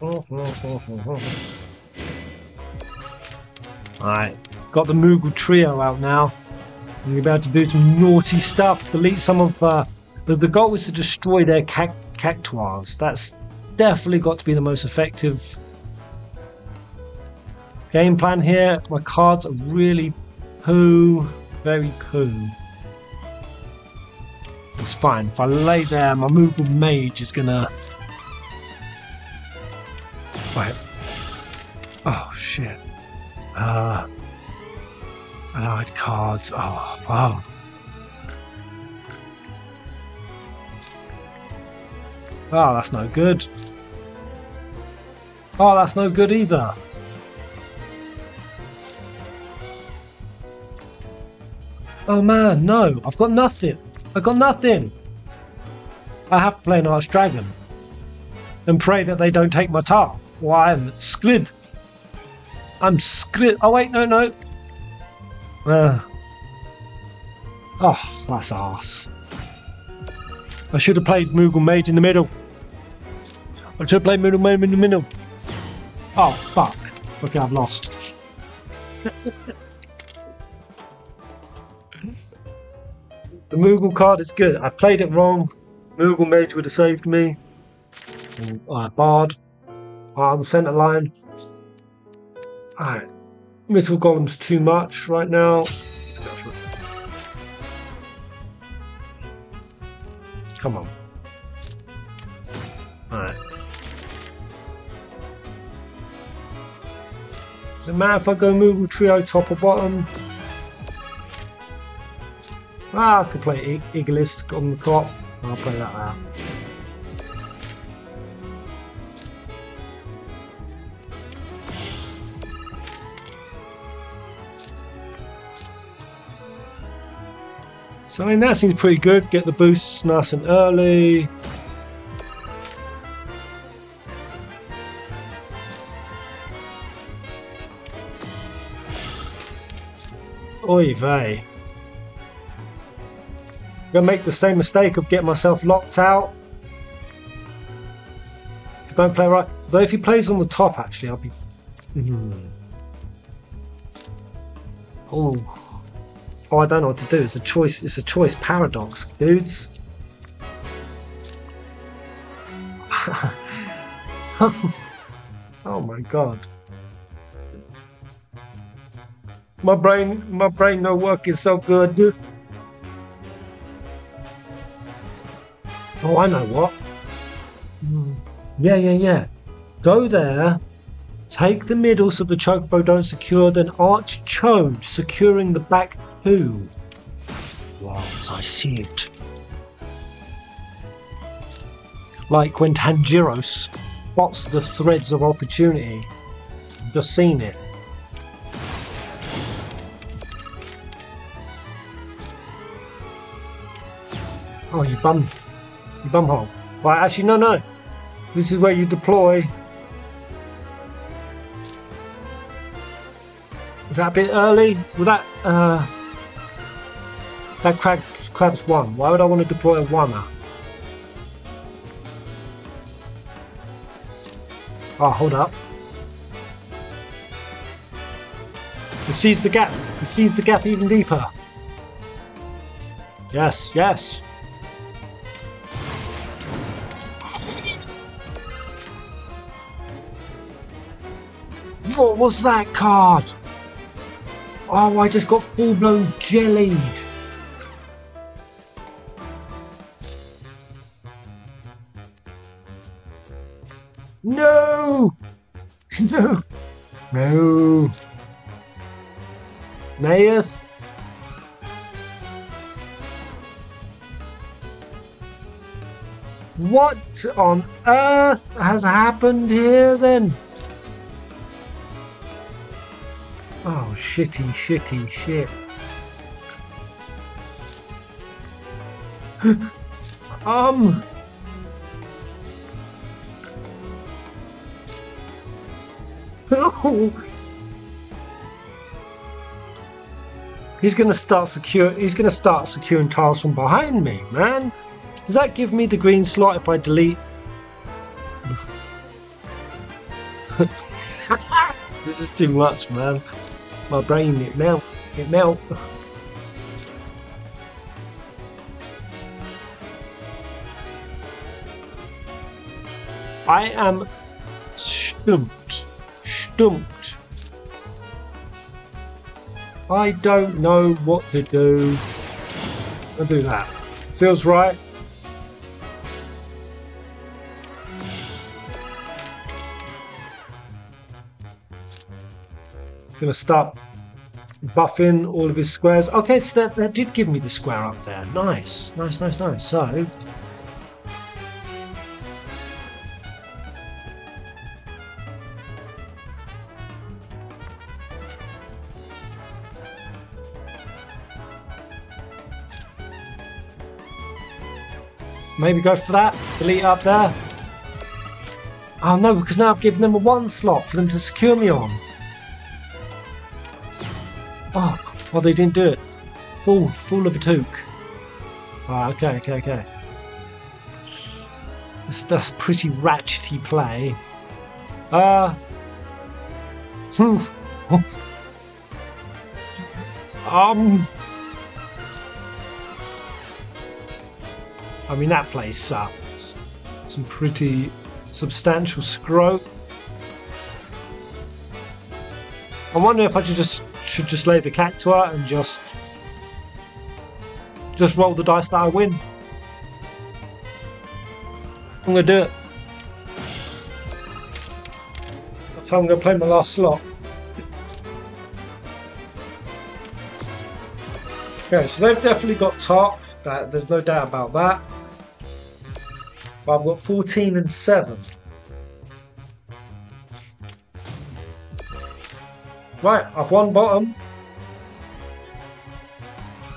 Alright, got the Moogle Trio out now. You're about to do some naughty stuff. Delete some of... Uh, the, the goal is to destroy their cac cactuars. That's definitely got to be the most effective game plan here. My cards are really poo. Very poo. It's fine. If I lay there, my Moogle Mage is gonna... Right. Oh, shit. Uh, allied cards. Oh, wow. Oh, that's no good. Oh, that's no good either. Oh man, no, I've got nothing. I've got nothing. I have to play an Arch Dragon and pray that they don't take my tar. Why, I'm screwed. I'm screwed. Oh wait, no, no. Uh. Oh, that's arse. I should have played Moogle Mage in the middle. I should have played Moogle Mage in the middle. Oh, fuck. Okay, I've lost. the Moogle card is good. I played it wrong. Moogle Mage would have saved me. Uh, Bard. On the centre line. Alright. Mithril Golem's too much right now. Come on. Alright. Does it matter if I go Moogle Trio top or bottom? Ah, I could play Eaglist on the top. I'll play that out. So I mean that seems pretty good. Get the boosts nice and early. Oy vey. I'm gonna make the same mistake of getting myself locked out. If I don't play right. Though if he plays on the top actually I'll be... Oh. Oh, I don't know what to do. It's a choice. It's a choice paradox, dudes. Oh my god. My brain, my brain no working so good. Oh, I know what. Hmm. Yeah, yeah, yeah. Go there, take the middle so the chocobo don't secure, then arch chode, securing the back who. Wow, I see it. Like when Tanjiro spots the threads of opportunity. Just seen it. Oh, you bum, you bumhole. Right, actually, no, no. This is where you deploy. Is that a bit early? Well, that uh, that crab, crab's one. Why would I want to deploy a one? Oh, hold up. He sees the gap. He sees the gap even deeper. Yes, yes. What was that card? Oh, I just got full blown jellied. No! No! No! Naeth? What on earth has happened here then? Oh, shitty, shitty, shit. um. Oh. He's gonna start secure. He's gonna start securing tiles from behind me, man. Does that give me the green slot if I delete? this is too much, man. My brain it melt. It melt. I am stumped. Stumped. I don't know what to do. I'll do that. Feels right. Gonna start buffing all of his squares. Okay, so that, that did give me the square up there. Nice, nice, nice, nice. So, maybe go for that. Delete up there. Oh no, because now I've given them a one slot for them to secure me on. Oh, oh, they didn't do it. Fool, fool of a toque. Ah, okay, okay, okay. That's, that's pretty ratchety play. Uh. um. I mean, that place sucks. Some pretty substantial scrope. I wonder if I should just should just lay the cactuar and just just roll the dice that I win. I'm gonna do it. That's how I'm gonna play my last slot. Okay, so they've definitely got top. That there's no doubt about that. But I've got 14 and 7. Right, I've won bottom.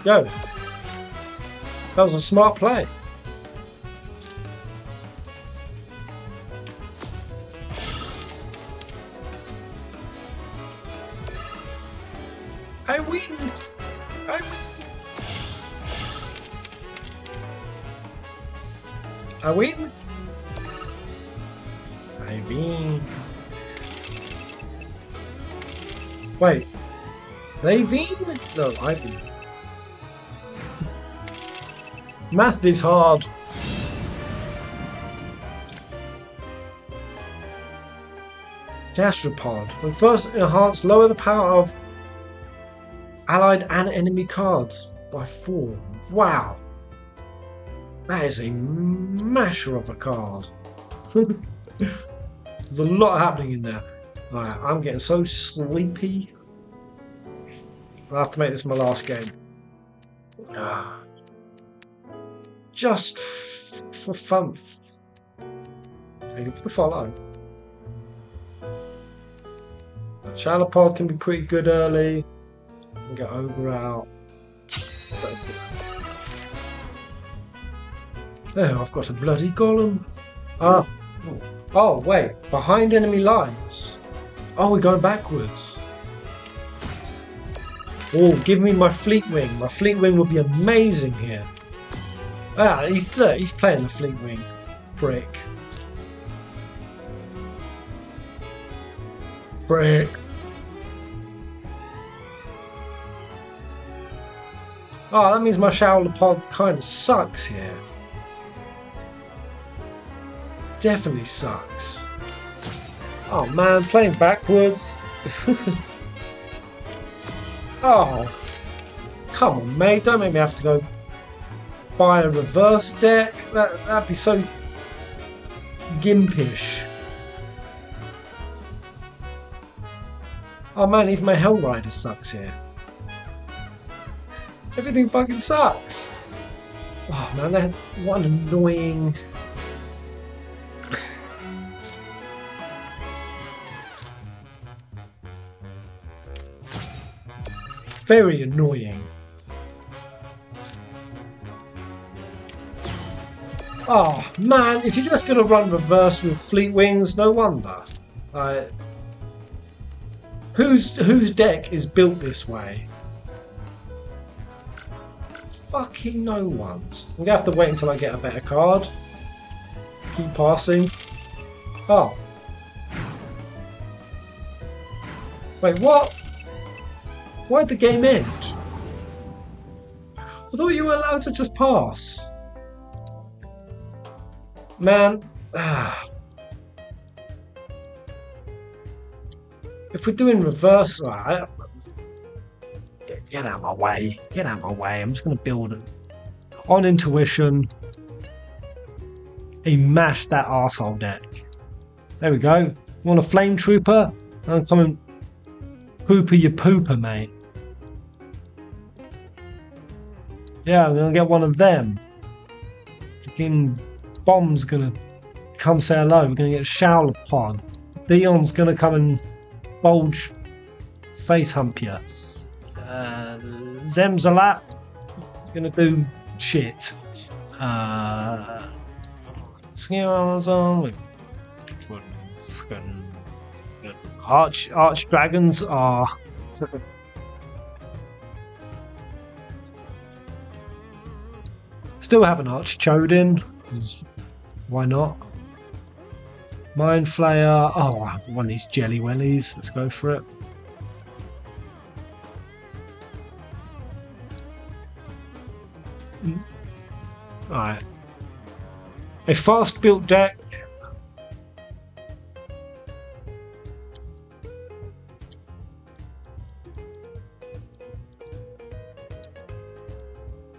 Go. That was a smart play. Win? No, I win. Math is hard. Gastropod. When first enhanced, lower the power of allied and enemy cards by four. Wow. That is a masher of a card. There's a lot happening in there. I'm getting so sleepy. I'll have to make this my last game. Just for fun. Thank for the follow. Shalopod can be pretty good early. Get over out. Oh, I've got a bloody golem. Ah. Oh, wait. Behind enemy lines. Oh, we're going backwards. Oh, give me my fleet wing. My fleet wing would be amazing here. Ah, he's look, he's playing the fleet wing. Prick. Prick. Oh, that means my shower pod kind of sucks here. Definitely sucks. Oh man, playing backwards. oh, come on, mate! Don't make me have to go buy a reverse deck. That that'd be so gimpish. Oh man, even my Hell Rider sucks here. Everything fucking sucks. Oh man, that an annoying. Very annoying. Oh man, if you're just gonna run reverse with Fleet Wings, no wonder. Uh, whose whose deck is built this way? Fucking no one's. I'm gonna have to wait until I get a better card. Keep passing. Oh. Wait, what? Why'd the game end? I thought you were allowed to just pass. Man. Ah. If we're doing reverse, right, get, get out of my way. Get out of my way. I'm just going to build it. On intuition, he mashed that arsehole deck. There we go. You want a flame trooper? I'm coming pooper your pooper, mate. Yeah, I'm gonna get one of them. Fucking bomb's gonna come say hello. We're gonna get Shower Pod. Leon's gonna come and bulge face hump you. Uh, Zemzelett is gonna do shit. Uh, Arch Arch Dragons are Still have an Arch Chodin. Why not? Mind Flayer. Oh, I have one of these Jelly Wellies. Let's go for it. Mm. Alright. A fast built deck.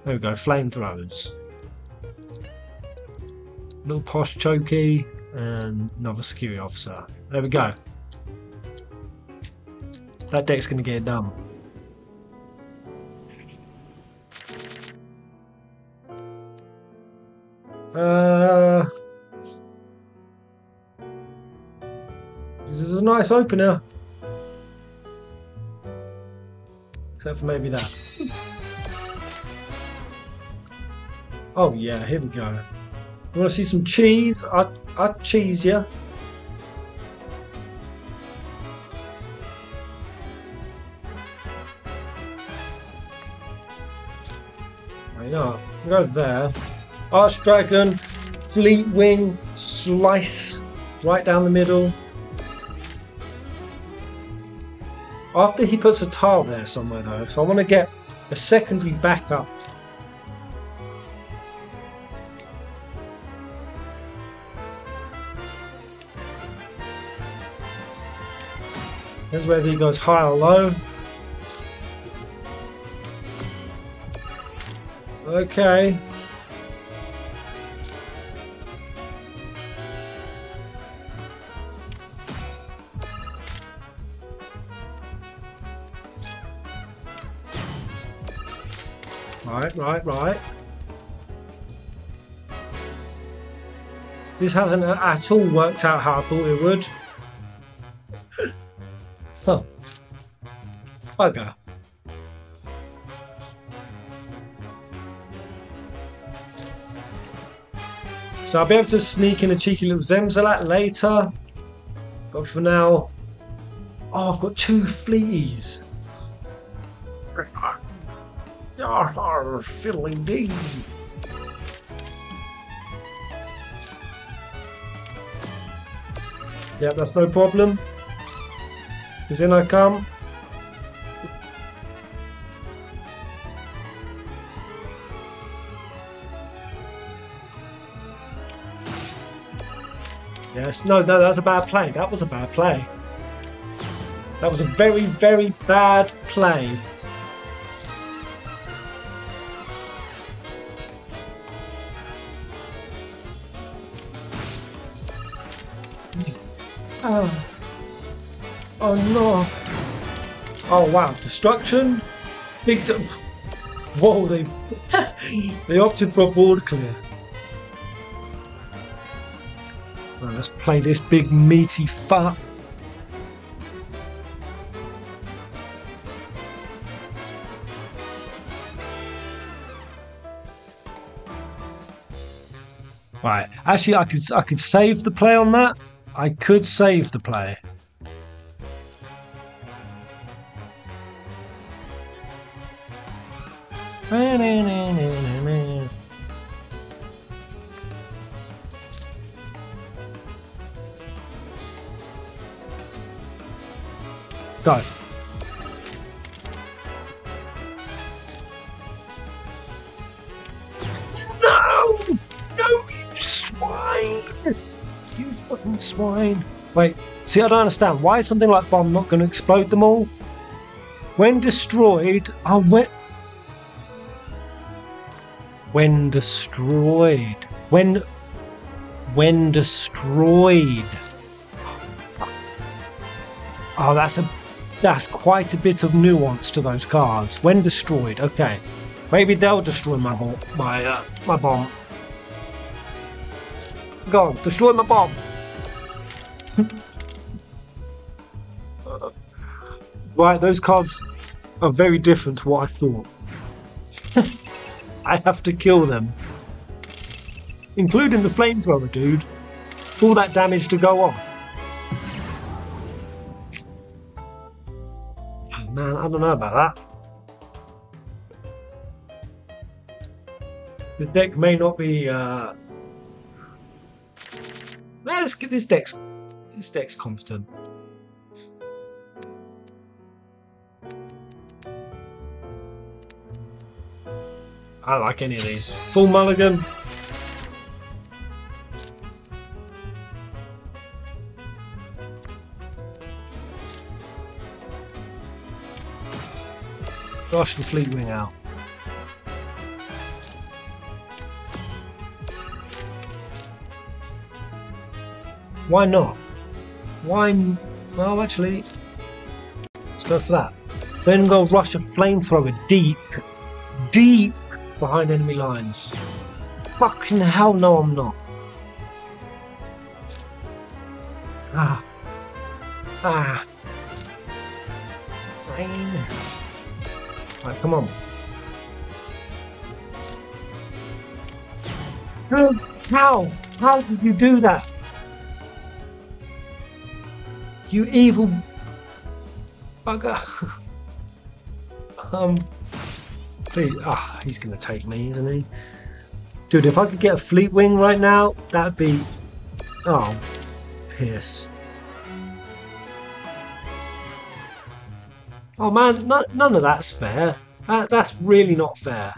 There we go, flamethrowers. Little posh chokey and another security officer. There we go. That deck's going to get done. Uh, this is a nice opener. Except for maybe that. Oh yeah, here we go. Want to see some cheese? I I cheese you. Why not? Go there. Arch Dragon, Fleet Wing, Slice, right down the middle. After he puts a tile there somewhere though, so I want to get a secondary backup Depends whether he goes high or low. Okay. Right, right, right. This hasn't at all worked out how I thought it would. So, bugger. So I'll be able to sneak in a cheeky little Zemzelett later. But for now... Oh, I've got two fleas. Fiddly dee. Yeah, that's no problem. In I come. Yes, no, no, that's a bad play. That was a bad play. That was a very, very bad play. Oh. Oh no. Oh wow, destruction? Big Whoa, they they opted for a board clear. Well, let's play this big meaty fat. Right, actually I could I could save the play on that. I could save the play. Go. No! No, you swine! You fucking swine. Wait, see, I don't understand. Why is something like bomb not going to explode them all? When destroyed, oh, when... When destroyed. When... When destroyed. Oh, that's a... That's quite a bit of nuance to those cards. When destroyed, okay. Maybe they'll destroy my bomb. My, uh, my bomb. Go on, destroy my bomb. right, those cards are very different to what I thought. I have to kill them. Including the flamethrower, dude. All that damage to go on. Oh, man, I don't know about that. The deck may not be uh, Let's get this deck's this deck's competent. I like any of these. Full mulligan. Gosh, the Fleetwing out. Why not? Why? Well, actually, let's go for that. Then go rush a flamethrower deep, deep behind enemy lines. Fucking hell, no, I'm not. Ah. Ah. Rain. Right, come on. How? How? Did you do that? You evil bugger. um, please. Ah, he's gonna take me, isn't he? Dude, if I could get a fleet wing right now, that'd be. Oh, piss. Oh man, no, none of that's fair. That, that's really not fair.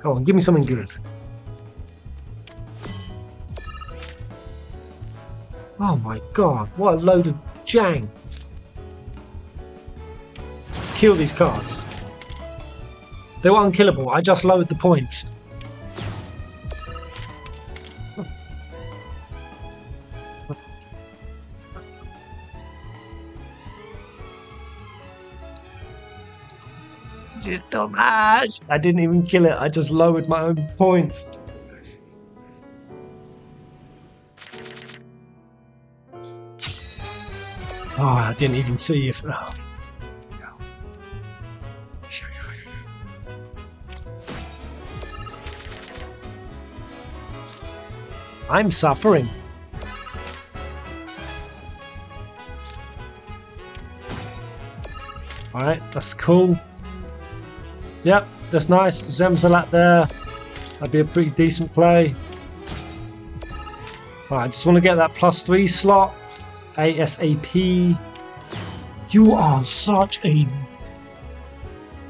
Come on, give me something good. Oh my god, what a load of jang. Kill these cards. They were unkillable, I just lowered the points. This is too much. I didn't even kill it, I just lowered my own points. Oh, I didn't even see if. Oh. I'm suffering. Alright, that's cool. Yep, that's nice. Zemzelett there. That'd be a pretty decent play. I just want to get that plus three slot. ASAP. You are such a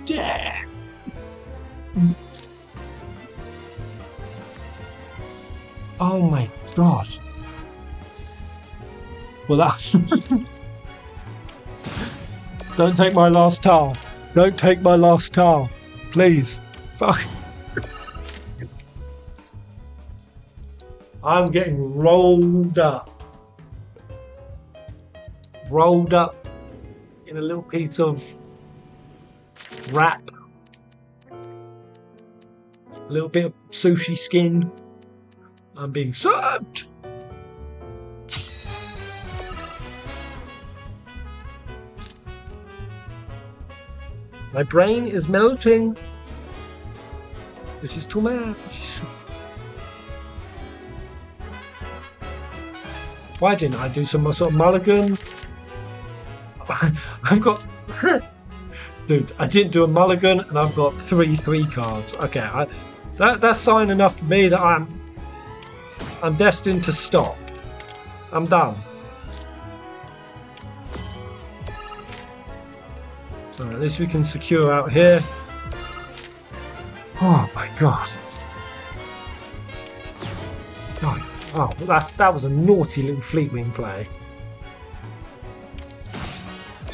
yeah. Oh my god. Well that Don't take my last towel. Don't take my last towel. Please. Fuck. I'm getting rolled up rolled up in a little piece of wrap, a little bit of sushi skin. I'm being served. My brain is melting. This is too much. Why didn't I do some sort of mulligan? I've got. Dude, I didn't do a mulligan and I've got three three cards. Okay, I, that that's sign enough for me that I'm I'm destined to stop. I'm done. So at least we can secure out here. Oh my god. Oh, oh that's, that was a naughty little Fleetwing play.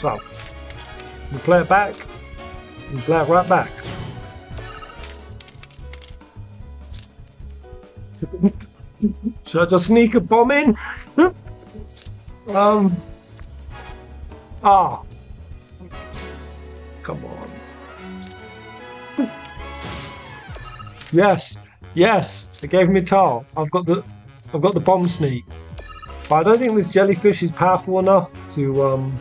So, we play it back, we play it right back. Should I just sneak a bomb in? um. Ah. Come on. yes, yes. It gave me tar. I've got the, I've got the bomb sneak. But I don't think this jellyfish is powerful enough to um.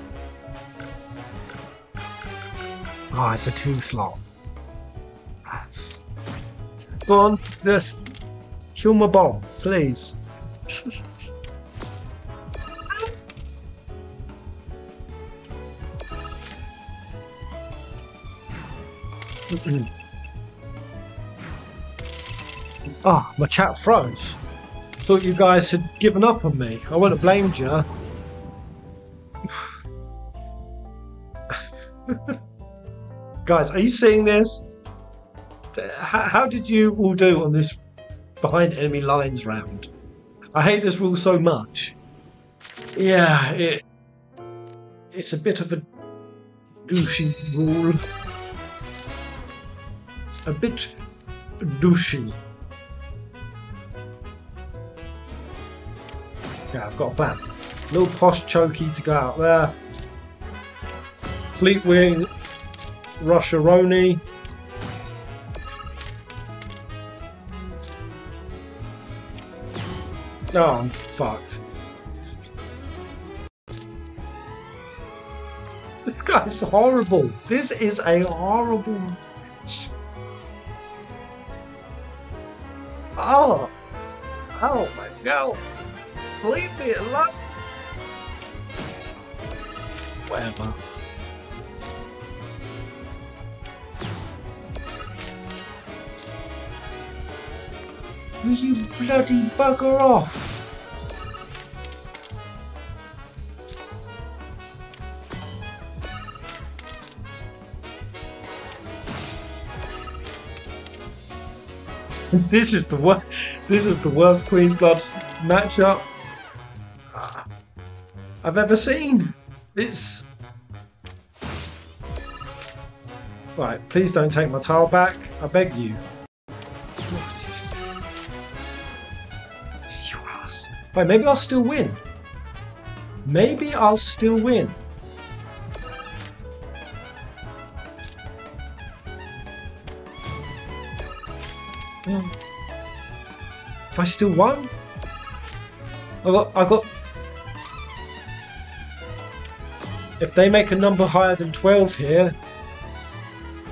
Oh, it's a two slot. That's. Go on, just kill my bomb, please. Ah, oh, my chat froze. Thought you guys had given up on me. I wouldn't have blamed you. guys, are you seeing this? How, how did you all do on this behind enemy lines round? I hate this rule so much. Yeah, it it's a bit of a douchey rule a bit douchey. Yeah, I've got a plan. Little posh chokey to go out there. Fleetwing Rusheroni. Oh, I'm fucked. This guy's horrible. This is a horrible Oh! Oh my god! Leave me alone! Whatever. Will you bloody bugger off? this is the worst. This is the worst Queen's Blood matchup ah, I've ever seen. It's right. Please don't take my tile back. I beg you. Right, maybe I'll still win. Maybe I'll still win. If I still won? I got, I got. If they make a number higher than 12 here,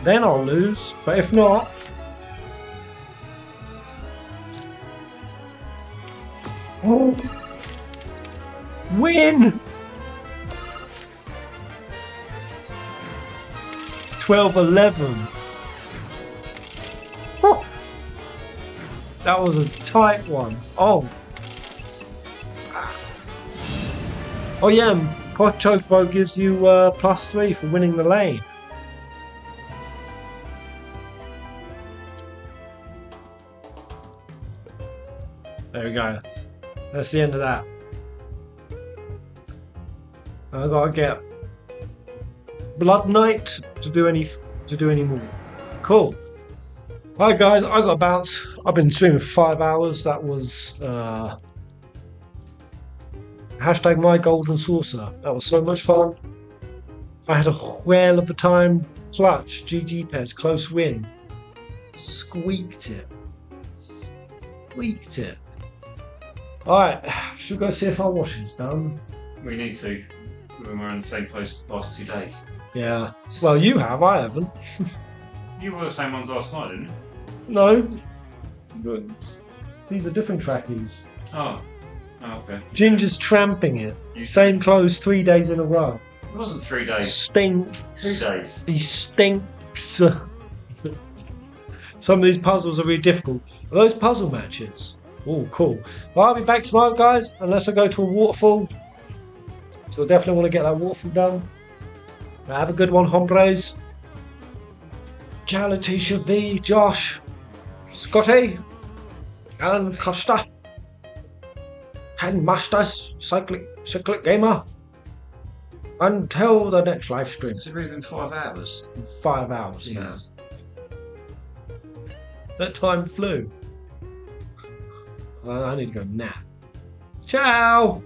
then I'll lose. But if not, win! 12 11. Oh, that was a tight one. Oh. Oh yeah, Chocobo gives you uh, plus three for winning the lane. There we go. That's the end of that. I gotta get Blood Knight to do any to do any more. Cool. Alright guys, I got to bounce. I've been streaming for five hours. That was uh, hashtag my golden saucer. That was so much fun. I had a whale of a time. Clutch, GG Pez, close win. Squeaked it. Squeaked it. Alright, should we go see if our washing's done? We need to. When we're in the same place the last two days. Yeah. Well, you have, I haven't. You were the same ones last night, didn't you? No. Good. These are different trackies. Oh. Oh, okay. Ginger's tramping it. Same clothes three days in a row. It wasn't three days. Stinks. Three days. He stinks. Some of these puzzles are really difficult. Are those puzzle matches? Oh, cool. Well, I'll be back tomorrow, guys, unless I go to a waterfall. So I definitely want to get that waterfall done. Have a good one, hombres. Ciao, Letitia V, Josh, Scotty, Alan Costa, and Masters, Cyclic, Cyclic Gamer. Until the next live stream. Has it really been five hours? Five hours. Jesus. That time flew. I need to go nap. Ciao!